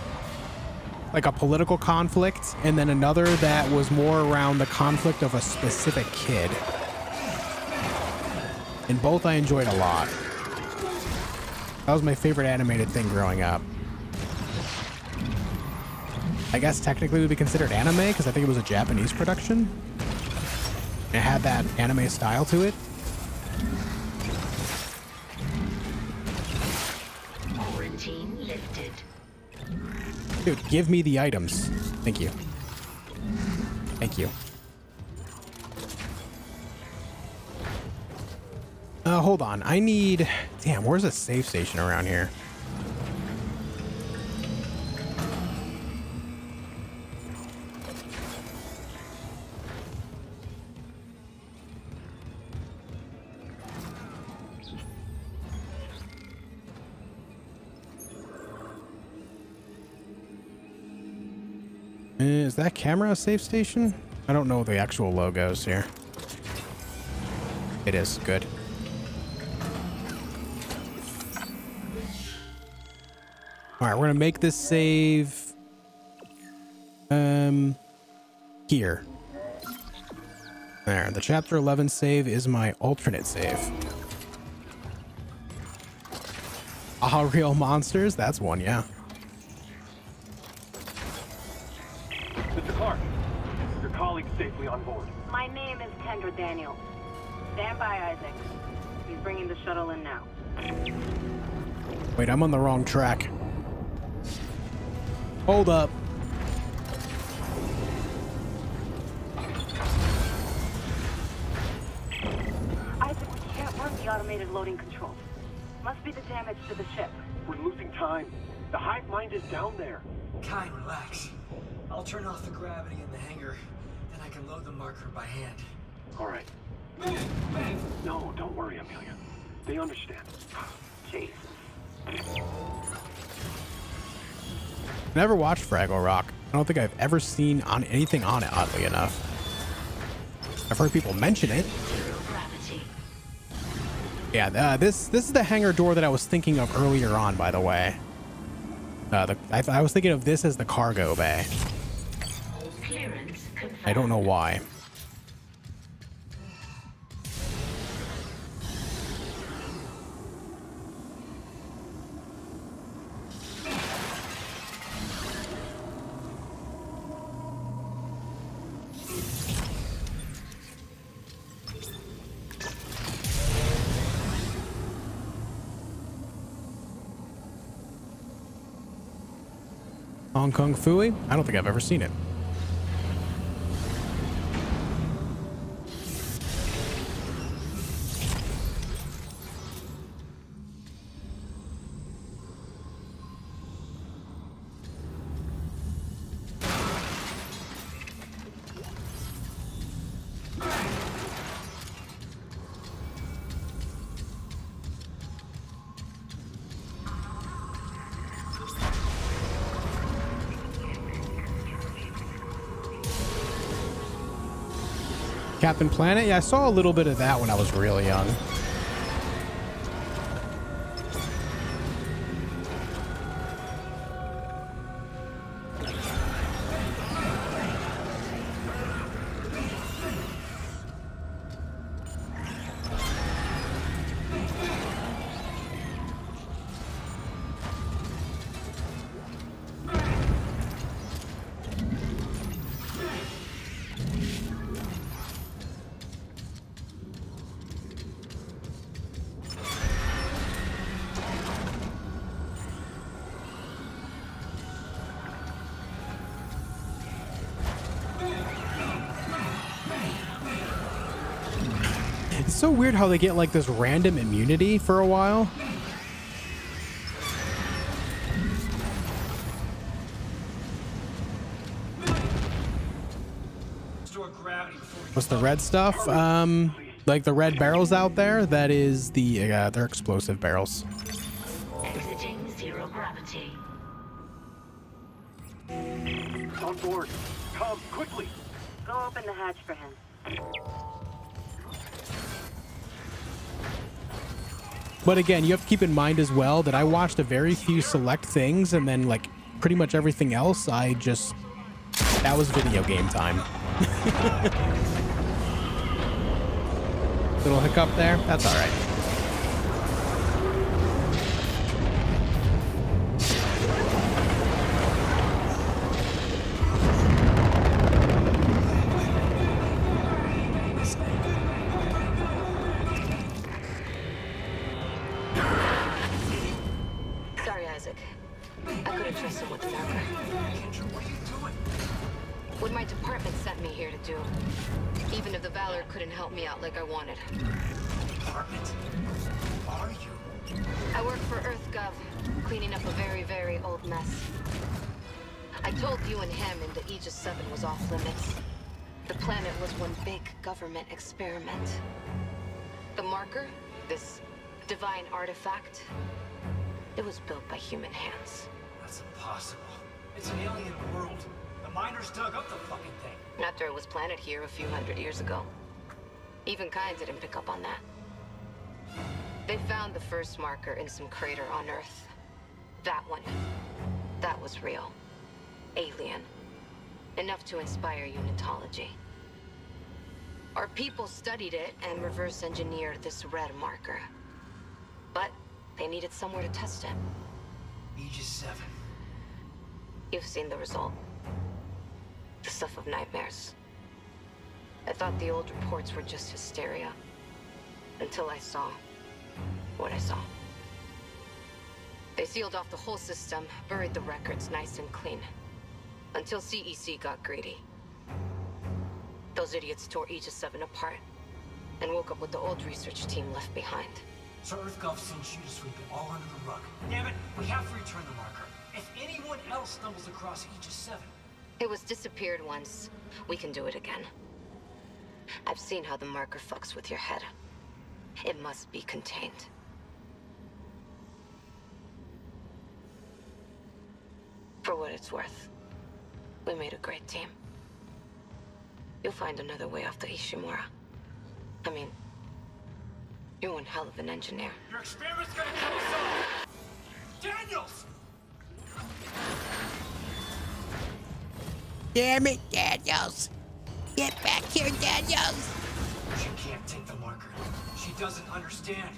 like a political conflict, and then another that was more around the conflict of a specific kid. And both I enjoyed a lot. That was my favorite animated thing growing up. I guess technically it would be considered anime because I think it was a Japanese production. It had that anime style to it. Quarantine lifted. Dude, give me the items. Thank you. Thank you. Uh, hold on. I need... Damn, where's a safe station around here? Uh, that camera a safe station? I don't know the actual logos here. It is. Good. All right, we're going to make this save um here. There, the chapter 11 save is my alternate save. Ah, real monsters? That's one, yeah. Mr. Clarke, your colleague's safely on board. My name is Kendra Daniels. Stand by, Isaac. He's bringing the shuttle in now. Wait, I'm on the wrong track. Hold up. Isaac, we can't run the automated loading controls. Must be the damage to the ship. We're losing time. The hive mind is down there. Kyne, relax. I'll turn off the gravity in the hangar, then I can load the marker by hand. All right. No, don't worry, Amelia. They understand. Jeez. Never watched Fraggle Rock. I don't think I've ever seen on anything on it, oddly enough. I've heard people mention it. Yeah, uh, this this is the hangar door that I was thinking of earlier on. By the way, uh, the, I, I was thinking of this as the cargo bay. I don't know why. Hong Kong Phooey? I don't think I've ever seen it. Planet? Yeah, I saw a little bit of that when I was really young. How they get like this random immunity for a while. What's the red stuff? Um, like the red barrels out there. That is the uh, they're explosive barrels. But again, you have to keep in mind as well that I watched a very few select things, and then like pretty much everything else, I just that was video game time. Little hiccup there. That's all right. The dug up the fucking thing. After it was planted here a few hundred years ago. Even Kyne didn't pick up on that. They found the first marker in some crater on Earth. That one. That was real. Alien. Enough to inspire unitology. Our people studied it and reverse engineered this red marker. But they needed somewhere to test it. Aegis 7. You've seen the result. The stuff of nightmares. I thought the old reports were just hysteria. Until I saw what I saw. They sealed off the whole system, buried the records nice and clean. Until CEC got greedy. Those idiots tore Aegis 7 apart and woke up with the old research team left behind. So EarthGov sends you to sweep it all under the rug. Damn it, we have to return the marker. If anyone else stumbles across Aegis 7, It was disappeared once. We can do it again. I've seen how the marker fucks with your head. It must be contained. For what it's worth, we made a great team. You'll find another way off the Ishimura. I mean, You're one hell of an engineer. Your experiment's gonna kill us all! Daniels! Damn it, Daniels! Get back here, Daniels! She can't take the marker. She doesn't understand.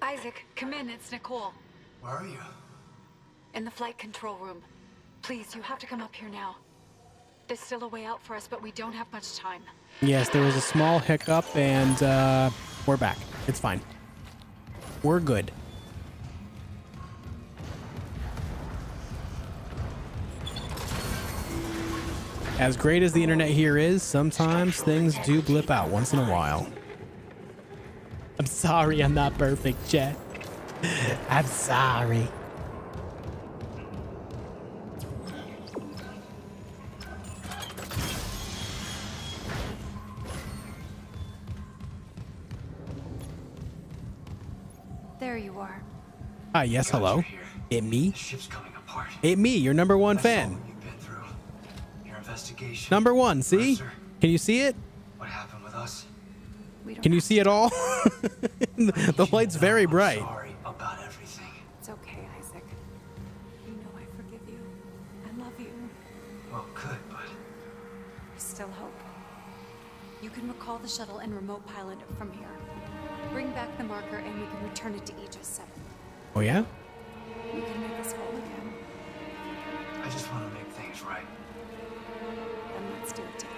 Isaac, come in. It's Nicole. Where are you? In the flight control room. Please, you have to come up here now. There's still a way out for us, but we don't have much time. Yes, there was a small hiccup, and uh, we're back. It's fine. We're good. As great as the internet here is, sometimes things do blip out once in a while. I'm sorry I'm not perfect, Chet. I'm sorry. Hi, yes, hello. It me? Ship's. It me, your number one fan. You've been through. Your investigation. Number one, see? Mercer, Can you see it? What happened with us? Can you see it all? the light's very bright. Sorry about everything. It's okay, Isaac. You know I forgive you. I love you. Well, good, but There's still hope. You can recall the shuttle and remote pilot from here. Bring back the marker and we can return it to Aegis 7. Oh, yeah? We can make us whole again. I just want to make things right. Then let's do it together.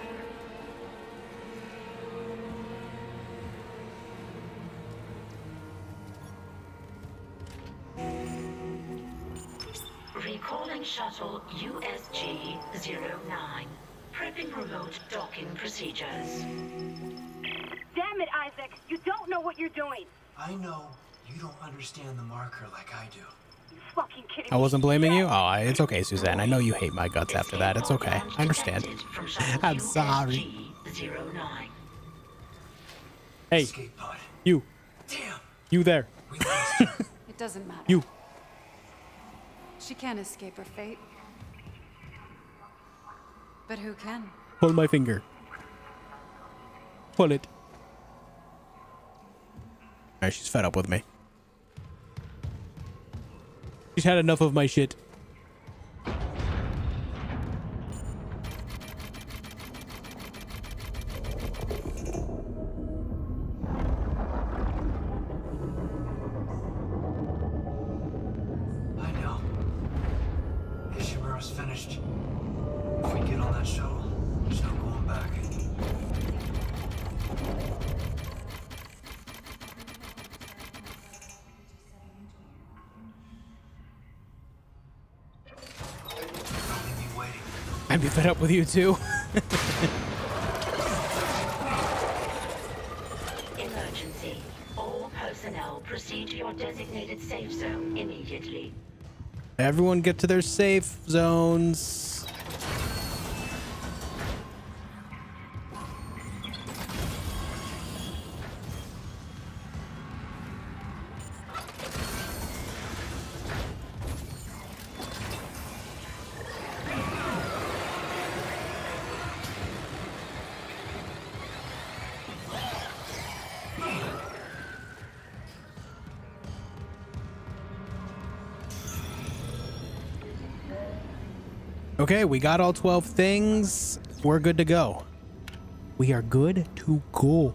Recalling shuttle USG-09. Prepping remote docking procedures. Damn it, Isaac! You don't know what you're doing! I know you don't understand the marker like I do. You fucking kidding I wasn't blaming you? Oh, it's okay, Suzanne. I know you hate my guts after that. It's okay. I understand. I'm sorry. USG-09. Hey, you. Damn. You there. It doesn't matter. You. She can't escape her fate. But who can? Pull my finger. Pull it. Alright, she's fed up with me. She's had enough of my shit. With you too. Emergency. All personnel proceed to your designated safe zone immediately. Everyone get to their safe zones. Okay, we got all 12 things. We're good to go. We are good to go.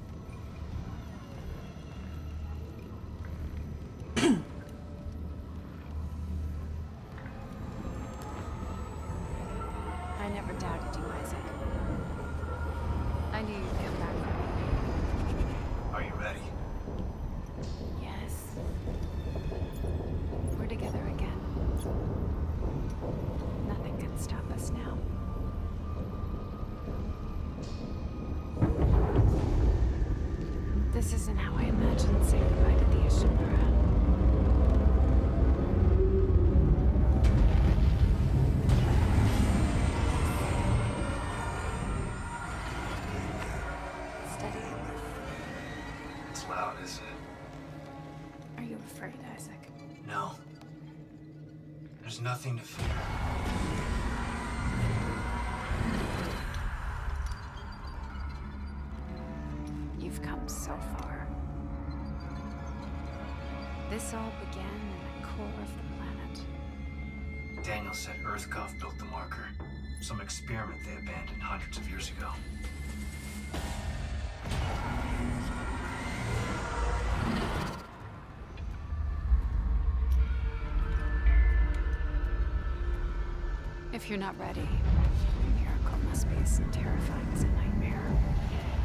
You're not ready, the miracle must be as terrifying as a nightmare.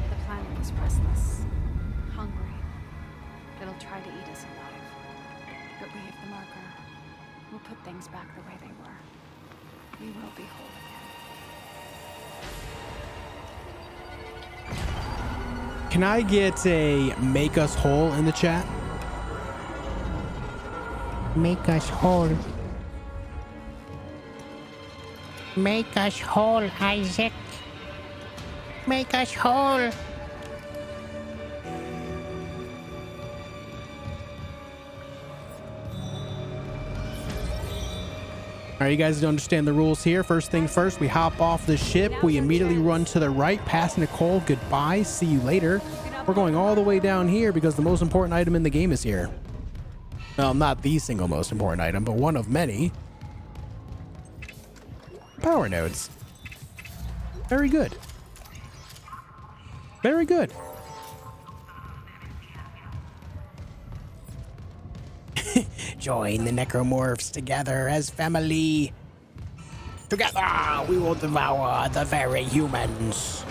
The planet is restless, hungry. It'll try to eat us alive. But we have the marker. We'll put things back the way they were. We will be whole again. Can I get a make us whole in the chat? Make us whole. Make us whole, Isaac. Make us whole. All right, you guys understand the rules here. First thing first, we hop off the ship. We immediately run to the right, past Nicole. Goodbye. See you later. We're going all the way down here because the most important item in the game is here. Well, not the single most important item, but one of many. Power nodes. Very good. Very good. Join the necromorphs together as family. Together, we will devour the very humans.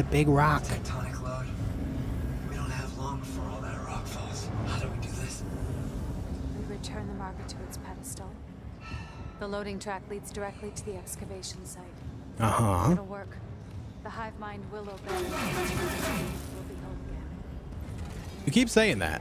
A big rock. tectonic load. We don't have long before all that rock falls. How do we do this? We return the marker to its pedestal. The loading track leads directly to the excavation site. Uh-huh. It'll work. The hive mind will obey. We'll be whole again. You keep saying that.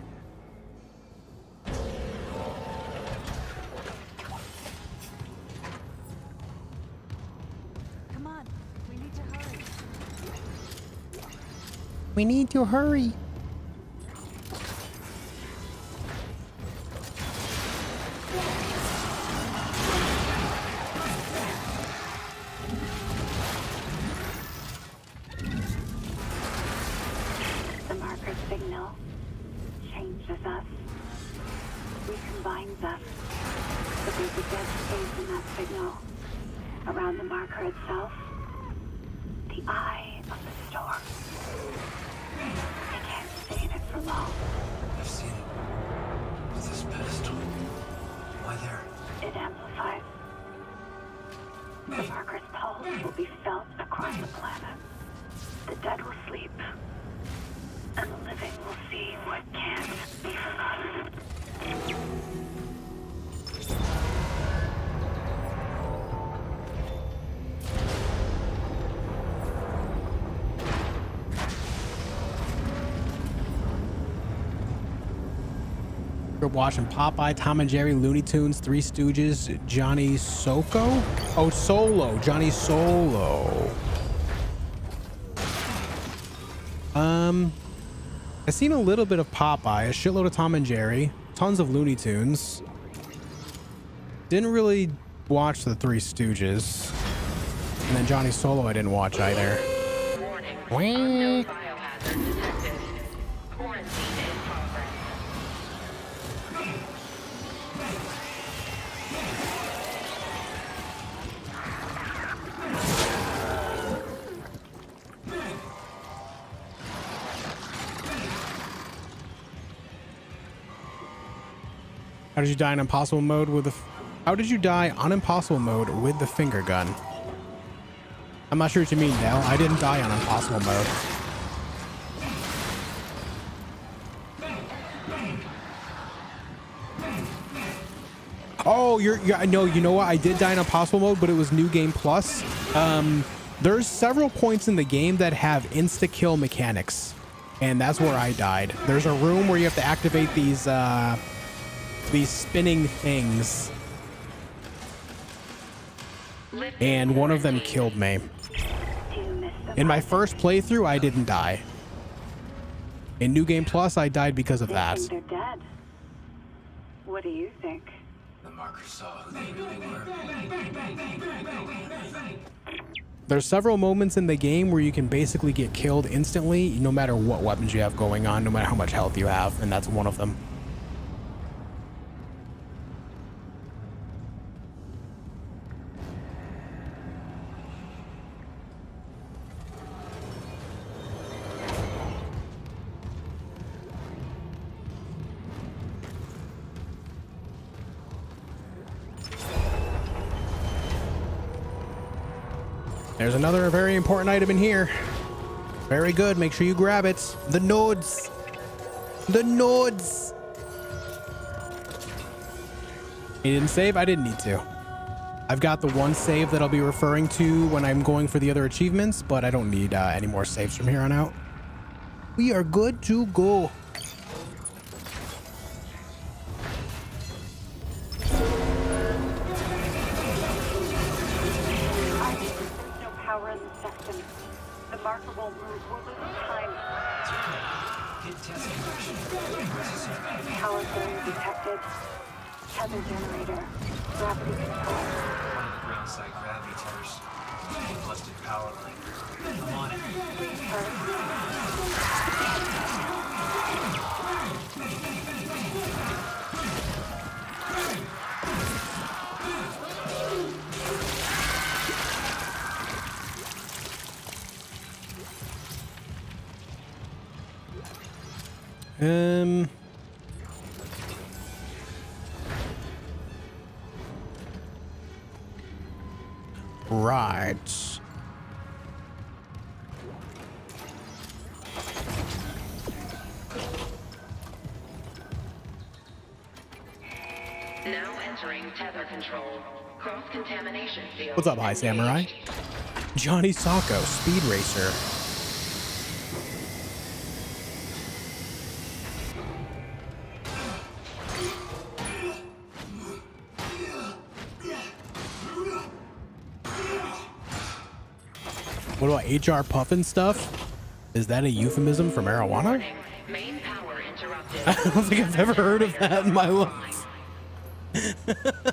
We need to hurry. Watching Popeye, Tom and Jerry, Looney Tunes, Three Stooges, Johnny Soko? Oh, Solo. Johnny Solo. Um, I've seen a little bit of Popeye, a shitload of Tom and Jerry, tons of Looney Tunes. Didn't really watch the Three Stooges. And then Johnny Solo I didn't watch either. Wah. How did you die in impossible mode with the... How did you die on impossible mode with the finger gun? I'm not sure what you mean, Dale. I didn't die on impossible mode. Oh, you're, you're no, you know what? I did die in impossible mode, but it was new game plus. Um, there's several points in the game that have insta kill mechanics, and that's where I died. There's a room where you have to activate these uh, these spinning things. And one of them killed me. In my first playthrough, I didn't die. In New Game Plus, I died because of that. They're dead. What do you think? The marker saw who they knew they were. There's several moments in the game where you can basically get killed instantly, no matter what weapons you have going on, no matter how much health you have, and that's one of them. There's another very important item in here. Very good. Make sure you grab it. The nodes. The nodes. He didn't save? I didn't need to. I've got the one save that I'll be referring to when I'm going for the other achievements, but I don't need uh, any more saves from here on out. We are good to go. Field. What's up, High Samurai? Johnny Sacco, Speed Racer. What about HR Pufnstuf? Is that a euphemism for marijuana? Main power interrupted. I don't think I've ever heard of that in my life.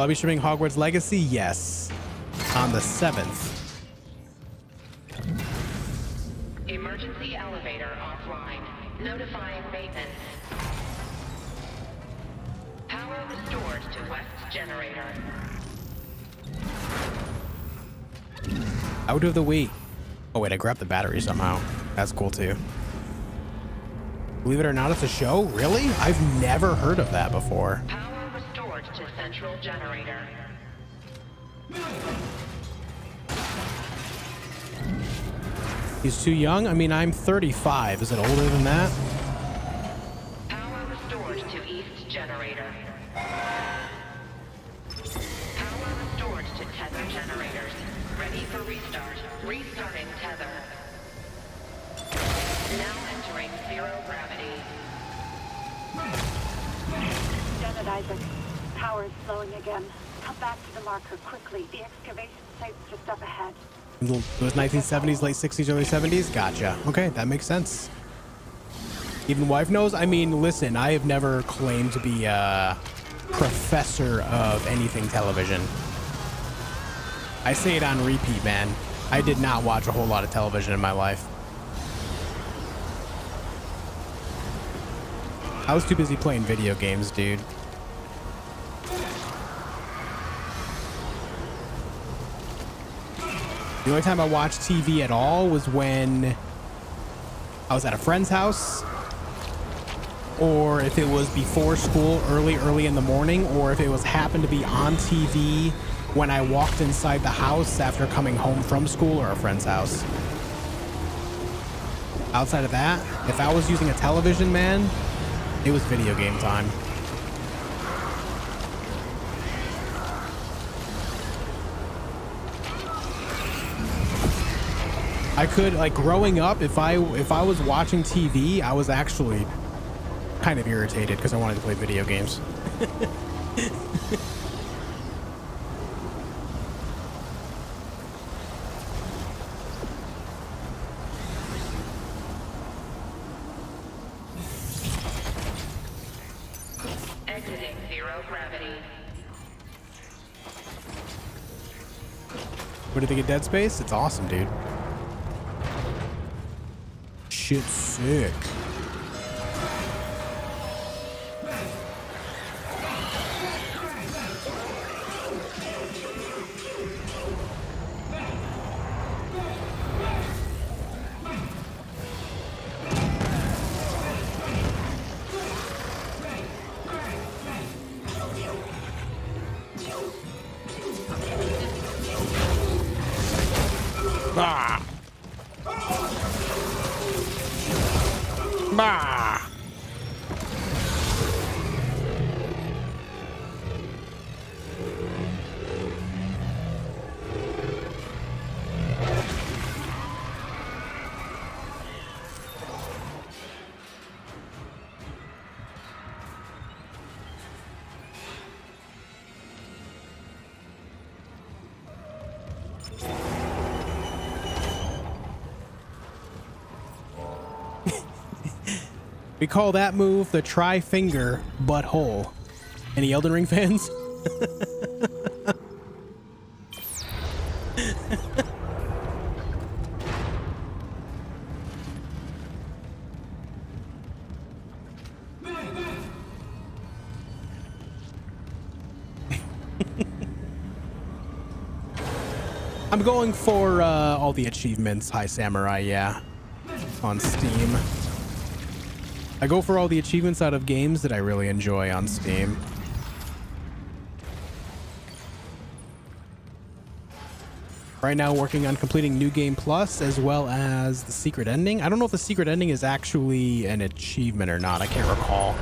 Will I be streaming Hogwarts Legacy? Yes. On the 7th. Emergency elevator offline. Notifying maintenance. Power restored to west generator. Out of the Wii. Oh wait, I grabbed the battery somehow. That's cool too. Believe it or not, it's a show? Really? I've never heard of that before. Power He's too young? I mean, I'm 35. Is it older than that? 70s, late 60s, early 70s? Gotcha. Okay, that makes sense. Even wife knows? I mean, listen, I have never claimed to be a professor of anything television. I say it on repeat, man. I did not watch a whole lot of television in my life. I was too busy playing video games, dude. The only time I watched TV at all was when I was at a friend's house, or if it was before school, early, early in the morning, or if it was happened to be on TV when I walked inside the house after coming home from school or a friend's house. Outside of that, if I was using a television, man, it was video game time. I could like growing up if I if I was watching TV, I was actually kind of irritated because I wanted to play video games. Exiting zero gravity. What do you think of Dead Space? It's awesome, dude. Shit's sick. Call that move the tri-finger butthole. Any Elden Ring fans? I'm going for uh, all the achievements, High Samurai, yeah, on Steam. I go for all the achievements out of games that I really enjoy on Steam. Right now working on completing New Game Plus as well as the secret ending. I don't know if the secret ending is actually an achievement or not. I can't recall.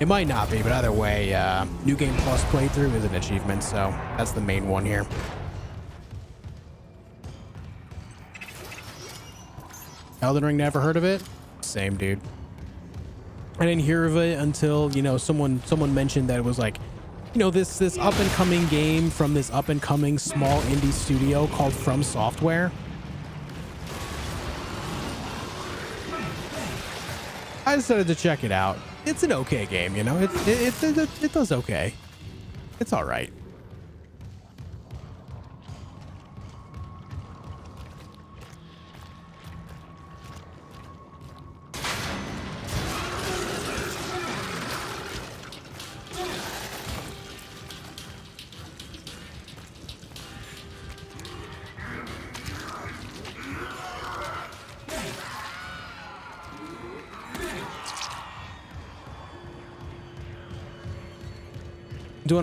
It might not be, but either way, uh, New Game Plus playthrough is an achievement, so that's the main one here. Elden Ring, never heard of it? Same, dude. I didn't hear of it until, you know, someone someone mentioned that it was like, you know, this this up and coming game from this up and coming small indie studio called From Software. I decided to check it out. It's an okay game, you know. It it it, it, it does okay. It's all right.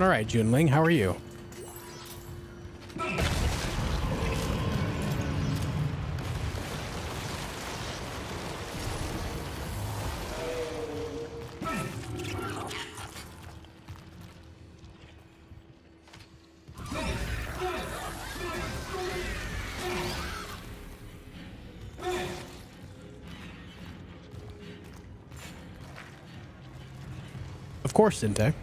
All right, Junling. How are you? Of course, Sinte.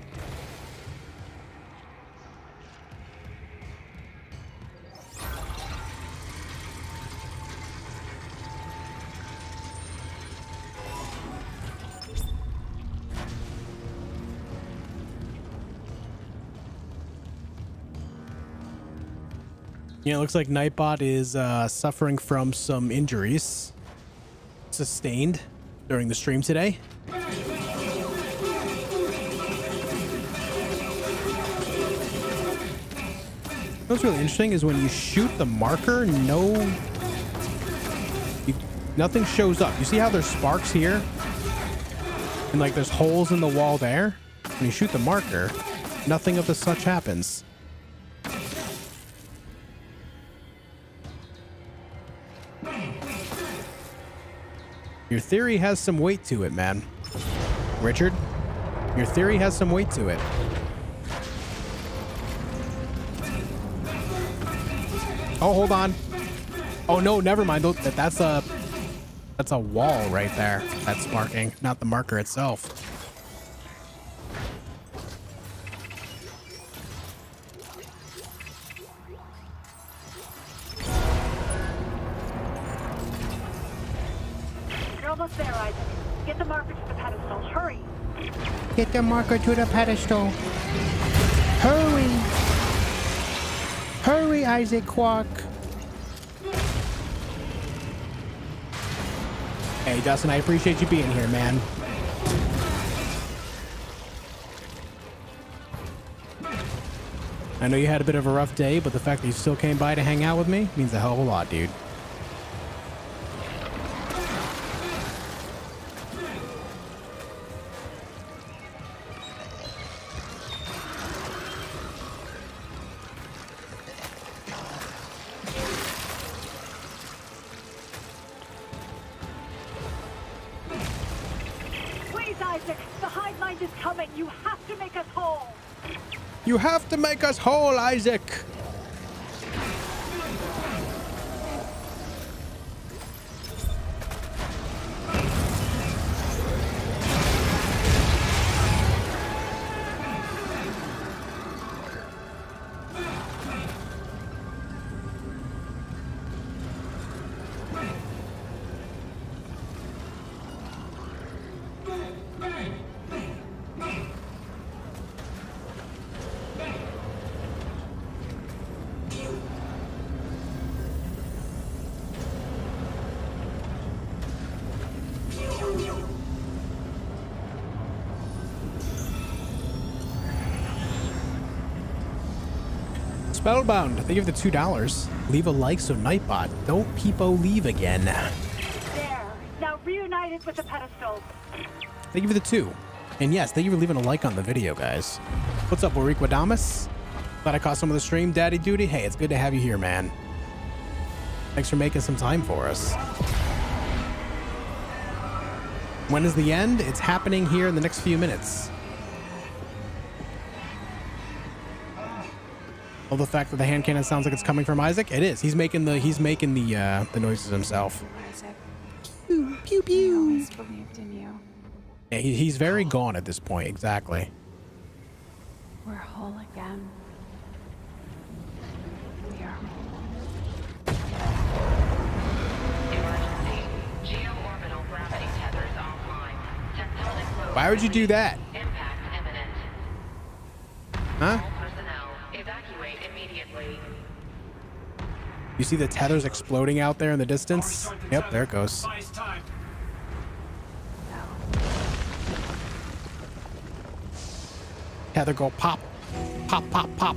Yeah, it looks like Nightbot is uh, suffering from some injuries sustained during the stream today. What's really interesting is when you shoot the marker, no, you, nothing shows up. You see how there's sparks here, and like there's holes in the wall there. When you shoot the marker, nothing of the such happens. Your theory has some weight to it, man. Richard, your theory has some weight to it. Oh, hold on. Oh no, never mind. That's a that's a wall right there. That's marking, not the marker itself. The marker to the pedestal. Hurry! Hurry, Isaac Clarke. Hey, Dustin, I appreciate you being here, man. I know you had a bit of a rough day, but the fact that you still came by to hang out with me means a hell of a lot, dude. Have to make us whole, Isaac. Spellbound, thank you for the two dollars. Leave a like so Nightbot don't peepo leave again. There. Now reunited with the pedestal. Thank you for the two. And yes, thank you for leaving a like on the video, guys. What's up, Warwick Wadamas? Glad I caught some of the stream, Daddy Duty. Hey, it's good to have you here, man. Thanks for making some time for us. When is the end? It's happening here in the next few minutes. Well, the fact that the hand cannon sounds like it's coming from Isaac, it is. He's making the he's making the uh, the noises himself. Isaac, Pew pew I always believed in you. Yeah, he, he's very gone at this point. Exactly. We're whole again. We are whole. Geo-orbital gravity tethers offline. Tectonic Why would you do that? impact imminent. Huh? Personnel, evacuate immediately. You see the tethers exploding out there in the distance? Yep, there it goes. Tether go pop, pop, pop, pop.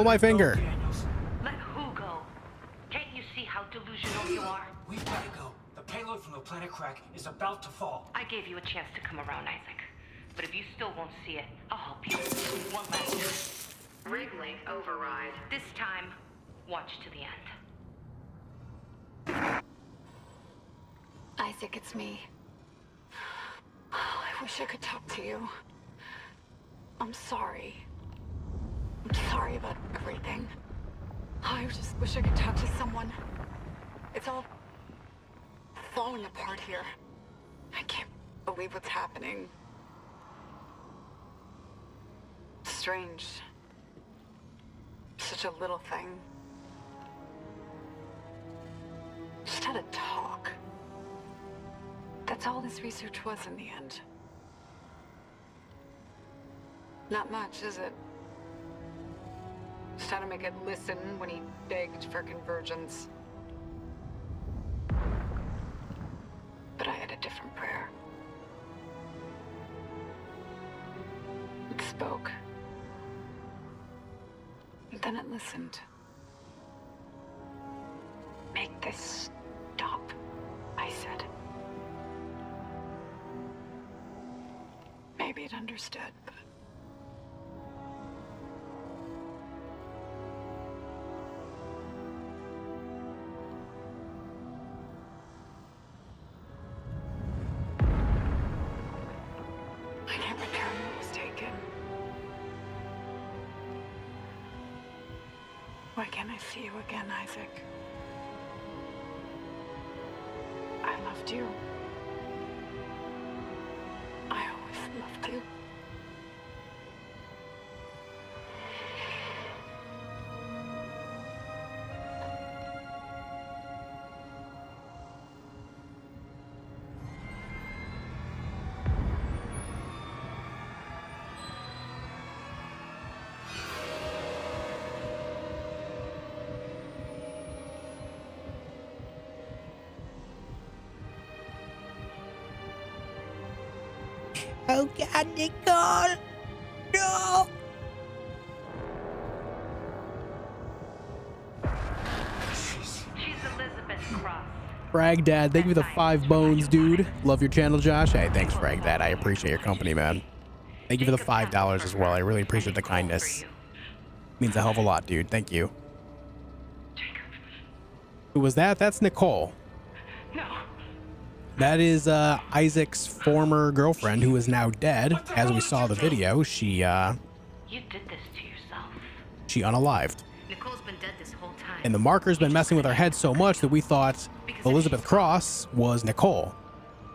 Hold my finger. Let who go? Can't you see how delusional you are? We gotta go. The payload from the planet crack is about to fall. I gave you a chance to come around, Isaac. But if you still won't see it, I'll help you. One last. Rig link override. This time, watch to the end. Isaac, it's me. Oh, I wish I could talk to you. I'm sorry. Sorry about everything. I just wish I could talk to someone. It's all falling apart here. I can't believe what's happening. Strange. Such a little thing. Just had a talk. That's all this research was in the end. Not much, is it? How to make it listen when he begged for convergence. But I had a different prayer. It spoke. And then it listened. Make this stop, I said. Maybe it understood, but see you again, Isaac? Oh God, Nicole! No! She's Elizabeth Cross. Frag Dad, thank you for the five bones, dude. Love your channel, Josh. Hey, thanks, Frag Dad. I appreciate your company, man. Thank you for the five dollars as well. I really appreciate the kindness. Means a hell of a lot, dude. Thank you. Who was that? That's Nicole. That is uh, Isaac's former girlfriend, who is now dead. As we saw the video, she uh, You did this to yourself. she unalived. Nicole's been dead this whole time. And the marker's been messing with our head so much that we thought Elizabeth Cross was Nicole.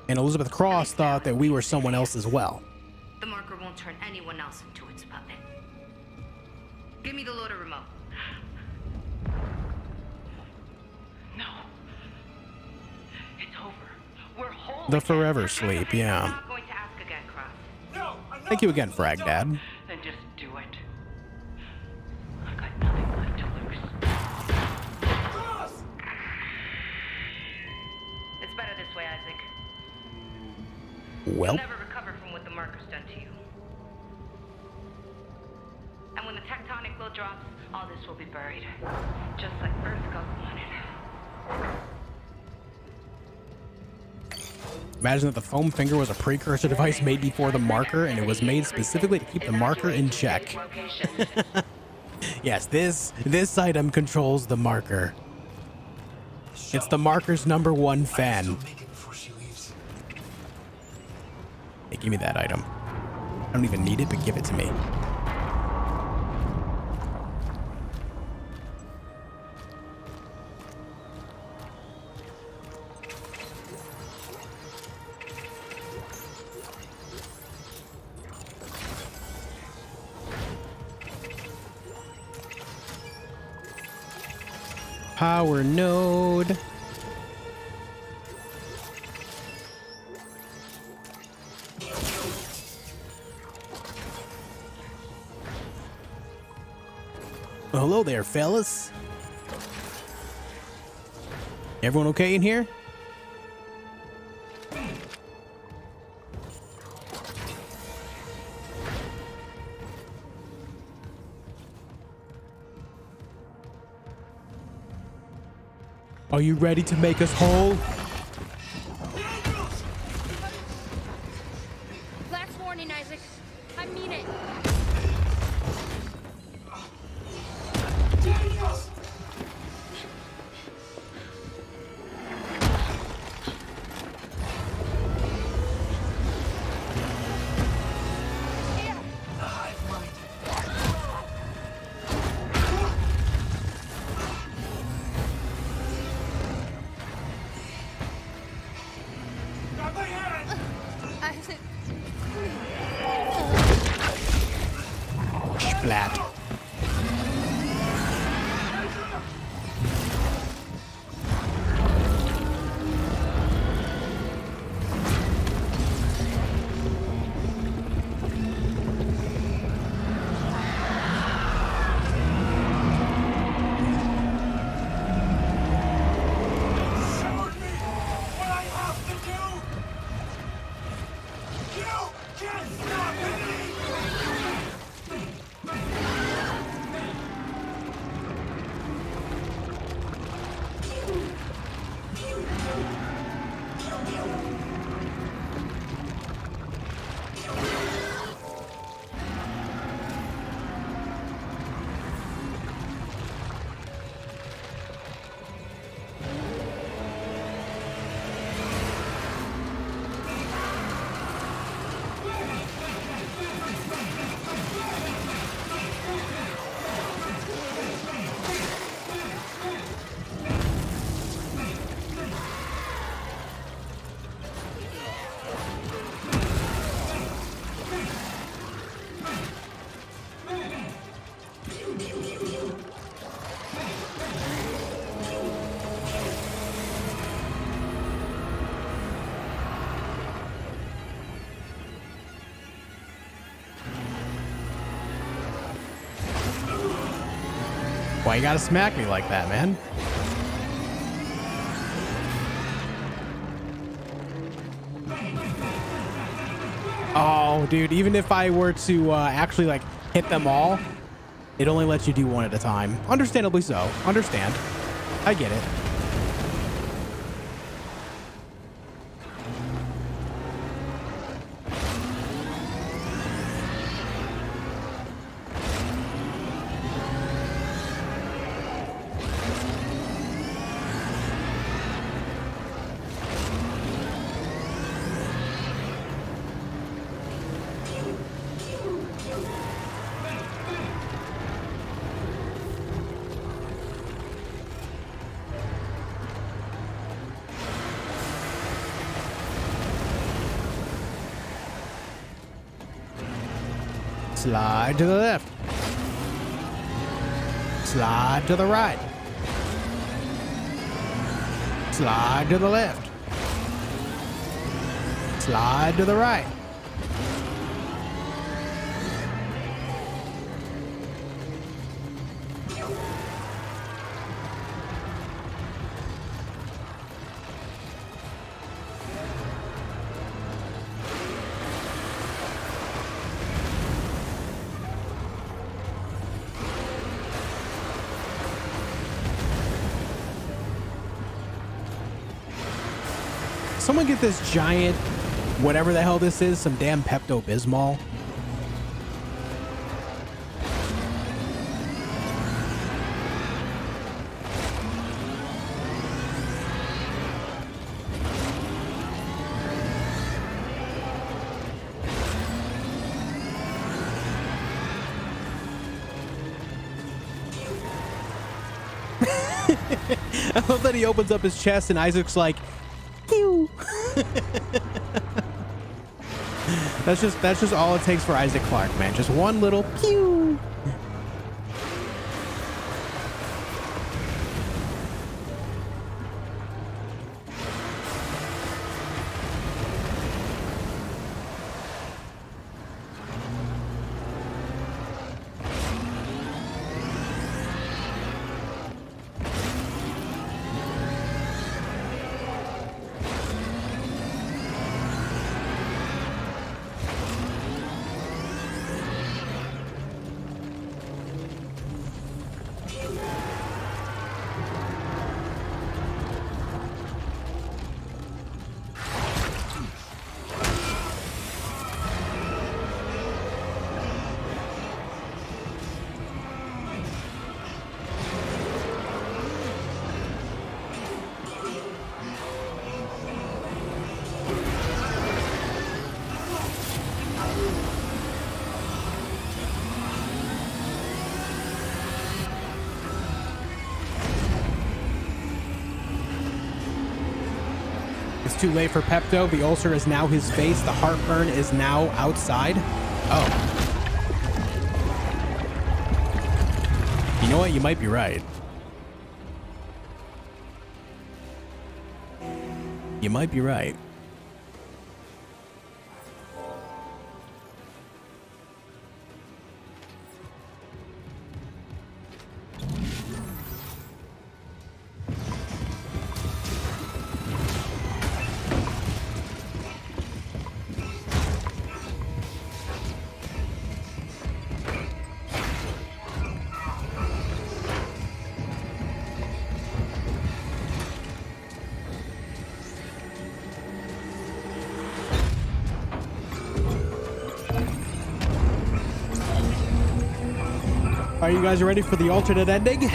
And Elizabeth Cross thought that we were someone else as well. The marker won't turn anyone else into its puppet. Give me the loader remote. The forever sleep, yeah. not going to ask again, Cross. Thank you again, Frag Dad. Then just do it. I got nothing left to lose. It's better this way, Isaac. Well, You'll never recover from what the marker's done to you. And when the tectonic load drops, all this will be buried. Just like Earth God wanted. Imagine that the foam finger was a precursor device made before the marker, and it was made specifically to keep the marker in check. yes, this this item controls the marker. It's the marker's number one fan. Hey, give me that item. I don't even need it, but give it to me. Power node. Hello there, fellas. Everyone okay in here? Are you ready to make us whole? Why you gotta smack me like that, man? Oh, dude, even if I were to uh, actually like hit them all, it only lets you do one at a time. Understandably so. Understand. I get it. Slide to the left. Slide to the right. Slide to the left. Slide to the right. Someone get this giant, whatever the hell this is, some damn Pepto Bismol. I love that he opens up his chest and Isaac's like, that's just that's just all it takes for Isaac Clarke, man. Just one little pew. It's too late for Pepto. The ulcer is now his face. The heartburn is now outside. Oh. You know what? You might be right. You might be right. Guys are ready for the alternate ending?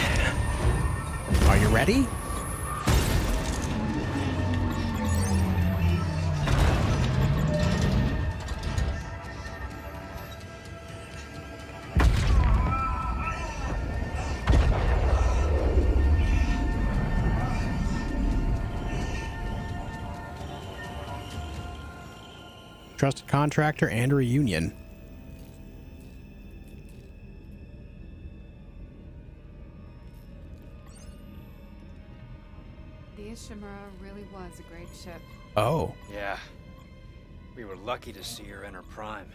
Are you ready? Trusted contractor and reunion. Lucky to see her in her prime.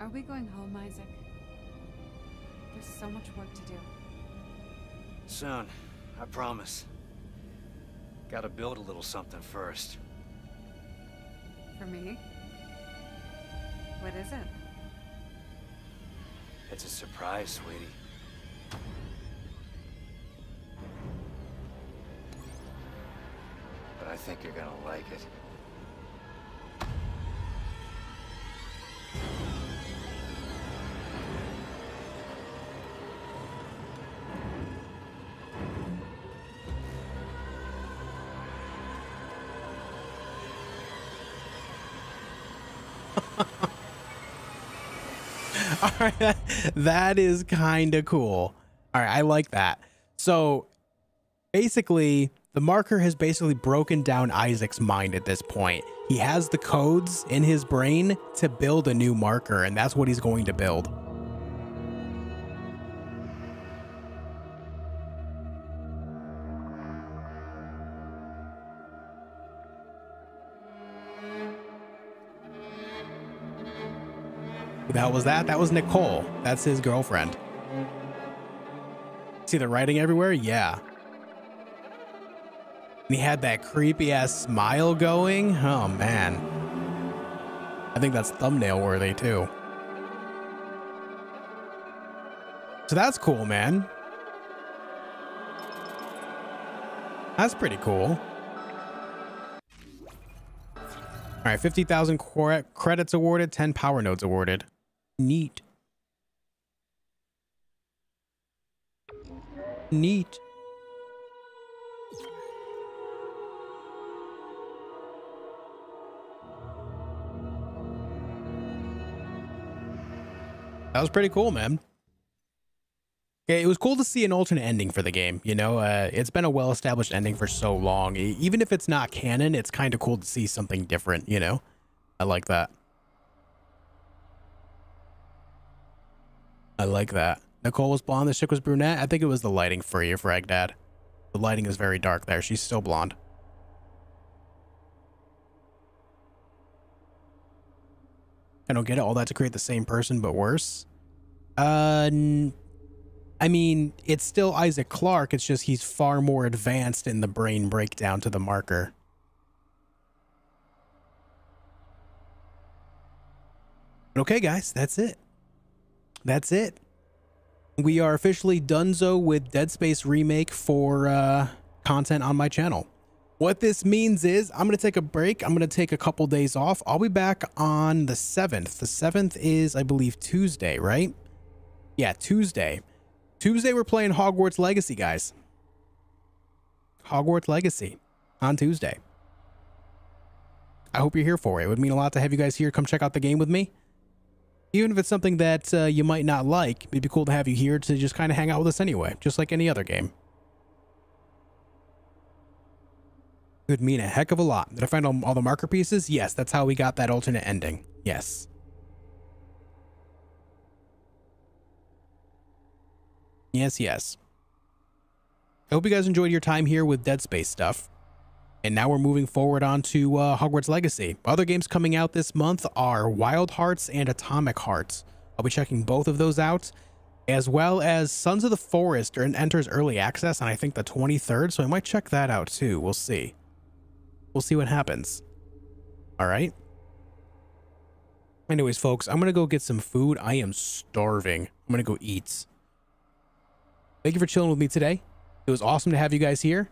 Are we going home, Isaac? There's so much work to do. Soon, I promise. Gotta build a little something first. For me? What is it? It's a surprise, sweetie. But I think you're gonna like it. that is kind of cool. All right, I like that. So basically, the marker has basically broken down Isaac's mind at this point. He has the codes in his brain to build a new marker, and that's what he's going to build. Hell was that? That was Nicole. That's his girlfriend. See the writing everywhere? Yeah. And he had that creepy ass smile going. Oh man. I think that's thumbnail worthy too. So that's cool, man. That's pretty cool. All right, 50,000 credits awarded, 10 power nodes awarded. Neat. Neat. That was pretty cool, man. Yeah, it was cool to see an alternate ending for the game. You know, uh, it's been a well-established ending for so long. Even if it's not canon, it's kind of cool to see something different, you know? I like that. I like that. Nicole was blonde, the chick was brunette. I think it was the lighting for you, Fragdad. The lighting is very dark there. She's still blonde. I don't get it. All that to create the same person, but worse. Uh, I mean, it's still Isaac Clarke. It's just he's far more advanced in the brain breakdown to the marker. Okay, guys, that's it. That's it. We are officially donezo with Dead Space Remake for uh, content on my channel. What this means is I'm going to take a break. I'm going to take a couple days off. I'll be back on the 7th. The 7th is, I believe, Tuesday, right? Yeah, Tuesday. Tuesday, we're playing Hogwarts Legacy, guys. Hogwarts Legacy on Tuesday. I hope you're here for it. It would mean a lot to have you guys here. Come check out the game with me. Even if it's something that uh, you might not like, it'd be cool to have you here to just kind of hang out with us anyway, just like any other game. It would mean a heck of a lot. Did I find all, all the marker pieces? Yes, that's how we got that alternate ending. Yes. Yes, yes. I hope you guys enjoyed your time here with Dead Space stuff. And now we're moving forward on to uh, Hogwarts Legacy. Other games coming out this month are Wild Hearts and Atomic Hearts. I'll be checking both of those out, as well as Sons of the Forest enters early access on I think the 23rd, so I might check that out too. We'll see. We'll see what happens. All right. Anyways, folks, I'm going to go get some food. I am starving. I'm going to go eat. Thank you for chilling with me today. It was awesome to have you guys here.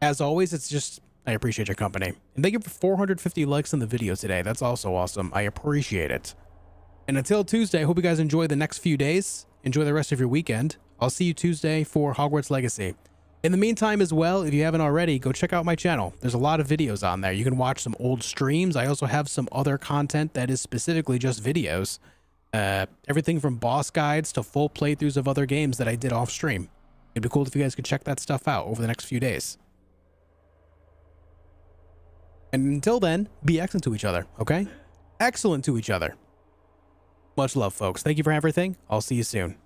As always, it's just, I appreciate your company. And thank you for 450 likes on the video today. That's also awesome. I appreciate it. And until Tuesday, I hope you guys enjoy the next few days. Enjoy the rest of your weekend. I'll see you Tuesday for Hogwarts Legacy. In the meantime as well, if you haven't already, go check out my channel. There's a lot of videos on there. You can watch some old streams. I also have some other content that is specifically just videos. Uh, everything from boss guides to full playthroughs of other games that I did off stream. It'd be cool if you guys could check that stuff out over the next few days. And until then, be excellent to each other, okay? Excellent to each other. Much love, folks. Thank you for everything. I'll see you soon.